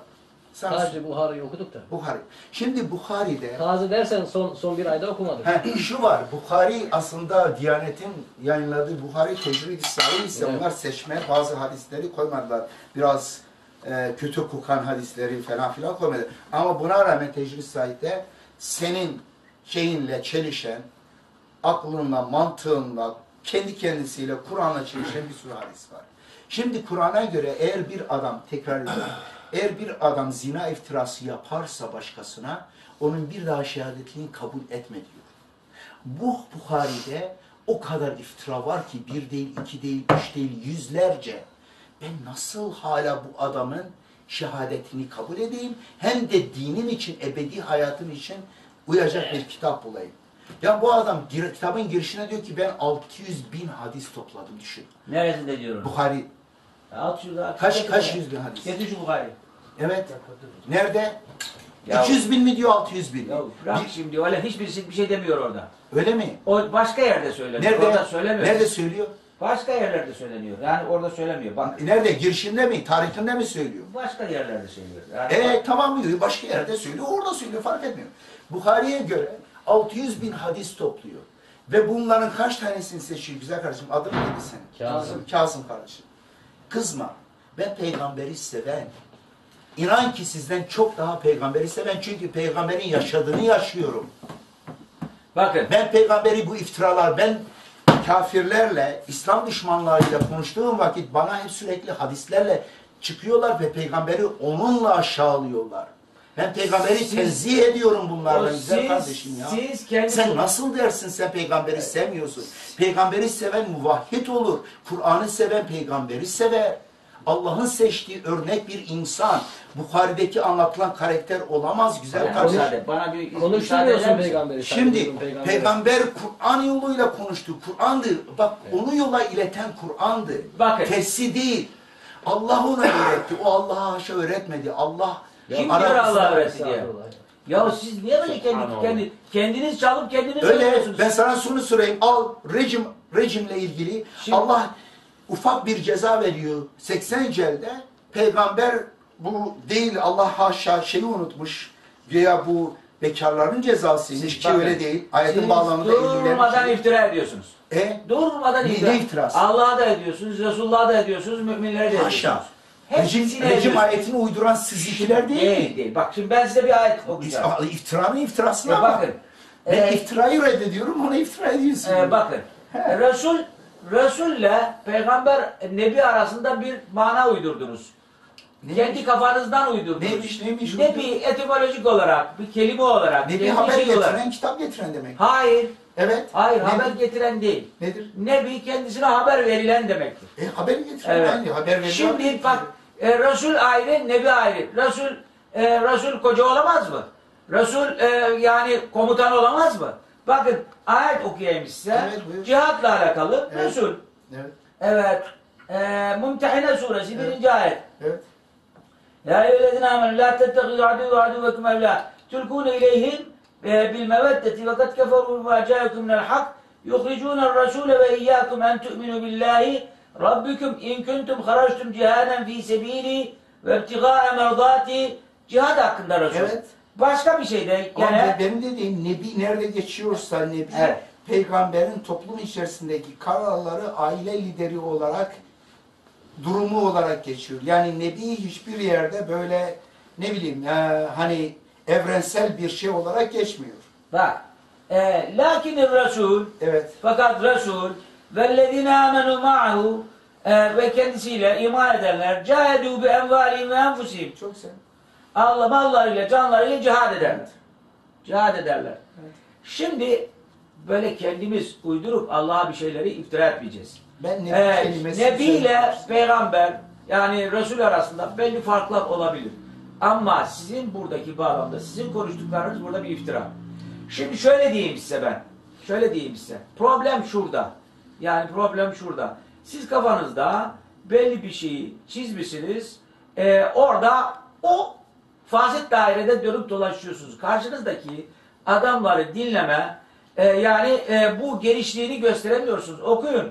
Sen Sadece Buhari'yi okuduk da. Bukhari. Şimdi Bukhari'de Taze dersen son son bir ayda okumadık. He, şu var, Bukhari aslında Diyanet'in yayınladığı Bukhari tecrüd sahih ise Evet. onlar seçme bazı hadisleri koymadılar. Biraz e, kötü kokan hadisleri falan filan koymadılar. Ama buna rağmen tecrüd sahihte senin şeyinle çelişen, aklınla, mantığınla, kendi kendisiyle, Kur'an'la çelişen bir sürü hadis var. Şimdi Kur'an'a göre eğer bir adam, tekrar ediyorum, eğer bir adam zina iftirası yaparsa başkasına, onun bir daha şehadetini kabul etme diyor. Bu Bukhari'de o kadar iftira var ki bir değil, iki değil, üç değil, yüzlerce. Ben nasıl hala bu adamın şehadetini kabul edeyim, hem de dinim için, ebedi hayatım için uyacak bir kitap bulayım. Ya bu adam kitabın girişine diyor ki ben 600 bin hadis topladım düşün. Neresinde diyorum? Bukhari 600 daha. kaç kaç yüz bin hadis? 700 Bukhari. Evet. Nerede? Ya- 300 bin mi diyor 600 bin mi? Ya bırak Bir- şimdi öyle hiçbirisi bir şey demiyor orada. öyle mi? O başka yerde söyleniyor. Nerede? Orada söylemiyor. Nerede söylüyor? Başka yerlerde söyleniyor. Yani orada söylemiyor. Bak Nerede? Girişinde mi? Tarihinde mi söylüyor? başka yerlerde söylüyor. Yani E tamam diyor. Başka yerde söylüyor. Orada söylüyor. Fark etmiyor. Bukhari'ye göre 600 bin hadis topluyor. Ve bunların kaç tanesini seçiyor güzel kardeşim? Adın neydi senin? Kazım. Kazım kardeşim. Kızma. Ben peygamberi seven. İnan ki sizden çok daha peygamberi seven. Çünkü peygamberin yaşadığını yaşıyorum. bakın Ben peygamberi bu iftiralar, ben kafirlerle, İslam düşmanlarıyla konuştuğum vakit bana hep sürekli hadislerle çıkıyorlar ve peygamberi onunla aşağılıyorlar. Ben peygamberi Siz- tenzih ediyorum bunlardan güzel siz, kardeşim ya. siz kendi Sen nasıl dersin sen peygamberi sevmiyorsun? Peygamberi seven muvahhid olur. Kur'an'ı seven peygamberi sever. Allah'ın seçtiği örnek bir insan. Bukhari'deki anlatılan karakter olamaz güzel Bana kardeşim. müsaade, bana bir misin? peygamberi. Şimdi peygamber Kur'an yoluyla konuştu. Kur'an'dı. Bak onu yola ileten Kur'an'dı. Tersi değil. Allah ona öğretti. O Allah'a haşa öğretmedi. Allah Kim diyor Allah öğretti diye? Ya siz niye böyle kendi, kendi kendiniz çalıp kendiniz Öyle ben sana şunu sorayım. Al rejim rejimle ilgili Şimdi- Allah ufak bir ceza veriyor. 80 celde peygamber bu değil Allah haşa şeyi unutmuş. Veya bu bekarların cezasıymış ki öyle değil. Ayetin bağlamında durmadan ilgilenmiş. iftira ediyorsunuz. E Durmadan Ne- iftira. ne iftirası? Allah'a da ediyorsunuz, Resulullah'a da ediyorsunuz, müminlere de ediyorsunuz. haşa. Hepsine Rejim, rejim ayetini uyduran sizinkiler değil. Değil, değil. Bak şimdi ben size bir ayet okuyacağım. İft- İftiranın iftirasını E, bakın. Ben E, iftirayı reddediyorum, ona iftira ediyorsun. e, bakın. He. Resul Resul'le peygamber nebi arasında bir mana uydurdunuz. Neymiş? Kendi kafanızdan uydurdunuz. Neymiş, neymiş? Nebi etimolojik olarak, bir kelime olarak, Nebi haber şey getiren, olarak. kitap getiren demek. Hayır, Evet. hayır Nebi- haber getiren değil. Nedir? Nebi kendisine haber verilen demektir. E, haber getiren Evet. aynı. Haber veriyor. Şimdi bak e, Resul ayrı, Nebi ayrı. Resul e, Resul koca olamaz mı? Resul e, yani komutan olamaz mı? Bakın ayet okuyayım size. Evet, buyur. Cihatla alakalı Evet. Resul. Evet. Evet. E, Mumtehine suresi Evet. birinci ayet. Evet. Ya eyyühellezine amenü la tettehizu aduvu aduvekum evlâ tulkûne ileyhim bil meveddeti ve kad keferû ma câekum minel hak yuhricûne rasûle ve iyyâkum en tu'minu billahi rabbikum in kuntum haraçtum cihaden fi sebîli ve ibtigâe merdâti cihad hakkında Resul. Evet. Başka bir şey de Ama gene benim dediğim Nebi nerede geçiyorsa Nebi Evet. peygamberin toplum içerisindeki kararları aile lideri olarak durumu olarak geçiyor. Yani Nebi hiçbir yerde böyle ne bileyim e, hani evrensel bir şey olarak geçmiyor. bak e, lakinir Resul Evet. Fakat Resul vellezine amenu ma'hu e, ve kendisiyle iman edenler cahedu bi envalihim ve enfusihim. Çok güzel. Allah mallarıyla canlarıyla cihad ederler. Cihad ederler. Şimdi böyle kendimiz uydurup Allah'a bir şeyleri iftira etmeyeceğiz. Ben Nebi Evet, kelimesini Nebi ile peygamber yani Resul arasında belli farklar olabilir. Ama sizin buradaki bağlamda sizin konuştuklarınız burada bir iftira. Şimdi şöyle diyeyim size ben. Şöyle diyeyim size. Problem şurada. Yani problem şurada. Siz kafanızda belli bir şeyi çizmişsiniz. Ee, orada o fasit dairede dönüp dolaşıyorsunuz. Karşınızdaki adamları dinleme e, yani e, bu genişliğini gösteremiyorsunuz. Okuyun.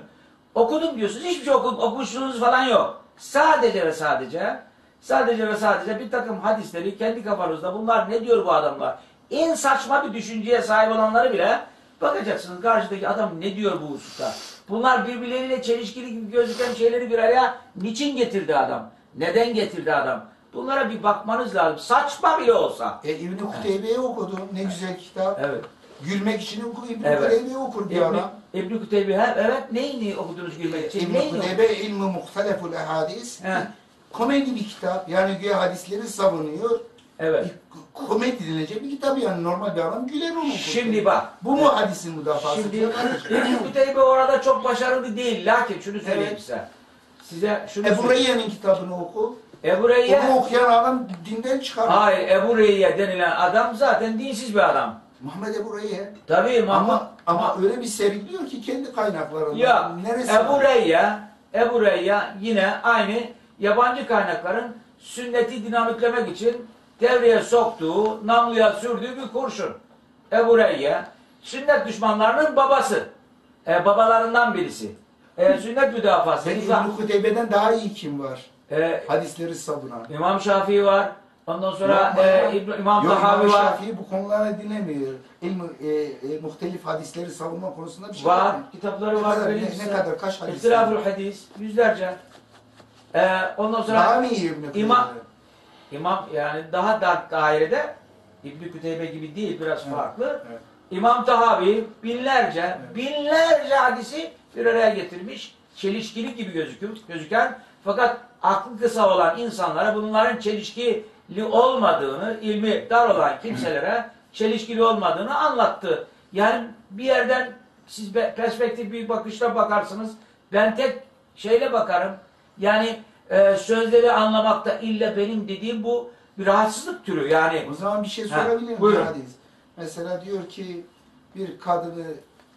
Okudum diyorsunuz. Hiçbir şey oku, okumuşluğunuz falan yok. Sadece ve sadece sadece ve sadece bir takım hadisleri kendi kafanızda bunlar ne diyor bu adamlar? En saçma bir düşünceye sahip olanları bile bakacaksınız karşıdaki adam ne diyor bu hususta? Bunlar birbirleriyle çelişkili gibi gözüken şeyleri bir araya niçin getirdi adam? Neden getirdi adam? Bunlara bir bakmanız lazım. Saçma bile olsa. E, İbn-i Kuteybe'yi okudu. Ne güzel kitap. Evet. Gülmek için oku. İbn-i Evet. Kuteybe'yi okur bir İbn, adam. İbn Kuteybi he- evet neyini okudunuz gülmek için? İbn-i Kuteybe ilmi muhteleful ehadis. Komedi bir kitap. Yani güya hadisleri savunuyor. Evet. Komedi denilecek bir kitap yani normal bir adam güler onu. Şimdi bak. Bu mu hadisin müdafası? Şimdi İbn Kuteybe orada çok başarılı değil. Lakin şunu söyleyeyim Evet. size. Size şunu Ebu. Reyyan'ın kitabını oku. Ebu Reyye Onu okuyan adam dinden çıkar. Hayır Ebu Reyye denilen adam zaten dinsiz bir adam. Muhammed Ebu Reyye. Tabii Mahmud. Ama, ama öyle bir sergiliyor ki kendi kaynaklarında. Ya Neresi Ebu? Reyye, Ebu Reyye yine aynı yabancı kaynakların sünneti dinamitlemek için devreye soktuğu, namluya sürdüğü bir kurşun. Ebu Reyye, sünnet düşmanlarının babası. E, babalarından birisi. E, sünnet müdafası. İslam- İbn-i Kuteybe'den daha iyi kim var? e, Hadisleri savunan. İmam Şafii var. Ondan sonra Yok, e. İbn- İmam Yok, Tahavi İmam var. Şafii bu konuları dinlemiyor. İlmi, e, e, muhtelif hadisleri savunma konusunda bir şey Var. yapmıyor. Kitapları Ne var. kadar, ne, ne kadar, kaç hadis? İhtilafül hadis. Yüzlerce. E, ondan sonra Daha mı iyi? İmam- İmam yani daha dar dairede İbn Küteybe gibi değil biraz Evet, farklı. evet. İmam Tahavi binlerce Evet. binlerce hadisi bir araya getirmiş. Çelişkili gibi gözükür, gözüken fakat aklı kısa olan insanlara bunların çelişkili olmadığını, ilmi dar olan kimselere çelişkili olmadığını anlattı. Yani bir yerden siz perspektif bir bakışla bakarsınız. Ben tek şeyle bakarım. Yani e, sözleri anlamakta illa benim dediğim bu bir rahatsızlık türü. Yani O zaman bir şey sorabilir miyim? Hadis. Mesela diyor ki bir kadını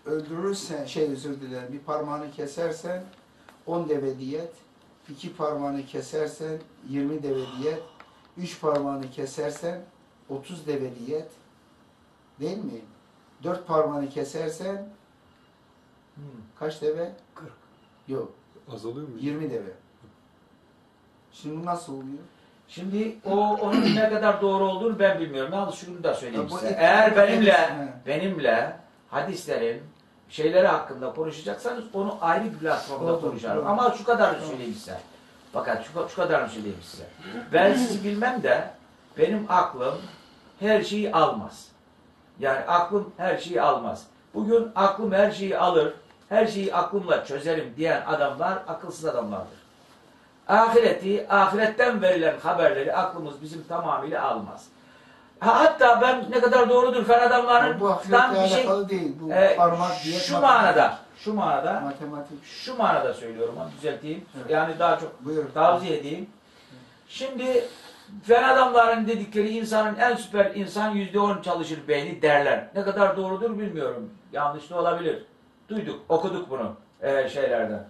öldürürsen, şey özür dilerim, bir parmağını kesersen 10 deve diyet, iki parmağını kesersen 20 deve diyet, Üç parmağını kesersen 30 deve diyet. Değil mi? Dört parmağını kesersen kaç deve? 40. Yok. Azalıyor mu? 20 deve. Şimdi nasıl oluyor? Şimdi o onun ne kadar doğru olduğunu ben bilmiyorum. Yalnız şunu da söyleyeyim Ya size. Eğer benimle benimle hadislerin şeyleri hakkında konuşacaksanız onu ayrı bir platformda konuşalım. Ama şu kadarını söyleyeyim size. Fakat şu, şu kadarını söyleyeyim size. Ben sizi bilmem de benim aklım her şeyi almaz. Yani aklım her şeyi almaz. Bugün aklım her şeyi alır, her şeyi aklımla çözerim diyen adamlar akılsız adamlardır. Ahireti, ahiretten verilen haberleri aklımız bizim tamamıyla almaz. Ha, Hatta ben ne kadar doğrudur fen Ama bu bir şey değil. Bu e, parmak diyet şu matematik. manada, şu manada, Matematik. şu manada söylüyorum ama düzelteyim. Evet. Yani daha çok Buyur. tavsiye edeyim. Şimdi fen adamların dedikleri insanın en süper insan yüzde on çalışır beyni derler. Ne kadar doğrudur bilmiyorum. Yanlış da olabilir. Duyduk, okuduk bunu e, şeylerden.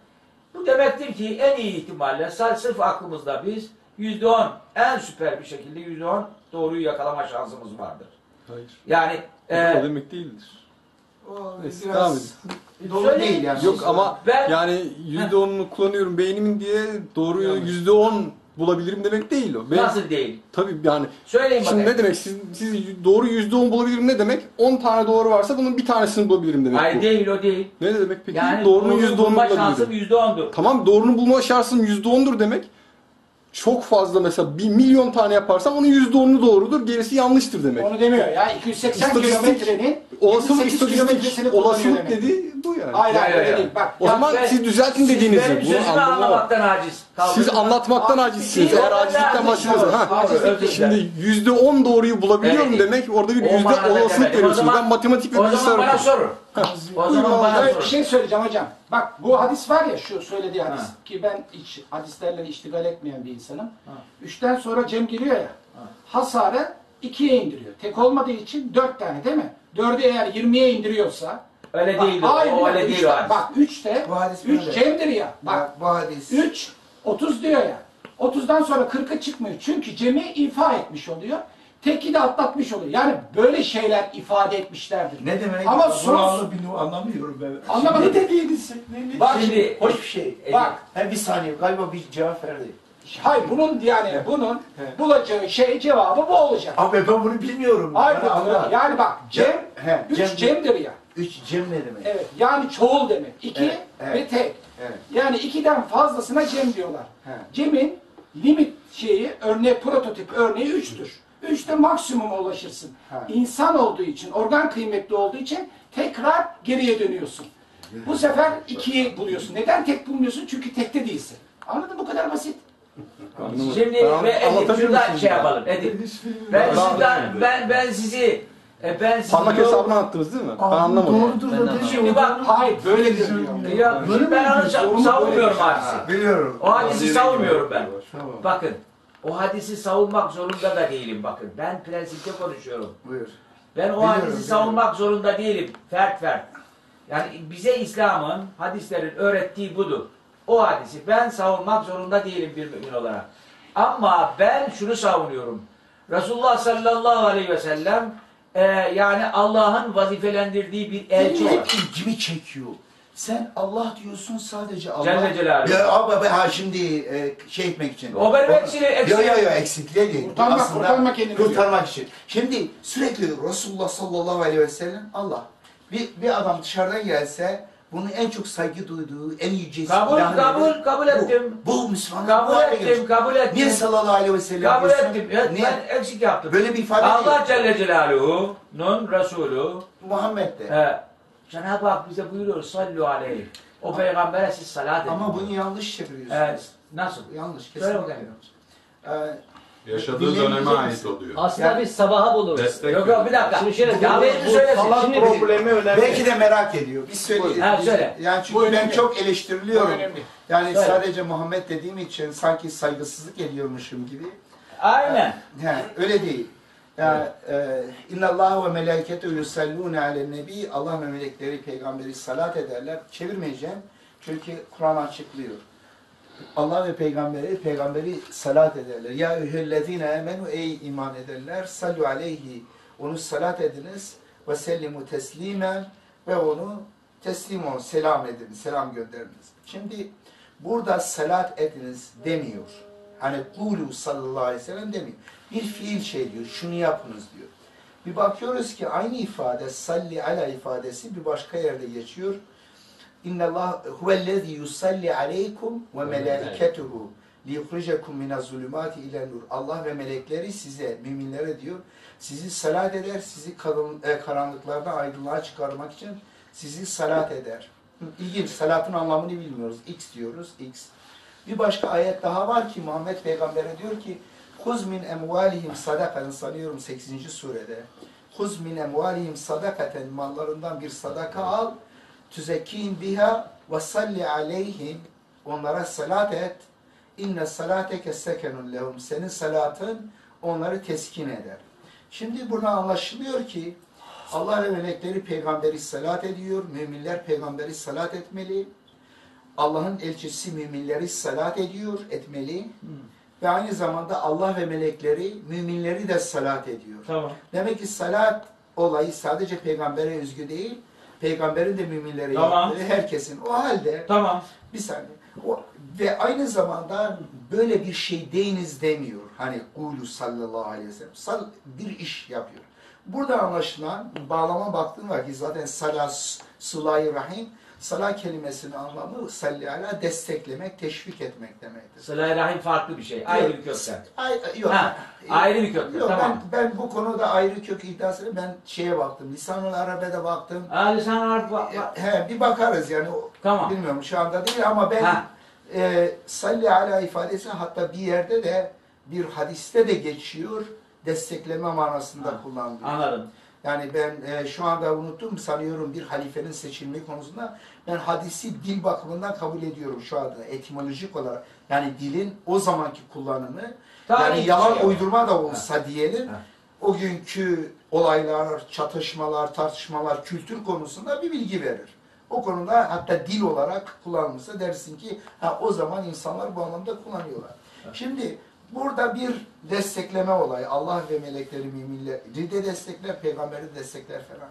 Bu demektir ki en iyi ihtimalle sırf aklımızda biz yüzde on en süper bir şekilde yüzde on doğruyu yakalama şansımız vardır. Hayır. Yani O e, demek değildir. O Neyse, biraz <laughs> dolu Söyleyeyim. değil yani. Yok ama ben yani yüzde onunu kullanıyorum beynimin diye doğruyu yüzde on bulabilirim demek değil o. Ben, nasıl değil? Tabii yani Söyleyin Şimdi bakayım. ne demek? Siz, siz doğru yüzde on bulabilirim ne demek? 10 tane doğru varsa bunun bir tanesini bulabilirim demek Hayır bu. değil o değil. Ne demek peki? Yani doğrunun doğru yüzde onunu bulma şansım yüzde ondur. Tamam doğrunu bulma şansım yüzde ondur demek. Çok fazla mesela bir milyon tane yaparsam onun yüzde onu doğrudur, gerisi yanlıştır demek. Onu demiyor ya. 280 İstatistik- kilometrenin Olasılık 28 kilometresini istatistik kullanıyor olasılık dediği bu yani. Hayır hayır öyle değil. Bak O Ya zaman ben- siz düzeltin Siz dediğinizi. benim Bunu sözümü anlamam. anlamaktan aciz kaldınız. Siz anlatmaktan Aciz acizsiniz. değil, Eğer o acizlikten aciz başlıyorsanız. Ha. Şimdi yüzde on doğruyu bulabiliyorum Evet. demek orada bir O yüzde manada olasılık. O veriyorsunuz. zaman- Ben matematik ve O bilgisayar zaman bana okuyorum. sorun. O zaman bana Böyle bir sorun. şey söyleyeceğim hocam. Bak bu hadis var ya şu söylediği hadis Ha. ki ben hiç hadislerle iştigal etmeyen bir insanım. Üçten sonra Cem giriyor ya. Ha. Hasarı ikiye indiriyor. Tek olmadığı için dört tane değil mi? Dördü eğer yirmiye indiriyorsa Öyle bak, değil. hayır, O öyle değil üçte-. Bak üçte Bu hadis üç böyle. Cem'dir ya. Bak Bak bu hadis. 3 30 diyor ya. 30'dan sonra 40'a çıkmıyor. Çünkü Cem'i ifa etmiş oluyor. Teki de atlatmış oluyor. Yani böyle şeyler ifade etmişlerdir. Ne demek? Ama Bu bilmiyorum, anlamıyorum ben. Anlamadım. Ne dediğiniz? Ne, ne? Bak Şimdi- Hoş bir şey. Bak. Hem bir saniye galiba bir cevap verdi. Hayır bunun yani bunun He. bulacağı şey cevabı bu olacak. Abi ben bunu bilmiyorum. Hayır Bana anlat. yani bak Cem He, 3 Cem- Cem'dir ya. Üç Cem ne demek? Evet yani çoğul demek. 2 Evet, evet. ve tek. Evet. Yani ikiden fazlasına Cem diyorlar. He. Cem'in limit şeyi örnek prototip örneği 3'tür. 3'te maksimuma ulaşırsın. Ha. İnsan olduğu için, organ kıymetli olduğu için tekrar geriye dönüyorsun. Bu sefer 2'yi buluyorsun. Neden tek bulmuyorsun? Çünkü tekte değilsin. Anladın mı? Bu kadar basit. Anlamadım. Şimdi Ben- ve Edip şuradan şey yapalım. Edip. Ben Ben- sizden, ben, ben sizi e, ben sizi Parmak yol- hesabını attınız değil mi? Ben Abi anlamadım. Doğrudur Ben da de peki Şimdi bak, Hayır, böyledir diyor. Ya, Böyle ben sa- savunmuyorum hadisi. Biliyorum. O hadisi savunmuyorum ben. Tamam. Bakın, o hadisi savunmak zorunda da değilim bakın. Ben prensipte konuşuyorum. Buyur. Ben o Biliyorum, hadisi biliyorum. savunmak zorunda değilim. Fert fert. Yani bize İslam'ın, hadislerin öğrettiği budur. O hadisi ben savunmak zorunda değilim bir mümin olarak. Ama ben şunu savunuyorum. Resulullah sallallahu aleyhi ve sellem e, yani Allah'ın vazifelendirdiği bir elçi olarak. hep ilgimi çekiyor. Sen Allah diyorsun sadece Allah. Celle Celaluhu. Ya abi ben ha şimdi e, şey etmek için. O benim eksiği- eksiğim. Yok yok yok eksikliğe değil. Kurtarmak- Aslında kurtarmak kendini diyor. Kurtarmak için. Şimdi sürekli Resulullah sallallahu aleyhi ve sellem Allah. Bir, bir adam dışarıdan gelse bunun en çok saygı duyduğu, en yüce Kabul, silahı kabul, nedir? kabul Bu. ettim. Bu Müslümanlık Kabul bu ettim, gelmiş. kabul ettim. Niye sallallahu aleyhi ve sellem Kabul diyorsun? ettim. Evet, Niye? ben eksik yaptım. Böyle bir ifade Allah değil. Celle Celaluhu'nun Resulü Muhammed de. e, Cenab-ı Hak bize buyuruyor sallu aleyhi. O peygambere siz salat edin. Ama bunu yanlış çeviriyorsunuz. E, nasıl? Yanlış Söyle kesinlikle. bakayım. Ee, Yaşadığı döneme ait oluyor. Aslında Yani- biz sabaha buluruz. Destek Yok yok bir dakika. Şimdi şöyle, ya bu söylesin. salat Şimdi problemi Belki de merak ediyor. Biz söyleyelim. Ha, Biz- söyle. Yani çünkü ben önemli. çok Bu eleştiriliyorum. önemli. Yani Söyle. sadece Muhammed dediğim için sanki saygısızlık ediyormuşum gibi. aynen. He, öyle değil. Yani e, inna Allah ve melekete yusallune alen nebi Allah ve melekleri peygamberi salat ederler. Çevirmeyeceğim. Çünkü Kur'an açıklıyor. Allah ve peygamberi peygamberi salat ederler. Ya eyyühellezine emenu ey iman edenler sallu aleyhi onu salat ediniz ve sellimu teslimen ve onu teslim olun, selam edin, selam gönderiniz. Şimdi burada salat ediniz demiyor. Hani kulu sallallahu aleyhi ve sellem demiyor. Bir fiil şey diyor, şunu yapınız diyor. Bir bakıyoruz ki aynı ifade salli ala ifadesi bir başka yerde geçiyor. İnne Allah huvellezî yusalli aleykum ve melâiketuhu liyukhricekum minez zulümâti ile nur. Allah ve melekleri size, müminlere diyor, sizi salat eder, sizi e, karanlıklardan aydınlığa çıkarmak için sizi salat eder. İlginç, salatın anlamını bilmiyoruz. X diyoruz, X. Bir başka ayet daha var ki Muhammed Peygamber'e diyor ki Kuz min emvalihim sadakaten sanıyorum 8. surede. Kuz min emvalihim sadakaten mallarından bir sadaka al. Tüzekkin biha ve salli aleyhim. Onlara salat et. İnne salateke sekenun lehum. Senin salatın onları teskin eder. Şimdi burada anlaşılıyor ki Allah ve melekleri peygamberi salat ediyor. Müminler peygamberi salat etmeli. Allah'ın elçisi müminleri salat ediyor, etmeli. Ve aynı zamanda Allah ve melekleri müminleri de salat ediyor. Tamam. Demek ki salat olayı sadece peygambere özgü değil, peygamberin de müminlere Tamam. yaptığı herkesin. O halde Tamam. bir saniye. O, ve aynı zamanda böyle bir şey deyiniz demiyor. Hani kulu sallallahu aleyhi ve sellem. Sal, bir iş yapıyor. Burada anlaşılan bağlama baktığın vakit zaten salat, sıla rahim, salat kelimesinin anlamı salli ala desteklemek, teşvik etmek demektir. Sıla-i Rahim farklı bir şey. Ayrı bir kökten. Ay, yok. Ha, ayrı bir kökten. Yok, Tamam. ben, ben bu konuda ayrı kök iddiasını ben şeye baktım. Lisan-ı Arabe'de baktım. Ha, lisan harf var. var. He, bir bakarız yani. Tamam. Bilmiyorum şu anda değil ama ben Ha. e, salli ala ifadesi hatta bir yerde de bir hadiste de geçiyor. Destekleme manasında Ha, kullanılıyor. Anladım. Yani ben e, şu anda unuttum sanıyorum bir halifenin seçilme konusunda ben hadisi dil bakımından kabul ediyorum şu anda etimolojik olarak. Yani dilin o zamanki kullanımı Tarih yani yalan şey uydurma da olsa diyelim Ha. o günkü olaylar, çatışmalar, tartışmalar, kültür konusunda bir bilgi verir. O konuda hatta dil olarak kullanılırsa dersin ki ha, o zaman insanlar bu anlamda kullanıyorlar. Şimdi burada bir destekleme olayı. Allah ve melekleri müminleri de destekler, peygamberi de destekler falan.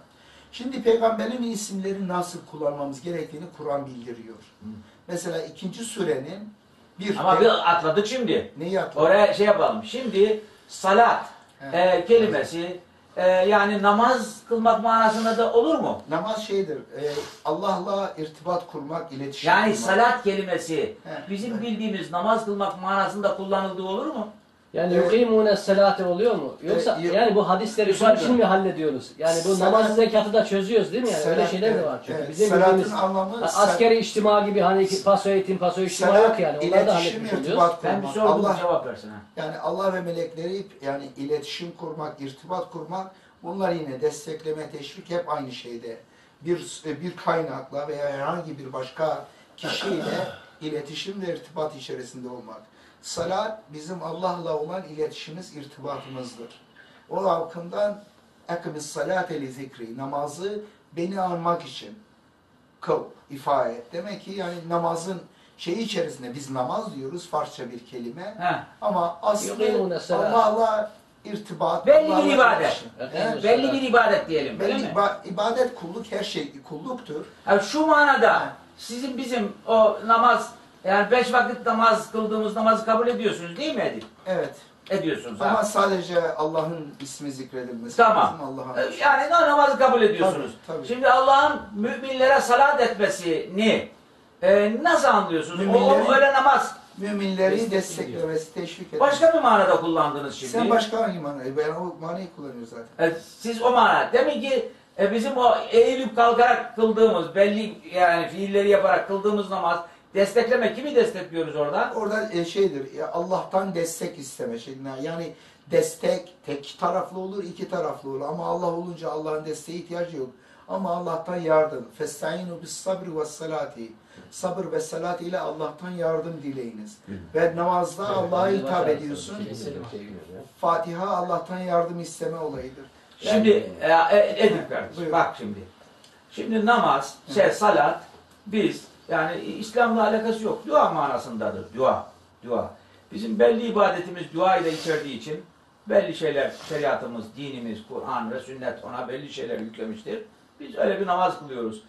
Şimdi peygamberin isimleri nasıl kullanmamız gerektiğini Kur'an bildiriyor. Mesela ikinci surenin bir... Ama bir atladık şimdi. Neyi atladık? Oraya şey yapalım. Şimdi salat He. e, kelimesi e, yani namaz kılmak manasında da olur mu? Namaz şeydir, e, Allah'la irtibat kurmak, iletişim Yani kurmak. salat kelimesi He. bizim bildiğimiz namaz kılmak manasında kullanıldığı olur mu? Yani yukimune selate oluyor mu? Yoksa yok. yani bu hadisleri Güzel bunun için mi hallediyoruz? Yani bu Salat- namaz zekatı da çözüyoruz değil mi? Yani öyle şeyler de var çünkü. evet. Bizim bildiğimiz anlamı Ha, askeri içtima gibi hani ki paso eğitim, paso içtima yok yani. Onları da iletişim, halletmiş oluyoruz. irtibat Ben bir kurmak. sordum Allah, cevap versin. ha. yani Allah ve melekleri yani iletişim kurmak, irtibat kurmak bunlar yine destekleme, teşvik hep aynı şeyde. Bir bir kaynakla veya herhangi bir başka kişiyle iletişim ve irtibat içerisinde olmak. Salat bizim Allah'la olan iletişimimiz, irtibatımızdır. O bakımdan ekimiz salate li zikri namazı beni anmak için kıl, ifade et. Demek ki yani namazın şeyi içerisinde biz namaz diyoruz Farsça bir kelime. He. Ama aslında. Allah'la irtibat, Belli bir ibadet. Evet. Belli bir ibadet diyelim. Değil Belli mi? iba- ibadet kulluk her şey kulluktur. Yani şu manada sizin bizim o namaz yani beş vakit namaz kıldığımız namazı kabul ediyorsunuz değil mi Edip? Evet. Ediyorsunuz. Ama ha. sadece Allah'ın ismi zikredilmesi Tamam. lazım. Allah'a. Ee, Yani namazı kabul ediyorsunuz. Tabii, tabii. Şimdi Allah'ın müminlere salat etmesini e, nasıl anlıyorsunuz? O, Müminlerin- o öyle namaz. Müminleri Destek desteklemesi, teşvik etmesi. Başka bir manada kullandınız şimdi. Sen başka hangi manayı? Ben o manayı kullanıyorum zaten. E, siz o mana. Demin ki e, bizim o eğilip kalkarak kıldığımız belli yani fiilleri yaparak kıldığımız namaz destekleme kimi destekliyoruz orada? Orada e, şeydir, ya Allah'tan destek isteme şeklinde. Yani destek tek taraflı olur, iki taraflı olur. Ama Allah olunca Allah'ın desteğe ihtiyacı yok. Ama Allah'tan yardım. Festaînû bis sabri ve salati. Sabır ve salat ile Allah'tan yardım dileyiniz. Ve namazda Allah'a hitap ediyorsun. Fatiha Allah'tan yardım isteme olayıdır. Şimdi e, e, Edip kardeşim bak şimdi. Şimdi namaz, şey salat biz Yani İslam'la alakası yok. Dua manasındadır. Dua. Dua. Bizim belli ibadetimiz duayı da içerdiği için belli şeyler, şeriatımız, dinimiz, Kur'an ve sünnet ona belli şeyler yüklemiştir. Biz öyle bir namaz kılıyoruz.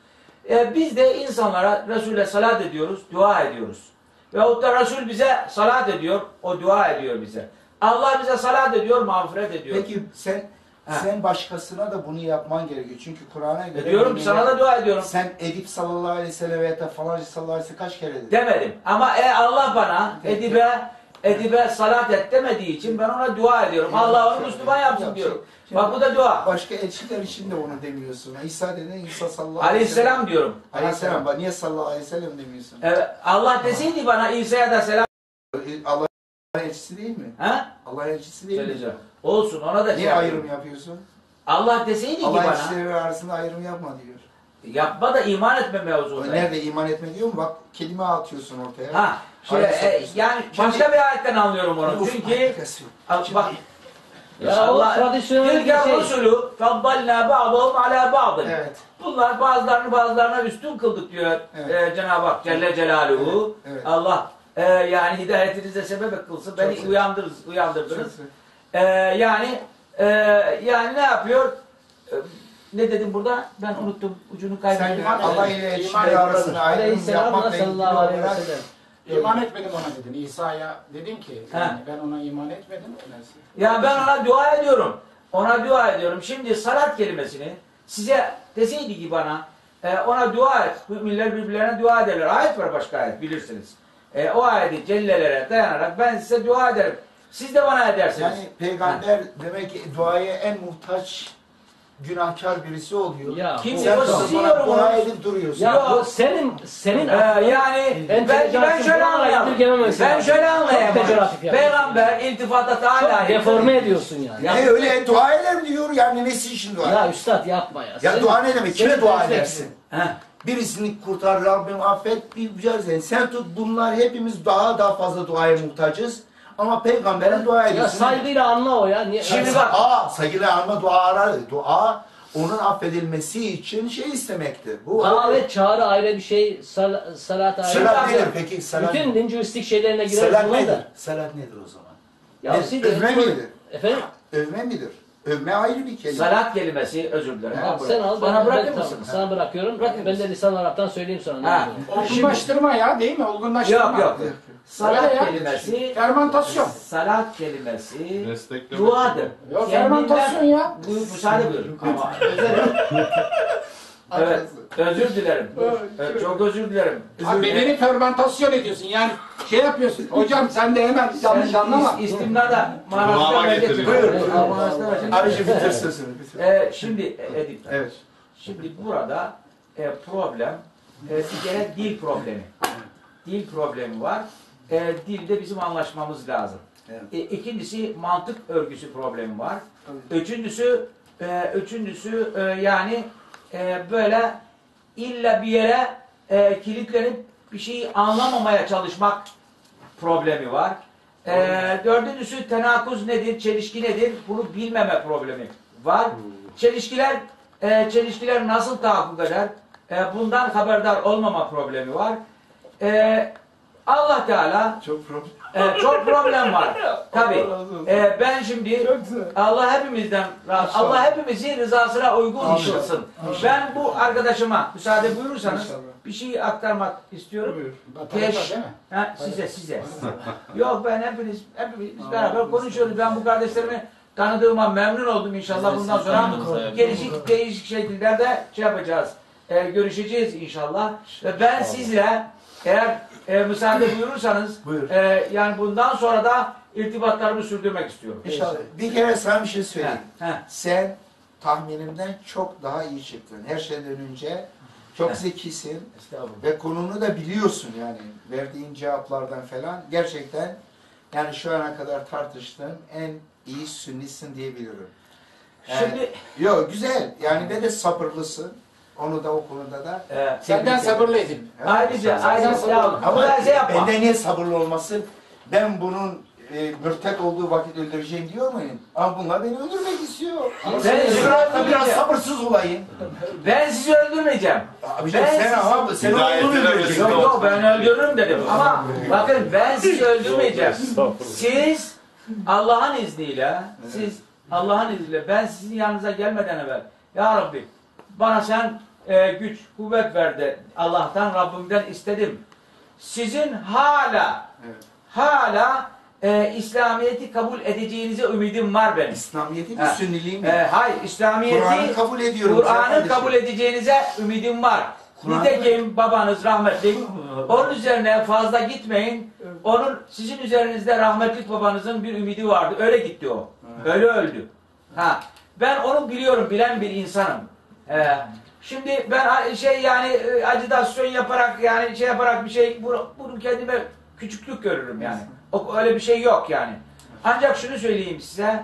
E, biz de insanlara Resul'e salat ediyoruz, dua ediyoruz. Veyahut da Resul bize salat ediyor, o dua ediyor bize. Allah bize salat ediyor, mağfiret ediyor. Peki sen Ha. sen başkasına da bunu yapman gerekiyor. Çünkü Kur'an'a göre Ediyorum, sana da dua ediyorum. Sen Edip sallallahu aleyhi ve sellem veya da falanca sallallahu aleyhi ve sellem kaç kere dedin? Demedim. Ama e, Allah bana Peki. Edibe Edibe salat et demediği için ben ona dua ediyorum. Allah onu Müslüman yapsın Yok, diyorum. şey- Bak bu da dua. Başka elçiler için de onu demiyorsun. İsa dedin İsa sallallahu aleyhi ve Aleyhisselam sellem. diyorum. Aleyhisselam. Bak Niye sallallahu aleyhi ve sellem demiyorsun? Evet, Allah deseydi bana İsa'ya da selam. Allah'ın elçisi değil mi? Ha? Allah'ın elçisi değil mi? Söyleyeceğim. Olsun ona da şey Niye yapıyorum. ayrım yapıyorsun? Allah deseydi ki Allah bana elçileri arasında ayrım yapma diyor. yapma da iman etme mevzunda. Nerede iman etme diyor mu? Bak kelime atıyorsun ortaya. Ha, şey, Ayrı e, yani Şimdi- başka bir ayetten anlıyorum onu. Uf, Çünkü. Al- bak Ya bir Tilka şey. rusulü faddalna ba'dahum ala ba'dın. Evet. Bunlar bazılarını bazılarına üstün kıldık diyor Evet. e, Cenab-ı Hak Celle Celaluhu. Evet. Allah e, yani hidayetinize sebep kılsın. Beni güzel. uyandırız, uyandırdınız. Çok- E, yani e, yani ne yapıyor? E, ne dedim burada? Ben unuttum. Ucunu Sen kaybettim. Allah ile elçileri arasında ayrım yapmakla ilgili sallallahu aleyhi ve olarak sellem. İman etmedim ona dedin. İsa'ya dedim ki yani ben ona iman etmedim. Ya ben ona dua ediyorum. Ona dua ediyorum. Şimdi salat kelimesini size deseydi ki bana e, ona dua et. Müminler birbirlerine dua ederler. Ayet var başka ayet bilirsiniz. E, o ayeti cellelere dayanarak ben size dua ederim. Siz de bana edersiniz. Yani peygamber demek ki duaya en muhtaç günahkar birisi oluyor. Ya Kim bu- Sen dua onu. edip duruyorsun. Ya Yok. bu senin senin Ee, yani ben, ben şöyle anlayamam. Ben şöyle anlayamam. yani. Peygamber iltifata Teala çok deforme ediyorsun yani. Ya- Ne öyle dua eder diyor yani nesi için dua Ya üstad yapma ya. Ya Senin- dua ne demek? Kime dua edersin? Heh. Birisini kurtar Rabbim affet bir güzelsen. Sen tut bunlar hepimiz daha daha fazla duaya muhtacız. Ama peygambere dua Ya ediyorsun. saygıyla anla o ya. Niye? Şimdi Ya- bak- Aa saygıyla alma dua arar. Dua onun affedilmesi için şey istemektir. Bu Davet çağrı ayrı bir şey, sal salat ayrı. Salat Şimdi- nedir peki? Salat, Bütün dincüristik şeylerine girer salat nedir? da. Salat nedir o zaman? Ya Ne? Övme midir? Efendim? Övme midir? Övme ayrı bir kelime. Salat kelimesi özür dilerim. Bana sen al. Bana ben- bırakır ben- mısın? tamam, Sana bırakıyorum. Bırakır ben de lisan Arap'tan söyleyeyim sana. Ha. Olgunlaştırma ya değil mi? Olgunlaştırma. Yok yok. Salat Öyle ya. kelimesi Fermentasyon. salat kelimesi Destekleme. duadır. Yok fermentasyon ya. Bu, müsaade buyurun. <laughs> Ama özür Evet, özür dilerim. Evet, çok özür dilerim. Abi bedeni fermentasyon ediyorsun yani şey yapıyorsun. Hocam sen de hemen yanlış anlama. Is, istimnada manasına getiriyor. Manasına verecek. Abici bitir sözünü. bitir. Ee, şimdi e, Edip, Evet. şimdi burada e, problem e, bir kere dil problemi. Dil problemi var. E, dilde bizim anlaşmamız lazım. Evet. E, ikincisi mantık örgüsü problemi var. Üçüncüsü e, üçüncüsü e, yani e, böyle illa bir yere e, kilitlenip bir şeyi anlamamaya çalışmak problemi var. E, dördüncüsü tenakuz nedir, çelişki nedir bunu bilmeme problemi var. Çelişkiler e, çelişkiler nasıl tahakkuk eder? E, bundan haberdar olmama problemi var. E, Allah Teala Çok problem. E, çok problem var. Olsun. E, ben şimdi. Allah hepimizden razı. Allah hepimizi rızasına uygun kılsın. Ben bu arkadaşıma müsaade buyurursanız bir şey aktarmak istiyorum. Keş. Ha, size size. <laughs> Yok ben hepiniz hepimiz beraber konuşuyoruz. Ben bu kardeşlerimi tanıdığıma memnun oldum inşallah. Bundan sonra gelişik değişik şekillerde şey yapacağız. E, görüşeceğiz inşallah. Ve ben sizle eğer e, müsaade buyurursanız Buyur. e, yani bundan sonra da irtibatlarımı sürdürmek istiyorum. İnşallah. Bir kere sana bir şey söyleyeyim. Ha. Sen tahminimden çok daha iyi çıktın. Her şeyden önce çok zekisin Estağfurullah. ve konunu da biliyorsun yani. Verdiğin cevaplardan falan gerçekten yani şu ana kadar tartıştığım en iyi sünnisin diyebilirim. Şimdi Yok güzel. Yani ve de sabırlısın. Onu da o konuda da. e, Senden sabırlı edin. ayrıca ayrıca Ama ama şey yapma. benden niye sabırlı olmasın? Ben bunun e, mürtet olduğu vakit öldüreceğim diyor muyum? Ama bunlar beni öldürmek istiyor. Ben Ben sizi biraz öldürmeyeceğim. sabırsız olayım. Ben sizi öldürmeyeceğim. Abi Ben sen sizi- abi sen onu öldüreceksin. Yok yok ben öldürürüm dedim. Ama bakın ben sizi öldürmeyeceğim. Siz Allah'ın izniyle, siz Allah'ın izniyle ben sizin yanınıza gelmeden evvel Ya Rabbi bana sen e, güç, kuvvet verdi. Allah'tan Rabbimden istedim. Sizin hala Evet. hala e, İslamiyet'i kabul edeceğinize ümidim var benim. İslamiyet'i mi sünniliği mi? E, hayır, Kur'an'ı İslamiyet'i kabul ediyorum. Kur'an'ı kabul edeceğinize ümidim var. Kur'an'ı- Nitekim babanız rahmetli. <laughs> Onun üzerine fazla gitmeyin. Onun sizin üzerinizde rahmetli babanızın bir ümidi vardı. Öyle gitti o. Öyle öldü. Ha. Ben onu biliyorum, bilen bir insanım. Ee, şimdi ben şey yani e, acitasyon yaparak yani şey yaparak bir şey bunu, kendime küçüklük görürüm yani. O, öyle bir şey yok yani. Ancak şunu söyleyeyim size.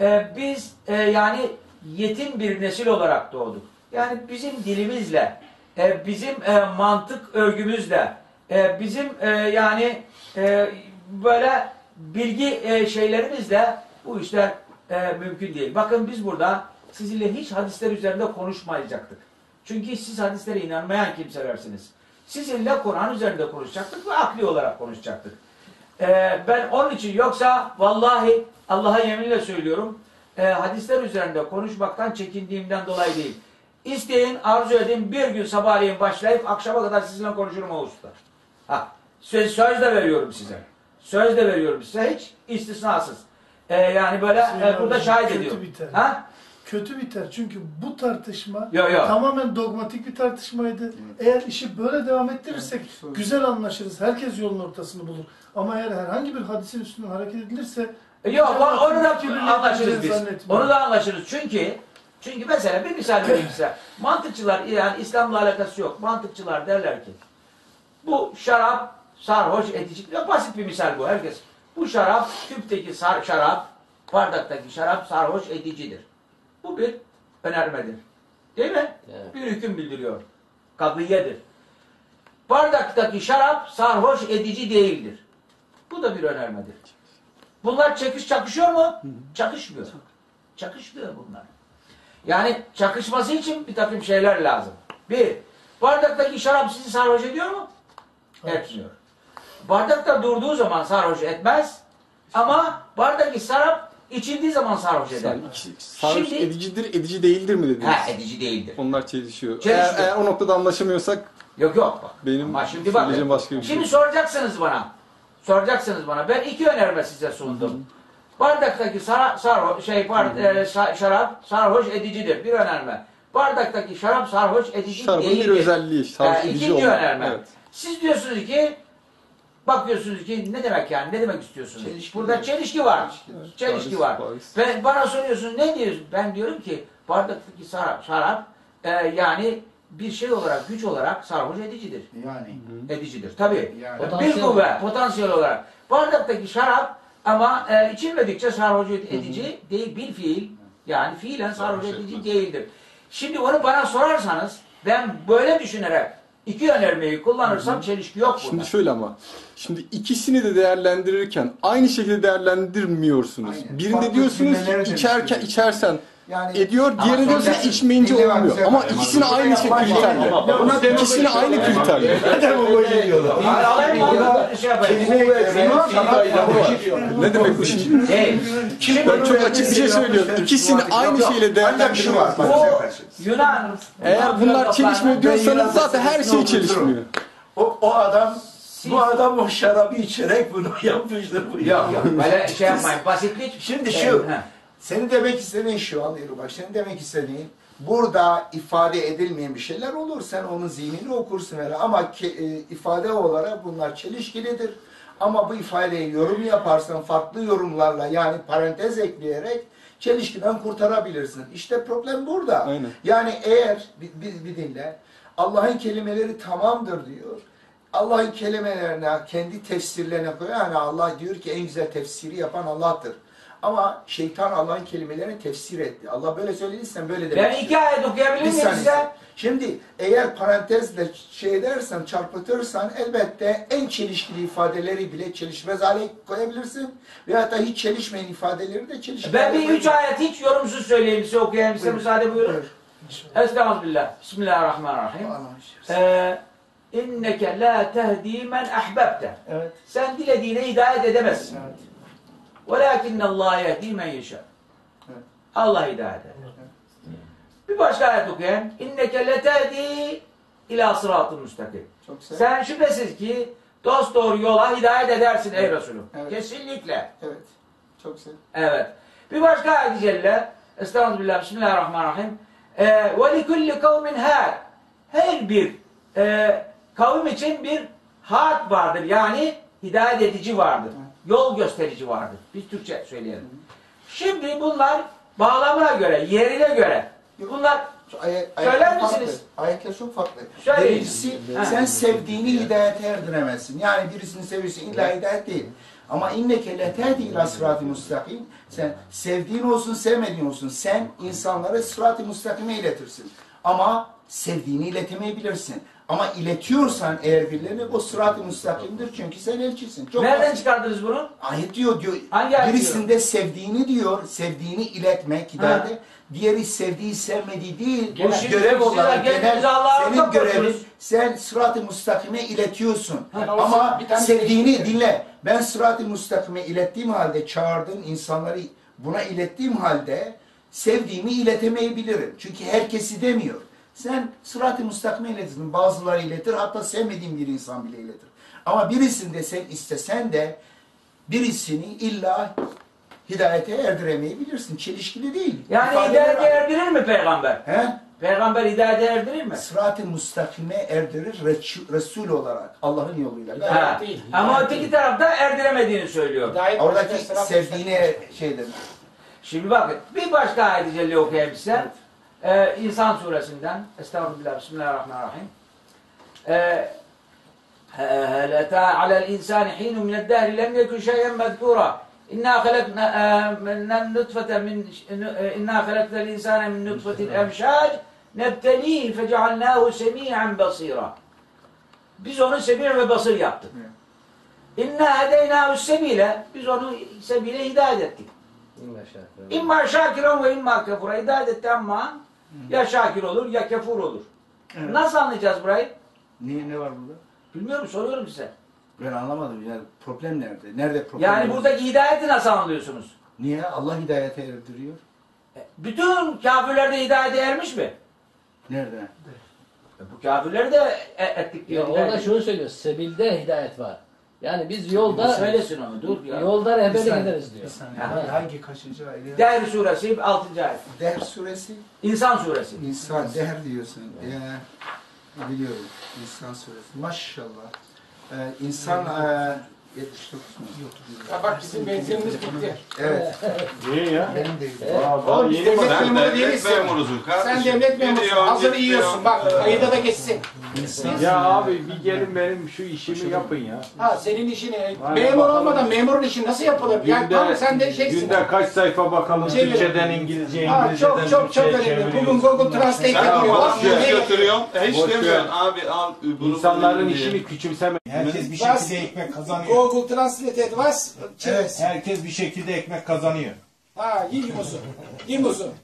Ee, biz e, yani yetim bir nesil olarak doğduk. Yani bizim dilimizle, e, bizim e, mantık örgümüzle, e, bizim e, yani e, böyle bilgi e, şeylerimizle bu işler e, mümkün değil. Bakın biz burada sizinle hiç hadisler üzerinde konuşmayacaktık. Çünkü siz hadislere inanmayan kimselersiniz. Sizinle Kur'an üzerinde konuşacaktık ve akli olarak konuşacaktık. Ee, ben onun için yoksa vallahi Allah'a yeminle söylüyorum e, hadisler üzerinde konuşmaktan çekindiğimden dolayı değil. İsteyin, arzu edin bir gün sabahleyin başlayıp akşama kadar sizinle konuşurum o usta. Ha, söz, söz de veriyorum size. Söz de veriyorum size hiç istisnasız. Ee, yani böyle e, burada şahit ediyorum. Ha? Kötü biter çünkü bu tartışma Yok yok. tamamen dogmatik bir tartışmaydı. Eğer işi böyle devam ettirirsek güzel anlaşırız. Herkes yolun ortasını bulur. Ama eğer herhangi bir hadisin üstünden hareket edilirse E, Yok onu, onu da anlaşırız biz. Onu da anlaşırız. Çünkü çünkü mesela bir misal vereyim size. Mantıkçılar yani İslam'la alakası yok. Mantıkçılar derler ki bu şarap sarhoş edici. Ya basit bir misal bu herkes. Bu şarap tüpteki sar, şarap bardaktaki şarap sarhoş edicidir. Bu bir önermedir. Değil mi? Evet. Bir hüküm bildiriyor. Kabiyedir. Bardaktaki şarap sarhoş edici değildir. Bu da bir önermedir. Bunlar çakış çakışıyor mu? Çakışmıyor. Çakışmıyor bunlar. Yani çakışması için bir takım şeyler lazım. Bir, bardaktaki şarap sizi sarhoş ediyor mu? Etmiyor. Bardakta durduğu zaman sarhoş etmez. Ama bardaktaki şarap içildiği zaman sarhoş eder. İkisi sarhoş Şimdi- edicidir, edici değildir mi dediniz? Ha, edici değildir. Onlar çelişiyor. Eğer, eğer o noktada anlaşamıyorsak Yok yok. Bak. benim Ama şimdi bakın. söyleyeceğim başka bir şey. Şimdi soracaksınız bana. Soracaksınız bana. Ben iki önerme size sundum. Bardaktaki sara, sarho, şey, bar, e, sa- şarap sarhoş edicidir. Bir önerme. Bardaktaki şarap sarhoş edici Şarabın bir değildir. özelliği, sarhoş Ee, edici ikinci olmak. önerme. Evet. Siz diyorsunuz ki bakıyorsunuz ki ne demek yani? Ne demek istiyorsunuz? Çelişki Burada var. çelişki var. Çelişki Çelişki var. bariz. Ve bana soruyorsunuz ne diyorsun? Ben diyorum ki bardaktaki şarap, şarap e, yani bir şey olarak, güç olarak sarhoş edicidir. Yani. Edicidir. Tabii. Yani. Bir Potansiyel. kuvve, potansiyel olarak. Bardaktaki şarap ama e, içilmedikçe sarhoş edici değil, bir fiil. Yani fiilen sarhoş Sarhoş edici etmez. değildir. Şimdi onu bana sorarsanız ben böyle düşünerek iki önermeyi kullanırsam çelişki yok burada. Şimdi şöyle ama. Şimdi ikisini de değerlendirirken aynı şekilde değerlendirmiyorsunuz. Aynen. Birinde Farklı diyorsunuz ki içerken içersen Yani ediyor, diğerinde diyorsun sonra- içmeyince olmuyor. Ama ikisini aynı şekilde kriterle. Buna İkisini aynı kriterle. diyorlar. Alayım onu, şey yapayım. Ne demek bu şimdi? Değil. Ben çok açık bir şey söylüyorum. İkisini aynı şeyle. Bu Yunan Eğer bunlar çelişmiyor diyorsanız zaten her şey çelişmiyor. O, o adam bu adam o şarabı içerek bunu yapmıştır bu. Yok yok böyle şey yapmayın basitlik. Şimdi şu. Senin demek istediğin şu anlıyorum bak. Senin demek istediğin burada ifade edilmeyen bir şeyler olur. Sen onun zihnini okursun öyle. Ama ke- e, ifade olarak bunlar çelişkilidir. Ama bu ifadeyi yorum yaparsan farklı yorumlarla yani parantez ekleyerek çelişkiden kurtarabilirsin. İşte problem burada. Aynen. Yani eğer bir, bir, bir dinle Allah'ın kelimeleri tamamdır diyor. Allah'ın kelimelerine kendi tefsirlerine koyuyor. Yani Allah diyor ki en güzel tefsiri yapan Allah'tır. Ama şeytan Allah'ın kelimelerini tefsir etti. Allah böyle söylediysen böyle demek Ben iki ayet okuyabilir miyim size? Şimdi eğer parantezle şey edersen, çarpıtırsan elbette en çelişkili ifadeleri bile çelişmez hale koyabilirsin. Veyahut da hiç çelişmeyen ifadeleri de çelişmez Ben bir üç ayet hiç yorumsuz söyleyeyim size okuyayım size müsaade buyurun. Buyur. Estağfirullah. Bismillahirrahmanirrahim. Ee, inneke la tehdi men ahbabte. Evet. Sen dilediğine hidayet edemezsin. Evet. Allah yehdi men yeşâ. Evet. Allah hidayet eder. Bir başka ayet okuyayım. İnneke le tehdi ila sıratı müstakim. Sen şüphesiz ki dost doğru yola hidayet edersin ey Resulüm. Evet. Kesinlikle. Evet. Çok güzel. Evet. Bir başka ayet-i celle. Estağfirullah. Bismillahirrahmanirrahim. Ve li kulli kavmin had. Her bir e, kavim için bir had vardır. Yani hidayet edici vardır. Yol gösterici vardır. Biz Türkçe söyleyelim. Şimdi bunlar bağlamına göre, yerine göre bunlar ayet, Söyler misiniz? Ayetler çok farklı. Söyleyin. Birincisi Ha. sen sevdiğini hidayete erdiremezsin. Yani birisini seviyorsun illa hidayet değil. Ama inneke le tehdi ila sırat-ı müstakim. Sen sevdiğin olsun sevmediğin olsun. Sen insanları sırat-ı müstakime iletirsin. Ama sevdiğini iletemeyebilirsin. Ama iletiyorsan eğer birilerine o sırat-ı müstakimdir çünkü sen elçisin. Çok nereden basit. çıkardınız bunu? Ayet diyor diyor. Hangi ayet Birisinde sevdiğini diyor, sevdiğini iletmek hidayete. Diğeri sevdiği sevmediği değil. Bu görev olarak genel senin görevin sen sırat-ı müstakime iletiyorsun. Yani o Ama sevdiğini değişiklik. dinle. Ben sırat-ı müstakime ilettiğim halde çağırdığım insanları buna ilettiğim halde sevdiğimi iletemeyebilirim. Çünkü herkesi demiyor. Sen sırat-ı müstakime iletirsin. Bazıları iletir hatta sevmediğin bir insan bile iletir. Ama birisinde sen istesen de birisini illa hidayete erdiremeyebilirsin. Çelişkili değil. Yani İfadeler hidayete erdirir mi peygamber? He? Peygamber hidayete erdirir mi? Sırat-ı müstakime erdirir Resul, Resul olarak Allah'ın yoluyla. Ha. değil, Ama öteki tarafta erdiremediğini söylüyor. Hidayet Oradaki sevdiğine şey dedim. Şimdi bakın bir başka ayet-i okuyayım size. Ee, İnsan suresinden. Estağfirullah. Bismillahirrahmanirrahim. Ee, هل أتى على الإنسان حين من الدهر لم يكن شيئا مذكورا إنا خلقنا آه، من النطفة من آه، إنا خلقنا الإنسان من نطفة أمشاج نبتليه فجعلناه سميعا بصيرا Biz onu semir ve basır yaptık. İnna hedeynahu sebile. Biz onu sebile hidayet ettik. İmma şakiron ve imma kefura. Hidayet etti ama ya şakir olur ya kefur olur. Evet. Nasıl anlayacağız burayı? Ne, ne var burada? Bilmiyorum soruyorum size. Ben anlamadım. Yani problem nerede? Nerede problem? Yani var? buradaki hidayeti nasıl anlıyorsunuz? Niye? Allah hidayete erdiriyor. Bütün kafirler de hidayete ermiş mi? Nerede? E, Bu kafirleri de e- ettik diyor. Ya orada şunu söylüyor. Sebilde hidayet var. Yani biz yolda Söylesin onu dur ya. yolda rehberlik ederiz diyor. Ha. Hangi kaçıncı ayet? Dehr suresi 6. ayet. Dehr suresi. İnsan suresi. İnsan, dehr diyorsun. Ya, biliyorum. İnsan suresi. Maşallah. Ee, insan e, 79 mu? Ha bak bizim benzinimiz bitti. Evet. Niye ya? Benim de Aa, Oğlum biz yeni devlet Sen memuru devlet değilsin. memurusun kardeşim. Sen devlet memurusun. Hazır yiyorsun. Bak ayıda da geçsin. Ya abi bir gelin benim şu işimi yapın ya. Ha senin işini Vay memur bakalım. olmadan memurun işi nasıl yapılır? Yani tam sen de şeysin. günde kaç sayfa bakalım Çevir. Türkçeden İngilizce, Ha, İngilizceden çok çok çok Türkçe'ye önemli. çeviriyorsun. Bugün Google Translate Sen yapıyor. Bak, bir ne- götürüyorsun. Hiç Boş demiyorsun. Abi al bunu İnsanların diye. işini küçümseme. Herkes bir şekilde ekmek kazanıyor. Google Translate et bas. Evet. Herkes bir şekilde ekmek kazanıyor. Ha iyi musun? İyi musun?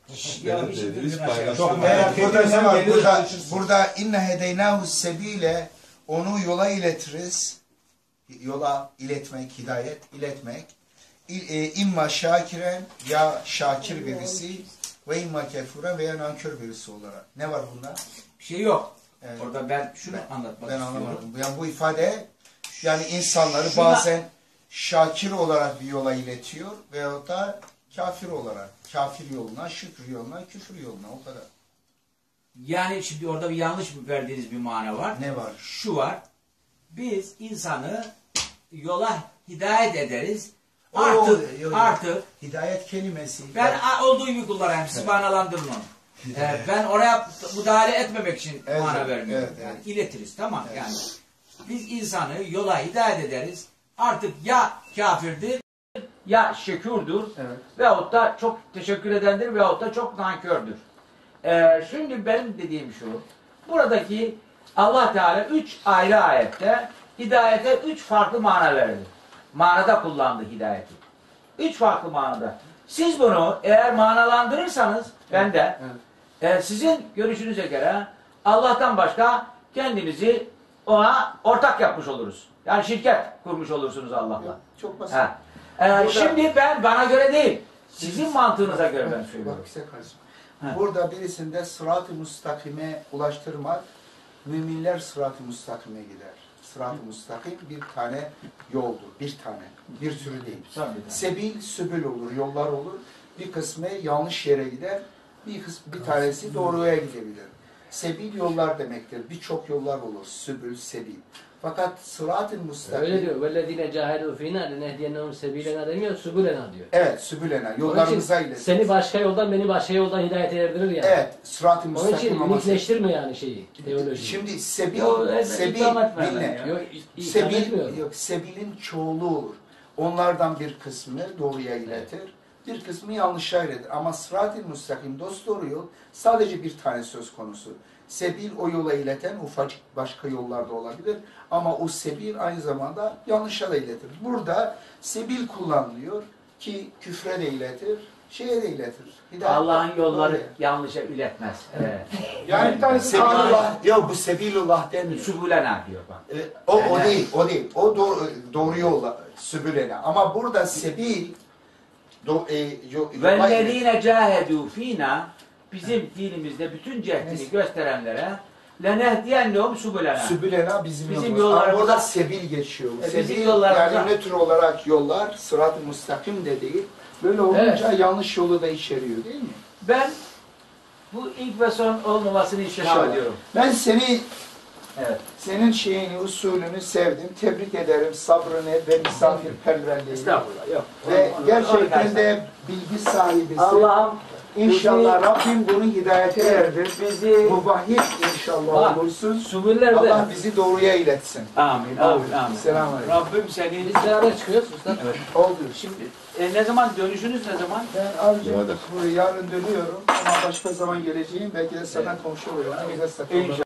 Çok merak burada ne ediyorsan Burada, çalışırsın. burada inna hedeynahu sebile onu yola iletiriz. Yola iletmek, hidayet iletmek. İ- e, İmma şakiren ya şakir birisi ve imma kefuren veya nankör birisi olarak. Ne var bunda? Bir şey yok. Evet. Orada ben şunu anlatmak Ben istiyorum. anlamadım. Yani bu ifade yani insanları Şuna- bazen şakir olarak bir yola iletiyor veyahut da kafir olarak. Kafir yoluna, şükür yoluna, küfür yoluna o kadar. Yani şimdi orada bir yanlış verdiğiniz bir mana var. Ne var? Şu var. Biz insanı yola hidayet ederiz. Artık yok, yok. artık Hidayet kelimesi. ben a- olduğu gibi kullanayım. Siz manalandırın onu. Ee, ben oraya müdahale etmemek için Evet, mana vermiyorum. evet, yani evet. iletiriz tamam Evet. yani. Biz insanı yola hidayet ederiz. Artık ya kafirdir ya şekürdür Evet. veyahut da çok teşekkür edendir veyahut da çok nankördür. Ee, şimdi benim dediğim şu. Buradaki Allah Teala üç ayrı ayette hidayete üç farklı mana verdi. Manada kullandı hidayeti. Üç farklı manada. Siz bunu eğer manalandırırsanız ben de e, sizin görüşünüze göre Allah'tan başka kendinizi ona ortak yapmış oluruz. Yani şirket kurmuş olursunuz Allah'la. Çok basit. Ha. Ee, şimdi ben bana göre değil. Sizin mantığınıza göre ben söylüyorum. Bak size. Burada birisinde sırat-ı müstakime ulaştırmak, müminler sırat-ı müstakime gider. Sırat-ı müstakim bir tane yoldur, bir tane, bir sürü değil. Sebil, sübül olur, yollar olur. Bir kısmı yanlış yere gider, bir kısmı, bir tanesi doğruya gidebilir. Sebil yollar demektir. Birçok yollar olur. Sübül, sebil. Fakat sırat-ı müstakim... Öyle diyor. وَالَّذ۪ينَ جَاهَدُوا ف۪ينَا لَنَهْدِيَنَّهُمْ سَب۪يلَنَا demiyor, subulena diyor. Evet, sübülena. Onun Yollarımıza için iletir. seni başka yoldan, beni başka yoldan hidayete erdirir yani. Evet, sırat-ı Onun müstakim için ama- unikleştirme yani şeyi, teolojiyi. Şimdi sebil, Yo, evet, sebil itham etme dinle. ben ya. Yok, itham Sebil, etmiyorum. yok, sebilin çoğulu olur. Onlardan bir kısmı doğruya iletir, bir kısmı yanlışa iletir. Ama sırat-ı müstakim, dost doğru yol sadece bir tane söz konusu. Sebil o yola ileten ufacık başka yollarda olabilir. Ama o sebil aynı zamanda yanlışa da iletir. Burada sebil kullanılıyor ki küfre de iletir, şeye de iletir. Allah'ın yolları Öyle. yanlışa iletmez. Evet. Yani bir tanesi Sebilullah, yok bu sebilullah demiyor. Subulena diyor bak. E, o, o değil, o değil. O doğru, doğru yolla, sübülene. Ama burada sebil, do, e, yo, yola- وَالَّذ۪ينَ جَاهَدُوا ف۪ينَا Bizim dinimizde bütün cehdini gösterenlere لَنَهْدِيَنَّهُمْ سُبُلَنَا Sübülena bizim, Bizim yolumuz. Ama yollarımıza- burada sebil geçiyor. E, bizim sebil, yollarımıza- yani nötr olarak yollar, sırat-ı müstakim de değil. Böyle olunca yanlış yolu da içeriyor değil mi? Ben bu ilk ve son olmamasını inşallah İnşallah. ediyorum. Ben seni, Evet. senin şeyini, usulünü sevdim. Tebrik ederim sabrını ve misafirperverliğini. Estağfurullah. Yok. Ve Onu- gerçekten de bilgi sahibisin. Allah'ım İnşallah bizi- Rabbim bunu hidayete erdir. bizi Muvahhid inşallah Bak, olursun. Allah bizi doğruya iletsin. Amin, amin, amin. Selamünaleyküm. Rabbim seni Biz beraber çıkıyoruz usta. Evet. Oldu. Şimdi e, ne zaman dönüşünüz ne zaman? Ben ayrıca yarın dönüyorum ama başka zaman geleceğim. Belki de sana komşu olurum. Ne güzel sakın.